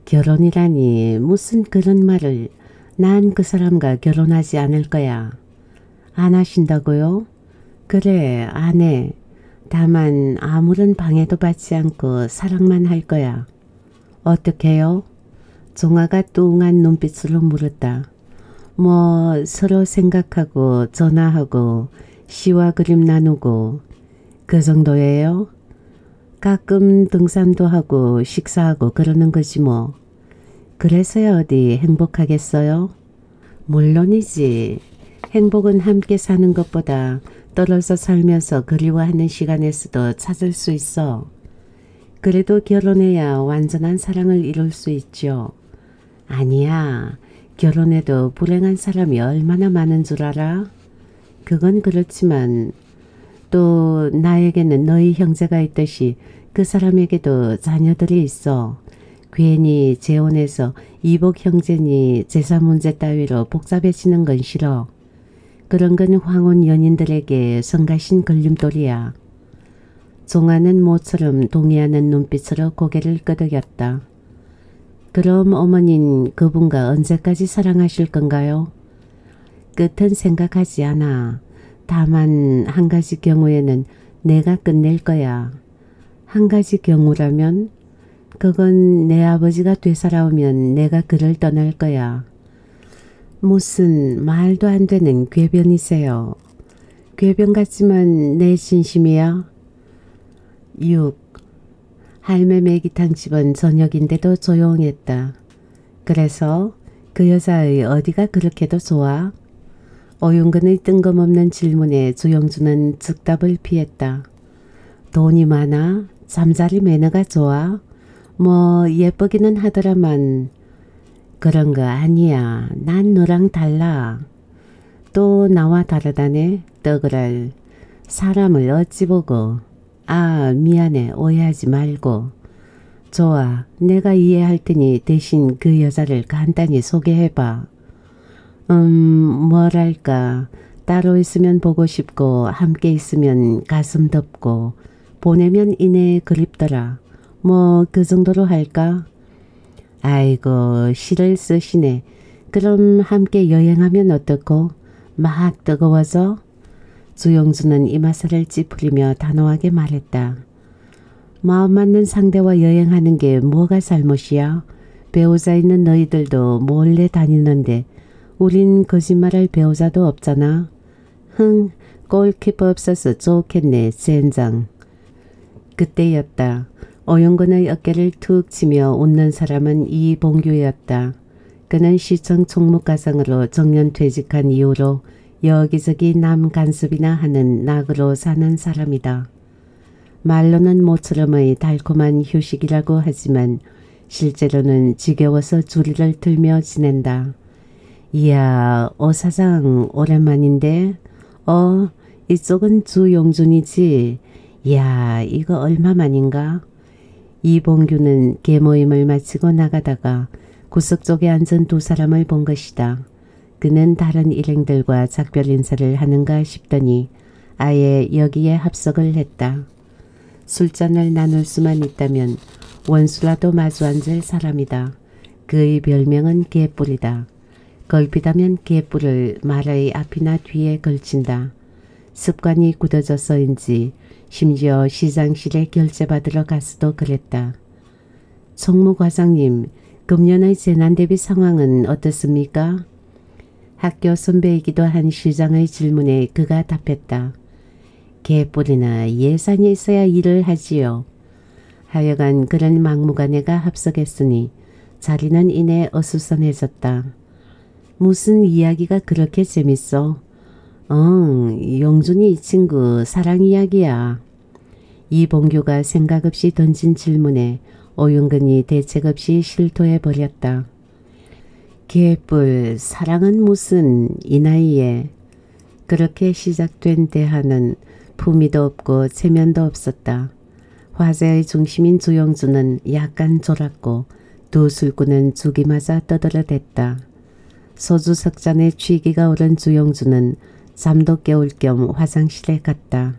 결혼이라니 무슨 그런 말을 난 그 사람과 결혼하지 않을 거야. 안 하신다고요? 그래 안 해. 다만 아무런 방해도 받지 않고 사랑만 할 거야. 어떻게요? 종아가 뚱한 눈빛으로 물었다. 뭐 서로 생각하고 전화하고 시와 그림 나누고 그 정도예요? 가끔 등산도 하고 식사하고 그러는 거지 뭐. 그래서야 어디 행복하겠어요? 물론이지. 행복은 함께 사는 것보다 떨어져 살면서 그리워하는 시간에서도 찾을 수 있어. 그래도 결혼해야 완전한 사랑을 이룰 수 있죠. 아니야. 결혼해도 불행한 사람이 얼마나 많은 줄 알아? 그건 그렇지만 또 나에게는 너희 형제가 있듯이 그 사람에게도 자녀들이 있어. 괜히 재혼해서 이복 형제니 재산 문제 따위로 복잡해지는 건 싫어. 그런 건 황혼 연인들에게 성가신 걸림돌이야. 종아는 모처럼 동의하는 눈빛으로 고개를 끄덕였다. 그럼 어머닌 그분과 언제까지 사랑하실 건가요? 끝은 생각하지 않아. 다만 한 가지 경우에는 내가 끝낼 거야. 한 가지 경우라면 그건 내 아버지가 되살아오면 내가 그를 떠날 거야. 무슨 말도 안 되는 궤변이세요. 궤변 같지만 내 진심이야. 6. 할매 매기탕 집은 저녁인데도 조용했다. 그래서 그 여자의 어디가 그렇게도 좋아? 오윤근의 뜬금없는 질문에 주영주는 즉답을 피했다. 돈이 많아? 잠자리 매너가 좋아? 뭐 예쁘기는 하더라만 그런 거 아니야. 난 너랑 달라. 또 나와 다르다네. 떡을알. 사람을 어찌 보고. 아 미안해 오해하지 말고. 좋아 내가 이해할 테니 대신 그 여자를 간단히 소개해봐. 음 뭐랄까 따로 있으면 보고 싶고 함께 있으면 가슴 덮고 보내면 이내 그립더라. 뭐 그 정도로 할까? 아이고 시를 쓰시네. 그럼 함께 여행하면 어떻고? 막 뜨거워서? 주영주는 이마살을 찌푸리며 단호하게 말했다. 마음 맞는 상대와 여행하는 게 뭐가 잘못이야? 배우자 있는 너희들도 몰래 다니는데 우린 거짓말할 배우자도 없잖아. 흥, 골키퍼 없어서 좋겠네, 젠장. 그때였다. 오영근의 어깨를 툭 치며 웃는 사람은 이봉규였다. 그는 시청 총무과장으로 정년 퇴직한 이후로 여기저기 남 간섭이나 하는 낙으로 사는 사람이다. 말로는 모처럼의 달콤한 휴식이라고 하지만 실제로는 지겨워서 주리를 들며 지낸다. 이야 오 사장 오랜만인데 어 이쪽은 주용준이지 이야 이거 얼마만인가 이봉규는 개모임을 마치고 나가다가 구석 쪽에 앉은 두 사람을 본 것이다. 그는 다른 일행들과 작별 인사를 하는가 싶더니 아예 여기에 합석을 했다. 술잔을 나눌 수만 있다면 원수라도 마주 앉을 사람이다. 그의 별명은 개뿔이다. 걸핏하면 개뿔을 말의 앞이나 뒤에 걸친다. 습관이 굳어져서인지 심지어 시장실에 결제받으러 가서도 그랬다. 총무과장님, 금년의 재난대비 상황은 어떻습니까? 학교 선배이기도 한 시장의 질문에 그가 답했다. 개뿔이나 예산이 있어야 일을 하지요. 하여간 그런 막무가내가 합석했으니 자리는 이내 어수선해졌다. 무슨 이야기가 그렇게 재밌어? 응, 용준이 이 친구 사랑 이야기야. 이봉규가 생각 없이 던진 질문에 오윤근이 대책 없이 실토해버렸다. 개뿔, 사랑은 무슨 이 나이에. 그렇게 시작된 대화는 품위도 없고 체면도 없었다. 화제의 중심인 주영주는 약간 졸았고 두 술꾼은 죽이 맞아 떠들어댔다. 소주 석잔에 취기가 오른 주영주는 잠도 깨울 겸 화장실에 갔다.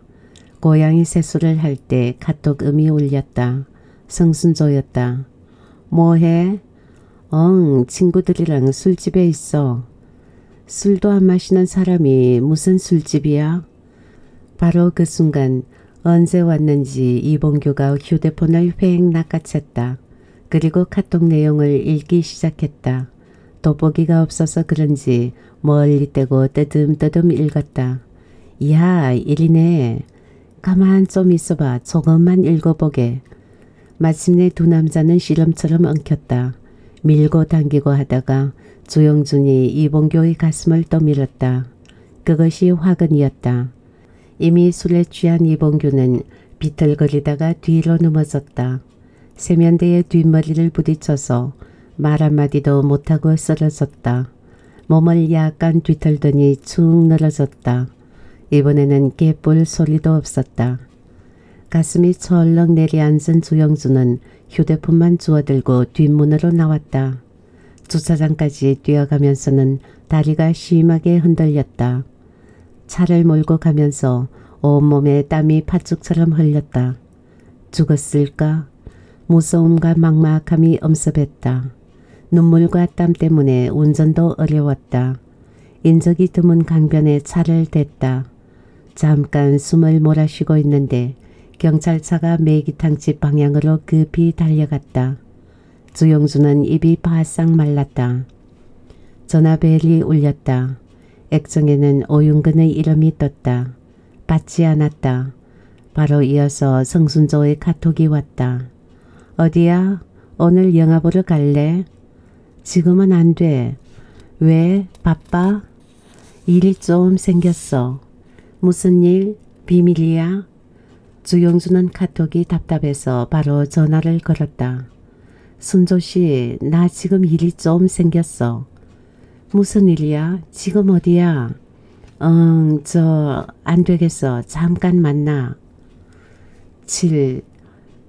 고양이 세수를 할 때 카톡 음이 울렸다. 성순조였다. 뭐해? 엉 친구들이랑 술집에 있어. 술도 안 마시는 사람이 무슨 술집이야? 바로 그 순간 언제 왔는지 이봉규가 휴대폰을 획 낚아챘다. 그리고 카톡 내용을 읽기 시작했다. 돋보기가 없어서 그런지 멀리 떼고 뜨듬뜨듬 읽었다. 야 일이네. 가만 좀 있어봐. 조금만 읽어보게. 마침내 두 남자는 실험처럼 엉켰다. 밀고 당기고 하다가 조영준이 이봉교의 가슴을 떠밀었다. 그것이 화근이었다. 이미 술에 취한 이봉규는 비틀거리다가 뒤로 넘어졌다. 세면대에 뒷머리를 부딪혀서 말 한마디도 못하고 쓰러졌다. 몸을 약간 뒤틀더니 축 늘어졌다. 이번에는 깨뿔 소리도 없었다. 가슴이 철렁 내려앉은 주영주는 휴대폰만 주워들고 뒷문으로 나왔다. 주차장까지 뛰어가면서는 다리가 심하게 흔들렸다. 차를 몰고 가면서 온몸에 땀이 팥죽처럼 흘렸다. 죽었을까? 무서움과 막막함이 엄습했다. 눈물과 땀 때문에 운전도 어려웠다. 인적이 드문 강변에 차를 댔다. 잠깐 숨을 몰아쉬고 있는데 경찰차가 매기탕집 방향으로 급히 달려갔다. 주영수는 입이 바싹 말랐다. 전화벨이 울렸다. 액정에는 오윤근의 이름이 떴다. 받지 않았다. 바로 이어서 성순조의 카톡이 왔다. 어디야? 오늘 영화 보러 갈래? 지금은 안 돼. 왜? 바빠? 일이 좀 생겼어. 무슨 일? 비밀이야? 주영수는 카톡이 답답해서 바로 전화를 걸었다. 순조씨 나 지금 일이 좀 생겼어. 무슨 일이야? 지금 어디야? 응, 저, 안 되겠어. 잠깐 만나. 7.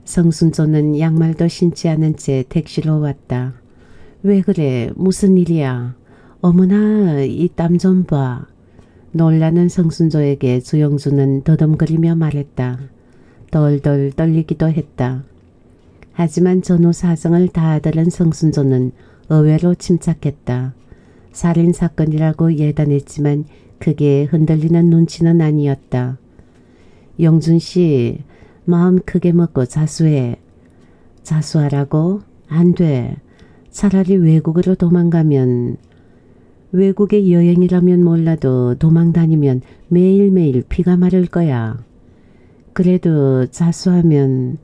성순조는 양말도 신지 않은 채 택시로 왔다. 왜 그래? 무슨 일이야? 어머나, 이 땀 좀 봐. 놀라는 성순조에게 조영주는 더듬거리며 말했다. 덜덜 떨리기도 했다. 하지만 전후 사정을 다 들은 성순조는 의외로 침착했다. 살인사건이라고 예단했지만 크게 흔들리는 눈치는 아니었다. 영준씨 마음 크게 먹고 자수해. 자수하라고? 안 돼. 차라리 외국으로 도망가면 외국의 여행이라면 몰라도 도망 다니면 매일매일 피가 마를 거야. 그래도 자수하면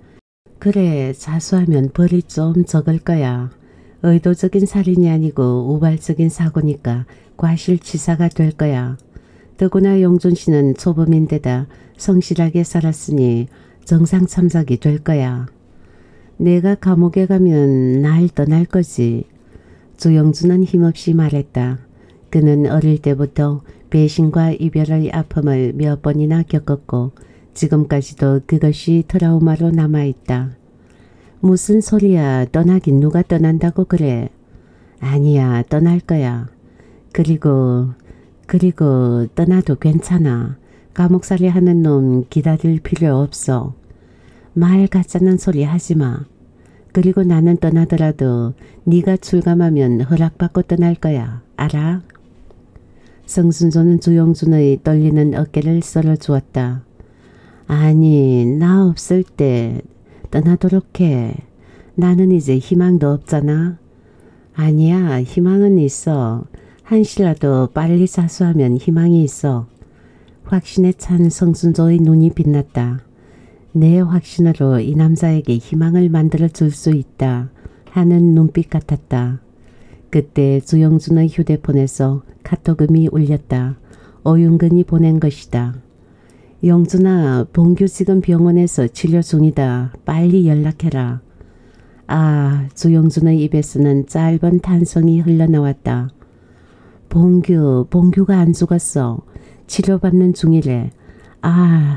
그래 자수하면 벌이 좀 적을 거야. 의도적인 살인이 아니고 우발적인 사고니까 과실치사가 될 거야. 더구나 영준 씨는 초범인데다 성실하게 살았으니 정상 참작이 될 거야. 내가 감옥에 가면 날 떠날 거지. 조영준은 힘없이 말했다. 그는 어릴 때부터 배신과 이별의 아픔을 몇 번이나 겪었고 지금까지도 그것이 트라우마로 남아있다. 무슨 소리야 떠나긴 누가 떠난다고 그래. 아니야 떠날 거야. 그리고 그리고 떠나도 괜찮아. 감옥살이 하는 놈 기다릴 필요 없어. 말 같자는 소리 하지마. 그리고 나는 떠나더라도 네가 출감하면 허락받고 떠날 거야. 알아? 성순조는 조영준의 떨리는 어깨를 썰어 주었다. 아니 나 없을 때 떠나도록 해. 나는 이제 희망도 없잖아. 아니야 희망은 있어. 한시라도 빨리 자수하면 희망이 있어. 확신에 찬 성순조의 눈이 빛났다. 내 확신으로 이 남자에게 희망을 만들어 줄 수 있다 하는 눈빛 같았다. 그때 주영준의 휴대폰에서 카톡음이 울렸다. 오윤근이 보낸 것이다. 영준아 봉규 지금 병원에서 치료 중이다. 빨리 연락해라. 아 주영준의 입에서는 짧은 탄성이 흘러나왔다. 봉규 봉규가 안 죽었어. 치료받는 중이래. 아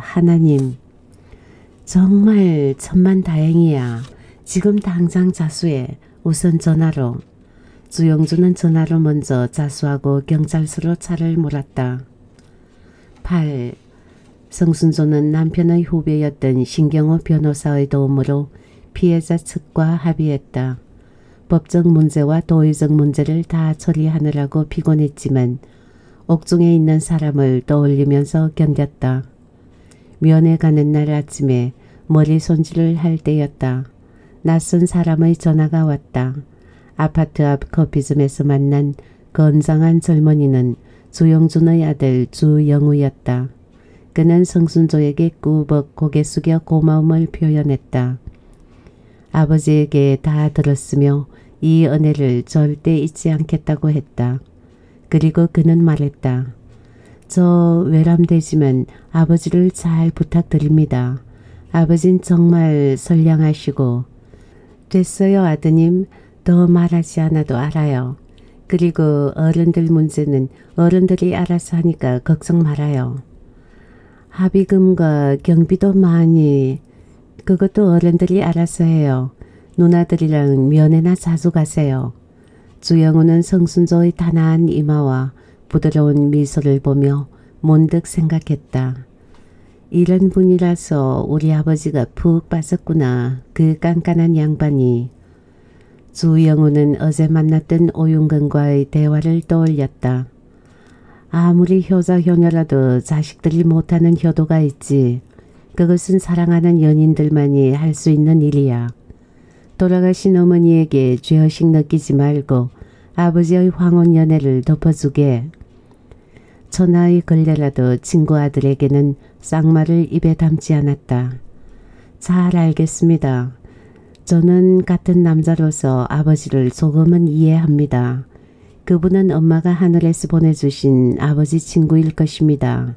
하나님 정말 천만 다행이야. 지금 당장 자수해. 우선 전화로. 주영주는 전화로 먼저 자수하고 경찰서로 차를 몰았다. 8. 성순조는 남편의 후배였던 신경호 변호사의 도움으로 피해자 측과 합의했다. 법적 문제와 도의적 문제를 다 처리하느라고 피곤했지만 옥중에 있는 사람을 떠올리면서 견뎠다. 면회 가는 날 아침에 머리 손질을 할 때였다. 낯선 사람의 전화가 왔다. 아파트 앞 커피점에서 만난 건장한 젊은이는 주영준의 아들 주영우였다. 그는 성순조에게 꾸벅 고개 숙여 고마움을 표현했다. 아버지에게 다 들었으며 이 은혜를 절대 잊지 않겠다고 했다. 그리고 그는 말했다. 저 외람되지만 아버지를 잘 부탁드립니다. 아버진 정말 선량하시고 됐어요 아드님 더 말하지 않아도 알아요. 그리고 어른들 문제는 어른들이 알아서 하니까 걱정 말아요. 합의금과 경비도 많이 그것도 어른들이 알아서 해요. 누나들이랑 면회나 자주 가세요. 주영우는 성순조의 단아한 이마와 부드러운 미소를 보며 문득 생각했다. 이런 분이라서 우리 아버지가 푹 빠졌구나. 그 깐깐한 양반이. 주영우는 어제 만났던 오윤근과의 대화를 떠올렸다. 아무리 효자 효녀라도 자식들이 못하는 효도가 있지. 그것은 사랑하는 연인들만이 할 수 있는 일이야. 돌아가신 어머니에게 죄의식 느끼지 말고 아버지의 황혼 연애를 덮어주게. 천하의 걸레라도 친구 아들에게는 쌍말을 입에 담지 않았다. 잘 알겠습니다. 저는 같은 남자로서 아버지를 조금은 이해합니다. 그분은 엄마가 하늘에서 보내주신 아버지 친구일 것입니다.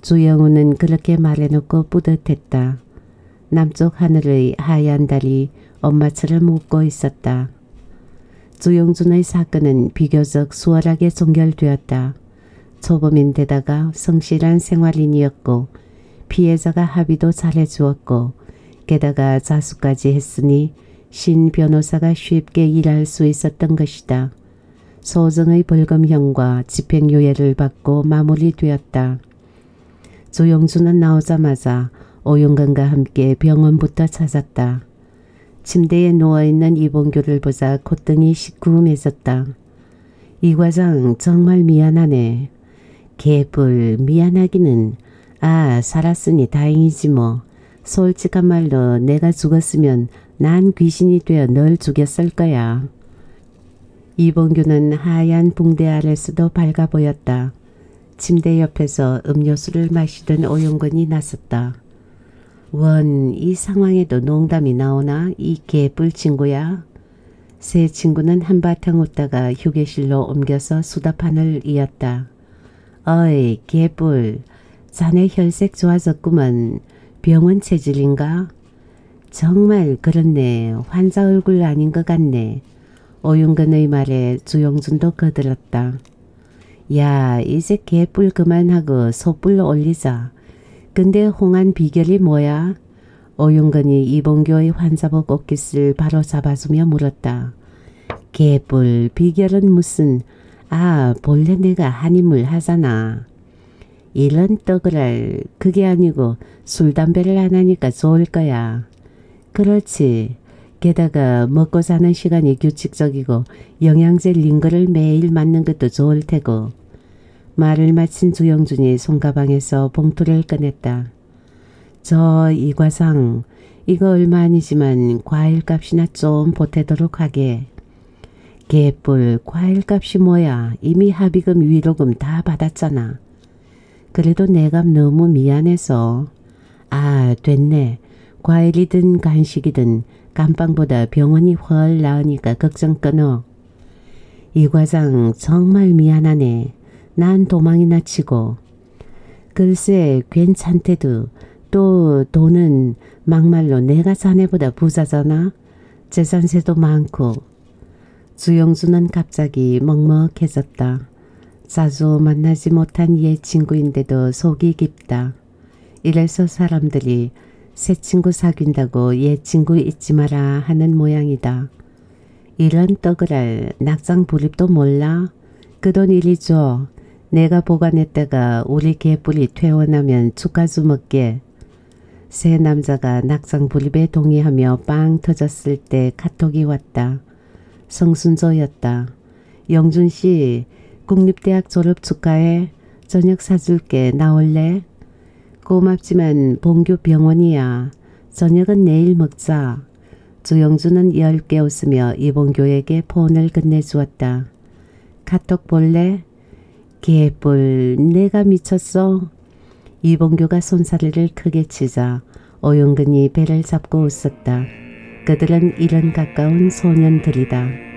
주영우는 그렇게 말해놓고 뿌듯했다. 남쪽 하늘의 하얀 달이 엄마처럼 웃고 있었다. 주영준의 사건은 비교적 수월하게 종결되었다. 초범인데다가 성실한 생활인이었고 피해자가 합의도 잘해주었고 게다가 자수까지 했으니 신 변호사가 쉽게 일할 수 있었던 것이다. 소정의 벌금형과 집행유예를 받고 마무리되었다. 조영준은 나오자마자 오용근과 함께 병원부터 찾았다. 침대에 누워있는 이봉규를 보자 콧등이 시큼해졌다. 이 과장 정말 미안하네. 개뿔 미안하기는 아 살았으니 다행이지 뭐. 솔직한 말로 내가 죽었으면 난 귀신이 되어 널 죽였을 거야. 이봉규는 하얀 붕대 아래서도 밝아 보였다. 침대 옆에서 음료수를 마시던 오용근이 나섰다. 원, 이 상황에도 농담이 나오나? 이 개뿔 친구야? 새 친구는 한바탕 웃다가 휴게실로 옮겨서 수다판을 이었다. 어이, 개뿔. 자네 혈색 좋아졌구먼. 병원 체질인가? 정말 그렇네. 환자 얼굴 아닌 것 같네. 오윤근의 말에 주영준도 거들었다. 야 이제 개뿔 그만하고 소뿔 올리자. 근데 홍한 비결이 뭐야? 오윤근이 이봉교의 환자복 옷깃을 바로 잡아주며 물었다. 개뿔 비결은 무슨 아 본래 내가 한인물 하잖아. 이런 떡을 할 그게 아니고 술 담배를 안 하니까 좋을 거야. 그렇지. 게다가 먹고 사는 시간이 규칙적이고 영양제 링거를 매일 맞는 것도 좋을 테고. 말을 마친 주영준이 손가방에서 봉투를 꺼냈다. 저 이과상 이거 얼마 아니지만 과일값이나 좀 보태도록 하게. 개뿔 과일값이 뭐야 이미 합의금 위로금 다 받았잖아. 그래도 내가 너무 미안해서 아 됐네. 과일이든 간식이든 깜빵보다 병원이 훨 나으니까 걱정 끊어. 이 과장 정말 미안하네. 난 도망이나 치고. 글쎄 괜찮대도 또 돈은 막말로 내가 자네보다 부자잖아. 재산세도 많고. 주영수는 갑자기 먹먹해졌다. 자주 만나지 못한 옛 친구인데도 속이 깊다. 이래서 사람들이 새 친구 사귄다고 옛 친구 잊지 마라 하는 모양이다. 이런 떡을 할 낙장 불입도 몰라? 그 돈 이리 줘. 내가 보관했다가 우리 개뿔이 퇴원하면 축하주 먹게. 새 남자가 낙장 불입에 동의하며 빵 터졌을 때 카톡이 왔다. 성순조였다. 영준 씨 국립대학 졸업 축하해. 저녁 사줄게. 나올래? 고맙지만 봉규 병원이야. 저녁은 내일 먹자. 주영주는 얇게 웃으며 이봉교에게 폰을 끝내주었다. 카톡 볼래? 개뿔 내가 미쳤어? 이봉교가 손사래를 크게 치자 오용근이 배를 잡고 웃었다. 그들은 이런 가까운 소년들이다.